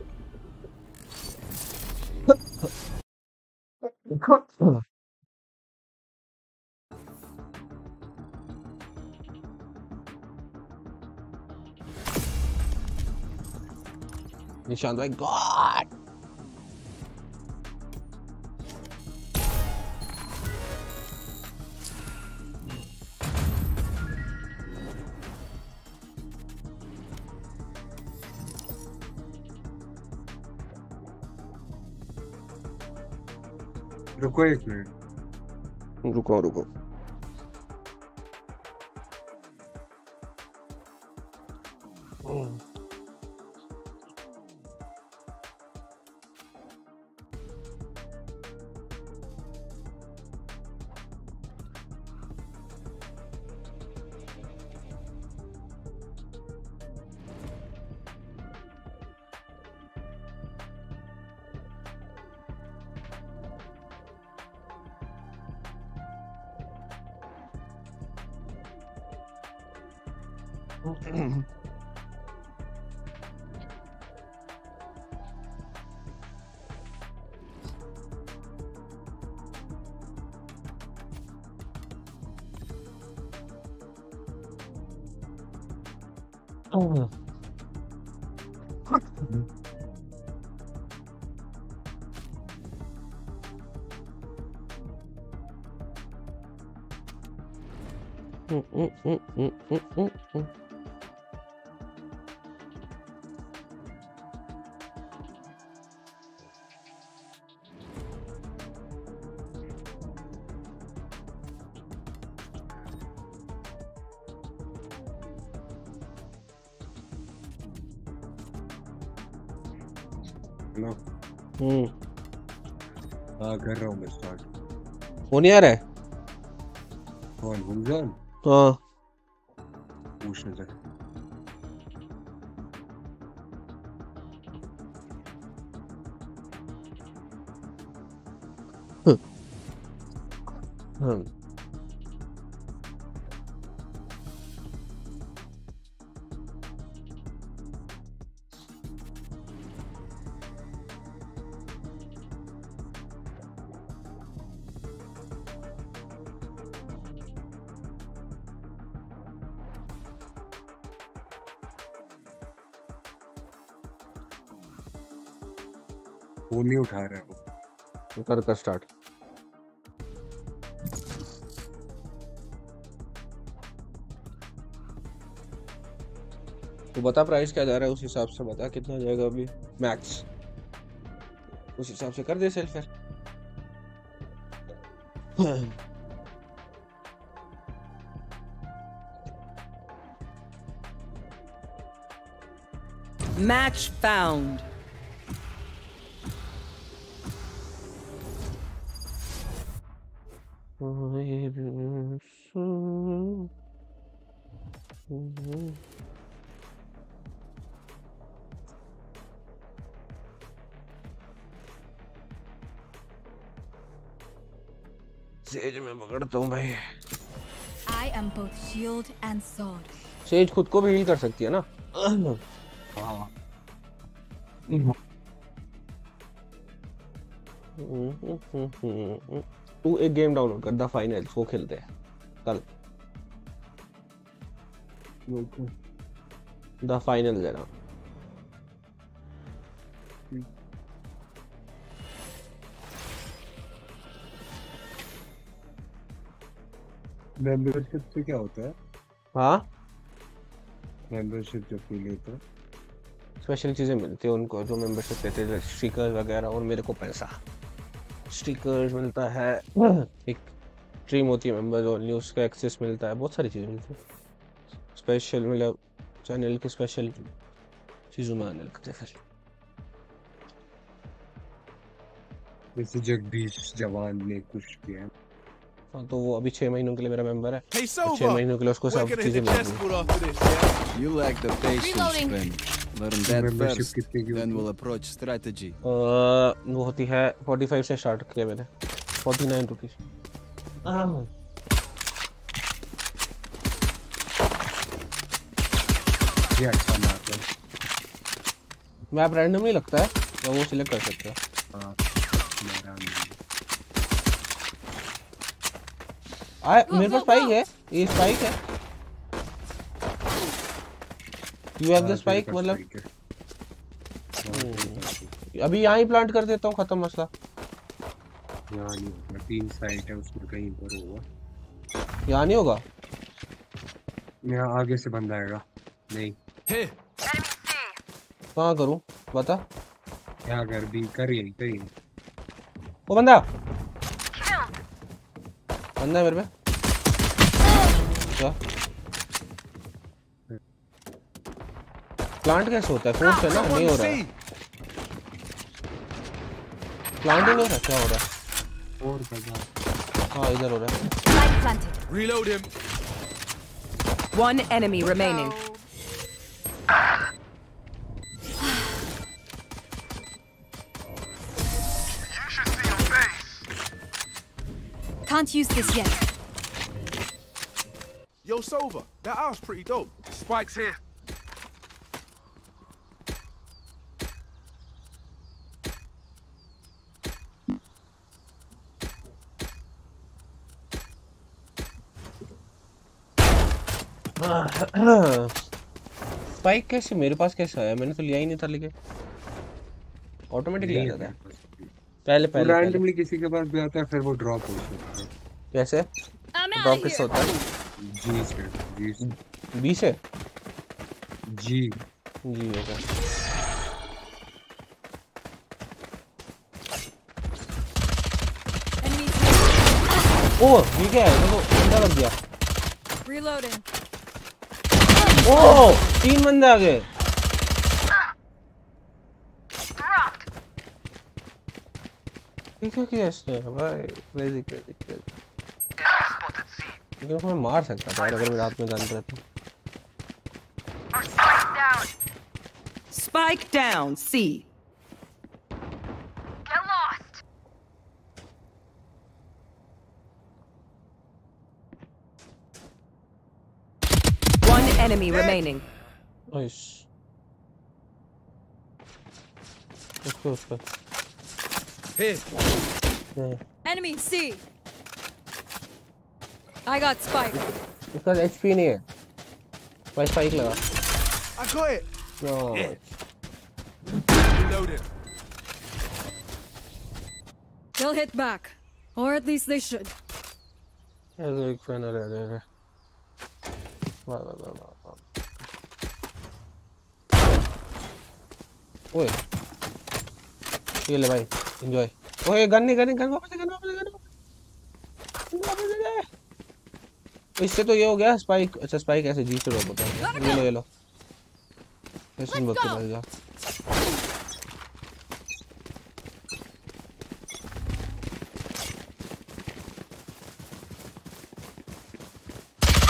Nishant भाई गॉड रुको एक मिनट रुको रुको हेलो हम्म हाँ कर रहा हूँ मैं स्टार्ट आ रहा है कौन गुलजान हाँ कर कर स्टार्ट तो बता प्राइस क्या जा रहा है उस हिसाब से बता कितना जाएगा अभी मैक्स उस हिसाब से कर दे सेल फिर। Match found. पकड़ता हूँ भाई। I am both shield and sword. Sage खुद को भी हील कर सकती है ना? हाँ तू एक गेम डाउनलोड कर द फाइनल्स वो खेलते हैं। कल। द फाइनल्स है मेंबरशिप से क्या होता है? हाँ? मेंबरशिप जब कोई लेता है। स्पेशल चीज़ें मिलती है उनको जो मेंबरशिप लेते हैं स्टिकर वगैरह और मेरे को पैसा। स्टिकर्स मिलता है एक स्ट्रीम होती है मेंबर्स ओनली उसका एक्सेस मिलता है बहुत सारी चीज़ें मिलती है। स्पेशल मतलब चैनल की स्पेशल चीज़ों में आने लगते हैं फिर। जैसे जगदीश जवान ने कुछ किया। हाँ, तो वो अभी छह महीनों के लिए मेरा मेंबर है। तो छह महीनों के लिए उसको सब चीज़ें वो होती है 45 से स्टार्ट किया मैंने। 49 नाइन लगता है तो वो सिलेक्ट कर सकते हैं. आ मेरे पास स्पाइक है ये स्पाइक है। यू हैव द हाँ, स्पाइक मतलब है। हाँ, है। अभी यहाँ ही प्लांट कर देता हूँ खत्म मसला। यहाँ नहीं होगा तीन साइड है उसमें कहीं पर होगा। यहाँ नहीं होगा? यहाँ आगे से बंदा आएगा नहीं। Here. कहाँ करूँ? बता। यहाँ कर भी कर यही कर यही वो बंदा बंदा है मेरे पे। क्या प्लांट कैसे होता है फोर्स है ना नहीं हो रहा है प्लांट ही नहीं हो रहा क्या हो रहा है और बंदा हाँ इधर हो रहा है Light planted. Reload him. One enemy remaining. You should see your face. Can't use this yet. Yo, Silva, that house pretty dope. Spike's here. Spike कैसे? मेरे पास कैसे आया मैंने तो लिया ही नहीं था लेके। ऑटोमेटिकली लिया था। पहले पहले पहले। रैंडमली किसी के पास भी आता है फिर वो ड्रॉप हो जाता है। कैसे? Drop here. होता है? जी से जी से बी से जी जी होगा Enemies. ओ ये क्या है देखो बंदा लग गया Reloading. ओ तीन बंदे आ गए ये क्या किया इसने भाई क्रेजी क्रेजी क्रेजी लेकिन उसको मैं मार सकता था यार अगर मेरे हाथ में गन रहता Spike down. C. Get lost. One enemy remaining. Nice उसको उसको Here. नहीं Enemy C. I got spike. इसका एचपी नहीं है भाई स्पाइक लगा I got it. No Reload it. They'll hit back. Or at least they should. ऐसे एक फैन रह गया वाह वाह वाह वाह वाह ओए ये ले भाई एंजॉय ओए गन नहीं गन नहीं गन वापस गन वापस गन इससे तो ये हो गया स्पाइक अच्छा स्पाइक ऐसे जी से ड्रॉप होता है। ये लो ये लो। ऐसे बक के लग जा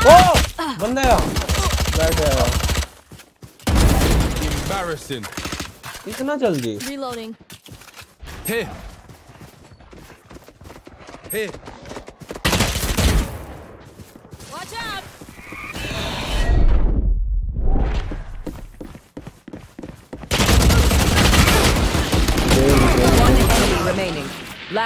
ओ बंदा है। बैठ जाएगा Embarrassing. इतना जल्दी? Reloading. Here. Here.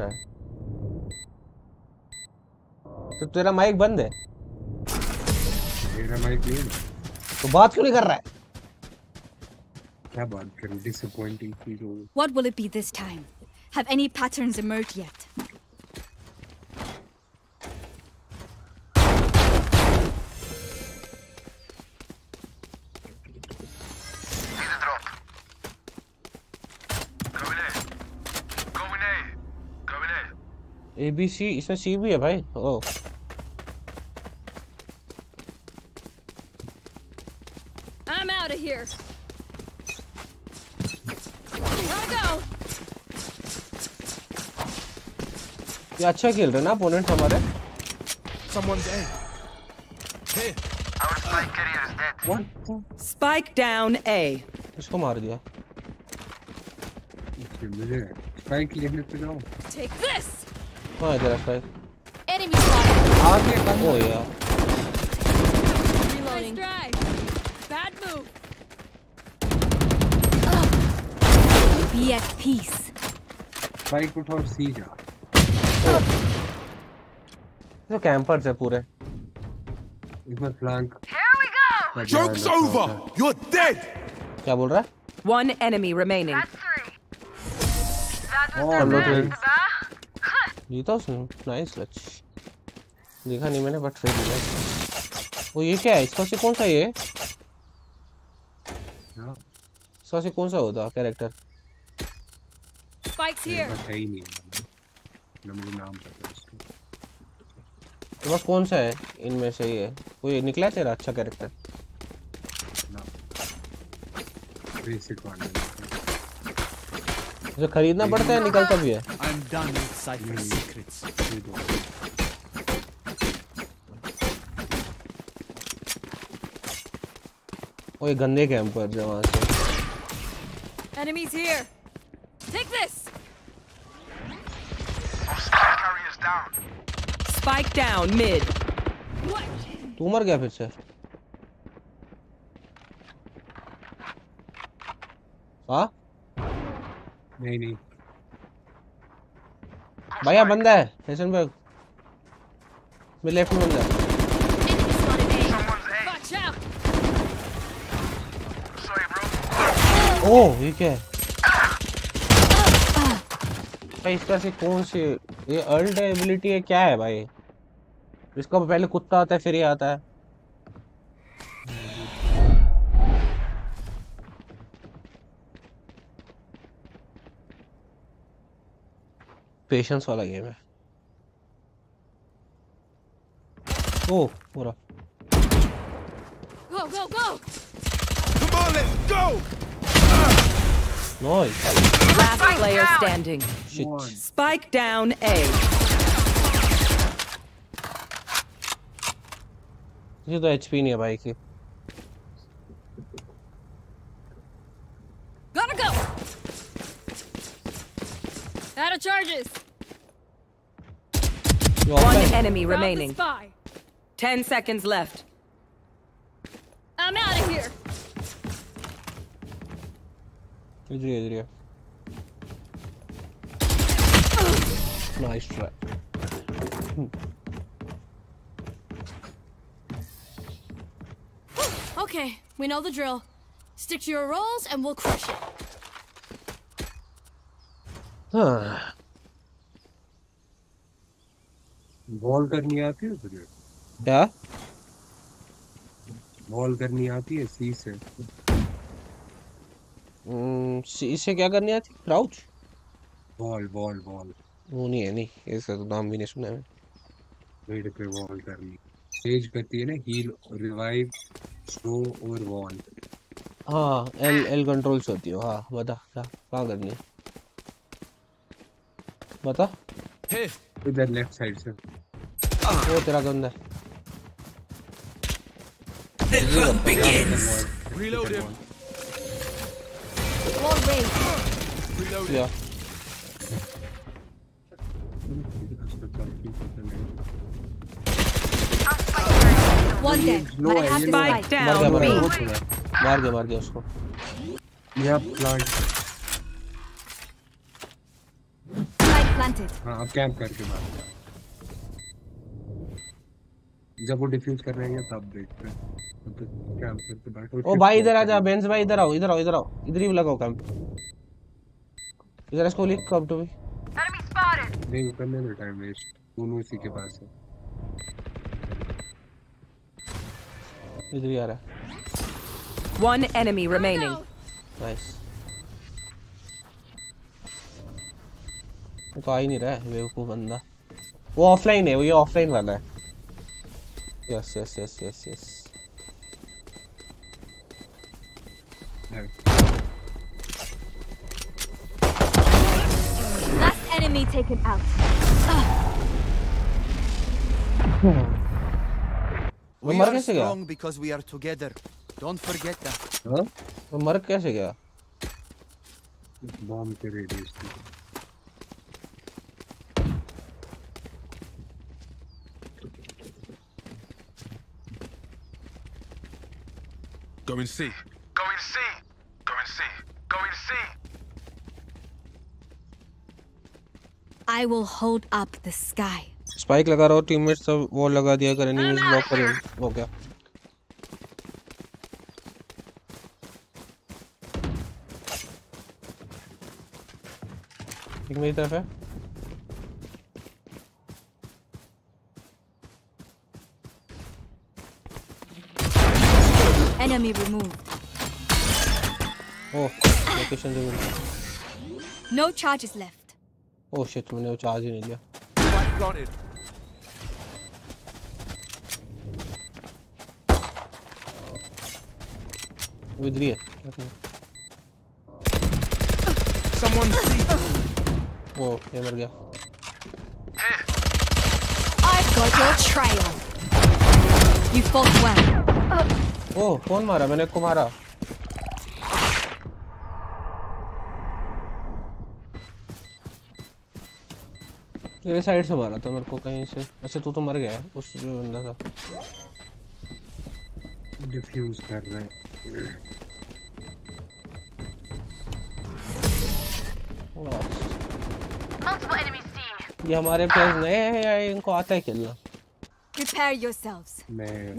नाइस है। तो तेरा माइक बंद है। मेरा माइक नहीं तो बात क्यों नहीं कर रहा है? क्या बात कर डिसअपॉइंटिंग फील हो what will it be this time have any patterns emerge yet? A B C इसमें सी भी है भाई ओ I'm out of here. Gotta go. ये अच्छा खेल रहे हैं ना अपोनेंट हमारे Someone's A. Here. Spike down A. इसको मार दिया मुझे स्ट्राइक लेने पे जाओ Take this. हाँ इधर स्ट्राइक Enemy spotted. आगे ओ यार Nice drive. Bad move. Be at peace. Strike उठा और सी जा तो कैंपर्स है पूरे इसमें flank Joke's over. You're dead. क्या बोल रहा है One enemy remaining. हम लोग तो जीता उसने नाइस लच देखा नहीं मैंने बट फिर जीता वो ये क्या है? इसका से कौन सा ये? इसका से कौन सा होता कैरेक्टर. है ही है तो बस कौन सा है? इनमें से ये। कोई निकला तेरा अच्छा कैरेक्टर बेसिक जो खरीदना पड़ता है निकलता भी है I'm done with Cypher's secrets. वो ये गंदे कैंपर जो वहाँ से Enemies here. Take this. Spike down mid. तू मर गया फिर से हाँ नहीं नहीं भैया, बंदा है। स्टेशन पे। मेरे लेफ़्ट में बंदा है। ओह ये क्या है? भाई इसका से कौन सी ये अल्ट एबिलिटी है, क्या है भाई? इसका पहले कुत्ता आता है, फिर ये आता है। पेशेंस वाला गेम है ओ पूरा Go, go, go. Come on, let's go. Nice Last player standing. Shit. Spike down A. ये तो एचपी नहीं है भाई की charges. One enemy remaining. Ten seconds left. I'm out of here. Adria, Adria. Nice try. Hmm. okay, we know the drill. Stick to your roles and we'll crush it. Huh. Wall करनी आती है तुझे? क्या wall करनी आती है सी से। हम्म, सी- इससे क्या करनी आती? क्राउच वॉल वॉल वॉल वो नहीं है नहीं। इसका तो नाम भी नहीं सुना है मिड पे वॉल करनी। तेज करती है ना हील रिवाइव स्लो और वॉल हाँ एल एल कंट्रोल से होती है। हाँ बता क्या कहाँ करनी है? बता। इधर लेफ़्ट साइड से वो तेरा गंदा है The hunt begins. Reload him. Wall raised. Reload या One dead. But I have. मर गया down मर B. मार गया उसको या प्लांट Spike planted. हाँ अब कैंप करके मार जब वो डिफ्यूज कर रहे हैं तब देखते हैं। कैंप करके बैठो ओ भाई इधर आ जा बेंस भाई इधर आओ इधर आओ इधर आओ। इधर ही लगाओ कैंप इधर इसको लिख कब टू भी नहीं करने दो टाइम वेस्ट दोनों इसी के पास है। इधर ही आ रहा है। One enemy remaining. नाइस तो आ ही नहीं रहा है बेवकूफ़ बंदा वो ऑफलाइन है वो ये ऑफलाइन वाला है yes yes yes yes yes Last enemy taken out. वो We मर are कैसे गया strong because we are together. Don't forget that. हाँ वो मर कैसे गया बॉम्ब के radius Go and see. Go and see. Go and see. Go and see. I will hold up the sky. Spike लगा रहा हो टीममेट सब वो लगा दिया कर एनिमीज ब्लॉक कर हो गया एक मेरी तरफ है Enemy removed. Oh location reveal No charges left. Oh shit मैंने वो चार्ज ही नहीं लिया Spike planted. वो इधर ही है Someone see. वो ये मर गया I've got your trail. You fought well. ओह कौन मारा मैंने को मारा। तेरे साइड से मारा था मेरे को कहीं से। अच्छा तू तो मर गया है उस जो बंदा था। डिफ्यूज कर रहे ये हमारे प्लेयर्स नए हैं या इनको आता है खेलना। Prepare yourselves.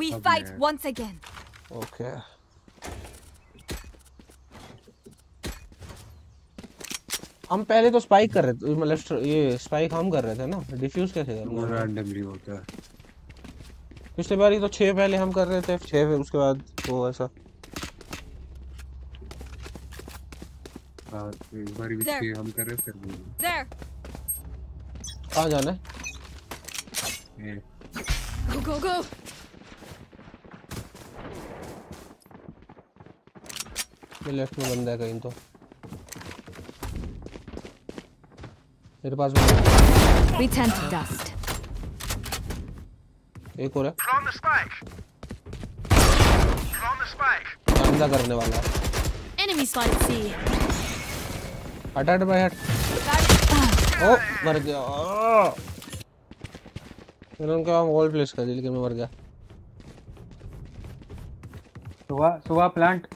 We fight once again. Okay हम पहले तो स्पाइक कर रहे थे मतलब ये स्पाइक हम कर रहे थे ना? डिफ्यूज कैसे वो करना रैंडमली होता है। पिछले बार ही तो छह पहले हम कर रहे थे छह फिर उसके बाद वो ऐसा। हाँ एक बार भी There. हम कर रहे फिर. कहाँ जाना है। Go, go, go. ये लेफ़्ट में बंदा है कहीं तो मेरे पास turn to dust. एक और है Plant the spike. Plant the spike. बंदा करने वाला है Enemy spotted C. हट हट भाई हट ओ मर गया! मैंने उनका वॉल प्लेस कर दी लेकिन मैं मर गया सुबह सुबह plant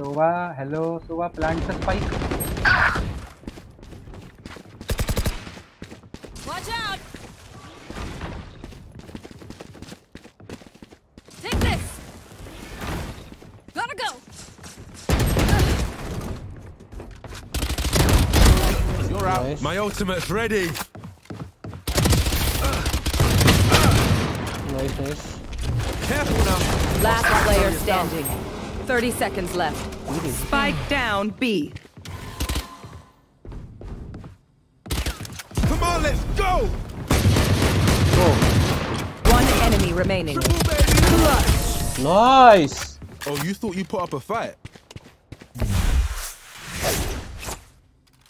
Sova, hello, Sova plant the spike. Watch out! Take this! Gotta go! You're out. Nice. My ultimate's ready! Nice, nice. Careful now! Last player standing. 30 seconds left. Spike down B. Come on, let's go! Go. One enemy remaining. Nice! Oh, you thought you put up a fight?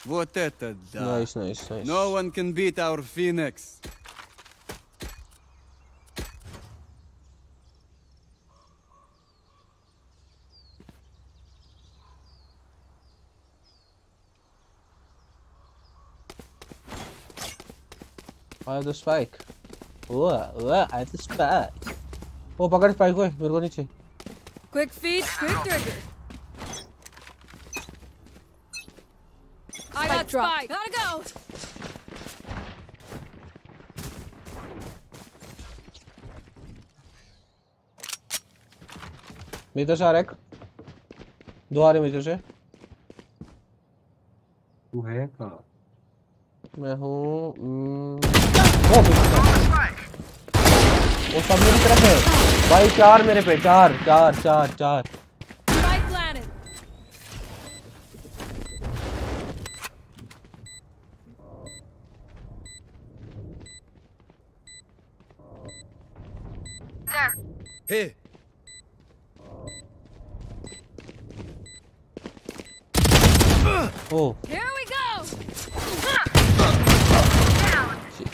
What это да. Nice, nice, nice. No one can beat our Phoenix. I have the spike. Wow, wow, I have the spike. ओ पकड़ spike को मेरे को नीचे Quick feet, quick trigger. I got drop. spike. Gotta go. भीतर से आ रहा है एक। दो आ रहे भीतर से तू है कहाँ मैं हूँ हम्म। वो सब मेरी तरफ़ है भाई चार मेरे पे चार चार चार चार. Here. Oh Here we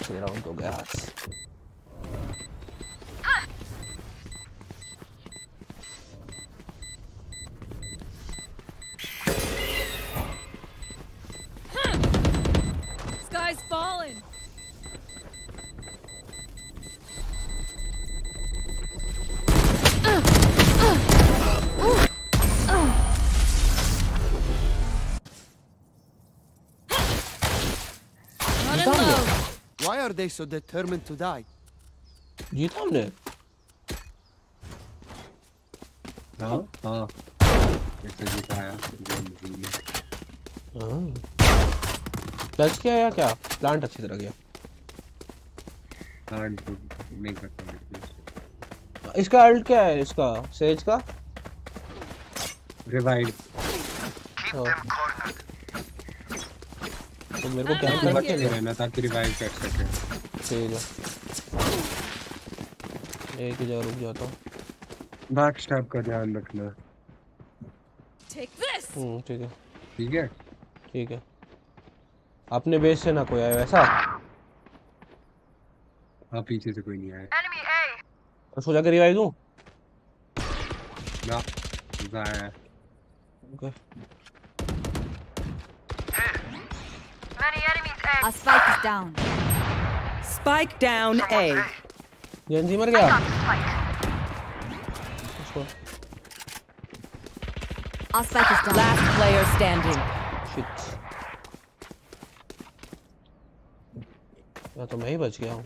go. shit, ये round they so determined to die? जीता हमने हाँ हाँ कैसे ने टच किया या क्या प्लांट अच्छी तरह गया तो नहीं करता इसका अल्ट क्या है इसका सेज का रिवाइव। तो मेरे को क्या करना बचे चाहिए रहना ताकि रिवाइव कर सके ठीक है एक ही जगह रुक जाता हूँ। बैक स्टैब का ध्यान रखना. हम्म ठीक है। ठीक है? ठीक है। अपने बेस से ना कोई आया वैसा? हाँ पीछे से कोई नहीं आया। और सो जाकर रिवाइव दूँ? ना जाया है okay Our spike is down. Spike down A. जंजी मर गया उसको Our spike is down. Last player standing. Shit या तो मैं ही बच गया हूँ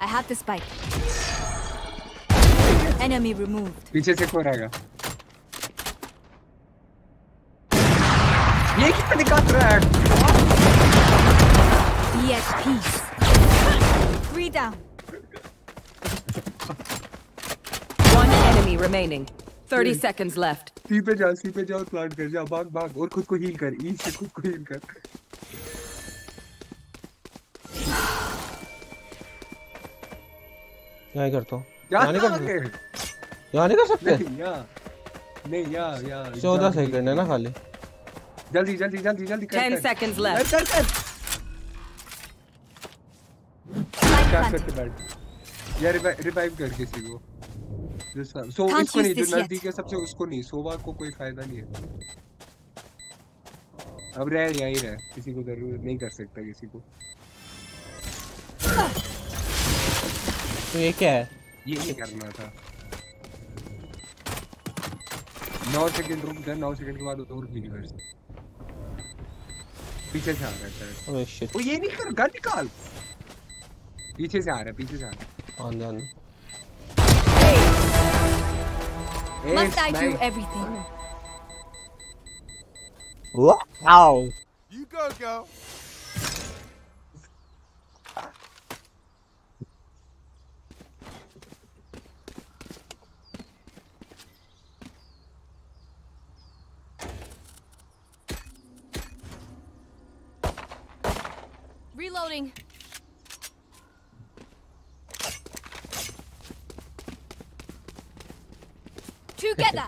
I have the spike. Enemy removed. पीछे से कौन आएगा ये क्या निकाल रहा है Be at peace. Three down. One enemy remaining. 30 seconds left. सी पे जा सी पे जाओ प्लांट कर जा भाग भाग और खुद को हील कर ई से खुद को हील कर ही करता हूँ यहाँ नहीं कर सकते यहाँ नहीं कर सकते नहीं यहाँ नहीं यहाँ यहाँ चौदह सेकंड है ना खाली जल्दी जल्दी जल्दी जल्दी कर 10 कर। seconds कर left. कर कर क्या करते बैठ यार रिवाइव कर किसी को। सो Can't इसको नहीं जो नज़दीक है सबसे उसको नहीं सोवा को कोई फ़ायदा नहीं है। अब रह यहीं रह। किसी को ज़रूरत नहीं कर सकता किसी को। तो ये क्या है? ये नहीं करना था। नौ सेकंड रुक जा नौ सेकंड के बाद और यूनिवर्स पीछे से आ रहा है शायद। शिट ओ ये नहीं कर गन निकाल। पीछे से आ रहा है पीछे से आ रहा आंदे आंदे है Must I do nice. everything? Wow. You go, girl. Reloading. Together.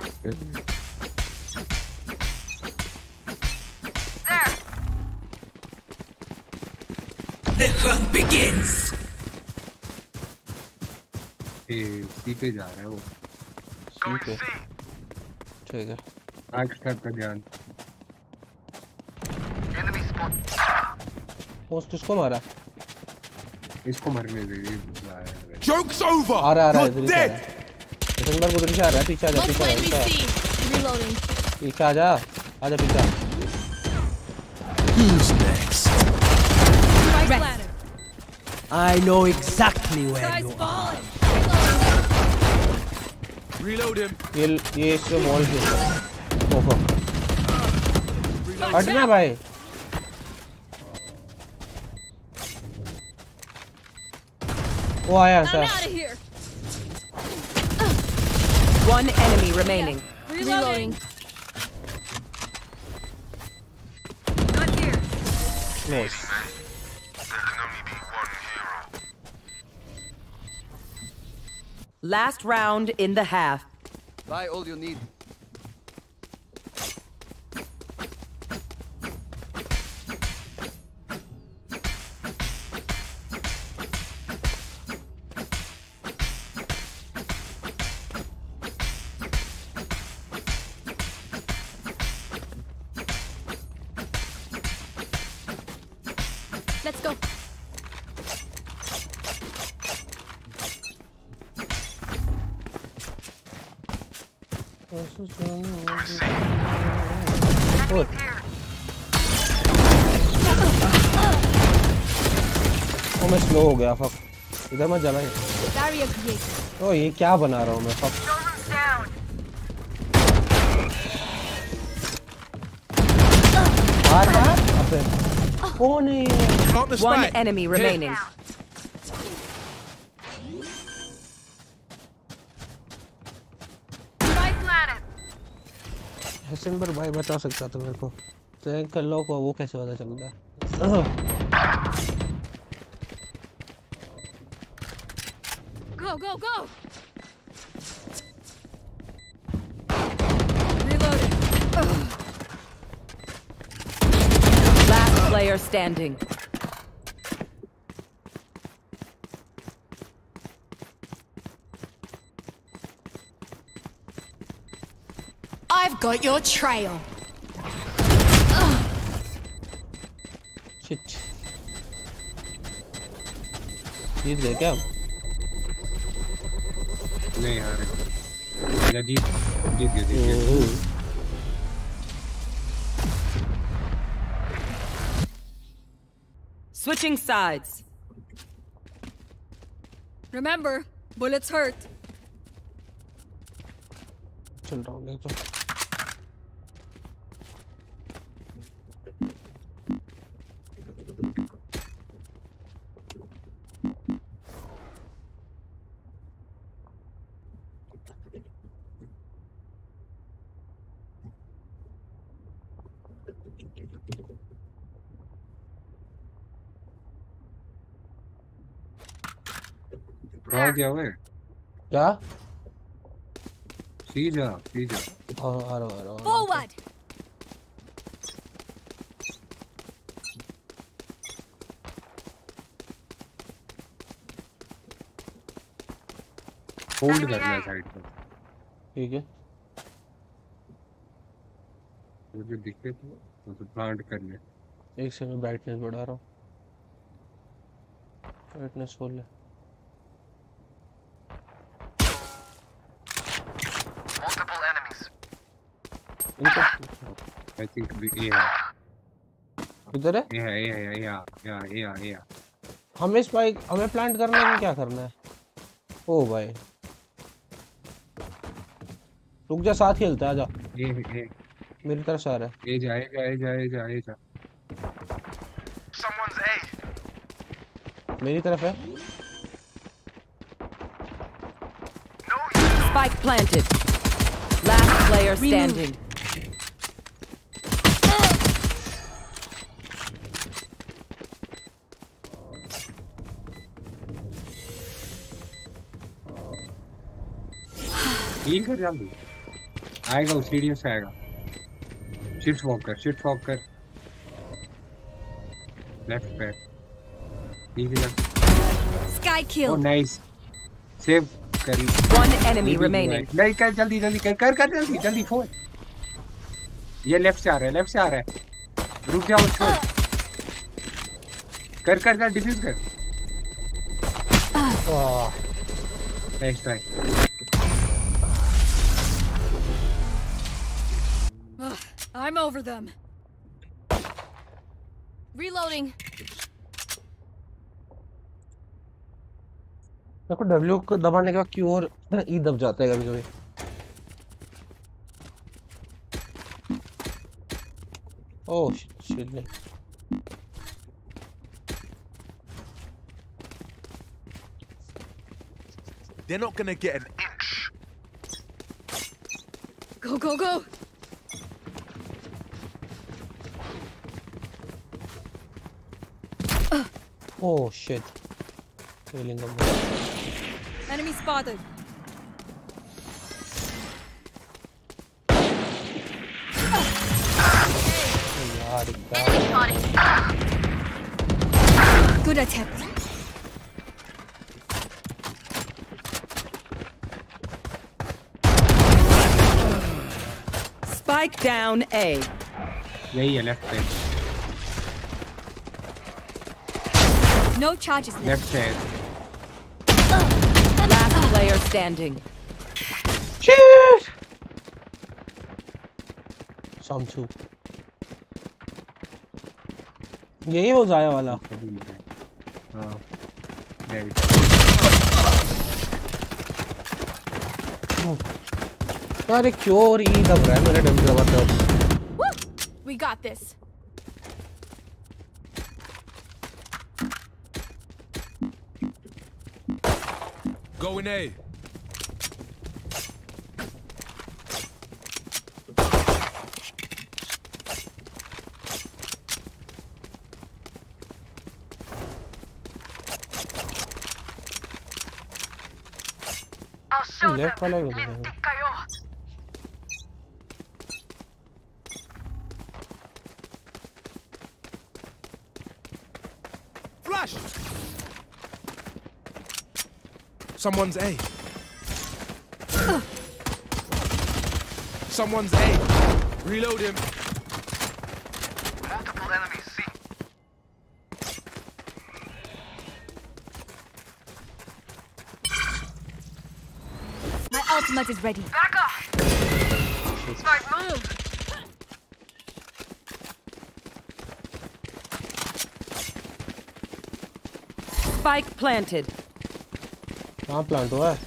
The hunt begins. ए सी पे जा रहा है वो। ठीक है ठीक है। आग स्टेप का ध्यान। पोस्ट किसको मारा? इसको मरने दे ये बुला है। Joke's over. आ रहा आ रहा है। ही रहा को इधर आ रहा है पीछे आ जा पीछे आ जा. पीछे आ जा आ जा पीछे Who's next? I know exactly where Guy's you are. Reload him. ये ये इससे वॉल के ऊपर ओहो हटना भाई वो आया sir. One enemy remaining. Reloading. Nice. Last round in the half. Buy all you need. ओ मैं स्लो हो गया फक इधर मत जाना created. ओ ये क्या बना रहा हूँ मैं फक मार मार अबे ओ नहीं Plant the One spike. enemy remaining. Spike planted. Hasan पर भाई बता सकता था मेरे को चेक कर लो को वो कैसे पता चलता है Go, go, go! Reloading. Last player standing. I've got your trail. Shit. Here they go. नहीं यार या जीत जीत गए जीत गए ओहो। Switching sides. Remember, bullets hurt. चल रहा हूँ क्या? सी जा सी हाँ आ रहा आ रहा। Forward. होल्ड करना है साइड पर। ठीक है। मुझे दिखे तो तो प्लांट कर ले एक सेकंड ब्राइटनेस बढ़ा रहा हूँ। ब्राइटनेस खोल ले। आई थिंक ये है। इधर है? ये है ये है ये है ये है ये है ये है। हमें स्पाइक हमें प्लांट करना है क्या करना है? ओ भाई। रुक जा साथ खेलते आजा ये ये। मेरी तरफ़ से आ रहा है। ए जा ए जा ए जा Someone's A. मेरी तरफ़ है। Spike planted. Last player standing. Heal कर जल्दी। आएगा उस सीढ़ियों से आएगा। शिफ्ट वॉक कर शिफ्ट वॉक कर। लेफ़्ट पैर easy left Sky oh kill. Nice save कर। Remaining. हुआ है। नहीं कर जल्दी जल्दी कर कर कर जल्दी जल्दी फ़ोन। ये लेफ़्ट से आ रहा है लेफ़्ट से आ रहा है। रुक जाओ छोड़। कर कर कर डिफ्यूज कर। Nice try over them. Reloading. देखो डब्ल्यू को दबाने के बाद क्यू और ई दब जाता है कभी कभी ओह शिट नहीं They're not gonna get an inch. Go, go, go. Oh shit feeling Enemy spotted. यार क्या Good attempt. Spike down A. यही है लेफ्ट पे No charges left. लेफ्ट से Last player standing. Shit! Some two. यही वो जाया वाला हाँ डेविड अरे क्यों और ई दब रहा है मेरे डब्ल्यू दबा दब Woo! We got this. Going A. Left वाला ही Someone's A. Someone's A. Reload him. Multiple enemies C. My ultimate is ready. Back up! Snipe move! Spike planted. कहाँ प्लांट हुआ है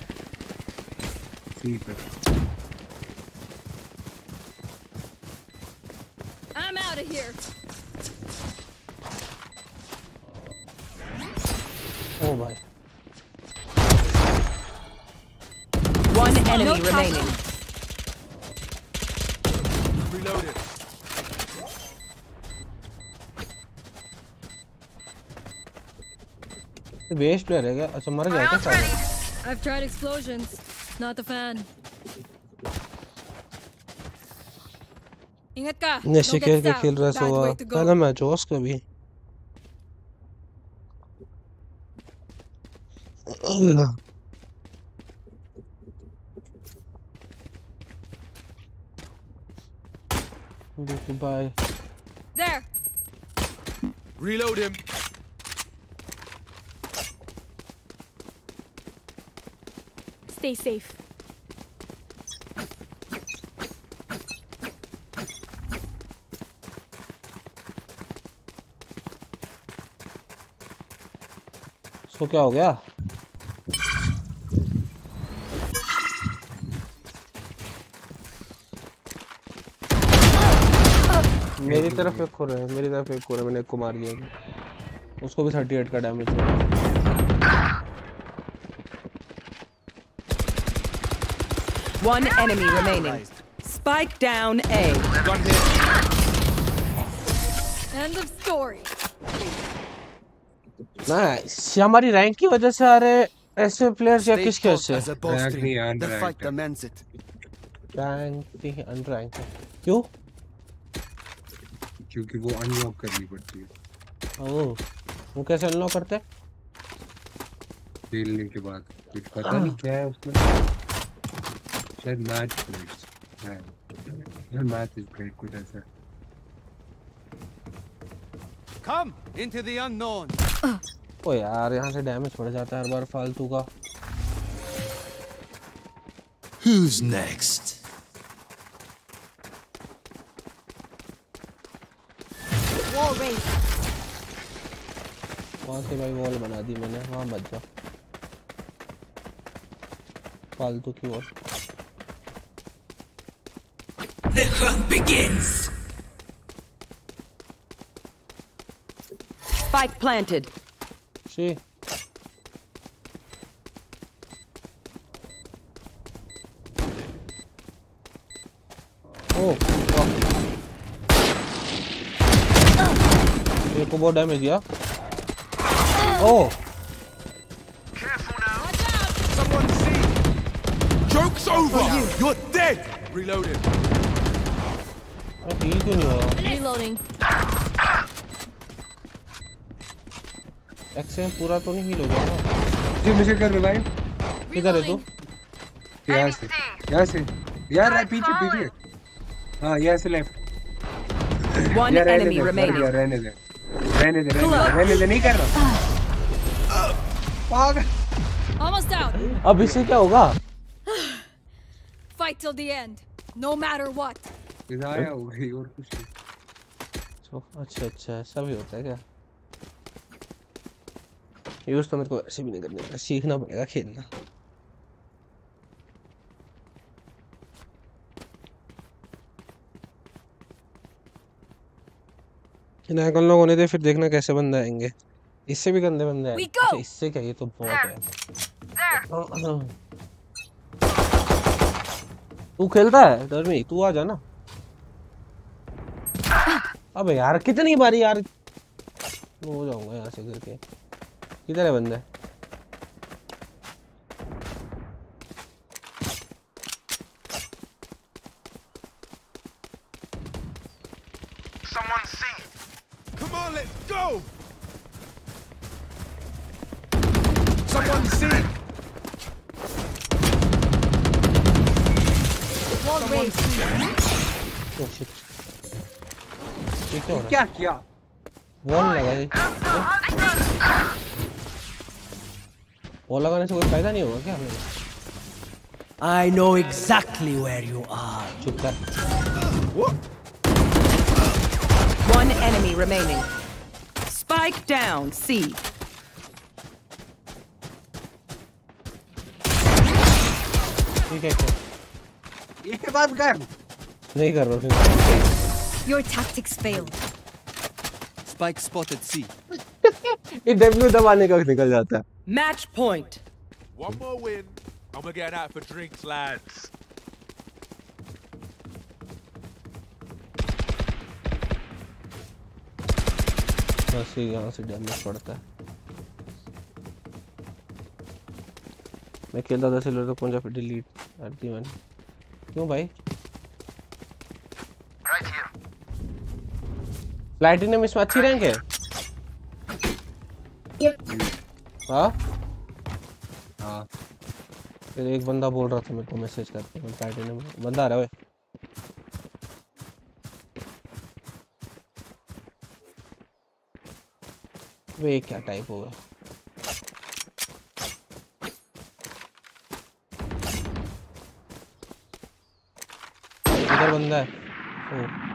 बेस्ट प्लेयर है क्या अच्छा मर गया क्या सारा I've tried explosions. Not a fan. Ingat ka. नशे के के. खेल रहा सो पहला मैच हुआ उसका भी bye There. Reload him. Stay safe. इसको क्या हो गया? मेरी तरफ़ एक हो रहा है, मेरी तरफ़ एक हो रहा है, मैंने एक को मार दिया उसको भी 38 का डैमेज हुआ One enemy remaining. Spike down A. End of story. Nice हमारी रैंक की वजह से आ रहे ऐसे प्लेयर्स या Stay किसके put वजह as से a boss Rank team. नहीं, The unranked fight है। demands it. रैंक थी अनरैंक क्यों क्योंकि वो अनलॉक करनी पड़ती है ओ वो कैसे अनलॉक करते खेलने के बाद कुछ पता नहीं क्या है उसमें शायद मैच प्लेट्स है मैच इज़ प्लेट कुछ ऐसा Come into the unknown. ओ यार यहाँ से डैमेज पड़ जाता है हर बार फालतू का Who's next? Wall raised. वहाँ से भाई वॉल बना दी मैंने वहाँ बच जा फालतू की wall hunt begins. Spike planted. She ओ ये को बहुत डैमेज दिया ओ Someone see! Joke's over! You're dead! Reloading. Heal क्यों नहीं हो रहा Reloading. एक्सेम पूरा तो नहीं हील हो गया ना जी मुझे कर रिवाइव किधर है तू यहाँ से यहाँ से यार पीछे पीछे हाँ यहाँ से लेफ़्ट मर remaining. गया रहने दे रहने दे रहने दे नहीं कर रहा पागल Almost out. अब इससे क्या होगा Fight till the end. No matter what. जाया हो गई और कुछ नहीं तो अच्छा अच्छा ऐसा भी होता है क्या यूज़ तो मेरे को ऐसे भी नहीं करने का सीखना पड़ेगा खेलना नायकन लोग होने दे फिर देखना कैसे बंदे आएँगे इससे भी गंदे बंदे आए We go! अच्छा इससे क्या ये तो बहुत है तू खेलता है धर्मी तू आ जा ना अबे यार कितनी बारी यार? हो जाऊँगा यहाँ से गिर के किधर है बंदे? क्या हो रहा क्या किया है वॉल लगा ये वॉल लगाने से कोई फायदा नहीं होगा क्या हमें I know exactly where you are. चुप कर One enemy remaining. Spike down C. ठीक है क्या ये बात कर नहीं कर रहा फिर Your tactics failed. Spike spotted C. ये डब्ल्यू दबाने का निकल जाता है Match point. One more win, and we're getting out for drinks, lads. बस यहाँ से डैमेज पड़ता है मैं खेलता था सिल्वर तक पहुँचा फिर डिलीट कर दी मैंने क्यों भाई प्लैटिनम इसमें अच्छी रैंक है? हाँ? हाँ। फिर एक बंदा बोल रहा था मेरे को मैसेज करके मैं प्लैटिनम बंदा आ रहा है ओए। वे क्या टाइप होगा इधर बंदा है। ओह।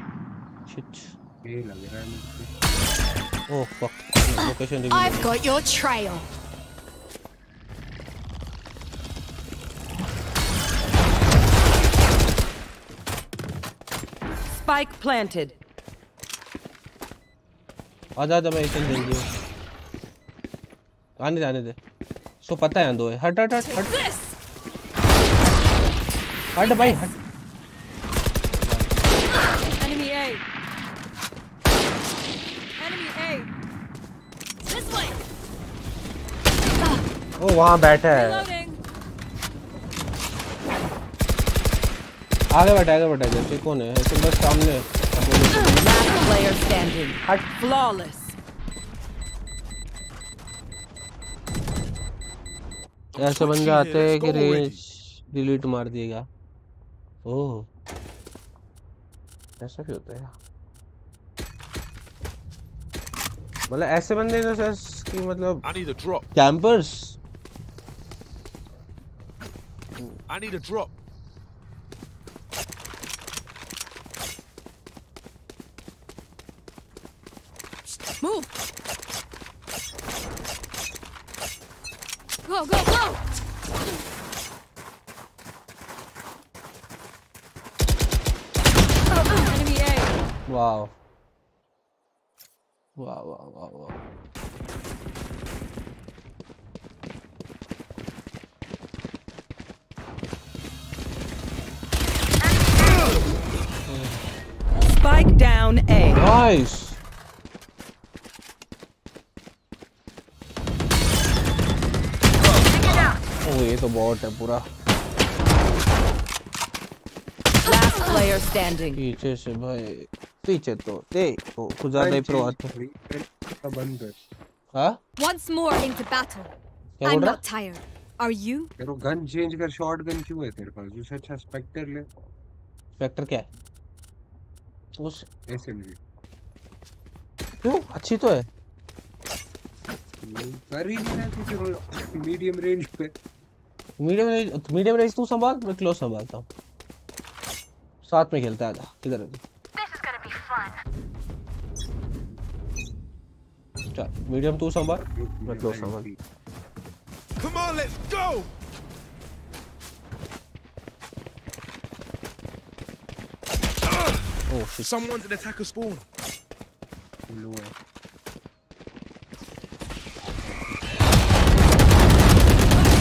शिट ये लग रहा है मुझे ओह fuck location reveal I've got your trail. Spike planted. आजा आजा मैं इसे जल्दी हूँ आने दे आने दे सो पता है यहाँ दो है हट हट हट हट हट भाई हट Enemy A. Enemy A. This way. वहाँ बैठा है आगे बैठा आगे बैठा जैसे कौन है ऐसे बस सामने है। Player standing. Flawless. ऐसे बंदे आते हैं कि रेंज डिलीट मार दिएगा ओह ऐसा क्यों होता है मतलब ऐसे बंदे जैसे कि मतलब. Campers I need a drop. A. Nice ये तो बॉट है पूरा Last player standing. पीछे से भाई पीछे तो देखो कुछ ज़्यादा ही प्रो आते हैं बंद कर हाँ Once more into battle. I'm not tired. Are you? तेरे गन चेंज कर शॉट गन क्यों है तेरे पास उससे अच्छा स्पेक्टर ले स्पेक्टर क्या है उस ऐसे नहीं क्यों? अच्छी तो है। कर ही नहीं रहा किसी मीडियम रेंज पे। मीडियम रेंज मीडियम रेंज तू संभाल मैं क्लोज संभालता हूँ। साथ में खेलता है आजा किधर है चल मीडियम तू संभाल। मैं क्लोज संभाल। Come on, let's go. Oh, shit. Someone's an attacker spawn. लो है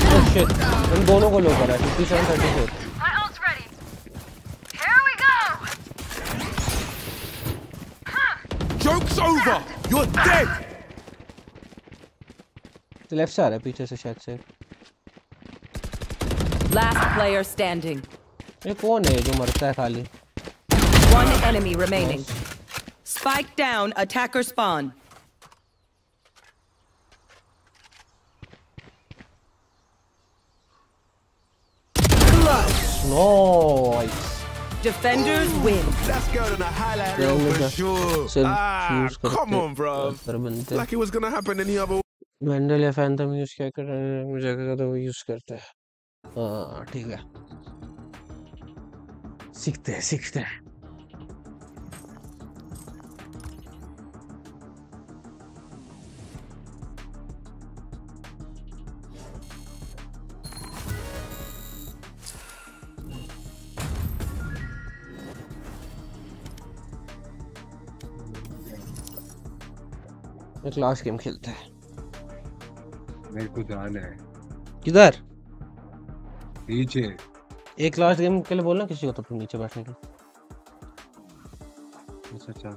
Oh shit इन दोनों को लो करा 57 34 My ult's ready. Here we go. Joke's over. You're dead. Left से आ रहा है पीछे से शायद से Last player standing. ये कौन है जो मरता है खाली One enemy remaining. Spike down. Attacker spawn. Nice Defenders win. That's going on a highlight reel for sure. Ah, come on, bro. बनते Like it was gonna happen any other. Vandal या Phantom use क्या कर रहे हैं मुझे क्या तो वो यूज करते हैं हाँ ठीक है सीखते हैं सीखते हैं एक लास्ट गेम खेलते हैं। मेरे को जाना है। किधर? नीचे। एक लास्ट गेम के लिए बोलना किसी को तो नीचे बैठने के अच्छा अच्छा।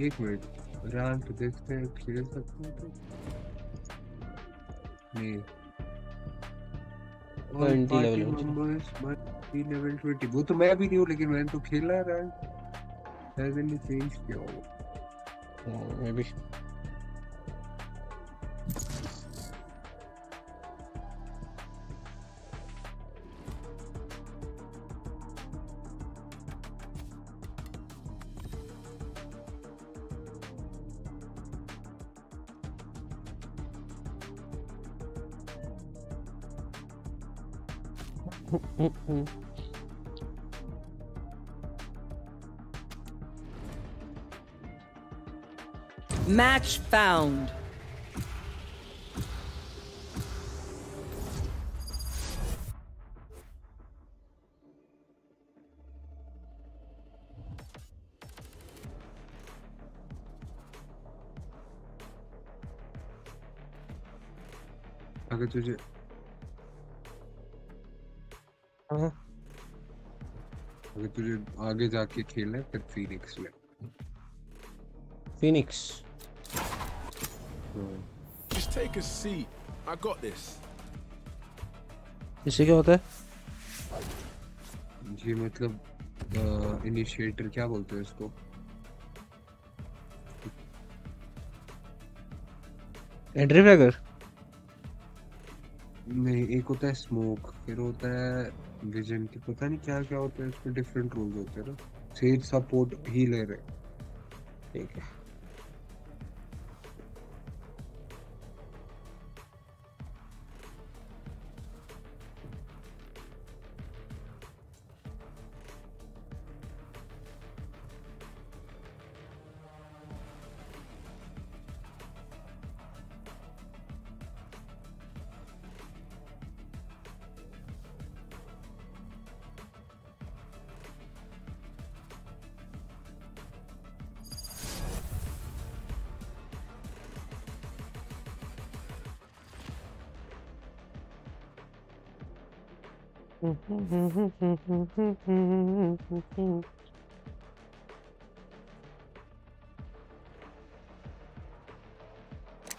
एक मिनट रैंक देखते हैं खेल सकते हैं? तो नहीं। Be level 20 वो तो मैं भी नहीं हूँ लेकिन मैंने तो खेला शायद इन्हें चेंज किया? होगा मे बी Match found. आगे तुझे हाँ आगे तुझे आगे जाके खेलना है फिर फीनिक्स में Phoenix Just take a seat. I got this. इससे क्या होता है? ये मतलब इनिशिएटर क्या बोलते हैं इसको? एंट्री फ्रैगर नहीं एक होता है स्मोक फिर होता है विजन की पता नहीं क्या क्या होता है उसमें डिफरेंट रोल्स होते हैं ना। सेज सपोर्ट हीलर है। ठीक है।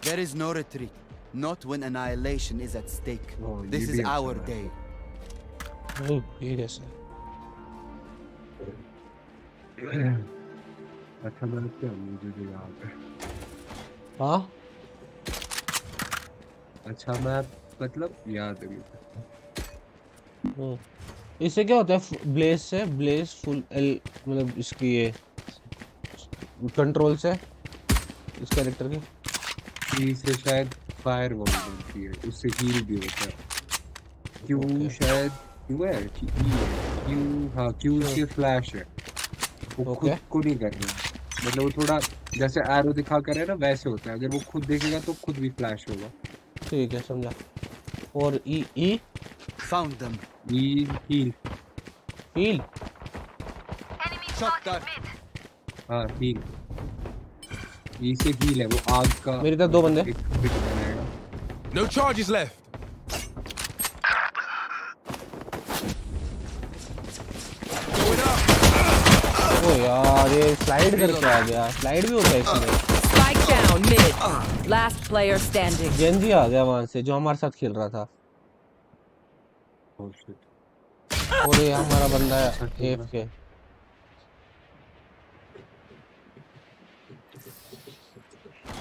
There is no retreat. Not when annihilation is at stake. this ये is भी अच्छा our है। day. ओह, ये कैसे अच्छा मैं क्या मुझे भी याद है हाँ अच्छा मैं मतलब याद है मुझे हम्म। इससे क्या होता है? ब्लेज से ब्लेज फुल एल मतलब इसकी ये कंट्रोल से इस कैरेक्टर की। ई से शायद फायर वॉल बनती है उससे हील भी होता है। क्यू शायद क्यू है? कि ई है। क्यू हाँ क्यू उसकी फ्लैश है। वो खुद को नहीं कर रहा। मतलब वो थोड़ा जैसे एरो दिखा कर है ना वैसे होता है। अगर वो खुद देखेगा तो खुद भी फ्लैश होगा। ठीक है समझा। और E E Found them. E heal heal Shot that. हाँ हील ई से हील है वो आग का मेरी तरफ़ दो बंदे No charges left. ओ यार ये स्लाइड करके आ गया स्लाइड भी होता है इसमें Spike down mid. Last player standing. जेंजी आ गया वहाँ से जो हमारे साथ खेल रहा था. और ये हमारा बंदा है एफ़ के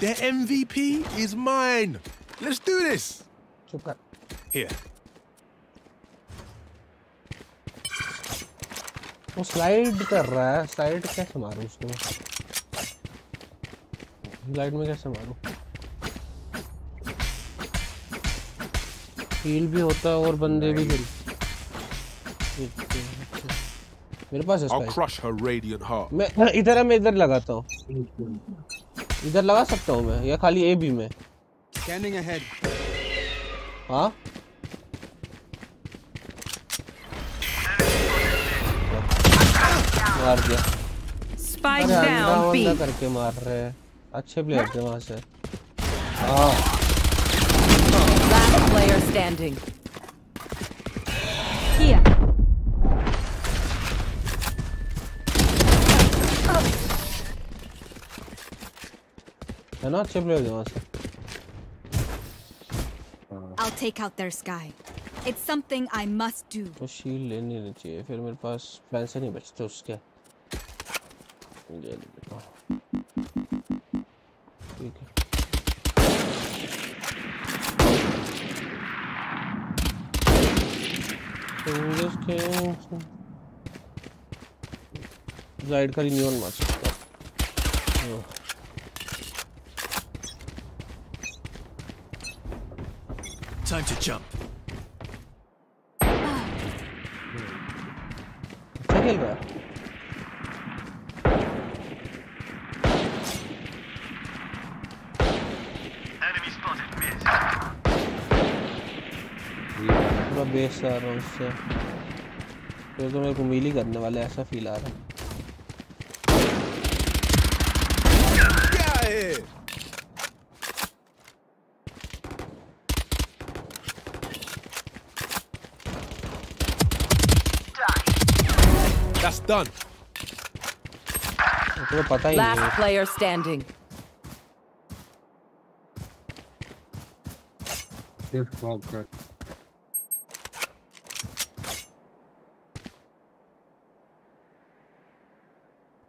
Their MVP is mine. Let's do this. चुप कर Here. वो स्लाइड कर रहा है स्लाइड कैसे मारूं उसको मैं स्लाइड में कैसे मारूं हील भी होता है और बंदे भी हिल मेरे पास है मैं इधर है मैं इधर लगाता हूँ। इधर लगा सकता हूँ मैं या खाली ए बी में। Scanning ahead. हाँ? मार दिया। अरे अंधा down करके मार रहे हैं। अच्छे प्लेयर थे वहाँ से। हाँ। standing. Here. है ना अच्छे प्लेयर थे वहां से I'll take out their sky. It's something I must do. तो शील्ड लेनी नहीं चाहिए फिर मेरे पास प्लान से नहीं बचते उसके ये ले Fingers crossed. Slide का मार सकता हूँ। Time to jump. अच्छा खेल रहा है वेस्ट आ रहा हूँ उससे फिर तो मेरे को मिल ही करने वाला ऐसा फील आ रहा है That's done. तो पता ही Last नहीं player standing. This ball cut.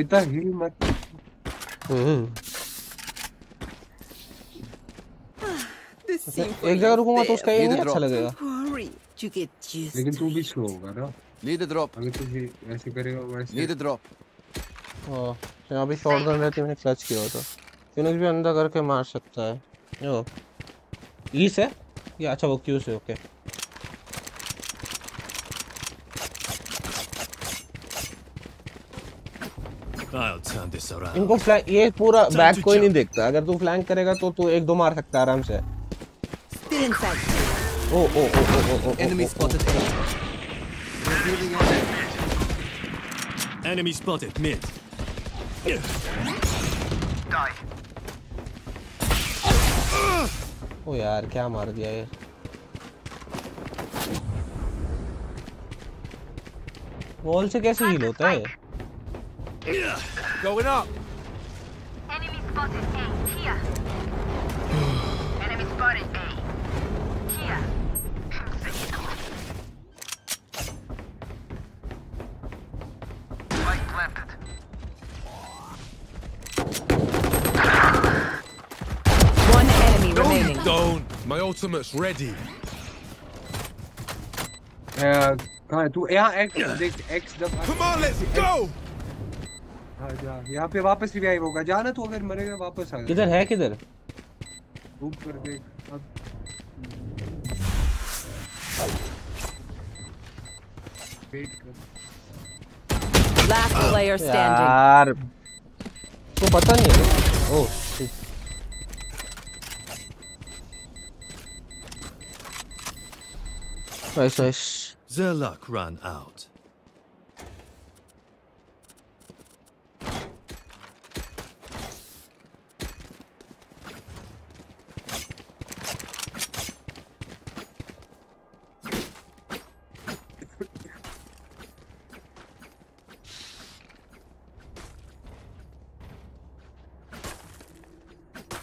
इतना हिल मत एक जगह रुकूँगा तो उसका ये नहीं अच्छा लगेगा लेकिन तू भी स्लो होगा ना a drop. अगर तू भी ऐसे करेगा वैसे a drop. हाँ यहाँ भी शॉर्ट गन रहती मैंने क्लच किया होता फिनिक्स भी अंदर करके मार सकता है यो ई से या अच्छा वो क्यू से ओके I'll इनको ये पूरा बैक कोई नहीं देखता अगर तू फ्लैंक करेगा तो तू एक दो मार सकता है आराम से ओ ओ ओ ओ ओ ओ Enemy spotted A. Revealing area. Enemy spotted mid. ओ यार क्या मार दिया ये वॉल से कैसे हील होता है Going up. Enemy spotted A. Here. Enemy spotted A. Here. Light planted. One enemy remaining. Don't. My ultimate's ready. Uh, can I do air X? X, X, X Come on, let's X. go! हाँ जा यहाँ पे वापस revive होगा जाना तू अगर मरेगा वापस आ किधर है किधर ऊपर देख अब वेट कर Last player standing. यार तो पता नहीं है oh shit. Nice, nice. Their luck ran out.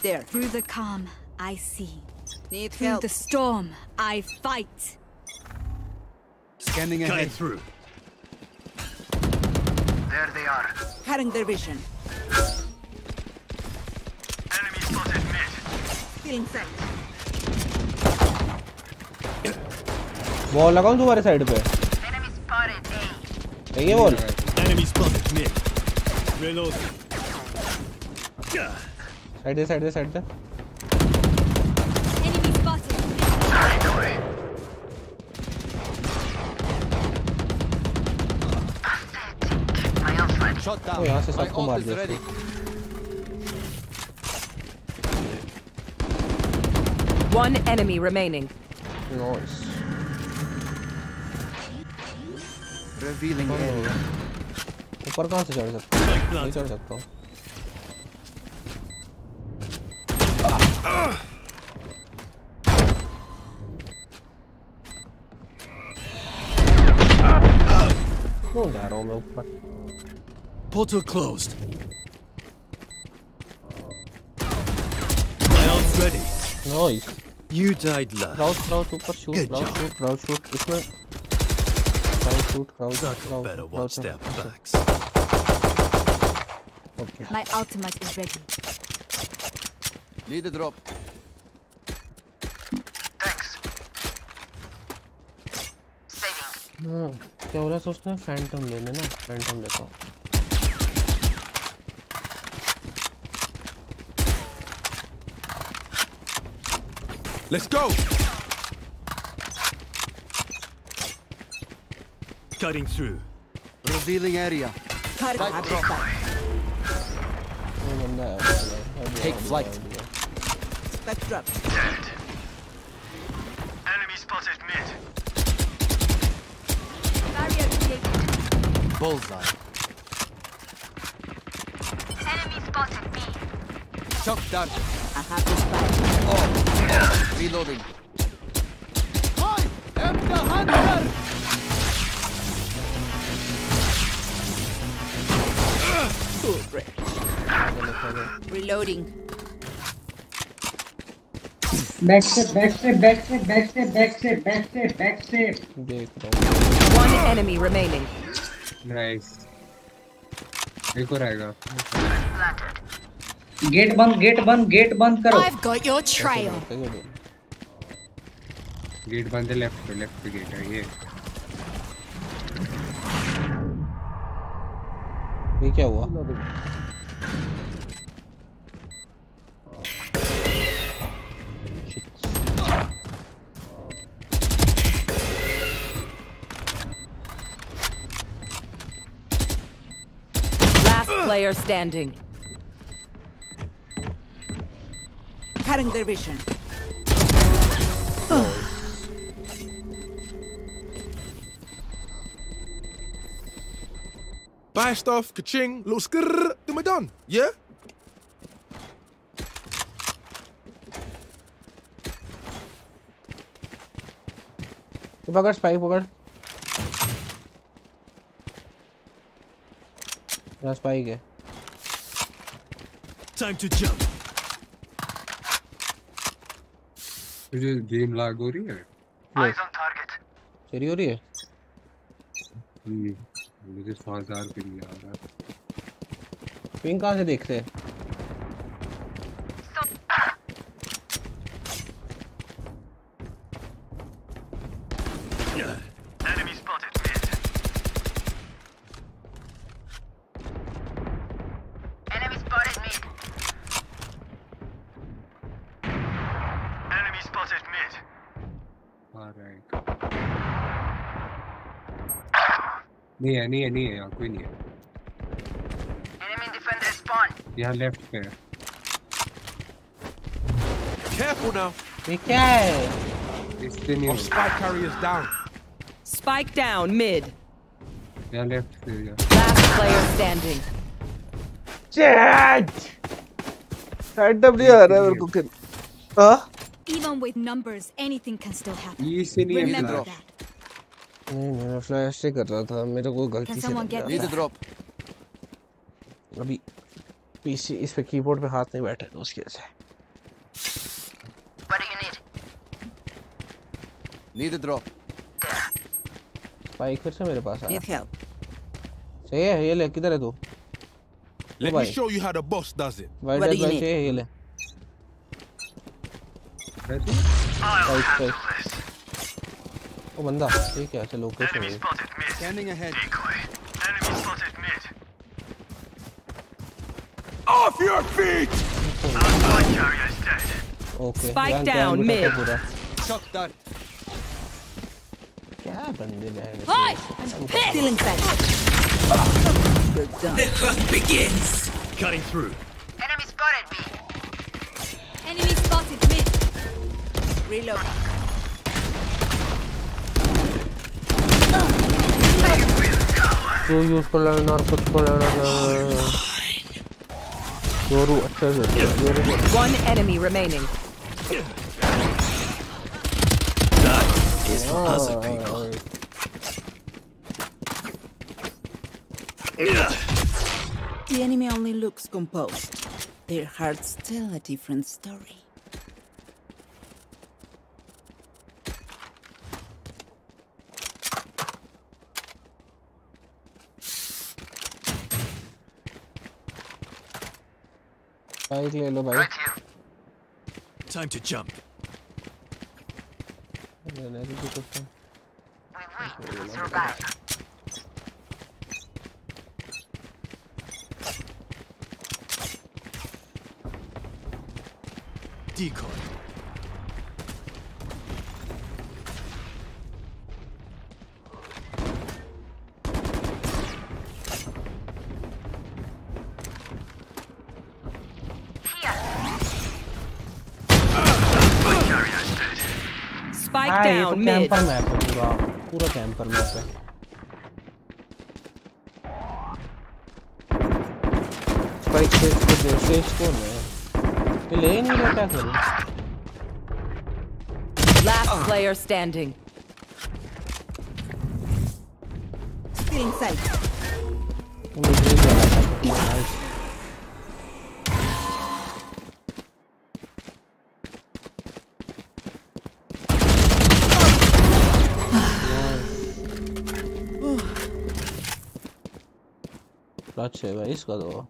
There. Through the calm, I see. Need Through help. the storm, I fight. Scanning Cutting ahead. through. There they are. Cutting their vision. Enemy spotted mid. Still inside. Wall लगाऊं तुम्हारे side पे Enemy spotted A. है ये wall Enemy spotted mid. Reload. Side दे side दे side they Enemy spotted. My ult ready. Shot O down. यहाँ से My सबको ult मार is दिया ready. One enemy remaining. Nice Revealing area. ऊपर कहाँ से चढ़ सकता हूँ नहीं चढ़ सकता हूँ Mandaram, meu pai. Portal closed. Rounds ready. Nice. You died last. Crowd, crowd, super shoot, Good crowd, job. shoot, crowd, shoot. Isme... Crowd, shoot, crowd, Sucker crowd, better watch crowd, their backs. Okay. My ultimate is ready. Need a drop. Thanks. हाँ क्या हो रहा है सोचते हैं Phantom लेने ना Phantom लेता हूँ Let's go. Cutting through. Revealing area. वो बंदा है वो Back dropped. Dead. Enemy spotted mid. Barrier taken. Bullseye. Enemy spotted B. Shock done. I have this back. Oh. Reloading. I am the hunter! Reloading. Back से back से back से back से back से back से back से देख। रहा One enemy remaining. Nice एक और आएगा गेट बंद गेट बंद गेट बंद करो। I've got your trail. हूँ गेट बंद है लेफ़्ट पे लेफ़्ट पे गेट है ये। ये क्या हुआ? player standing. Cutting their vision. Buy stuff, ka-ching, little skrrr, then we're done. Yeah? ये पकड़ स्पाइक पकड़ यहाँ स्पाइक है Time to jump. तुझे गेम लैग हो रही है? Eyes on target. चोरी हो रही है? हम्म, मुझे सौ हज़ार आ रहा है। पिंग कहाँ से देखते हैं Enemy spotted mid. Enemy spotted mid. Enemy spotted mid. Alright. नहीं है नहीं है नहीं है यहाँ कोई नहीं है Enemy defender spawn. यहाँ लेफ़्ट पे है Careful now. ये क्या है इससे नहीं होगा spy carrier's down. Spike down mid. यहाँ लेफ़्ट पे है Last player standing. Chat head up नहीं आ रहा है मेरे को हाँ Even with numbers, anything can still happen. से नहीं है Remember flash. that. नहीं मैं फ्लैश से कर रहा था मेरे को गलती से Need a drop. था। अभी पीसी इस पे कीबोर्ड पे हाथ नहीं बैठे तो उसकी वजह से What do you need? Need a drop. Spike फिर से मेरे पास आया Need help. सही है ये ले किधर है तू Let me भाई। show you how the boss does it. White What do you भाई need? चाहिए ये ले I'll mid. Scanning ahead. Decoy. Enemy spotted mid. Off your feet! Our spy carrier is dead. Okay Spike ध्यान- down, ध्यान भी करते mid. पूरा Shock dart. क्या बंदे बहन Hi! I'm pissed! Still inside. Good done. Cutting through. Enemy spotted B. Enemy spotted mid. Reload. जो use कर लेना और खुद को लेना जोरू अच्छे से जोरू One enemy remaining. Is for other people. The enemy only looks composed. Their hearts tell a different story. Bike ले लो भाई Right here. Time to jump. लेने की भी कुछ नहीं। We will survive. Decoy. हाँ, ये तो down mid. कैंपर मैप है पूरा पूरा कैंपर मैप है स्पाइक से से सेज कौन है ये ले ही नहीं रहा क्या करूँ Last player standing. Still inside. Clutch है भाई इसका तो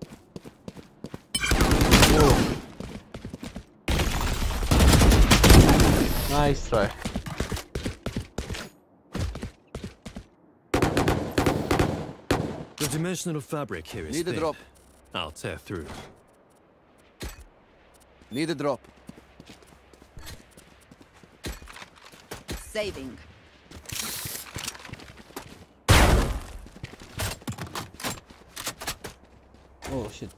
nice try The dimensional fabric here is Need a thin. drop. I'll tear through. Need a drop. Saving. Oh shit.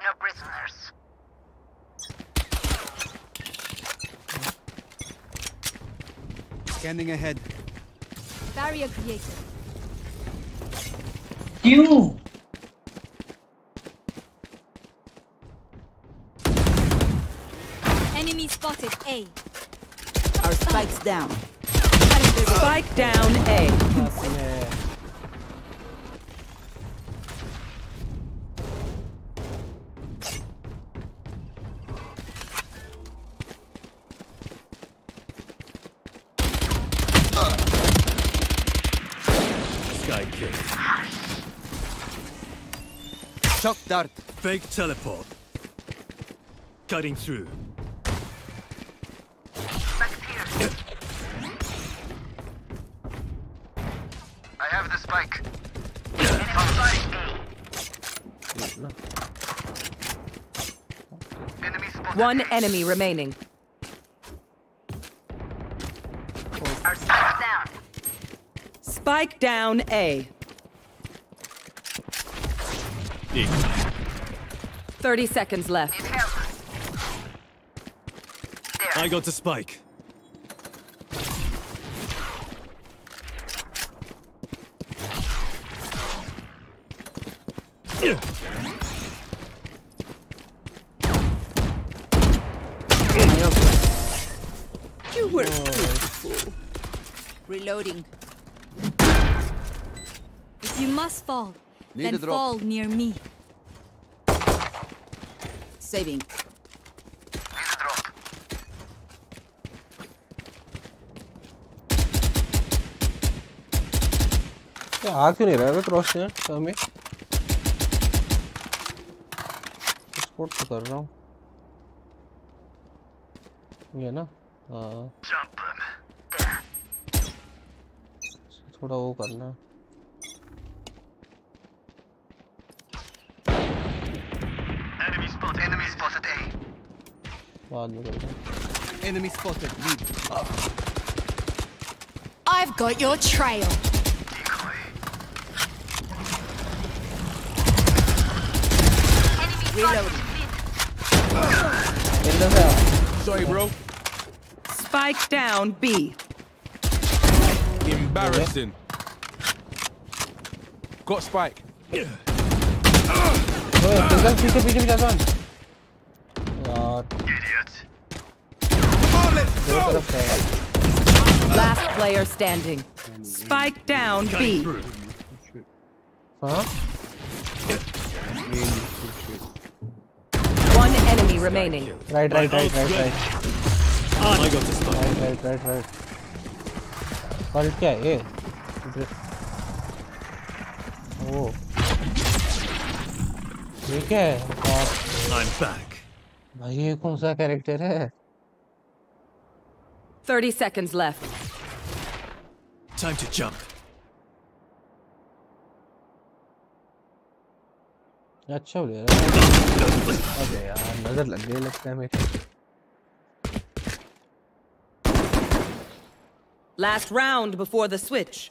No prisoners. Scanning ahead. Barrier created. You. Enemy spotted A. Our spikes down. Spike down A. Sky kick. Shock dart. Fake teleport. Cutting through. I have the spike. Enemy spotted. One enemy remaining. Our spike down. Spike down A. 30 seconds left. I got the spike. You were beautiful. Reloading. If you must fall, Need then a drop. fall near me. Saving. क्या आ क्यों नहीं रहा है cross से हमें sport तो कर रहा हूँ ये ना हाँ थोड़ा वो करना है Enemy spotted. Enemy spotted A. बाद में करते हैं Enemy spotted. Lead. I've got your trail. Reloading. Sorry, bro. Spike down B. Embarrassing. Got spike. ओए पिछले पीछे पीछे पीछे जान यार दो तरफ है Last player standing. Spike down B. हाँ One enemy remaining. Right right right right right I got the spike. Right right right Right पलट क्या है ये ओ ये क्या है बाप I'm back. भाई ये कौन सा कैरेक्टर है 30 seconds left. Time to jump. अच्छा हो गया अबे यार नज़र लग गई लगता है मेरे Last round before the switch.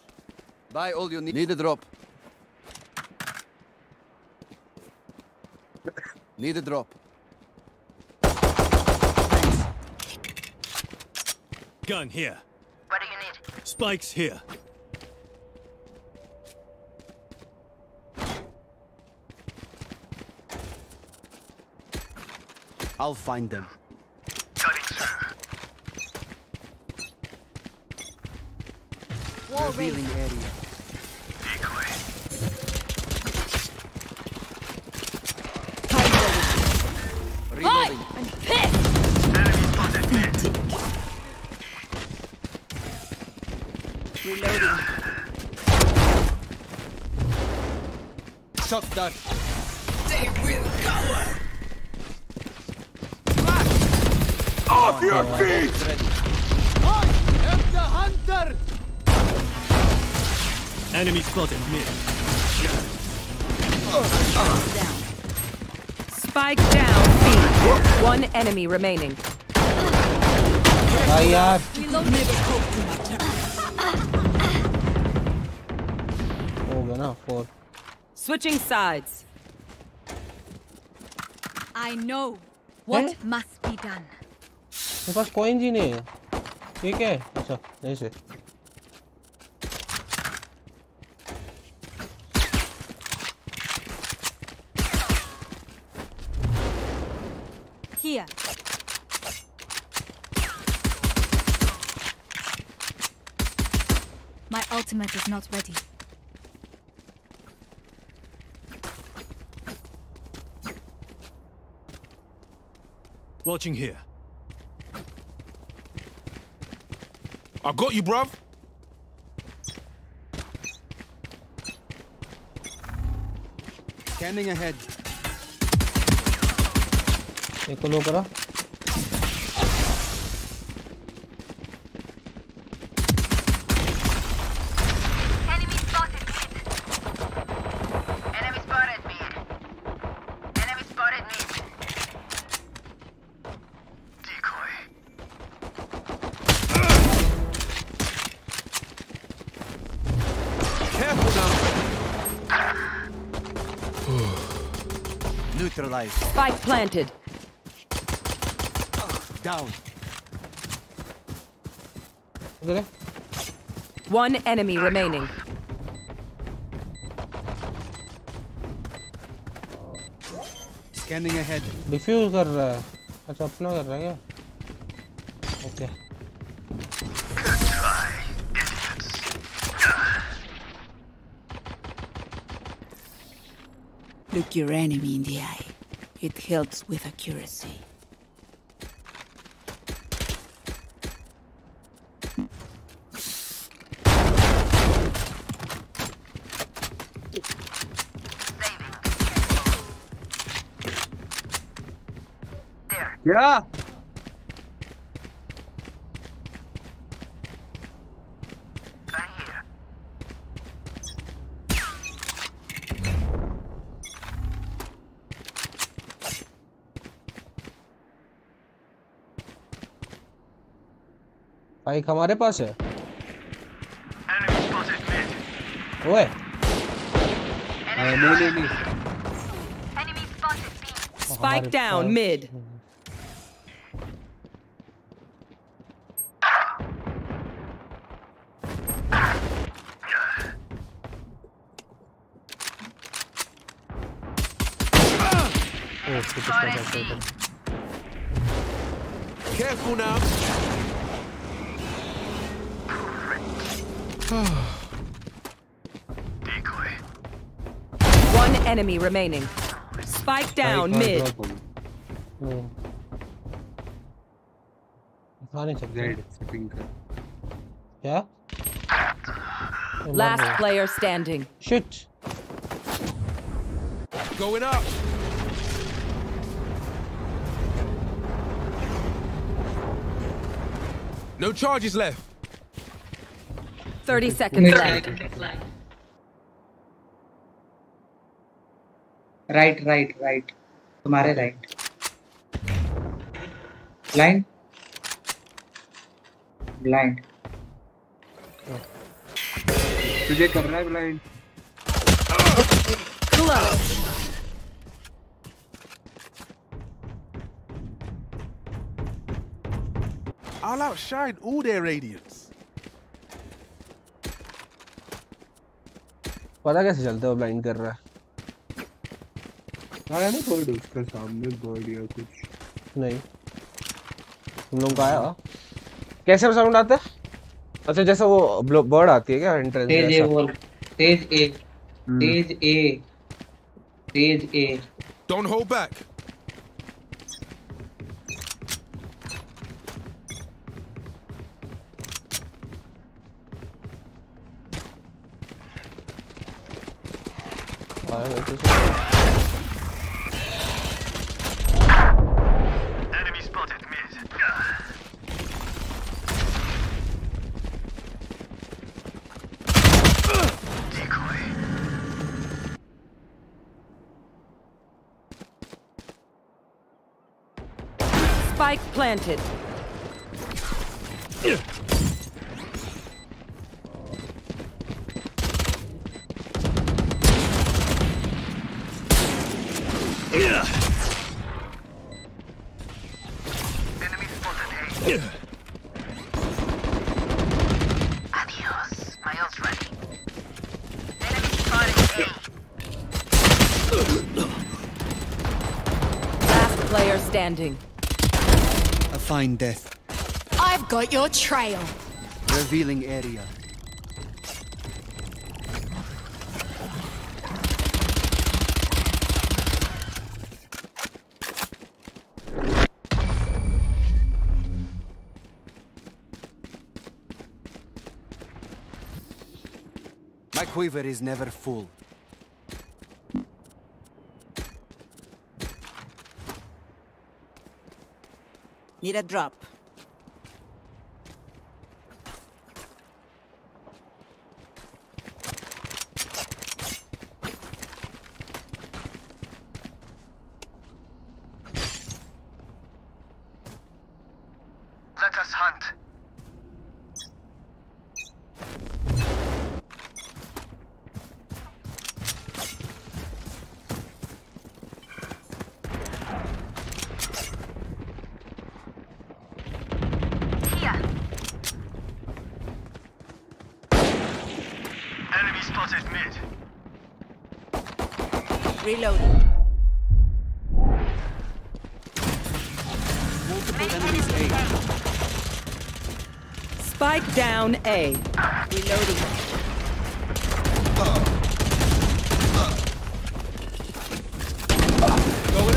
Buy all you need. Need a drop. Need a drop. Gun here. What do you need? Spikes here. I'll find them. Revealing area. Reloading. I'm pissed! Reloading. Shot done. They will cover. Off your feet! Enemy spotted mid. Spike down B. One enemy remaining. भाई यार हो गया ना four Switching sides. I know what must be done. मेरे पास coin ही नहीं है ठीक है अच्छा नहीं से My ultimate is not ready. Watching here. I got you, bruv. Scanning ahead. एक को लो करा Spike planted. Down. इधर है One enemy remaining. Scanning ahead. Defuse कर रहा है अच्छा अपना कर रहा है क्या okay Look your enemy in the eye. It helps with accuracy. क्या बाइक हमारे पास है। ओए। नहीं नहीं इसका करते हैं Careful now. Decoy. One enemy remaining. Spike down mid. Yeah. Last player standing. Shit. Going up. No charges left. 30 seconds left. Right, right, right. तुम्हारे right. Blind? Blind. तुझे कर रहा है blind. Close. I'll outshine all their radiance. पता कैसे चलता है blind कर रहा है? आया ना बर्ड उसके सामने बर्ड या कुछ। नहीं। तुम लोग का आया कैसे साउंड आता है? अच्छा जैसा वो बर्ड आती है क्या एंट्रेंस तेज ए बोल। तेज ए। तेज A. Tej A. Don't hold back. Planted. A fine death. I've got your trail. Revealing area. My quiver is never full. Need a drop. Reloading. Multiple enemies A. Spike down A. Reloading.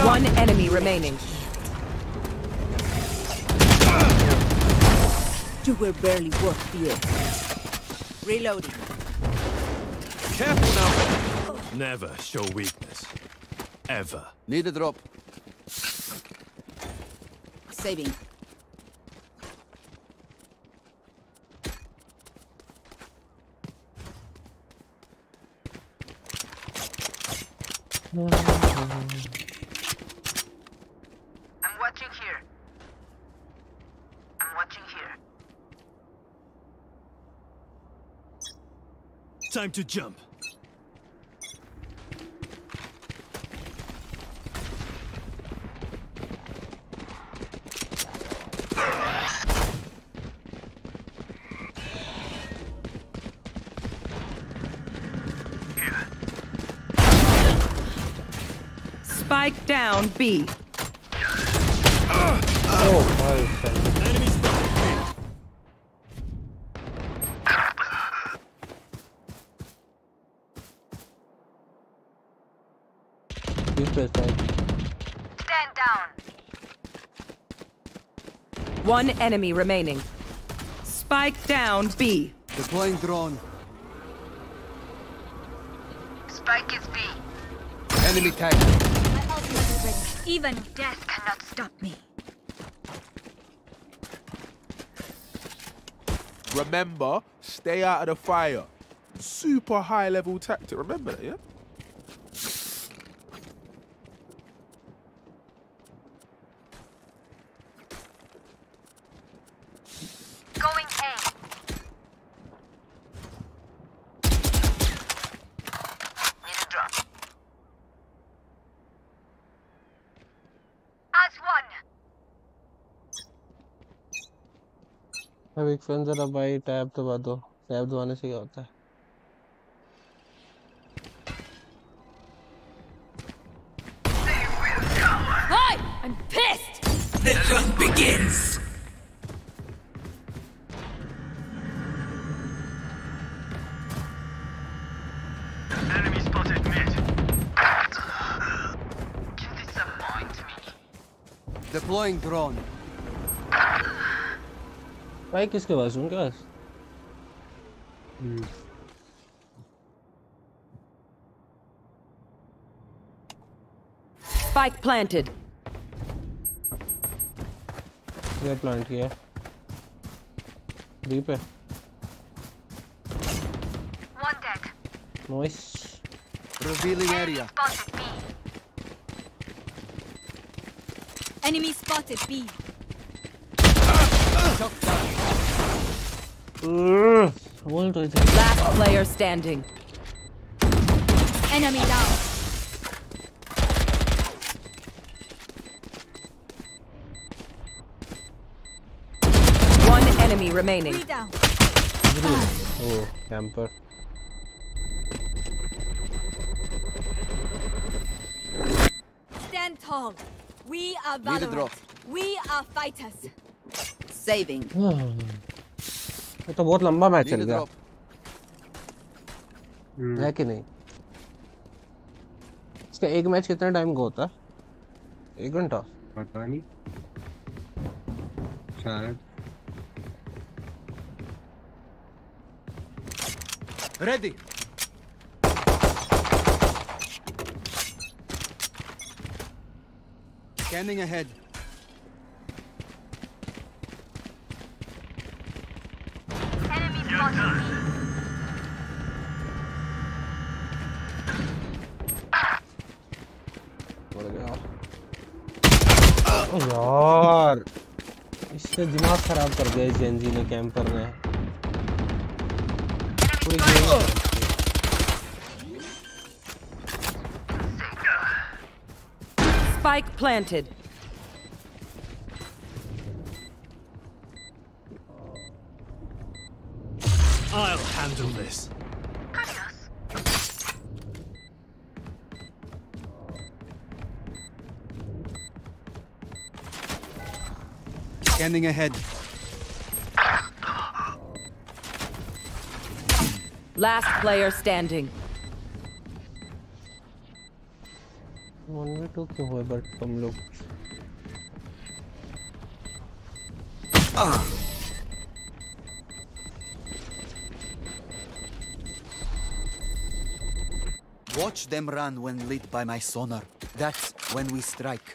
One enemy remaining. You were barely worth the effort. Reloading. Careful now. Never show weakness. Ever. Need a drop. Saving. I'm watching here. I'm watching here. Time to jump. B. Oh, my God. Stand down. One enemy remaining. Spike down B. Deploying drone. Spike is B. Enemy tank. Even death cannot stop me. Remember, stay out of the fire. Super high level tactic. Remember that, yeah? एक friend जरा भाई tab दबा दो। Tab दबाने से क्या होता है? Deploying drone. भाई किसके पास उनके पास Spike planted. ये प्लांट किया डी पे One dead. Nice Revealing area. Enemy spotted B. Last player standing. Enemy down. One enemy remaining. Oh, camper. Stand tall. We are valorant. We are fighters. Saving. ये तो बहुत लंबा match चल गया। है कि नहीं? इसका एक मैच कितना टाइम का होता? है एक घंटा? पता नहीं। शायद। Ready. Scanning ahead. Enemy spotted. मर गया ओ यार इसने दिमाग खराब कर दिया इस जेनजी ने कैंपर ने पूरी game Spike planted. I'll handle this. Scanning ahead. Last player standing. One way to क्यों हुए बट तुम लोग Watch them run when lit by my sonar. That's when we strike.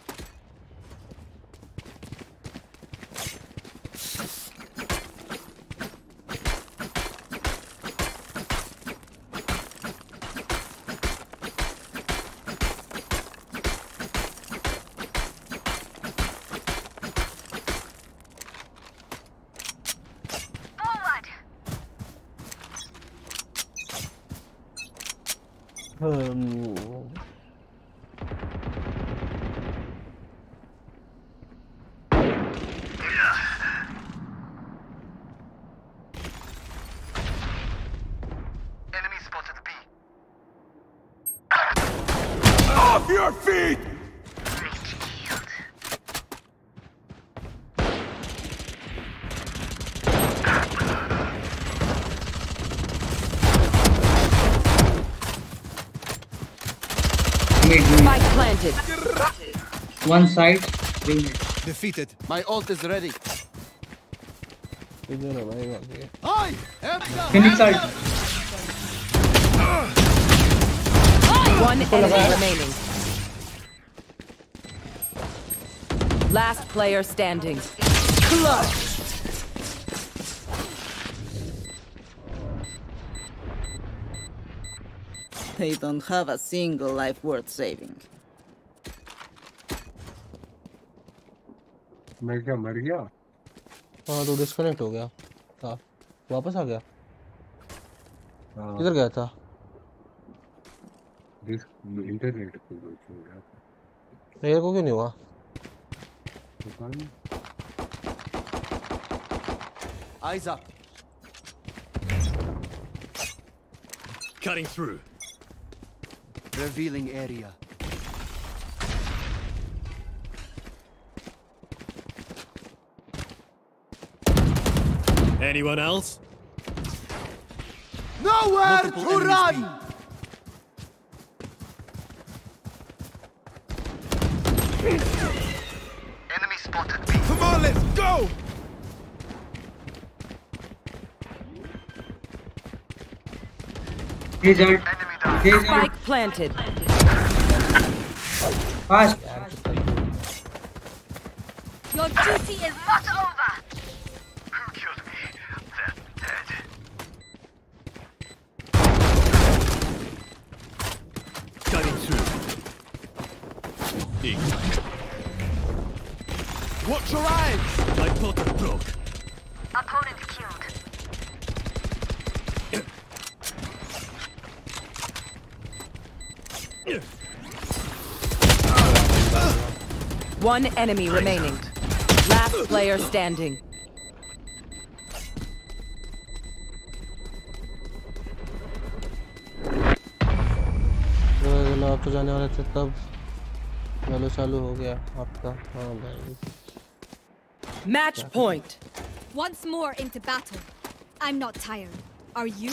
one side, wing it. Defeated. My ult is ready. Oi! Finish side. One enemy remaining. Last player standing. Clutch! They don't have a single life worth saving. मैं क्या मर गया? हाँ तो disconnect हो गया। था। वापस आ गया? हाँ। किधर गया था? इंटरनेट पे गया मेरे को क्यों नहीं हुआ? पता नहीं। Eyes up. Cutting through. Revealing area. Anyone else? Nowhere Multiple to enemies run! Enemy spotted B. Come on, let's go! He's out. He's out. Spike planted. Fast. Your duty is not over. Who killed me? They're dead. Cutting through. Ignite. Watch your eyes! My pocket broke. Opponent killed. One enemy remaining. Last player standing. चलो आप तो जाने वाले थे तब चलो चालू हो गया आपका हाँ भाई Match point. Once more into battle. I'm not tired. Are you?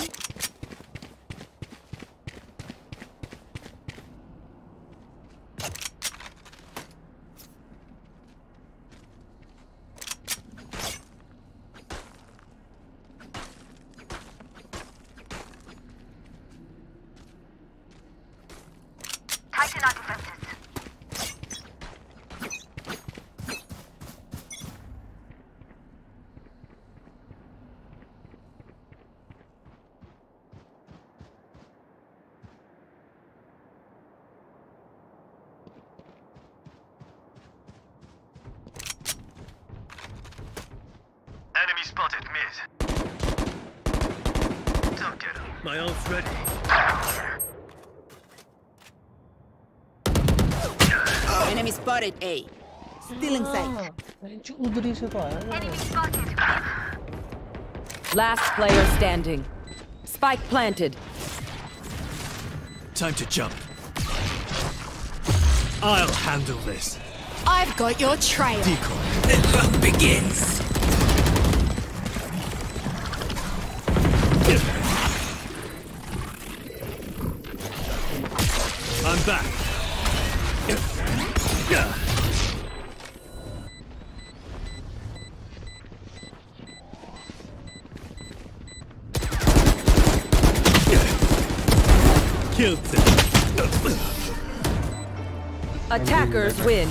my ult's ready. Enemy spotted A. Still inside. Last player standing. Spike planted. Time to jump. I'll handle this. I've got your trail. Decoy. The hunt begins. Attackers win.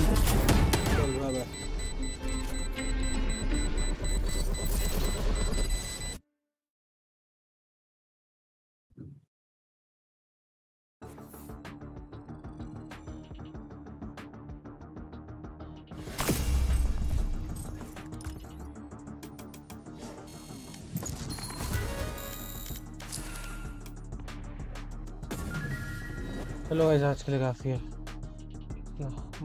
चलो guys आज के लिए काफ़ी है